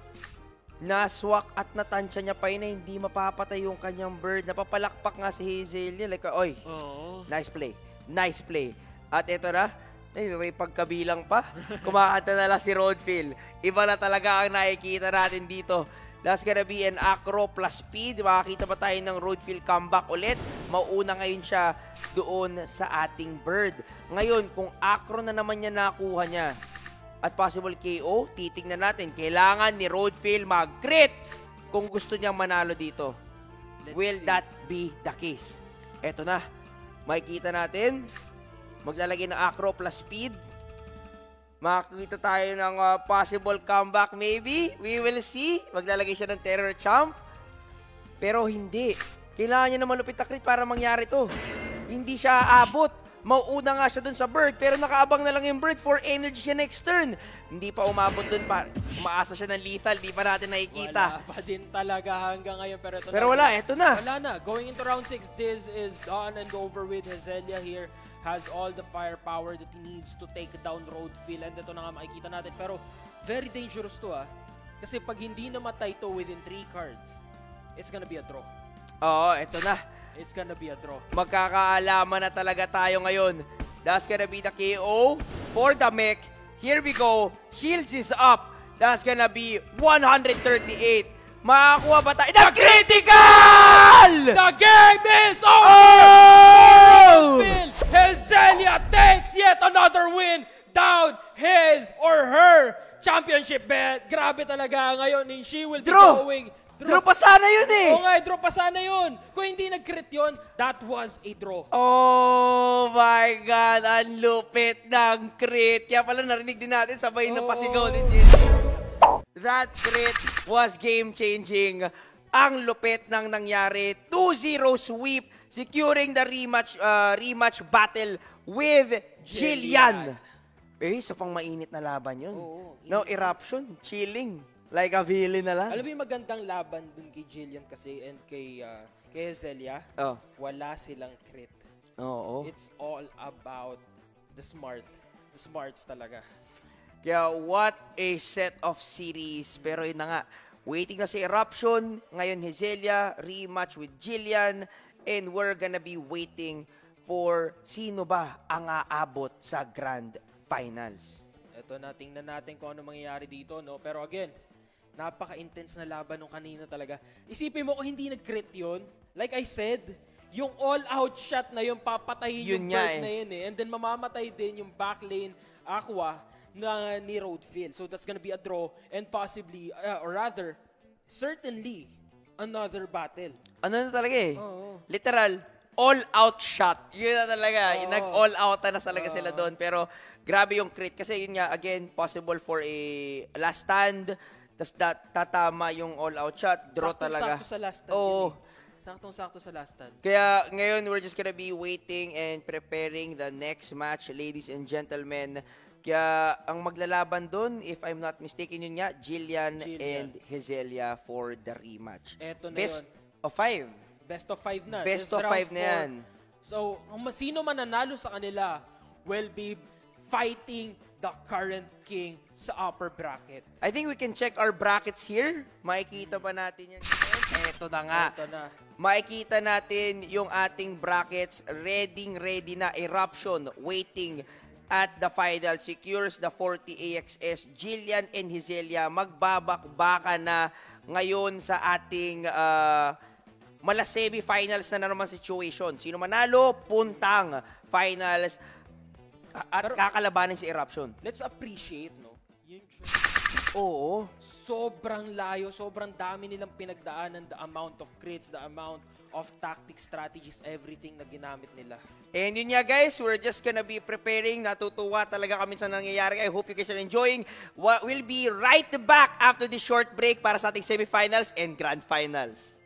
Naswak at natansya niya pa yun na hindi mapapatay yung kanyang bird. Napapalakpak nga si Hazelia. Like, oy, Oo. Nice play. Nice play. At ito na, Ay, may pagkabilang pa. Kumakanta na lang si Rodfield. Iba na talaga ang nakikita natin dito. That's gonna be an acro plus speed. Makakita pa tayo ng Rodfield comeback ulit. Mauna ngayon siya doon sa ating bird. Ngayon, kung acro na naman niya nakuha niya at possible KO, titignan natin. Kailangan ni Rodfield mag-crit kung gusto niyang manalo dito. Let's Will see. that be the case? Eto na. Makikita natin. Maglalagay ng acro plus speed. Makikita tayo ng uh, possible comeback maybe. We will see. Maglalagay siya ng terror champ. Pero hindi. Kailangan niya na malupit na crit para mangyari to. Hindi siya aabot. Mauuna nga siya dun sa bird, pero nakaabang na lang yung bird for energy siya next turn. Hindi pa umabot dun pa. Umaasa siya ng lethal, di pa natin nakikita. Wala pa din talaga hanggang ngayon. Pero, ito Pero na, wala, eto na. Wala na. Going into round 6, this is done and over with. Hezelia here has all the firepower that he needs to take down Roadfield. And ito na nga makikita natin. Pero very dangerous to ah. Kasi pag hindi namatay to within 3 cards, it's gonna be a draw. Oo, eto na. It's gonna be a draw. Magkakaalaman na talaga tayo ngayon. That's gonna be the KO for the mech. Here we go. Shields is up. That's gonna be 138. Makakuha ba tayo? The critical! The game is over! Oh! Hezelia takes yet another win down his or her championship bet. Grabe talaga ngayon. And she will be Draw! going. Draw pa sana yun eh! Oo nga, draw pa sana yun. Kung hindi nag-crit yun, that was a draw. Oh my God! Ang lupit ng crit. Kaya pala narinig din natin, sabay na pasigaw din si That crit was game-changing. Ang lupit ng nangyari. 2-0 sweep, securing the rematch uh, rematch battle with Jillian. Jillian. Eh, isa pang mainit na laban yun. Oo, no, eruption, chilling. Like a villain na lang. Alam mo yung magandang laban dun kay Jillian kasi and kay, uh, kay Hezelia? Oh. Wala silang crit. Oo. It's all about the smart. The smarts talaga. Kaya what a set of series. Pero yun na nga, waiting na si Eruption. Ngayon, Hezelia, rematch with Jillian. And we're gonna be waiting for sino ba ang aabot sa Grand Finals. Ito na, tingnan natin kung ano mangyayari dito, no? Pero again, napaka-intense na laban nung kanina talaga. Isipin mo kung hindi nag-crit yun, like I said, yung all-out shot na yun, papatayin Yun yung bird eh. na yun eh. And then mamamatay din yung backlane Aqua na ni Roadfield. So that's gonna be a draw and possibly, uh, or rather, certainly, another battle. Ano na talaga eh? Oo. Literal, all-out shot. Yun na talaga. Oo. Nag-all-out na talaga Oo. sila doon. Pero grabe yung crit. Kasi yun nga, again, possible for a last stand. Tapos tatama yung all-out shot. Draw talaga. Saktong-sakto sa last stand. Oo. eh. Saktong-sakto sa last stand. Kaya ngayon, we're just gonna be waiting and preparing the next match, ladies and gentlemen. Kaya ang maglalaban doon, if I'm not mistaken yun nga, Jillian, Jillian. and Hezelia for the rematch. Eto na Best yun. of five. Best of five na. Best This of five na yan. So, kung sino man nanalo sa kanila will be fighting the current king sa upper bracket. I think we can check our brackets here. Makikita ba natin yan? Eto na nga. Ito na. Makikita natin yung ating brackets. Ready, ready na. Eruption, waiting at the final. Secures the 40 AXS. Jillian and Hizelia magbabakbaka na ngayon sa ating uh, mala semi-finals na naman situation. Sino manalo, puntang finals at Pero- kakalabanin si Eruption. Let's appreciate, no? Yung Oo. sobrang layo, sobrang dami nilang pinagdaanan, the amount of crits, the amount of tactics, strategies, everything na ginamit nila. And yun nga guys, we're just gonna be preparing. Natutuwa talaga kami sa nangyayari. I hope you guys are enjoying. We'll be right back after this short break para sa ating semifinals and grand finals.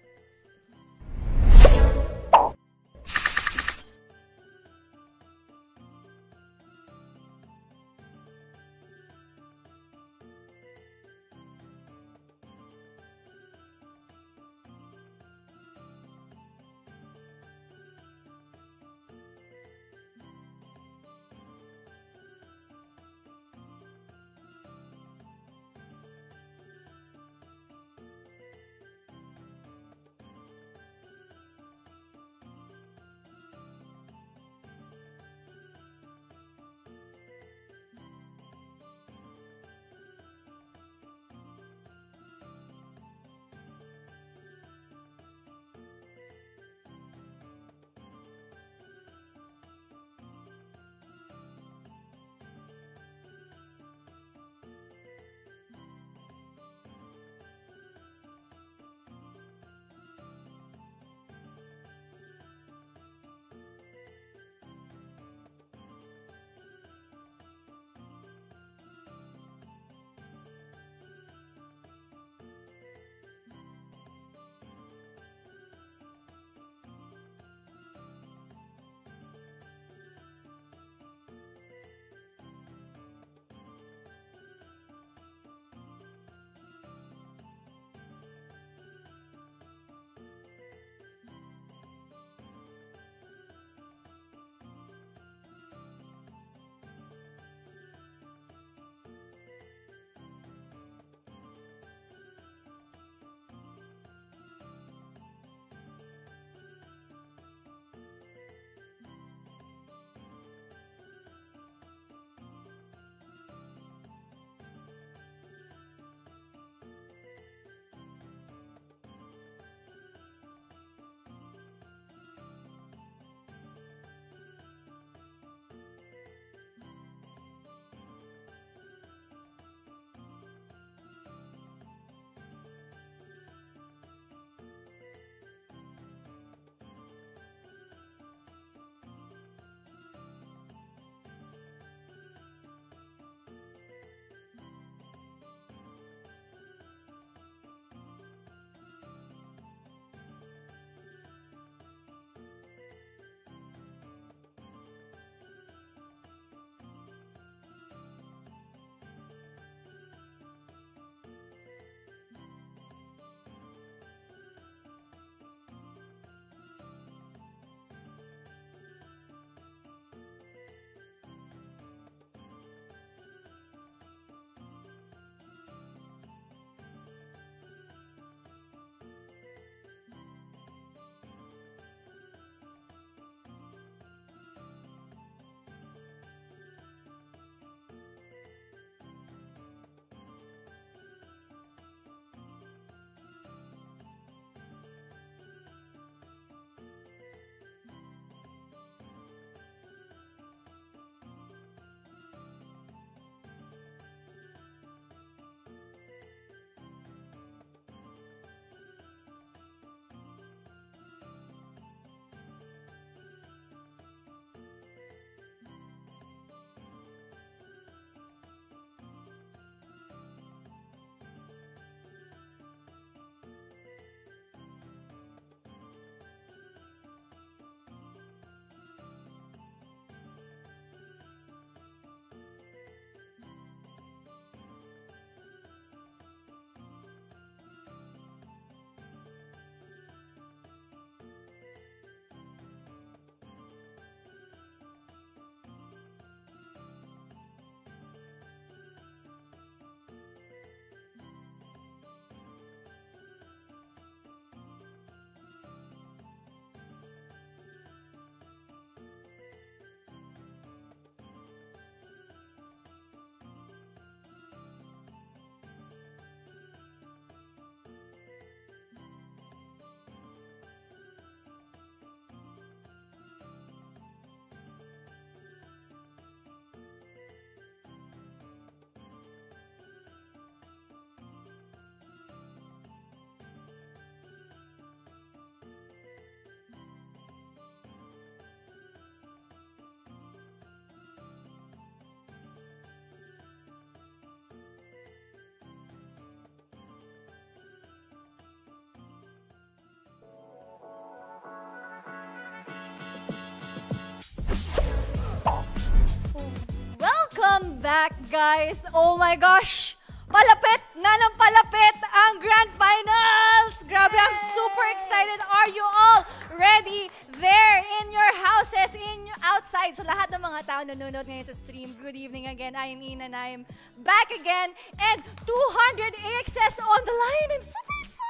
That, guys. Oh my gosh! Palapit na ng palapit ang Grand Finals! Grabe, I'm super excited. Are you all ready there in your houses, in outside? So lahat ng mga tao nanonood ngayon sa stream, good evening again. I am Ina and I am back again. And 200 AXS on the line. I'm super excited!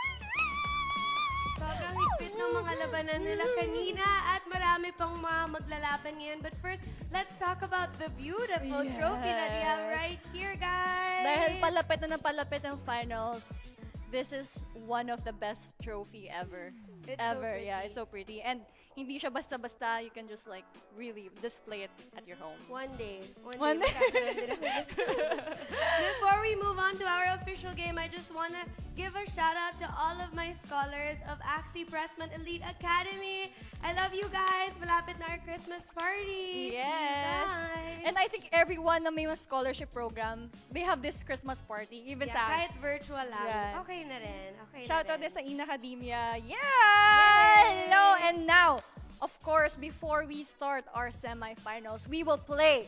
Sobrang higpit ng mga labanan nila kanina at marami pang mga maglalaban ngayon. But first, let's talk about the beautiful trophy that we have right here, guys. Dahil palapit na ng palapit ng finals, this is one of the best trophy ever. It's so ever, yeah, it's so pretty. And hindi siya basta-basta, you can just like really display it at your home. One day. One, One day. day. magkakaroon din ako. Before we move on to our official game, I just want to give a shout out to all of my scholars of Axie Pressman Elite Academy. I love you guys. Malapit na our Christmas party. Yes. And I think everyone na may mga scholarship program, they have this Christmas party, even yeah, sa kahit virtual lang. Yeah. Okay na rin. Okay Shout na out rin. din sa Ina Academia. Yeah! Hello! And now, of course, before we start our semifinals, we will play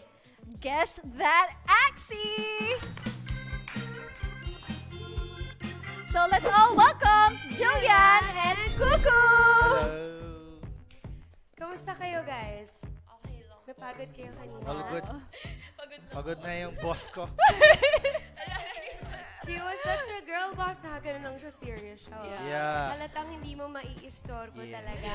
Guess That Axie! So let's all welcome Julian and Kuku! Kamusta kayo, guys? Okay lang. Napagod kayo kanina? All good. Pagod na. Pagod na yung boss ko. She was such a girl boss na ganun lang siya serious siya. Yeah. Halatang hindi mo maiistorbo Yeah. talaga.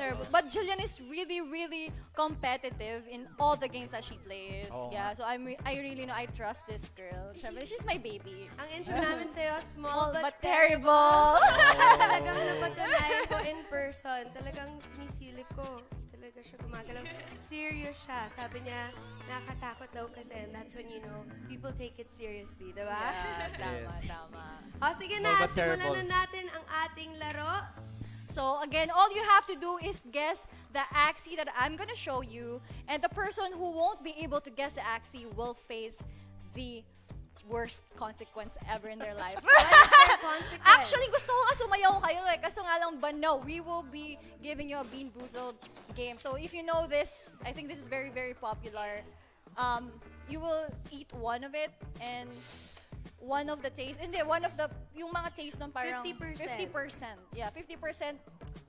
Terrible. But Julian is really, really competitive in all the games that she plays. Oo yeah, nga. so I'm re- I really know I trust this girl. Syempre, she's my baby. Ang intro namin sa'yo, small Small but, but terrible. Talagang napatunayan ko in person. Talagang sinisilip ko. Talaga siya gumagalaw. Serious siya. Sabi niya, nakakatakot daw kasi. And that's when you know, people take it seriously. Diba? Yeah, tama, Yes. tama. O sige Small na, simulan na natin ang ating laro. So again, all you have to do is guess the axie that I'm gonna show you, and the person who won't be able to guess the axie will face the worst consequence ever in their life. Consequence. Actually, gusto ko nga sumayaw kayo eh. Kaso nga lang, but no, we will be giving you a Bean Boozled game. So if you know this, I think this is very, very popular. Um, you will eat one of it and one of the taste, hindi, one of the, yung mga taste ng parang 50%. 50%. Yeah, 50%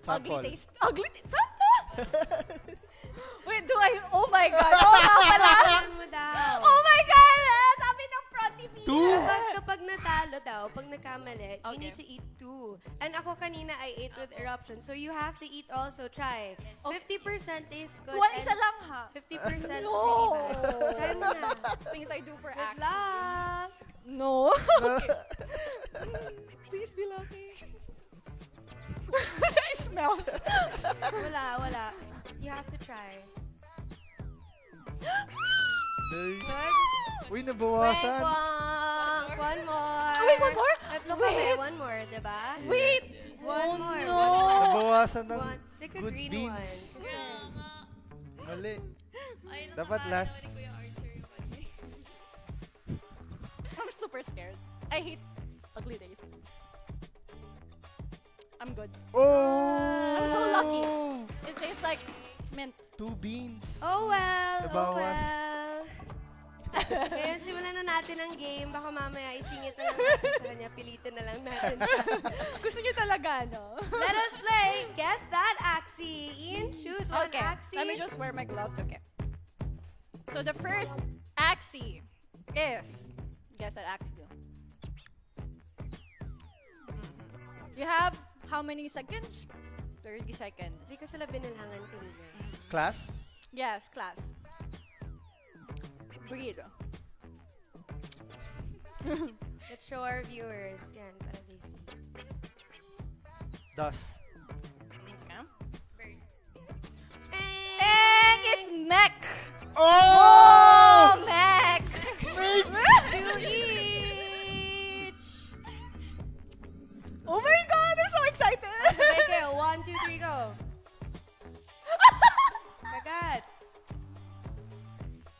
Sample. ugly taste. Ugly taste? Sample? Wait, do I, oh my God, oh nga pala. Tingnan mo daw. Oh my God, front TV. Kapag, kapag natalo daw, pag nagkamali, you Okay. need to eat two. And ako kanina, I ate with eruption. So you have to eat also. Try. 50% tastes good. One and isa lang ha. 50% is really No. bad. Try mo na. Things I do for Good Axie. luck! No. okay. Please be lucky. I smell. Wala, wala. You have to try. Ay. Good? Uy, Wait, nabawasan. one, one more. Wait, one more? Tatlo kami, one more, diba? Wait. One Oh, more. no. Nabawasan ng One. Take a good green beans. one. Mali. Dapat last. eh. I'm super scared. I hate ugly days. I'm good. Oh! I'm so lucky. It tastes like it's mint. Two beans. Oh well, oh well. Ngayon, simulan na natin ang game. Baka mamaya isingit na lang natin sa kanya. Pilitin na lang natin. Gusto niyo talaga, no? Let us play Guess That Axie. Ian, choose one Okay, axie. let me just wear my gloves, okay. So the first axie is, guess that axie. You have how many seconds? 30 seconds. Hindi ko sila binalangan kanina. Class? Yes, class. Breathe. Let's show our viewers. Yan, para they see. Dust. Okay. And, And it's mech. Oh! Oh, mech. two each. oh my god, I'm so excited. Sabay kayo. One, two, three, go. Kagat.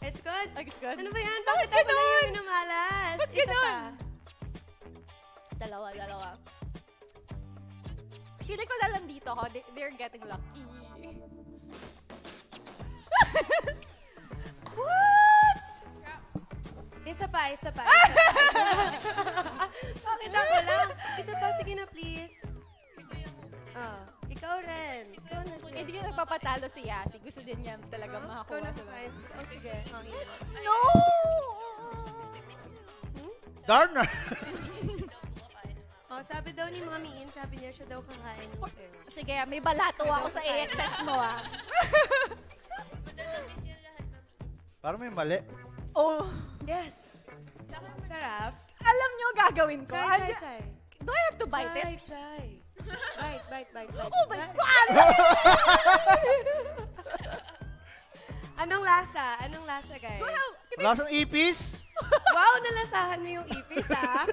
It's good? It's good. Ano ba yan? Bakit ako lang yung minamalas? Ba't Isa ganun? pa. Dalawa, dalawa. Feeling ko na lang dito ko, they- they're getting lucky. What? isa pa. Isa pa. Pakita ko lang. Isa pa, sige na please. Oh, ikaw rin. Hindi ka nagpapatalo si Yasi. Gusto din niya talaga Ikaw makakuha na sa fine. Oh, sige. No! Darna! Oh, sabi daw ni Mami In, sabi niya siya daw kakain ng sayo. Sige, may balato ako sa AXS mo ah. Parang may mali. Oh, Yes. Sarap. alam niyo gagawin ko. Try, try, try. Do I have to bite Try, it? try. Bite, bite, bite, bite. Oh my Bite. God! Anong lasa? Anong lasa, guys? Do I have... Wala sang ipis. Wow, nalasahan mo yung ipis, ah.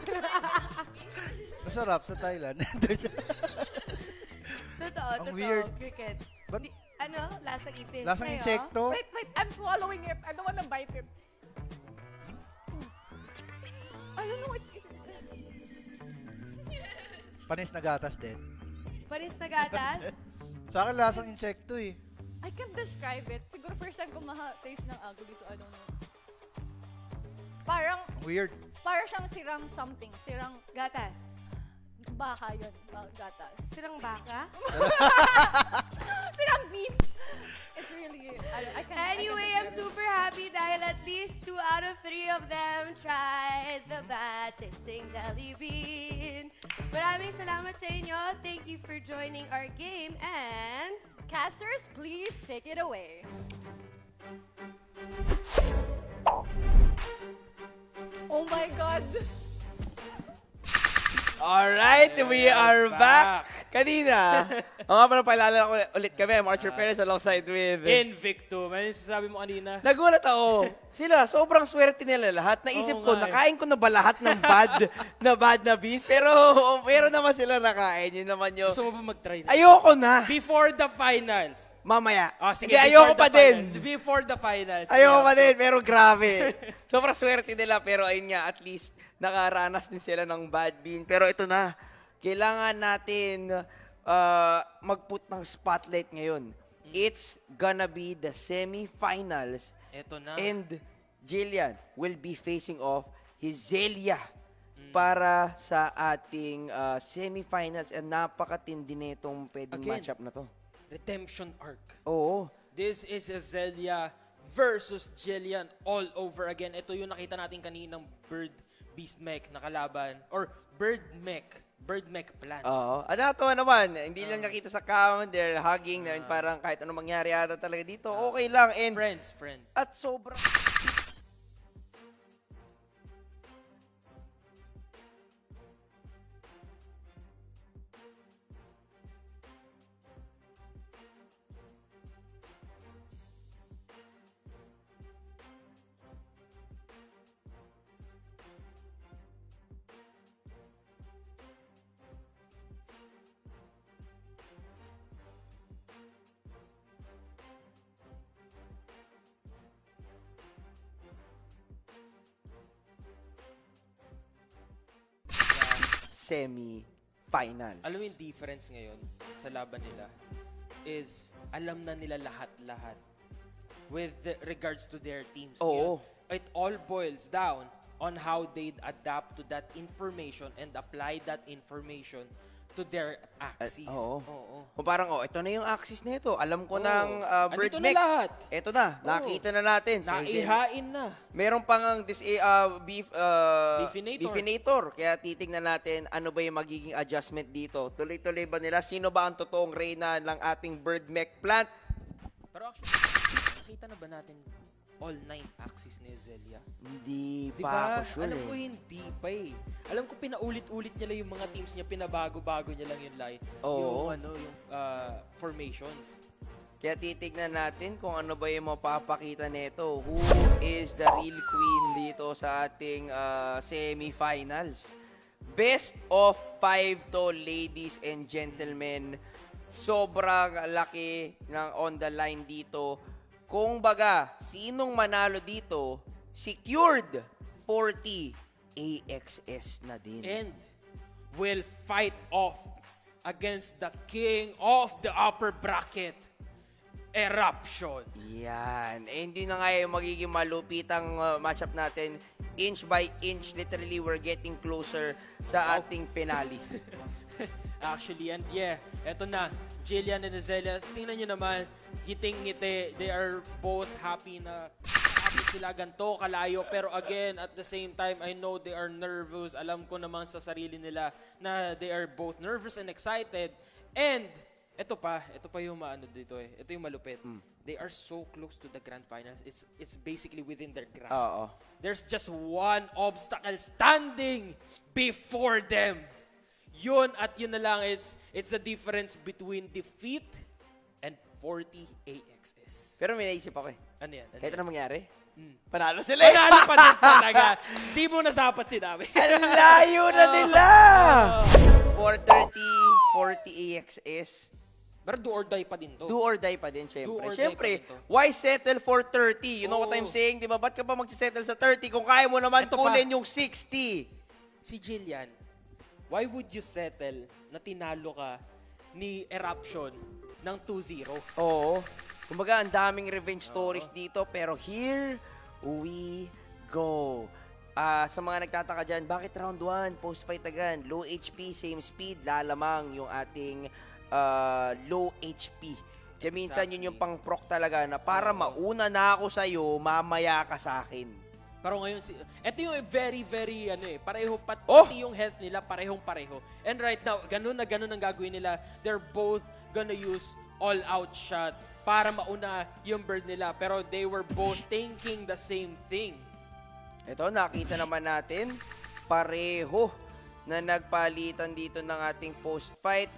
Masarap sa Thailand. totoo, Ang totoo. weird. Cricket. Ba't Di- ano? Lasang ipis. lasang Sa'yo? insekto? Wait, wait, I'm swallowing it. I don't wanna bite it. I don't know, it's... Panis na gatas din. Panis na gatas? Sa akin lasang insekto eh. I can't describe it. Siguro first time ko ma-taste ng ugly, so I don't know. Parang, Ang weird. parang siyang sirang something. Sirang Gatas. Baka yun. Oh, ba- gatas. Sirang baka? Sirang beef! It's really, I, I can't, Anyway, I I'm super happy dahil at least two out of three of them tried the bad tasting jelly bean. Maraming salamat sa inyo. Thank you for joining our game and... Casters, please take it away. Oh my God! Alright, we are back. Kanina, o nga pala paalala ko ulit kami, Marcher Perez alongside with... Invicto. Yung sasabi mo kanina? Nagulat ako. Sila, sobrang swerte nila lahat. Naisip Oo ko, nga eh. nakain ko na ba lahat ng bad na bad na beans? Pero meron naman sila nakain. Yun naman yun. Gusto mo ba mag-try na? Ayoko na. Before the finals. Mamaya. Ah, sige, Hindi, before ayoko the pa din. finals. Before the finals. Ayoko pa din, pero grabe. Sobrang swerte nila, pero ayun nga, at least nakaranas din sila ng bad bean. Pero ito na, kailangan natin uh, mag-put ng spotlight ngayon. It's gonna be the semi-finals Ito na. and Jillian will be facing off Hizelia para sa ating uh, semi-finals and napakatindi nitong pwedeng Again. matchup na to. Redemption arc. Oo. This is Azelia versus Jillian all over again. Ito yung nakita natin kaninang Bird Beast Mech na kalaban. Or Bird Mech. Bird Mech plan. Oo. At nakatawa naman, hindi lang nakita sa count, they're hugging, na parang kahit anong mangyari ata talaga dito, okay lang. And, friends, friends. at sobrang... semi-finals. Alam mo yung difference ngayon sa laban nila is alam na nila lahat-lahat with regards to their teams. Oo. Yun, It all boils down on how they adapt to that information and apply that information to their axis. oo. Oo. Kung parang, oh, ito na yung axis nito. Alam ko Oo. ng uh, bird Andito na lahat. Ito na, nakita na natin. So, Naihain na. Meron pang ang dis uh, beef uh, Beefinator. beefinator. Kaya titingnan natin ano ba yung magiging adjustment dito. Tuloy-tuloy ba nila? Sino ba ang totoong reyna ng ating bird mech plant? Pero actually, nakita na ba natin all nine axis ni Zelia? Hindi Di pa ba? ako sure Alam ko eh. hindi pa eh. Alam ko pinaulit-ulit niya lang yung mga teams niya, pinabago-bago niya lang yung line. Oo. Yung ano, yung ah, formations. Kaya titignan natin kung ano ba yung mapapakita nito. Who is the real queen dito sa ating uh, semi-finals? Best of five to ladies and gentlemen. Sobrang laki ng on the line dito. Kung baga, sinong manalo dito, secured 40 AXS na din. And will fight off against the king of the upper bracket, Eruption. Yan. Eh, hindi na nga yung magiging malupitang uh, matchup natin. inch by inch, literally, we're getting closer sa ating finale. Actually, and yeah, eto na. Jillian and Azelia, tingnan nyo naman, giting-ngiti. They are both happy na happy sila ganito, kalayo. Pero again, at the same time, I know they are nervous. Alam ko naman sa sarili nila na they are both nervous and excited. And, ito pa, ito pa yung maano dito eh. Ito yung malupit. They are so close to the grand finals. It's it's basically within their grasp. Oo. There's just one obstacle standing before them. Yun at yun na lang, it's, it's the difference between defeat and 40 AXS. Pero may naisip ako eh. Ano yan? Ano Kahit ano mangyari, panalo sila eh. Panalo pa din talaga. Di mo na dapat sinabi. Ang layo na nila! Oh. 430, 40 AXS. Pero do or die pa din to. Do or die pa din, syempre. Do Syempre, pa why settle for 30? You know what Oo. I'm saying? Di ba? Ba't ka pa magsisettle sa 30 kung kaya mo naman Ito pa. kunin yung 60? Si Jillian, why would you settle na tinalo ka ni Eruption ng 2-0? Oo. Kumbaga, ang daming revenge stories dito. Pero here we go. Ah, sa mga nagtataka dyan, bakit round 1, post-fight agad? Low HP, same speed, lalamang yung ating ah, low HP. Kaya minsan yun yung Exactly. pang-proc talaga na para mauna na ako sa'yo, mamaya ka sa akin. Pero ngayon, si, ito yung very, very, ano eh, pareho, pat, Oh! pati yung health nila, parehong pareho. And right now, ganun na ganun ang gagawin nila. They're both gonna use all-out shot para mauna yung bird nila. Pero they were both thinking the same thing. Ito, nakita naman natin, pareho na nagpalitan dito ng ating post-fight.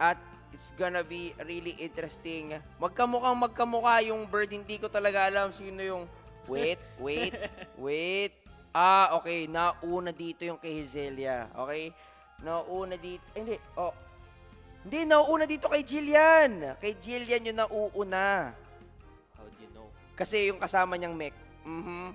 At it's gonna be really interesting. Magkamukhang magkamukha yung bird. Hindi ko talaga alam sino yung... Wait, wait, wait. Ah, okay. Nauna dito yung kay Hazelia. Okay? Nauna dito... Hindi, oh. Hindi, nauuna dito kay Jillian. Kay Jillian yung nauuna. How do you know? Kasi yung kasama niyang mech. Mhm.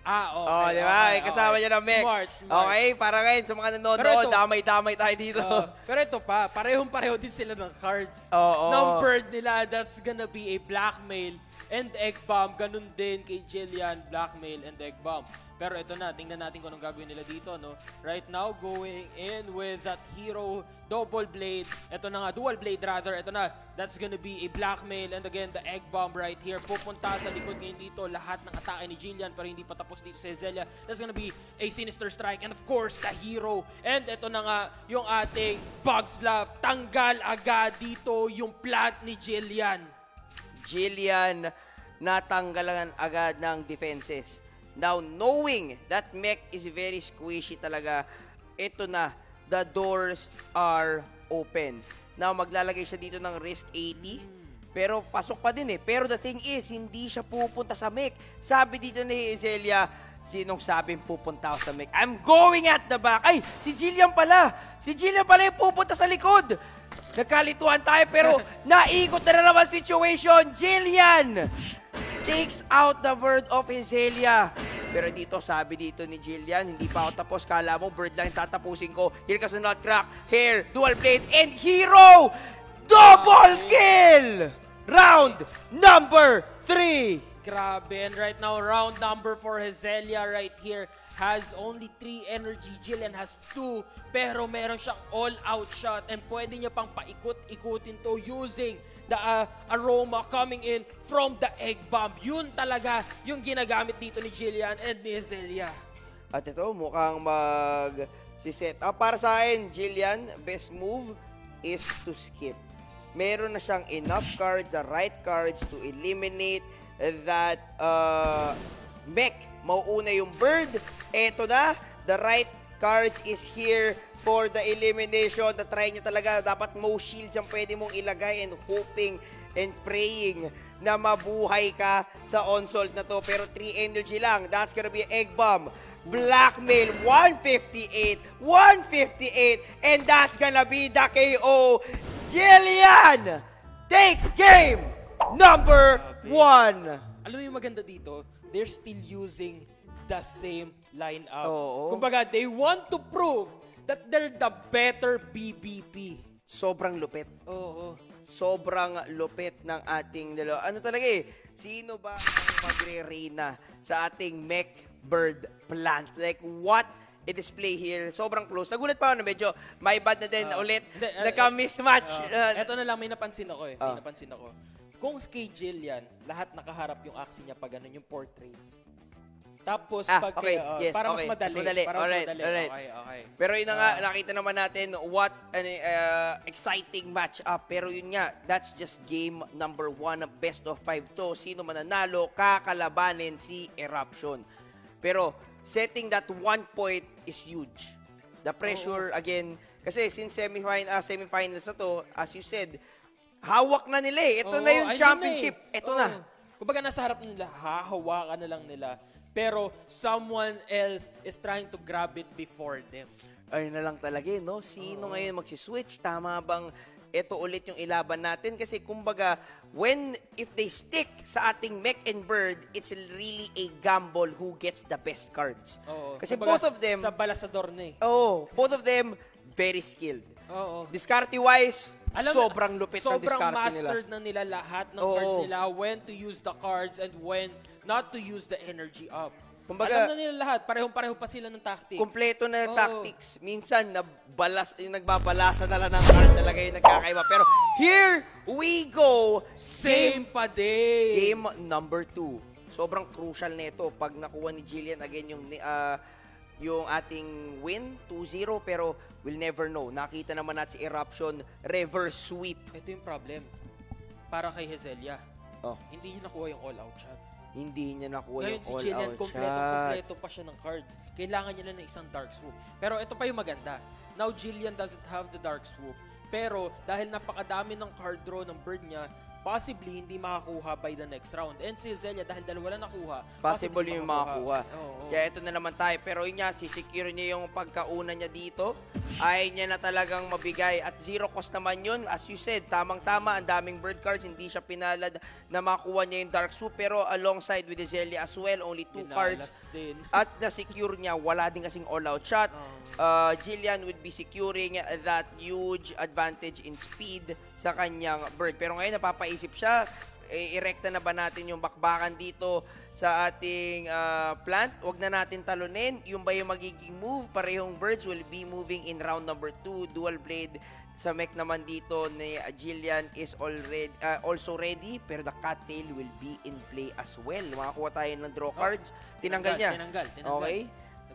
Ah, okay. Oh, di ba? okay, Kasama okay. niya ng mech. Smart, smart. Okay, para ngayon sa mga nanonood, damay-damay tayo dito. Oo. pero ito pa, parehong-pareho din sila ng cards. Oo. Ng bird nila, that's gonna be a blackmail and egg bomb. Ganun din kay Jillian, blackmail and egg bomb. Pero ito na, tingnan natin kung anong gagawin nila dito. No? Right now, going in with that hero double blade. Ito na nga, dual blade rather. Ito na, that's gonna be a blackmail. And again, the egg bomb right here. Pupunta sa likod ngayon dito. Lahat ng atake ni Jillian, pero hindi pa tapos dito si Zelia. That's gonna be a sinister strike. And of course, the hero. And ito na nga, yung ating bug slap. Tanggal agad dito yung plant ni Jillian. Jillian natanggalan agad ng defenses. Now, knowing that mech is very squishy talaga, ito na, the doors are open. Now, maglalagay siya dito ng risk 80. Pero pasok pa din eh. Pero the thing is, hindi siya pupunta sa mech. Sabi dito ni Zelia, sinong sabing pupunta ako sa mech? I'm going at the back. Ay, si Jillian pala. Si Jillian pala yung pupunta sa likod. Nagkalituhan tayo pero naikot na, na naman situation. Jillian takes out the bird of Hazelia. Pero dito, sabi dito ni Jillian, hindi pa ako tapos. Kala mo, bird lang tatapusin ko. Here comes the nutcrack. Here, dual blade, and hero! Double kill! Round number three. Grabe. And right now, round number for Hazelia right here has only 3 energy. Jillian has 2. Pero meron siyang all-out shot. And pwede niya pang paikot-ikutin to using the uh, aroma coming in from the egg bomb. Yun talaga yung ginagamit dito ni Jillian and ni Hazelia. At ito, mukhang mag si set up. Para sa akin, Jillian, best move is to skip. Meron na siyang enough cards, the right cards to eliminate that uh, mech. Mauuna yung bird. Ito na, the right cards is here for the elimination. Na-try nyo talaga, dapat most shields ang pwede mong ilagay and hoping and praying na mabuhay ka sa onslaught na to. Pero 3 energy lang. That's gonna be egg bomb. Blackmail, 158, 158, and that's gonna be the KO. Jillian takes game number one. Alam mo yung maganda dito? They're still using the same lineup. Oo. Kumbaga, they want to prove that they're the better BBP. Sobrang lupit. Oo. Sobrang lupit ng ating dalawa. Ano talaga eh, sino ba ang magre-reyna sa ating mech bird plant. Like, what a display here. Sobrang close. Nagulat pa ako na medyo may bad na din Ah. ulit. Ah, Nagka-mismatch. Ah, Uh, eto na lang, may napansin ako eh. May Ah. napansin ako. Kung kay Jillian, lahat nakaharap yung axe niya pag ganun yung portraits. Tapos Ah, pag okay. kay, ah, Yes, para okay. mas madali. Mas madali. Para mas Alright, madali. alright. Okay, okay. Pero yun na nga, Ah. nakita naman natin what an uh, exciting match up. Pero yun nga, that's just game number one of best of five to. Sino mananalo, kakalabanin si Eruption. Pero setting that one point is huge. The pressure, again, kasi since semifinal, uh, semifinals na to, as you said, hawak na nila eh. Ito Oo, na yung championship. na eh. Ito Oo. na. Kumbaga nasa harap nila, hahawakan na lang nila. Pero someone else is trying to grab it before them. Ayun na lang talaga eh, no? Sino ngayon magsiswitch? Tama bang ito ulit yung ilaban natin? Kasi kumbaga, when, if they stick sa ating mech and bird, it's really a gamble who gets the best cards. Oo. Kasi Kumbaga, both of them, Sa balasador na eh. oh, both of them, very skilled. Oo. Discarte-wise, Alam sobrang lupit ng sobrang discarte nila. mastered na nila lahat ng Oo. cards nila, when to use the cards and when not to use the energy up. Kumbaga- Alam na nila lahat, parehong-pareho pa sila ng tactics. Kompleto na Oo. tactics. Minsan, nabalas, yung nagbabalasa na lang ng card talaga yung nagkakaiba. Pero here we go. Same pa din. Game number two. Sobrang crucial nito pag nakuha ni Jillian again yung ah, yung ating win 2-0 pero we'll never know. Nakita naman natin si Eruption reverse sweep. Ito yung problem. Para kay Hezelia. Oh, Hindi niya nakuha yung all-out shot. Hindi niya nakuha Ngayon yung si all Jillian, out kompleto, shot. kompleto pa siya ng cards. Kailangan niya lang ng isang dark swoop. Pero ito pa yung maganda. Now, Jillian doesn't have the dark swoop. Pero dahil napakadami ng card draw ng bird niya, possibly hindi makakuha by the next round. And si Zelia, dahil dalawa lang nakuha, Possible yung makakuha. Oo, oo. Kaya ito na naman tayo. Pero yun nga, sisecure niya yung pagkauna niya dito. Ay niya na talagang mabigay. At zero cost naman yun. As you said, tamang-tama. Ang daming bird cards. Hindi siya pinalad na makuha niya yung Dark Soup. Pero alongside with Zelia as well, only two cards. Dinalas din. At na-secure niya, wala din kasing all-out shot. Uh, Jillian would be securing that huge advantage in speed sa kanyang bird. Pero ngayon, napapaisip siya, eh, erekta na ba natin yung bakbakan dito sa ating uh, plant? Huwag na natin talunin. Yung ba yung magiging move? Parehong birds will be moving in round number 2. Dual blade sa mech naman dito ni Jillian is already uh, also ready pero the cattail will be in play as well. Makakuha tayo ng draw cards. Tinanggal niya. Tinanggal, tinanggal. Okay?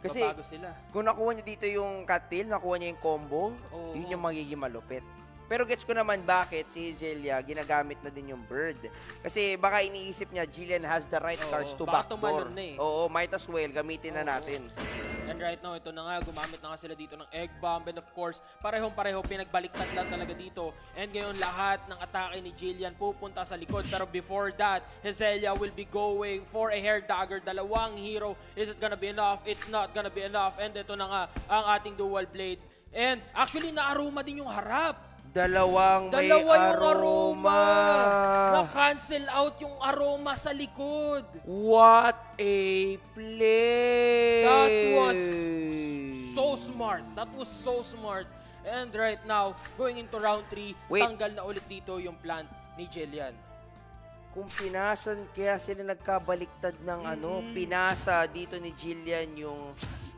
Kasi sila. kung nakuha niya dito yung cattail, nakuha niya yung combo, Oo. yun yung magiging malupit. Pero gets ko naman bakit si Zelia ginagamit na din yung bird. Kasi baka iniisip niya, Jillian has the right Oo, cards to baka backdoor. tumalon na eh. Oo, might as well, gamitin na Oo. natin. And right now, ito na nga, gumamit na nga sila dito ng egg bomb. And of course, parehong-pareho, pinagbaliktad lang talaga dito. And ngayon, lahat ng atake ni Jillian pupunta sa likod. Pero before that, Hezelia will be going for a hair dagger. Dalawang hero. Is it gonna be enough? It's not gonna be enough. And ito na nga, ang ating dual blade. And actually, naaruma din yung harap. Dalawang may Dalawa yung aroma. Na-cancel out yung aroma sa likod. What a play! That was so smart. That was so smart. And right now, going into round 3, Wait. tanggal na ulit dito yung plant ni Jillian. Kung pinasan, kaya sila nagkabaliktad ng ano, pinasa dito ni Jillian yung...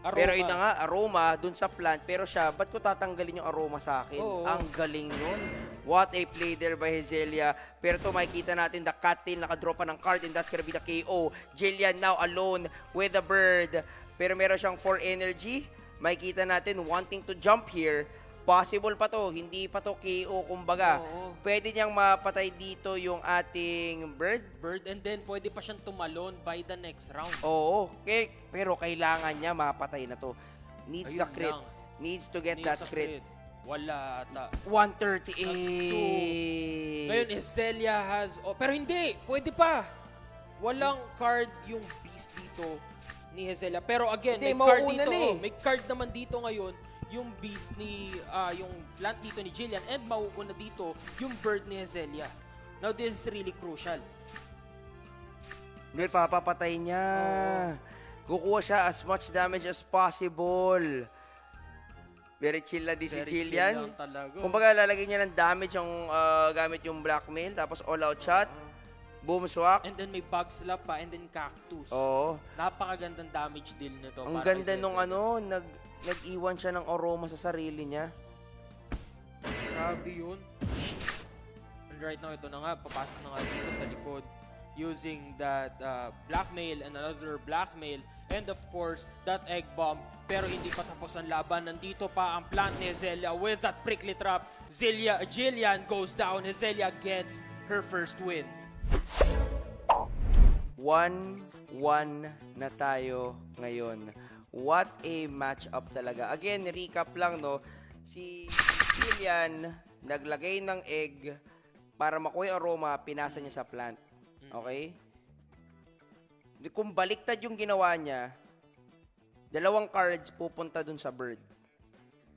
Aroma. Pero na nga, aroma dun sa plant. Pero siya, ba't ko tatanggalin yung aroma sa akin? Oo. Ang galing nun. What a play there by Hezelia. Pero to makikita natin the cattail nakadraw pa ng card and that's gonna be the KO. Jillian now alone with the bird. Pero meron siyang 4 energy. Makikita natin wanting to jump here. Possible pa to, hindi pa to KO kumbaga. Oo. Pwede niyang mapatay dito yung ating bird. Bird and then pwede pa siyang tumalon by the next round. Oo, okay. pero kailangan niya mapatay na to. Needs Ayun the crit. lang. Needs to get Needs that a crit. Wala ata. 138. Ngayon, Celia has... Oh, pero hindi! Pwede pa! Walang card yung beast dito ni Hezelia. Pero again, Hindi, may card dito. na eh. oh, may card naman dito ngayon yung beast ni... ah, yung plant dito ni Jillian. And mauuna dito yung bird ni Hezelia. Now, this is really crucial. Hindi, papapatay niya. Kukuha siya as much damage as possible. Very chill na di si Jillian. Kumbaga, lalagay niya ng damage yung ah, gamit yung blackmail, tapos all-out shot. Boom swak. And then may bug slap pa and then cactus. Oo. Napakagandang damage deal nito. Ang ganda nung ano, nag nag-iwan siya ng aroma sa sarili niya. Grabe yun. And right now, ito na nga, papasok na nga dito sa likod using that uh, blackmail and another blackmail and of course, that egg bomb. Pero hindi pa tapos ang laban. Nandito pa ang plant ni Zelia with that prickly trap. Zelia, Jillian goes down. Zelia gets her first win. 1-1 na tayo ngayon. What a matchup talaga. Again, recap lang, no? Si Lilian, naglagay ng egg para makuha yung aroma, pinasa niya sa plant. Okay? Di- Kung baliktad yung ginawa niya, dalawang cards pupunta dun sa bird.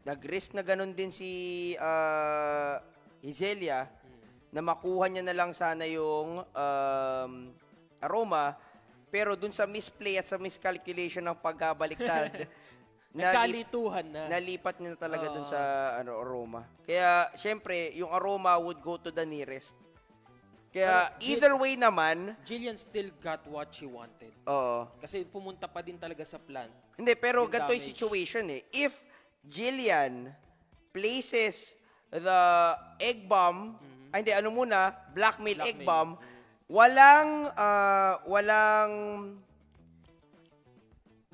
Nag-risk na ganun din si ah, Hizelia na makuha niya na lang sana yung um, aroma pero dun sa misplay at sa miscalculation ng pagbabaliktad nalip- Nagkalituhan na. nalipat niya na talaga dun Oo. sa ano, aroma. Kaya, syempre, yung aroma would go to the nearest. Kaya, Pero, either way naman, Jillian still got what she wanted. oo. Kasi pumunta pa din talaga sa plant. Hindi, pero ganito yung situation eh. If Jillian places the egg bomb, ay hindi, ano muna, blackmail, egg Mm-hmm. Walang, ah, walang,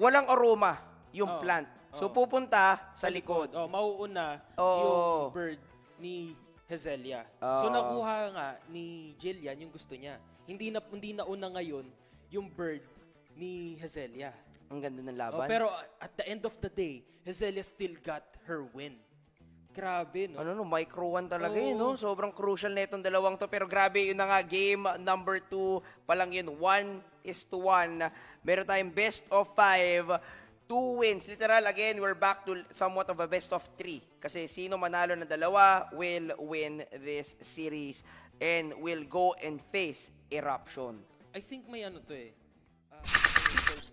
walang aroma yung Oo. plant. So, Oo. pupunta sa likod. Oh, mauuna Oo. yung bird ni Hazelia. So Oo. nakuha nga ni Jillian yung gusto niya. Hindi na hindi nauna ngayon yung bird ni Hazelia. Ang ganda ng Oh, laban. pero at the end of the day, Hazelia still got her win. Grabe, no? ano no, micro one talaga yun, no? Sobrang crucial na itong dalawang to. Pero grabe, yun na nga, game number two pa lang yun. One is to one. Meron tayong best of five. Two wins. Literal, again, we're back to somewhat of a best of three. Kasi sino manalo ng dalawa will win this series and will go and face Eruption. I think may ano to eh. Uh,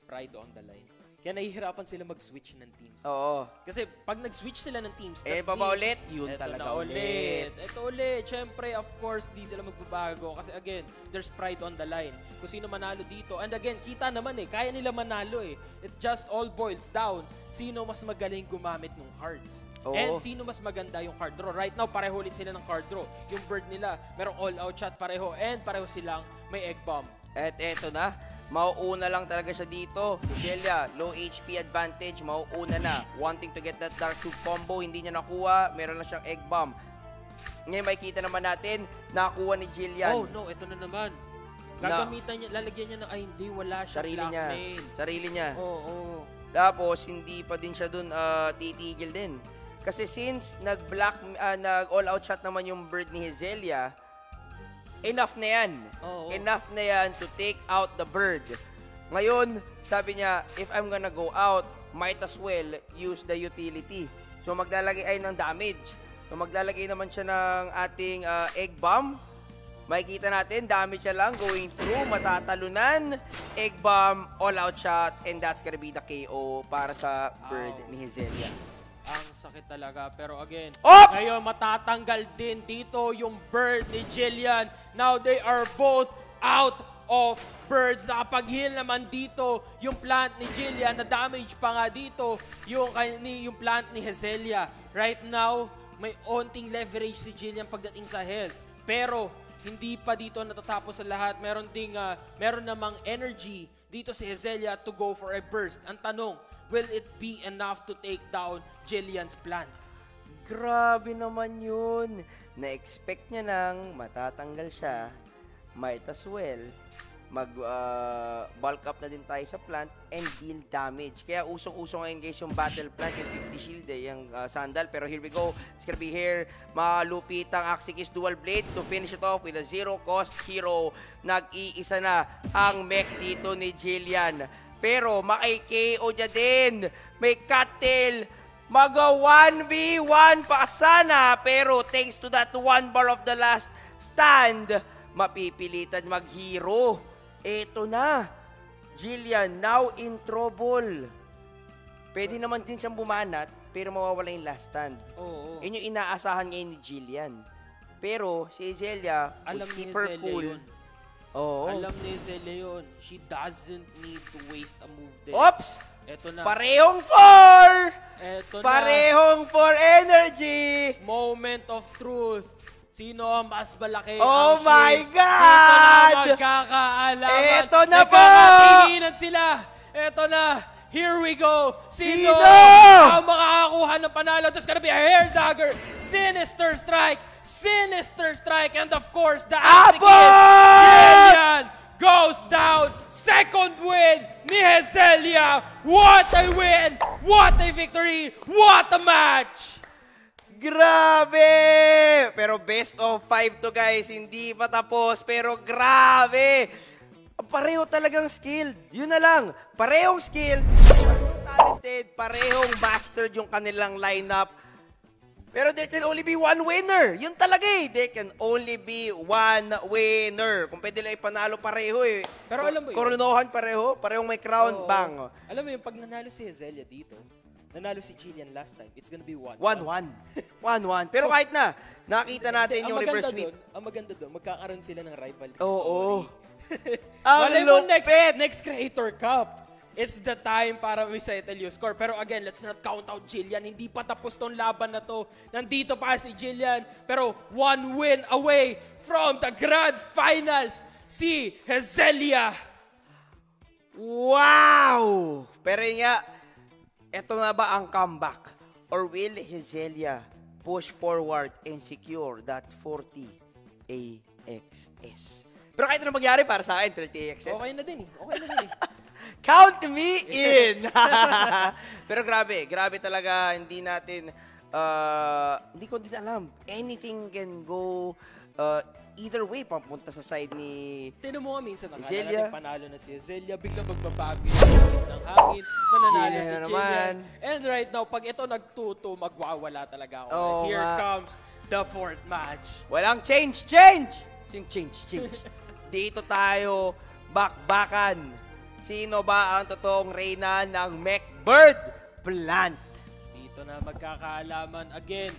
pride on the line. Kaya nahihirapan sila mag-switch ng teams. Oo. Kasi pag nag-switch sila ng teams, Eh, baba ulit, yun Eto talaga na ulit. Ito ulit. Siyempre, of course, di sila magbabago. Kasi again, there's pride on the line. Kung sino manalo dito. And again, kita naman eh. Kaya nila manalo eh. It just all boils down. Sino mas magaling gumamit ng cards. Oo. And sino mas maganda yung card draw. Right now, pareho ulit sila ng card draw. Yung bird nila, merong all-out shot pareho. And pareho silang may egg bomb. At eto na, mauuna lang talaga siya dito. Celia, low HP advantage, mauuna na. Wanting to get that Dark Tube combo, hindi niya nakuha. Meron lang siyang egg bomb. Ngayon makikita naman natin, nakuha ni Jillian. Oh no, ito na naman. Gagamitan niya, lalagyan niya ng, ay hindi, wala siya sarili niya. blackmail. Sarili niya. Oo, oo. Tapos, hindi pa din siya dun ah, titigil din. Kasi since nag-black, ah, nag-all-out shot naman yung bird ni Hazelia, enough na yan. Oo. Enough na yan to take out the bird. Ngayon, sabi niya, if I'm gonna go out, might as well use the utility. So, maglalagay ay ng damage. So, maglalagay naman siya ng ating ah, egg bomb. Makikita natin, damage siya lang going through, matatalunan, egg bomb, all-out shot, and that's gonna be the KO para sa bird Ow. ni Hazelia. Ang sakit talaga. Pero again, Oops! ngayon matatanggal din dito yung bird ni Jillian. Now they are both out of birds. Nakapag-heal naman dito yung plant ni Jillian. Na damage pa nga dito yung, yung plant ni Hazelia. Right now, may onting leverage si Jillian pagdating sa health. Pero hindi pa dito natatapos sa lahat. Meron ding ah, meron namang energy dito si Hazelia to go for a burst. Ang tanong, will it be enough to take down Jillian's plant? Grabe naman yun. Na-expect niya nang matatanggal siya. Might as well mag uh, bulk up na din tayo sa plant and deal damage. Kaya usong-uso ngayon guys yung battle plant, yung 50 shield eh, yung uh, sandal. Pero here we go. It's gonna be here. Malupit ang Axikis Dual Blade to finish it off with a zero cost hero. Nag-iisa na ang mech dito ni Jillian. Pero maki-KO niya din. May cattail. Maga 1v1 pa sana. Pero thanks to that one bar of the last stand, mapipilitan mag-hero. Eto na. Jillian, now in trouble. Pwede naman din siyang bumanat, pero mawawala yung last stand. Oo. Yun yung inaasahan ngayon ni Jillian. Pero si Ezelia, Alam ni Celia cool. yun. Oo. Alam ni Zelia yun. She doesn't need to waste a move there. Oops! Eto na. Parehong four! Eto na. Parehong four energy! Moment of truth. Sino ang mas malaki Oh ang my shield? God! Dito na magkakaalaman. Eto na po! Nagkakatinginan sila. Eto na. Here we go. Sino, Sino? ang makakakuha ng panalo? There's gonna be a hair dagger. Sinister strike. Sinister strike. And of course, the Abot! Brilliant goes down. Second win ni Hezelia. What a win. What a victory. What a match. Grabe! Pero best of five to guys, hindi pa tapos, pero grabe! Pareho talagang skilled. Yun na lang. Parehong skilled, parehong talented, parehong mastered yung kanilang lineup. Pero there can only be one winner. Yun talaga eh. There can only be one winner. Kung pwede lang ipanalo pareho eh. Pero alam mo yun? Koronohan pareho, parehong may crown, Oo. bang. Alam mo yung pag nanalo si Hezelia dito, nanalo si Jillian last time, it's gonna be 1 1-1. 1-1. Pero kahit na, nakita natin yung reverse sweep. Doon, ang maganda doon, magkakaroon sila ng rivalry Oo. story. Ang Malay mo next, lupit! next Creator Cup. It's the time para we settle yung score. Pero again, let's not count out Jillian. Hindi pa tapos tong laban na to. Nandito pa si Jillian. Pero one win away from the Grand Finals. Si Hezelia. Wow! Pero nga, eto na ba ang comeback? Or will Hezelia push forward and secure that 40 AXS? Pero kahit ano mangyari para sa akin, 30 AXS, Okay na din eh. Okay na din eh. count me in! Pero grabe, grabe talaga, hindi natin, uh, hindi ko din alam. Anything can go uh, either way papunta sa side ni Tinan mo nga minsan, nakala Zelia. natin panalo na si Zelia, biglang magbabago yung ng hangin, mananalo si Jillian. naman. And right now, pag ito nagtuto, magwawala talaga ako. Oo Here nga. comes the fourth match. Walang change, change! Sing change, change. Dito tayo, bakbakan. Sino ba ang totoong reyna ng McBird Plant? Dito na magkakaalaman again.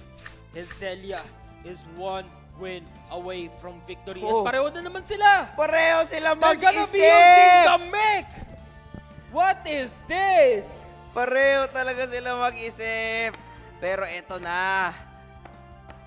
Hezelia is one win away from victory. Oh. At pareho na naman sila. Pareho sila They're gonna be using mag-isip! the mech. What is this? Pareho talaga sila mag-isip. Pero eto na.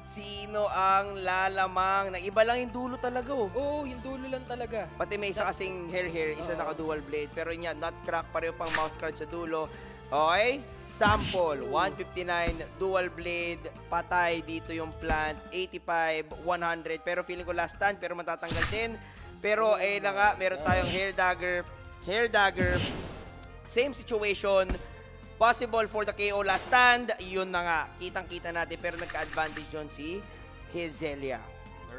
Sino ang lalamang? Nag-iba lang yung dulo talaga oh. Oo, yung dulo lang talaga. Pati may isa kasing hair hair, isa Oo. naka-dual blade. Pero yun yan, not crack, pareho pang mouth guard sa dulo. Okay? Sample, 159, dual blade, patay dito yung plant, 85, 100. Pero feeling ko last stand, pero matatanggal din. Pero eh na nga, meron tayong hair dagger, hair dagger, same situation, possible for the KO last stand, yun na nga, kitang-kita natin, pero nagka-advantage yun si Hezelia.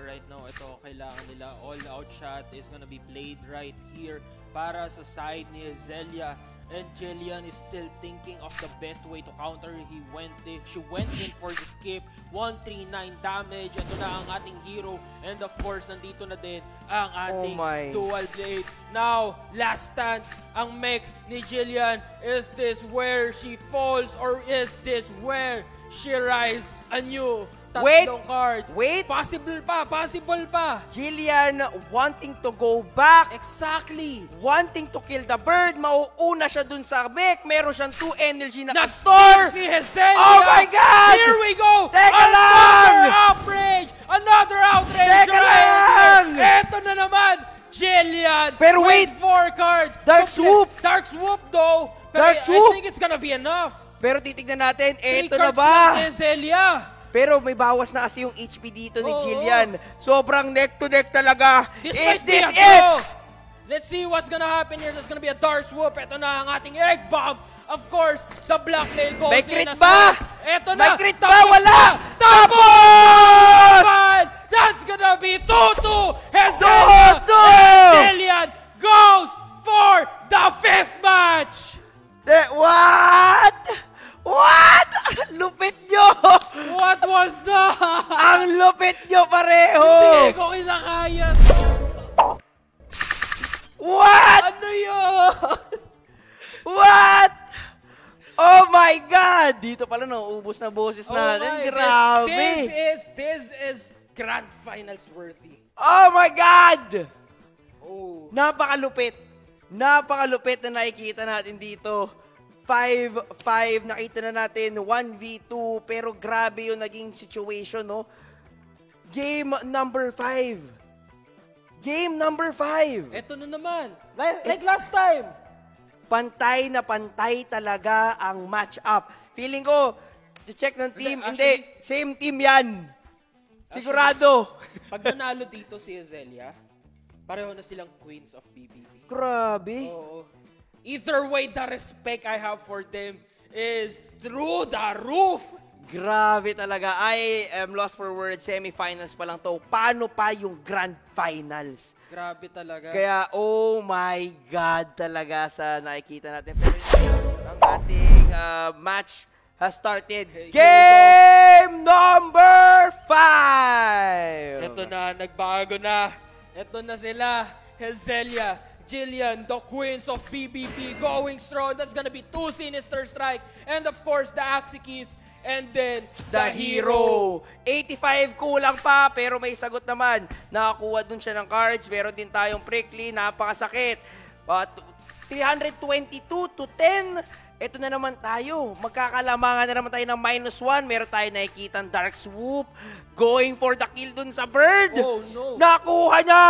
Right now, ito kailangan nila. All out shot is gonna be played right here para sa side ni Zelia. And Jillian is still thinking of the best way to counter. He went in, she went in for the skip. 139 damage. Ito na ang ating hero. And of course, nandito na din ang ating Oh my. dual blade. Now, last stand, ang mech ni Jillian. Is this where she falls or is this where she rise anew? Wait! Tatlong cards. Wait! Possible pa, possible pa. Jillian wanting to go back, Exactly. wanting to kill the bird, mauuna siya dun sa mech, meron siyang 2 energy na Na-store store. si Hezelia. Oh my God! Here we go. Teka Another lang! outrage. Another outrage. Teka lang! Eto na naman. Jillian. Pero with wait! four cards. Dark Complete- swoop! Dark swoop though. Pero Dark I- swoop! I think it's gonna be enough. Pero titignan natin, Three eto na cards lang ba? si Hezelia. Pero may bawas na kasi yung HP dito ni Oo. Jillian. Sobrang neck to neck talaga. This Is might be this a it? go. Let's see what's gonna happen here. There's gonna be a dark swoop. Ito na ang ating egg bomb. Of course, the black nail goes May in crit as ba? well. Ito na. May crit ba? Tapos Wala! na. Tapos! naman! That's gonna be 2-2! Hezelia Two-two! and Jillian goes for the fifth match! De- what? What? Lupit nyo! What was that? Ang lupit nyo pareho! Hindi ko kinakaya. What? Ano yun? What? Oh my God! Dito pala nauubos na boses Oh natin. Grabe! This is, this is grand finals worthy. Oh my God! Oh. Napakalupit. Napakalupit na nakikita natin dito. 5-5, nakita na natin 1v2, pero grabe yung naging situation, no? Game number 5. Game number 5. Eto na naman. Like, like last time. Pantay na pantay talaga ang match-up. Feeling ko, check ng team, Hindi, hindi, same team yan. Sigurado. Pag nanalo dito si Azelia, pareho na silang queens of BBB. Grabe. Oo. Either way, the respect I have for them is through the roof. Grabe talaga. I am lost for words. Semifinals pa lang to. Paano pa yung grand finals? Grabe talaga. Kaya, oh my God talaga sa nakikita natin. Pero ang ating uh, match has started. Okay, Game number 5! Ito na, nagbago na. Ito na sila. Hezelia, Jillian, the queens of BBB going strong. That's gonna be two Sinister Strike. And of course, the Axikis. And then, The Hero. 85 kulang pa, pero may sagot naman. Nakakuha dun siya ng cards. Meron din tayong prickly, napakasakit. But 322 to 10. Ito na naman tayo. Magkakalamangan na naman tayo ng minus 1. Meron tayo nakikita Dark Swoop. Going for the kill dun sa bird. Oh, no. Nakuha niya.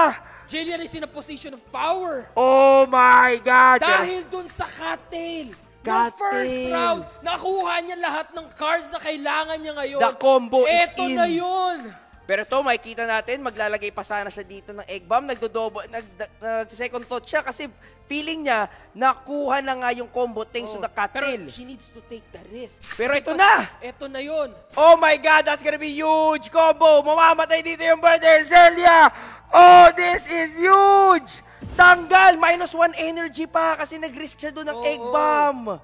Jillian is in a position of power. Oh my God. Dahil dun sa cattail. Cattail. first round, nakuha niya lahat ng cards na kailangan niya ngayon. The combo is Eto in. na yun. Pero to, makikita natin, maglalagay pa sana siya dito ng egg bomb. Nagdodobo, nag, nag, second thought siya kasi feeling niya, nakuha na nga yung combo thanks to Oh, the cattail. Pero she needs to take the risk. Pero Kasi ito na! Ito na yun. Oh my God, that's gonna be huge combo! Mamamatay dito yung brother Zelia! Oh, this is huge! Tanggal! Minus one energy pa kasi nag-risk siya doon ng Oo. egg bomb.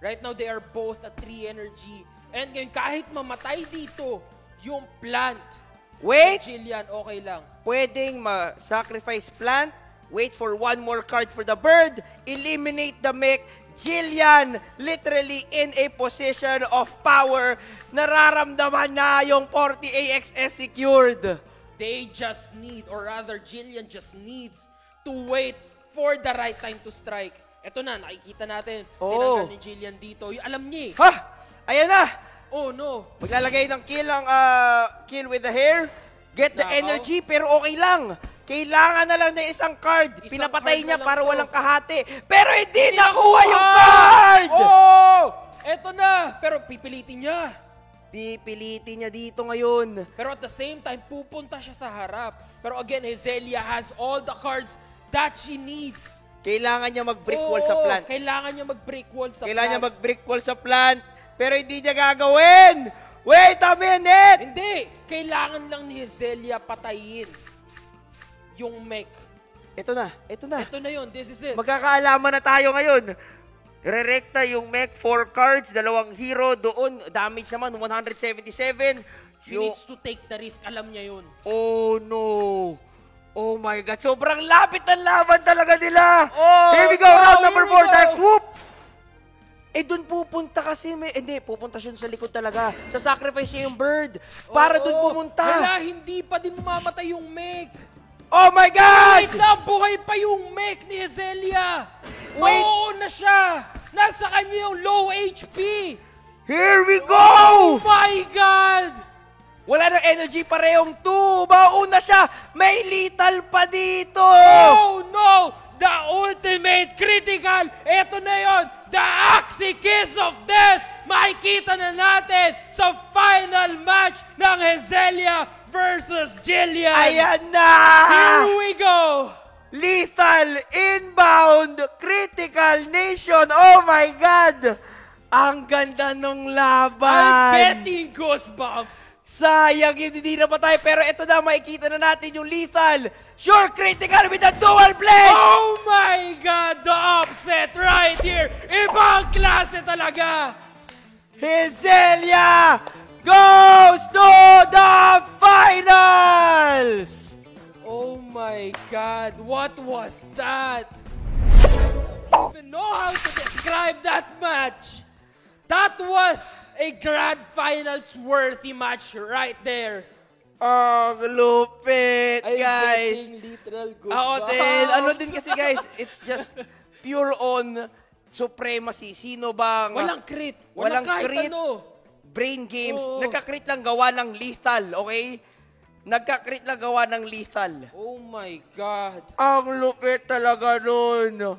Right now, they are both at 3 energy. And ngayon, kahit mamatay dito, yung plant, Wait! Jillian, okay lang. pwedeng ma-sacrifice plant, wait for one more card for the bird, eliminate the mech, Jillian literally in a position of power, nararamdaman na yung 40 AXS secured. They just need, or rather, Jillian just needs to wait for the right time to strike. Ito na, nakikita natin. Oo. Tinanggal ni Jillian dito. Yung alam niya eh. Ha! Ayan na! Oh no. Maglalagay ng kill ang ah, kill with the hair, get the Nakaw. energy, pero okay lang. Kailangan na lang ng isang card. Isang Pinapatay card niya na lang para to. walang kahati. Pero hindi nakuha yung card! Oh! Eto na. Pero pipilitin niya. Pipilitin niya dito ngayon. Pero at the same time, pupunta siya sa harap. Pero again, Hezelia has all the cards that she needs. Kailangan niya mag-brick wall sa Oo, plant. Kailangan niya mag-break wall sa Kailangan niya plant. mag-brick wall sa plant. Pero hindi niya gagawin! Wait a minute! Hindi! Kailangan lang ni Hezelia patayin yung mech. Ito na, ito na. Ito na yun. This is it. Magkakaalaman na tayo ngayon. Rerekta yung mech, 4 cards, dalawang hero doon. Damage naman, 177. She Yung- needs to take the risk. Alam niya yun. Oh no! Oh my God, sobrang lapit ng laban talaga nila! Oh, here we go, no, round number here we 4, go. Dark Swoop! Eh, doon pupunta kasi may... Hindi, pupunta siya sa likod talaga. Sa sacrifice niya yung bird. Para doon Oo. pumunta. Wala, hindi pa din mamamatay yung mech. Oh my God! Wait lang, buhay pa yung mech ni Hezelia. Wait. Oo na siya. Nasa kanya yung low HP. Here we go! Oh my God! Wala ng energy parehong two. Mauna siya. May lethal pa dito. Oh no! The ultimate critical! Ito na yon, The Axie Kiss of Death! Makikita na natin sa final match ng Hezelia versus Jillian! Ayan na! Here we go! Lethal inbound critical nation. Oh my God! Ang ganda nung I'm laban. betting goosebumps! Sayang hindi na patay. Pero ito na, makikita na natin yung lethal. Sure critical with a dual blade. Oh my God! The upset right here! Ibang klase talaga! Hizelia goes to the finals! Oh my God! What was that? I don't even know how to describe that match. That was a grand finals worthy match right there. Ang lupit, I'm guys. getting literal goosebumps. Ako din. Ano din kasi, guys, it's just pure on supremacy. Sino bang Walang crit. Walang Walang, kahit crit. ano. brain games? Oo. Nagka-crit lang gawa ng lethal, okay? Nagka-crit lang gawa ng lethal. Oh my God. Ang lupit talaga nun.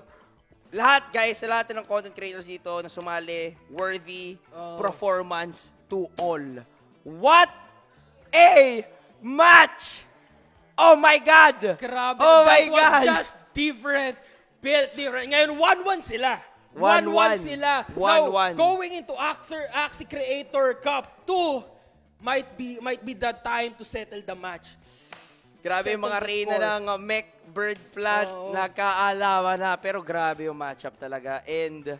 Lahat, guys, sa lahat ng content creators dito na sumali, worthy Oh. performance to all. What a match! Oh my God! Grabe. Oh that my was God! just different. Built different. Ngayon, 1-1 sila. 1-1. 1-1 sila. 1-1. Now, going into Axie, Axie Creator Cup 2 might be might be the time to settle the match. Grabe yung mga reyna ng uh, mech bird plant. Oo. Nagkaalaman na. Pero grabe yung matchup talaga. And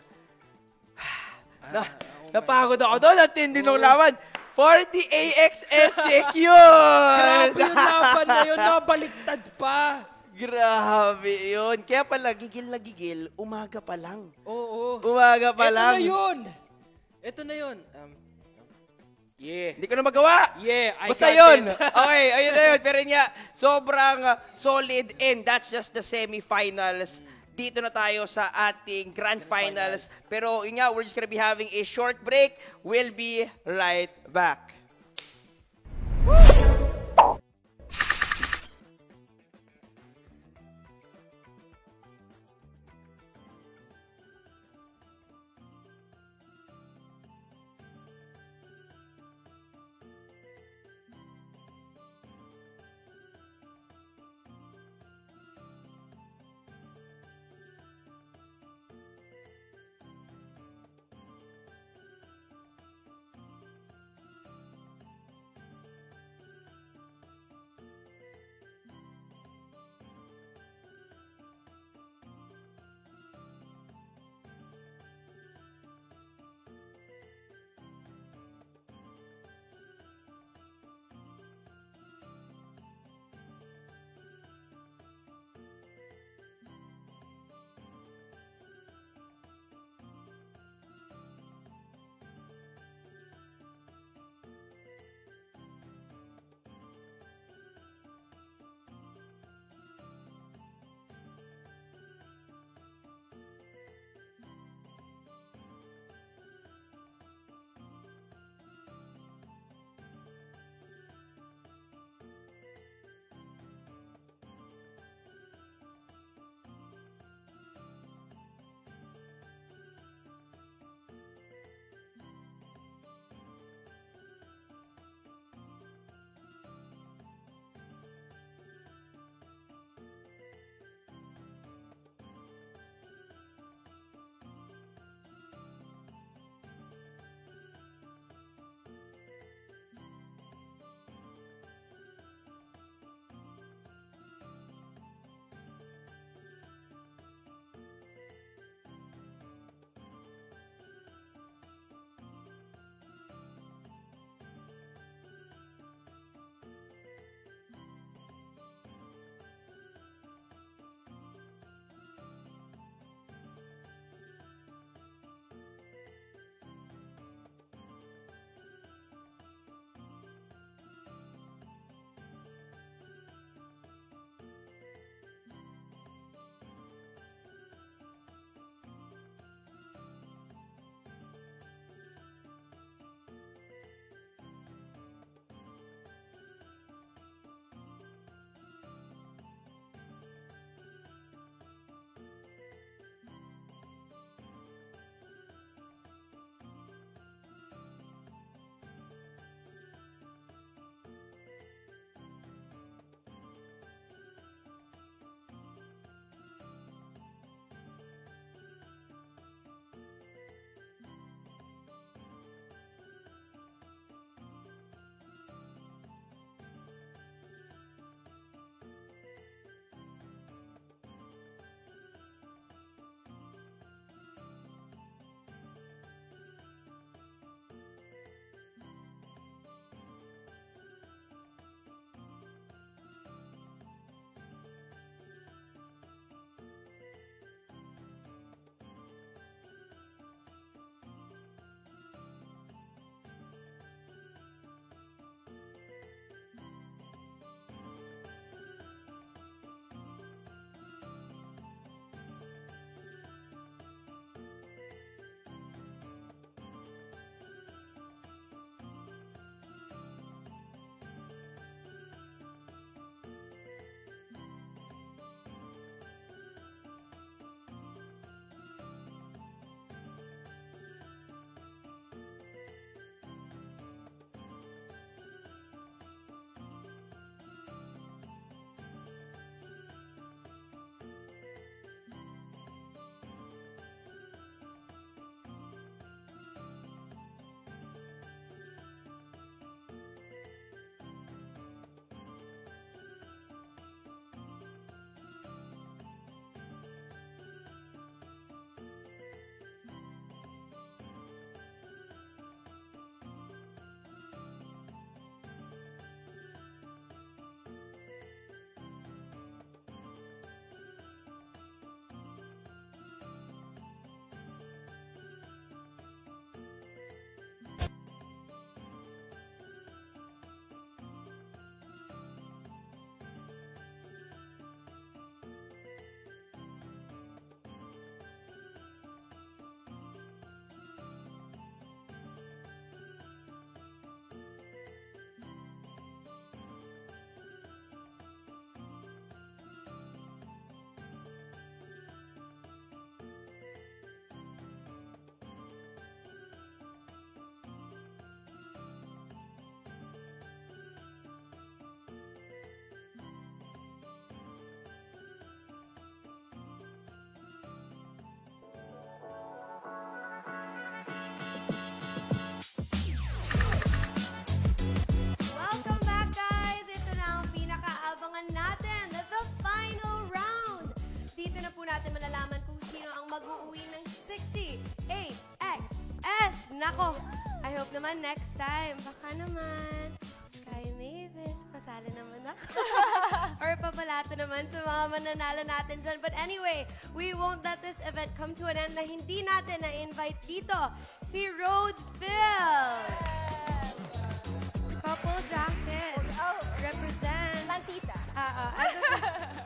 na, oh napagod ako doon. Ang tindi nung laban. 40 AXS secure! Grabe yung laban na yun. Nabaliktad pa. Grabe yun. Kaya pala, gigil na gigil, umaga pa lang. Oo. Umaga pa Ito lang. na yun. Ito na yun. Um, yeah. Hindi ko na magawa. Yeah, I Basta got yun. it. okay, ayun na yun. Pero nga, sobrang uh, solid and that's just the semifinals. Dito na tayo sa ating grand finals. Pero yun nga, we're just gonna be having a short break. We'll be right back. 68XS. Nako, I hope naman next time. Baka naman, Sky Mavis, pasala naman ako. Or papalato naman sa mga mananalo natin dyan. But anyway, we won't let this event come to an end na hindi natin na-invite dito si Road Phil. Couple Jacket. Oh. Represent. Plantita. Ah, ah.